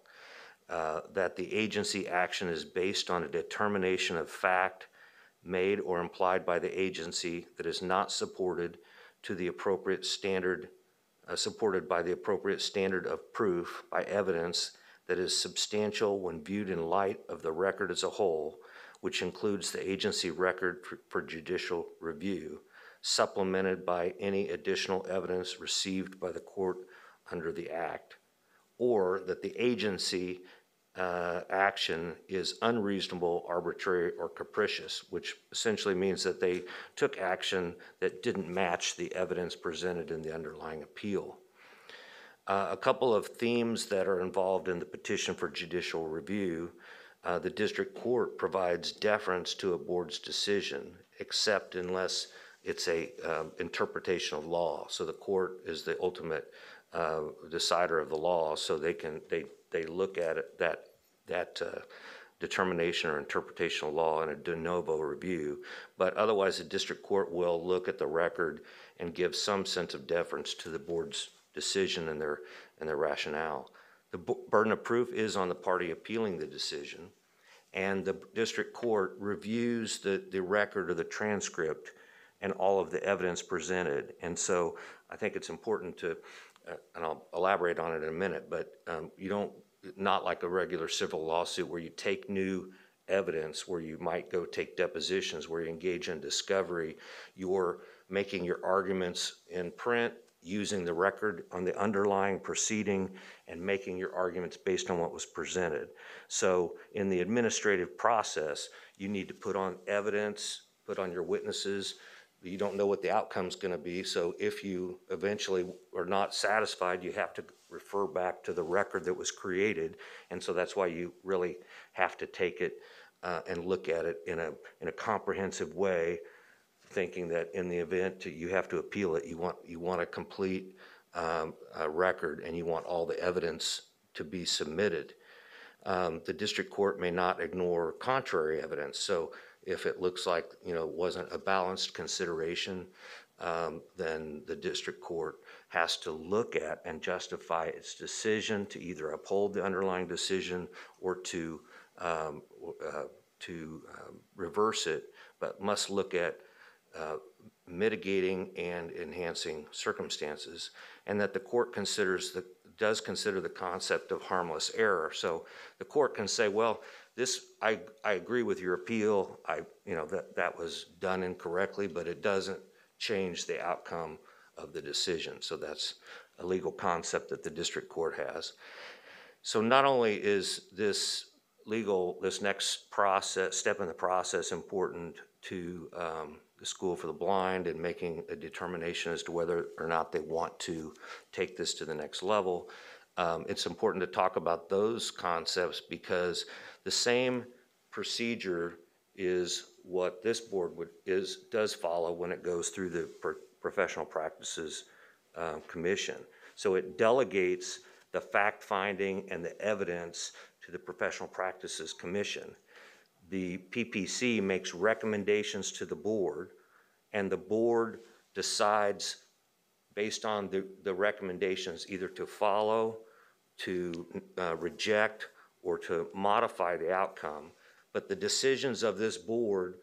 uh, that the agency action is based on a determination of fact made or implied by the agency that is not supported to the appropriate standard uh, supported by the appropriate standard of proof by evidence that is substantial when viewed in light of the record as a whole, which includes the agency record for, for judicial review, supplemented by any additional evidence received by the court under the act, or that the agency uh, action is unreasonable, arbitrary, or capricious, which essentially means that they took action that didn't match the evidence presented in the underlying appeal. Uh, a couple of themes that are involved in the petition for judicial review. Uh, the district court provides deference to a board's decision, except unless it's a um, interpretation of law. So the court is the ultimate uh, decider of the law, so they can they they look at it, that that uh, determination or interpretation of law in a de novo review. But otherwise, the district court will look at the record and give some sense of deference to the board's decision and their and their rationale. The burden of proof is on the party appealing the decision, and the district court reviews the the record or the transcript and all of the evidence presented. And so, I think it's important to uh, and I'll elaborate on it in a minute, but um, you don't, not like a regular civil lawsuit where you take new evidence, where you might go take depositions, where you engage in discovery. You're making your arguments in print, using the record on the underlying proceeding, and making your arguments based on what was presented. So in the administrative process, you need to put on evidence, put on your witnesses, you don't know what the outcome's going to be. So if you eventually are not satisfied, you have to refer back to the record that was created. And so that's why you really have to take it uh, and look at it in a in a comprehensive way, thinking that in the event you have to appeal it, you want you want a complete um, uh, record and you want all the evidence to be submitted. Um, the district court may not ignore contrary evidence. So if it looks like, you know, wasn't a balanced consideration, um, then the district court has to look at and justify its decision to either uphold the underlying decision or to, um, uh, to um, reverse it, but must look at uh, mitigating and enhancing circumstances, and that the court considers the, does consider the concept of harmless error. So the court can say, well, this, I, I agree with your appeal. I, you know, that, that was done incorrectly, but it doesn't change the outcome of the decision. So that's a legal concept that the district court has. So not only is this legal, this next process, step in the process important to um, the School for the Blind and making a determination as to whether or not they want to take this to the next level, um, it's important to talk about those concepts because the same procedure is what this board would, is, does follow when it goes through the pro- Professional Practices uh, Commission. So it delegates the fact-finding and the evidence to the Professional Practices Commission. The PPC makes recommendations to the board, and the board decides based on the, the recommendations either to follow, to uh, reject, or to modify the outcome. But the decisions of this board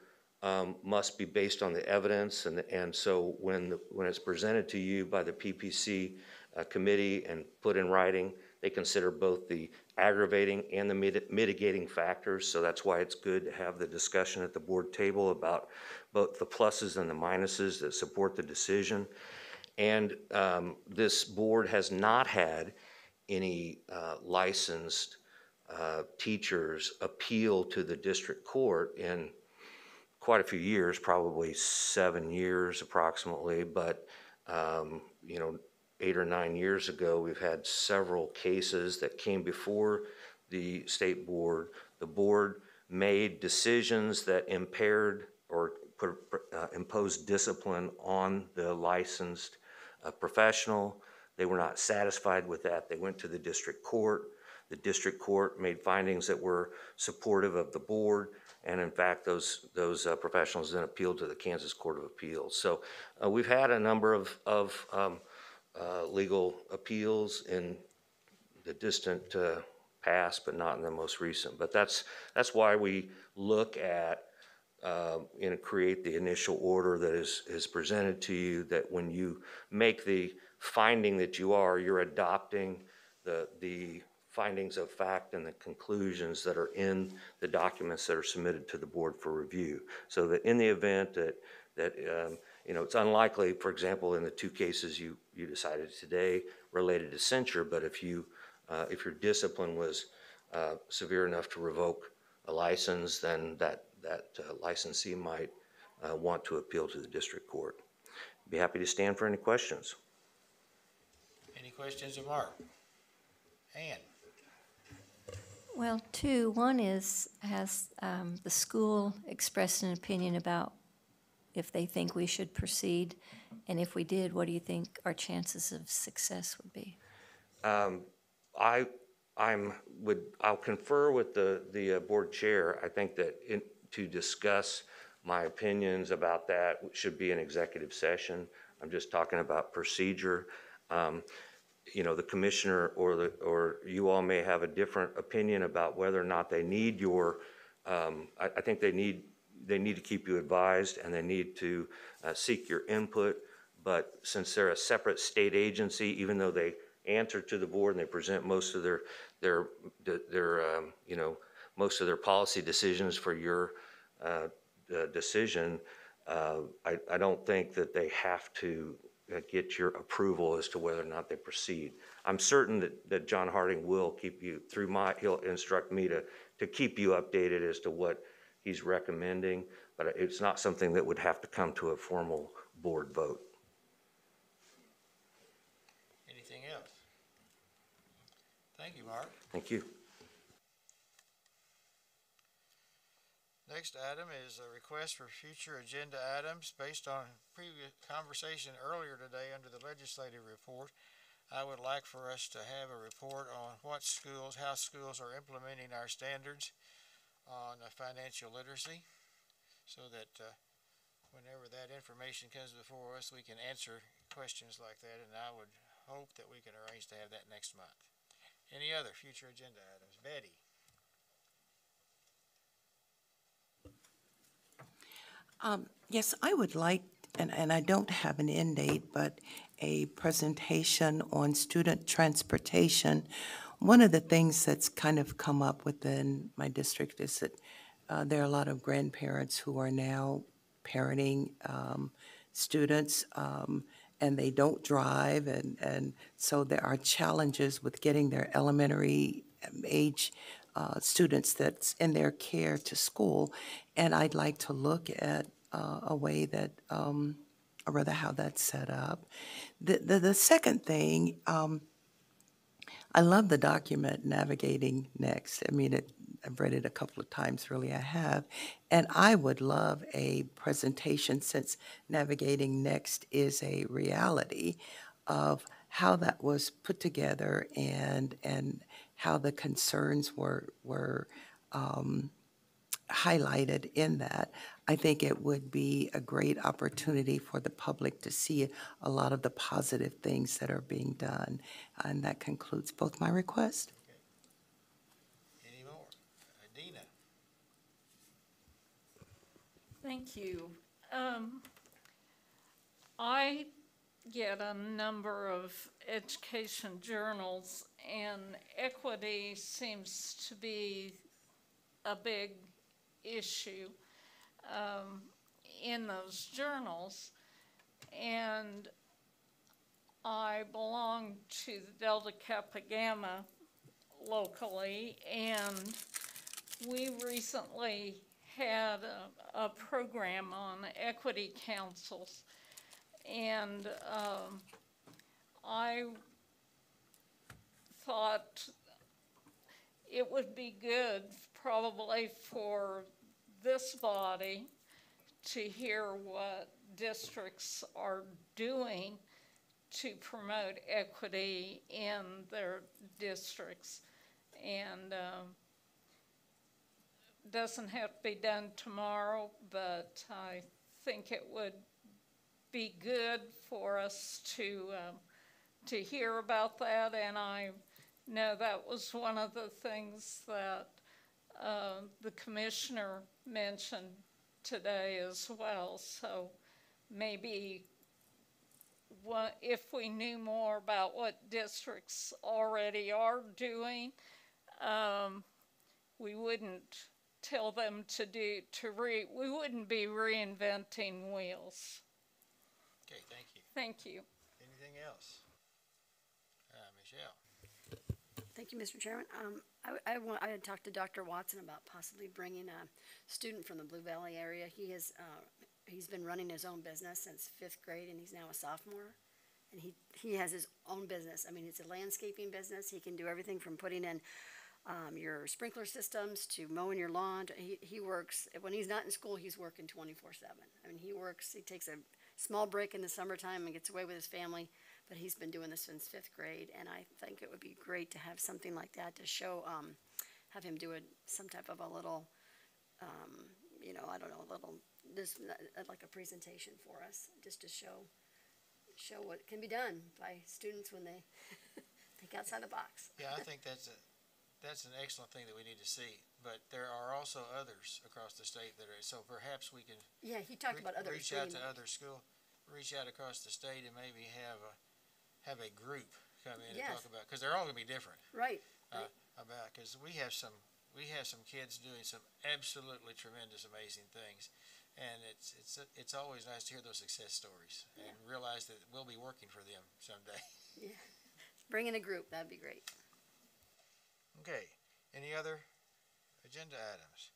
um, must be based on the evidence, and, and so when, the, when it's presented to you by the PPC uh, committee and put in writing, they consider both the aggravating and the mit- mitigating factors. So that's why it's good to have the discussion at the board table about both the pluses and the minuses that support the decision. And um, this board has not had any uh, licensed uh, teachers appeal to the district court in quite a few years, probably seven years approximately, but, um, you know, eight or nine years ago, we've had several cases that came before the state board. The board made decisions that impaired or uh, imposed discipline on the licensed uh, professional. They were not satisfied with that. They went to the district court. The district court made findings that were supportive of the board. And in fact, those, those uh, professionals then appealed to the Kansas Court of Appeals. So uh, we've had a number of, of um, uh, legal appeals in the distant uh, past, but not in the most recent. But that's, that's why we look at, uh, you know, create the initial order that is, is presented to you, that when you make the finding that you are, you're adopting the, the findings of fact and the conclusions that are in the documents that are submitted to the board for review. So that in the event that, that, um, you know, it's unlikely, for example, in the two cases you, you decided today related to censure, but if you, uh, if your discipline was, uh, severe enough to revoke a license, then that, that uh, licensee might, uh, want to appeal to the district court. Be happy to stand for any questions. Any questions of Mark? Ann? Well, two. One is, has um, the school expressed an opinion about if they think we should proceed? And if we did, what do you think our chances of success would be? Um, I, I'm, would, I'll confer with the, the uh, board chair. I think that in, to discuss my opinions about that should be an executive session. I'm just talking about procedure. Um, you know, the commissioner or the, or you all may have a different opinion about whether or not they need your, um, I, I think they need, they need to keep you advised and they need to uh, seek your input. But since they're a separate state agency, even though they answer to the board and they present most of their, their, their, um, you know, most of their policy decisions for your uh, uh, decision, uh, I, I don't think that they have to Uh, get your approval as to whether or not they proceed. I'm certain that, that John Harding will keep you, through my, he'll instruct me to, to keep you updated as to what he's recommending, but it's not something that would have to come to a formal board vote. Anything else? Thank you, Mark. Thank you. Next item is a request for future agenda items based on previous conversation earlier today under the legislative report. I would like for us to have a report on what schools, how schools are implementing our standards on uh, financial literacy so that uh, whenever that information comes before us, we can answer questions like that. And I would hope that we can arrange to have that next month. Any other future agenda items? Betty? Um, yes, I would like, and, and I don't have an end date, but a presentation on student transportation. One of the things that's kind of come up within my district is that uh, there are a lot of grandparents who are now parenting um, students, um, and they don't drive, and, and so there are challenges with getting their elementary um, age uh, students that's in their care to school. And I'd like to look at uh, a way that, um, or rather how that's set up. The, the, the second thing, um, I love the document Navigating Next. I mean, it, I've read it a couple of times, really, I have. And I would love a presentation, since Navigating Next is a reality, of how that was put together and, and how the concerns were, were um, highlighted in that. I think it would be a great opportunity for the public to see a lot of the positive things that are being done. And that concludes both my requests. Any more? Uh, Deena? Thank you. Um, I get a number of education journals, and equity seems to be a big issue um, in those journals. And I belong to the Delta Kappa Gamma locally, and we recently had a, a program on equity councils. And, um, I thought it would be good probably for this body to hear what districts are doing to promote equity in their districts. And, um, doesn't have to be done tomorrow, but I think it would be good for us to, um, to hear about that, and I know that was one of the things that, uh, the commissioner mentioned today as well, so maybe if we knew more about what districts already are doing, um, we wouldn't tell them to do, to re, we wouldn't be reinventing wheels. Okay, thank you. Thank you. Anything else? Uh, Michelle? Thank you, Mr. Chairman. Um, I, I want, I had talked to Dr. Watson about possibly bringing a student from the Blue Valley area. He has, uh, he's been running his own business since fifth grade and he's now a sophomore. And he, he has his own business. I mean, it's a landscaping business. He can do everything from putting in, um, your sprinkler systems to mowing your lawn. He, he works, when he's not in school, he's working twenty-four seven. I mean, he works, he takes a small break in the summertime and gets away with his family but he's been doing this since fifth grade, and I think it would be great to have something like that to show, um, have him do a, some type of a little, um, you know, I don't know, a little, this, uh, like a presentation for us, just to show, show what can be done by students when they think outside the box. Yeah, I think that's a, that's an excellent thing that we need to see, but there are also others across the state that are, so perhaps we can. Yeah, he talked re- about other Reach out to other school, reach out across the state and maybe have a, have a group come in and Yes. talk about, because they're all gonna be different. Right, uh, about, because we have some, we have some kids doing some absolutely tremendous, amazing things. And it's, it's, it's always nice to hear those success stories and realize that we'll be working for them someday. Yeah, bring in a group, that'd be great. Okay, any other agenda items?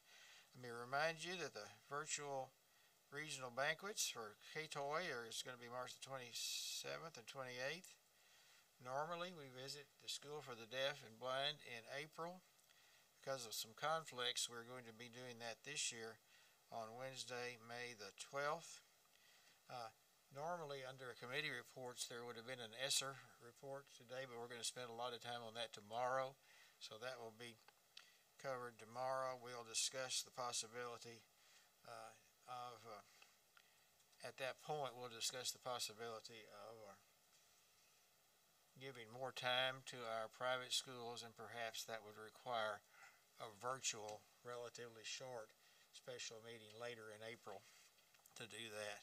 Let me remind you that the virtual regional banquets for KTOY are, is gonna be March the twenty-seventh and twenty-eighth. Normally, we visit the School for the Deaf and Blind in April. Because of some conflicts, we're going to be doing that this year on Wednesday, May the twelfth. Uh, normally, under committee reports, there would have been an ESSER report today, but we're gonna spend a lot of time on that tomorrow. So that will be covered tomorrow. We'll discuss the possibility, uh, of, uh, at that point, we'll discuss the possibility of, uh, giving more time to our private schools and perhaps that would require a virtual, relatively short special meeting later in April to do that.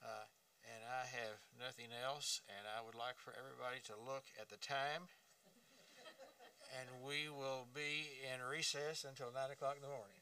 Uh, and I have nothing else, and I would like for everybody to look at the time. And we will be in recess until nine o'clock in the morning.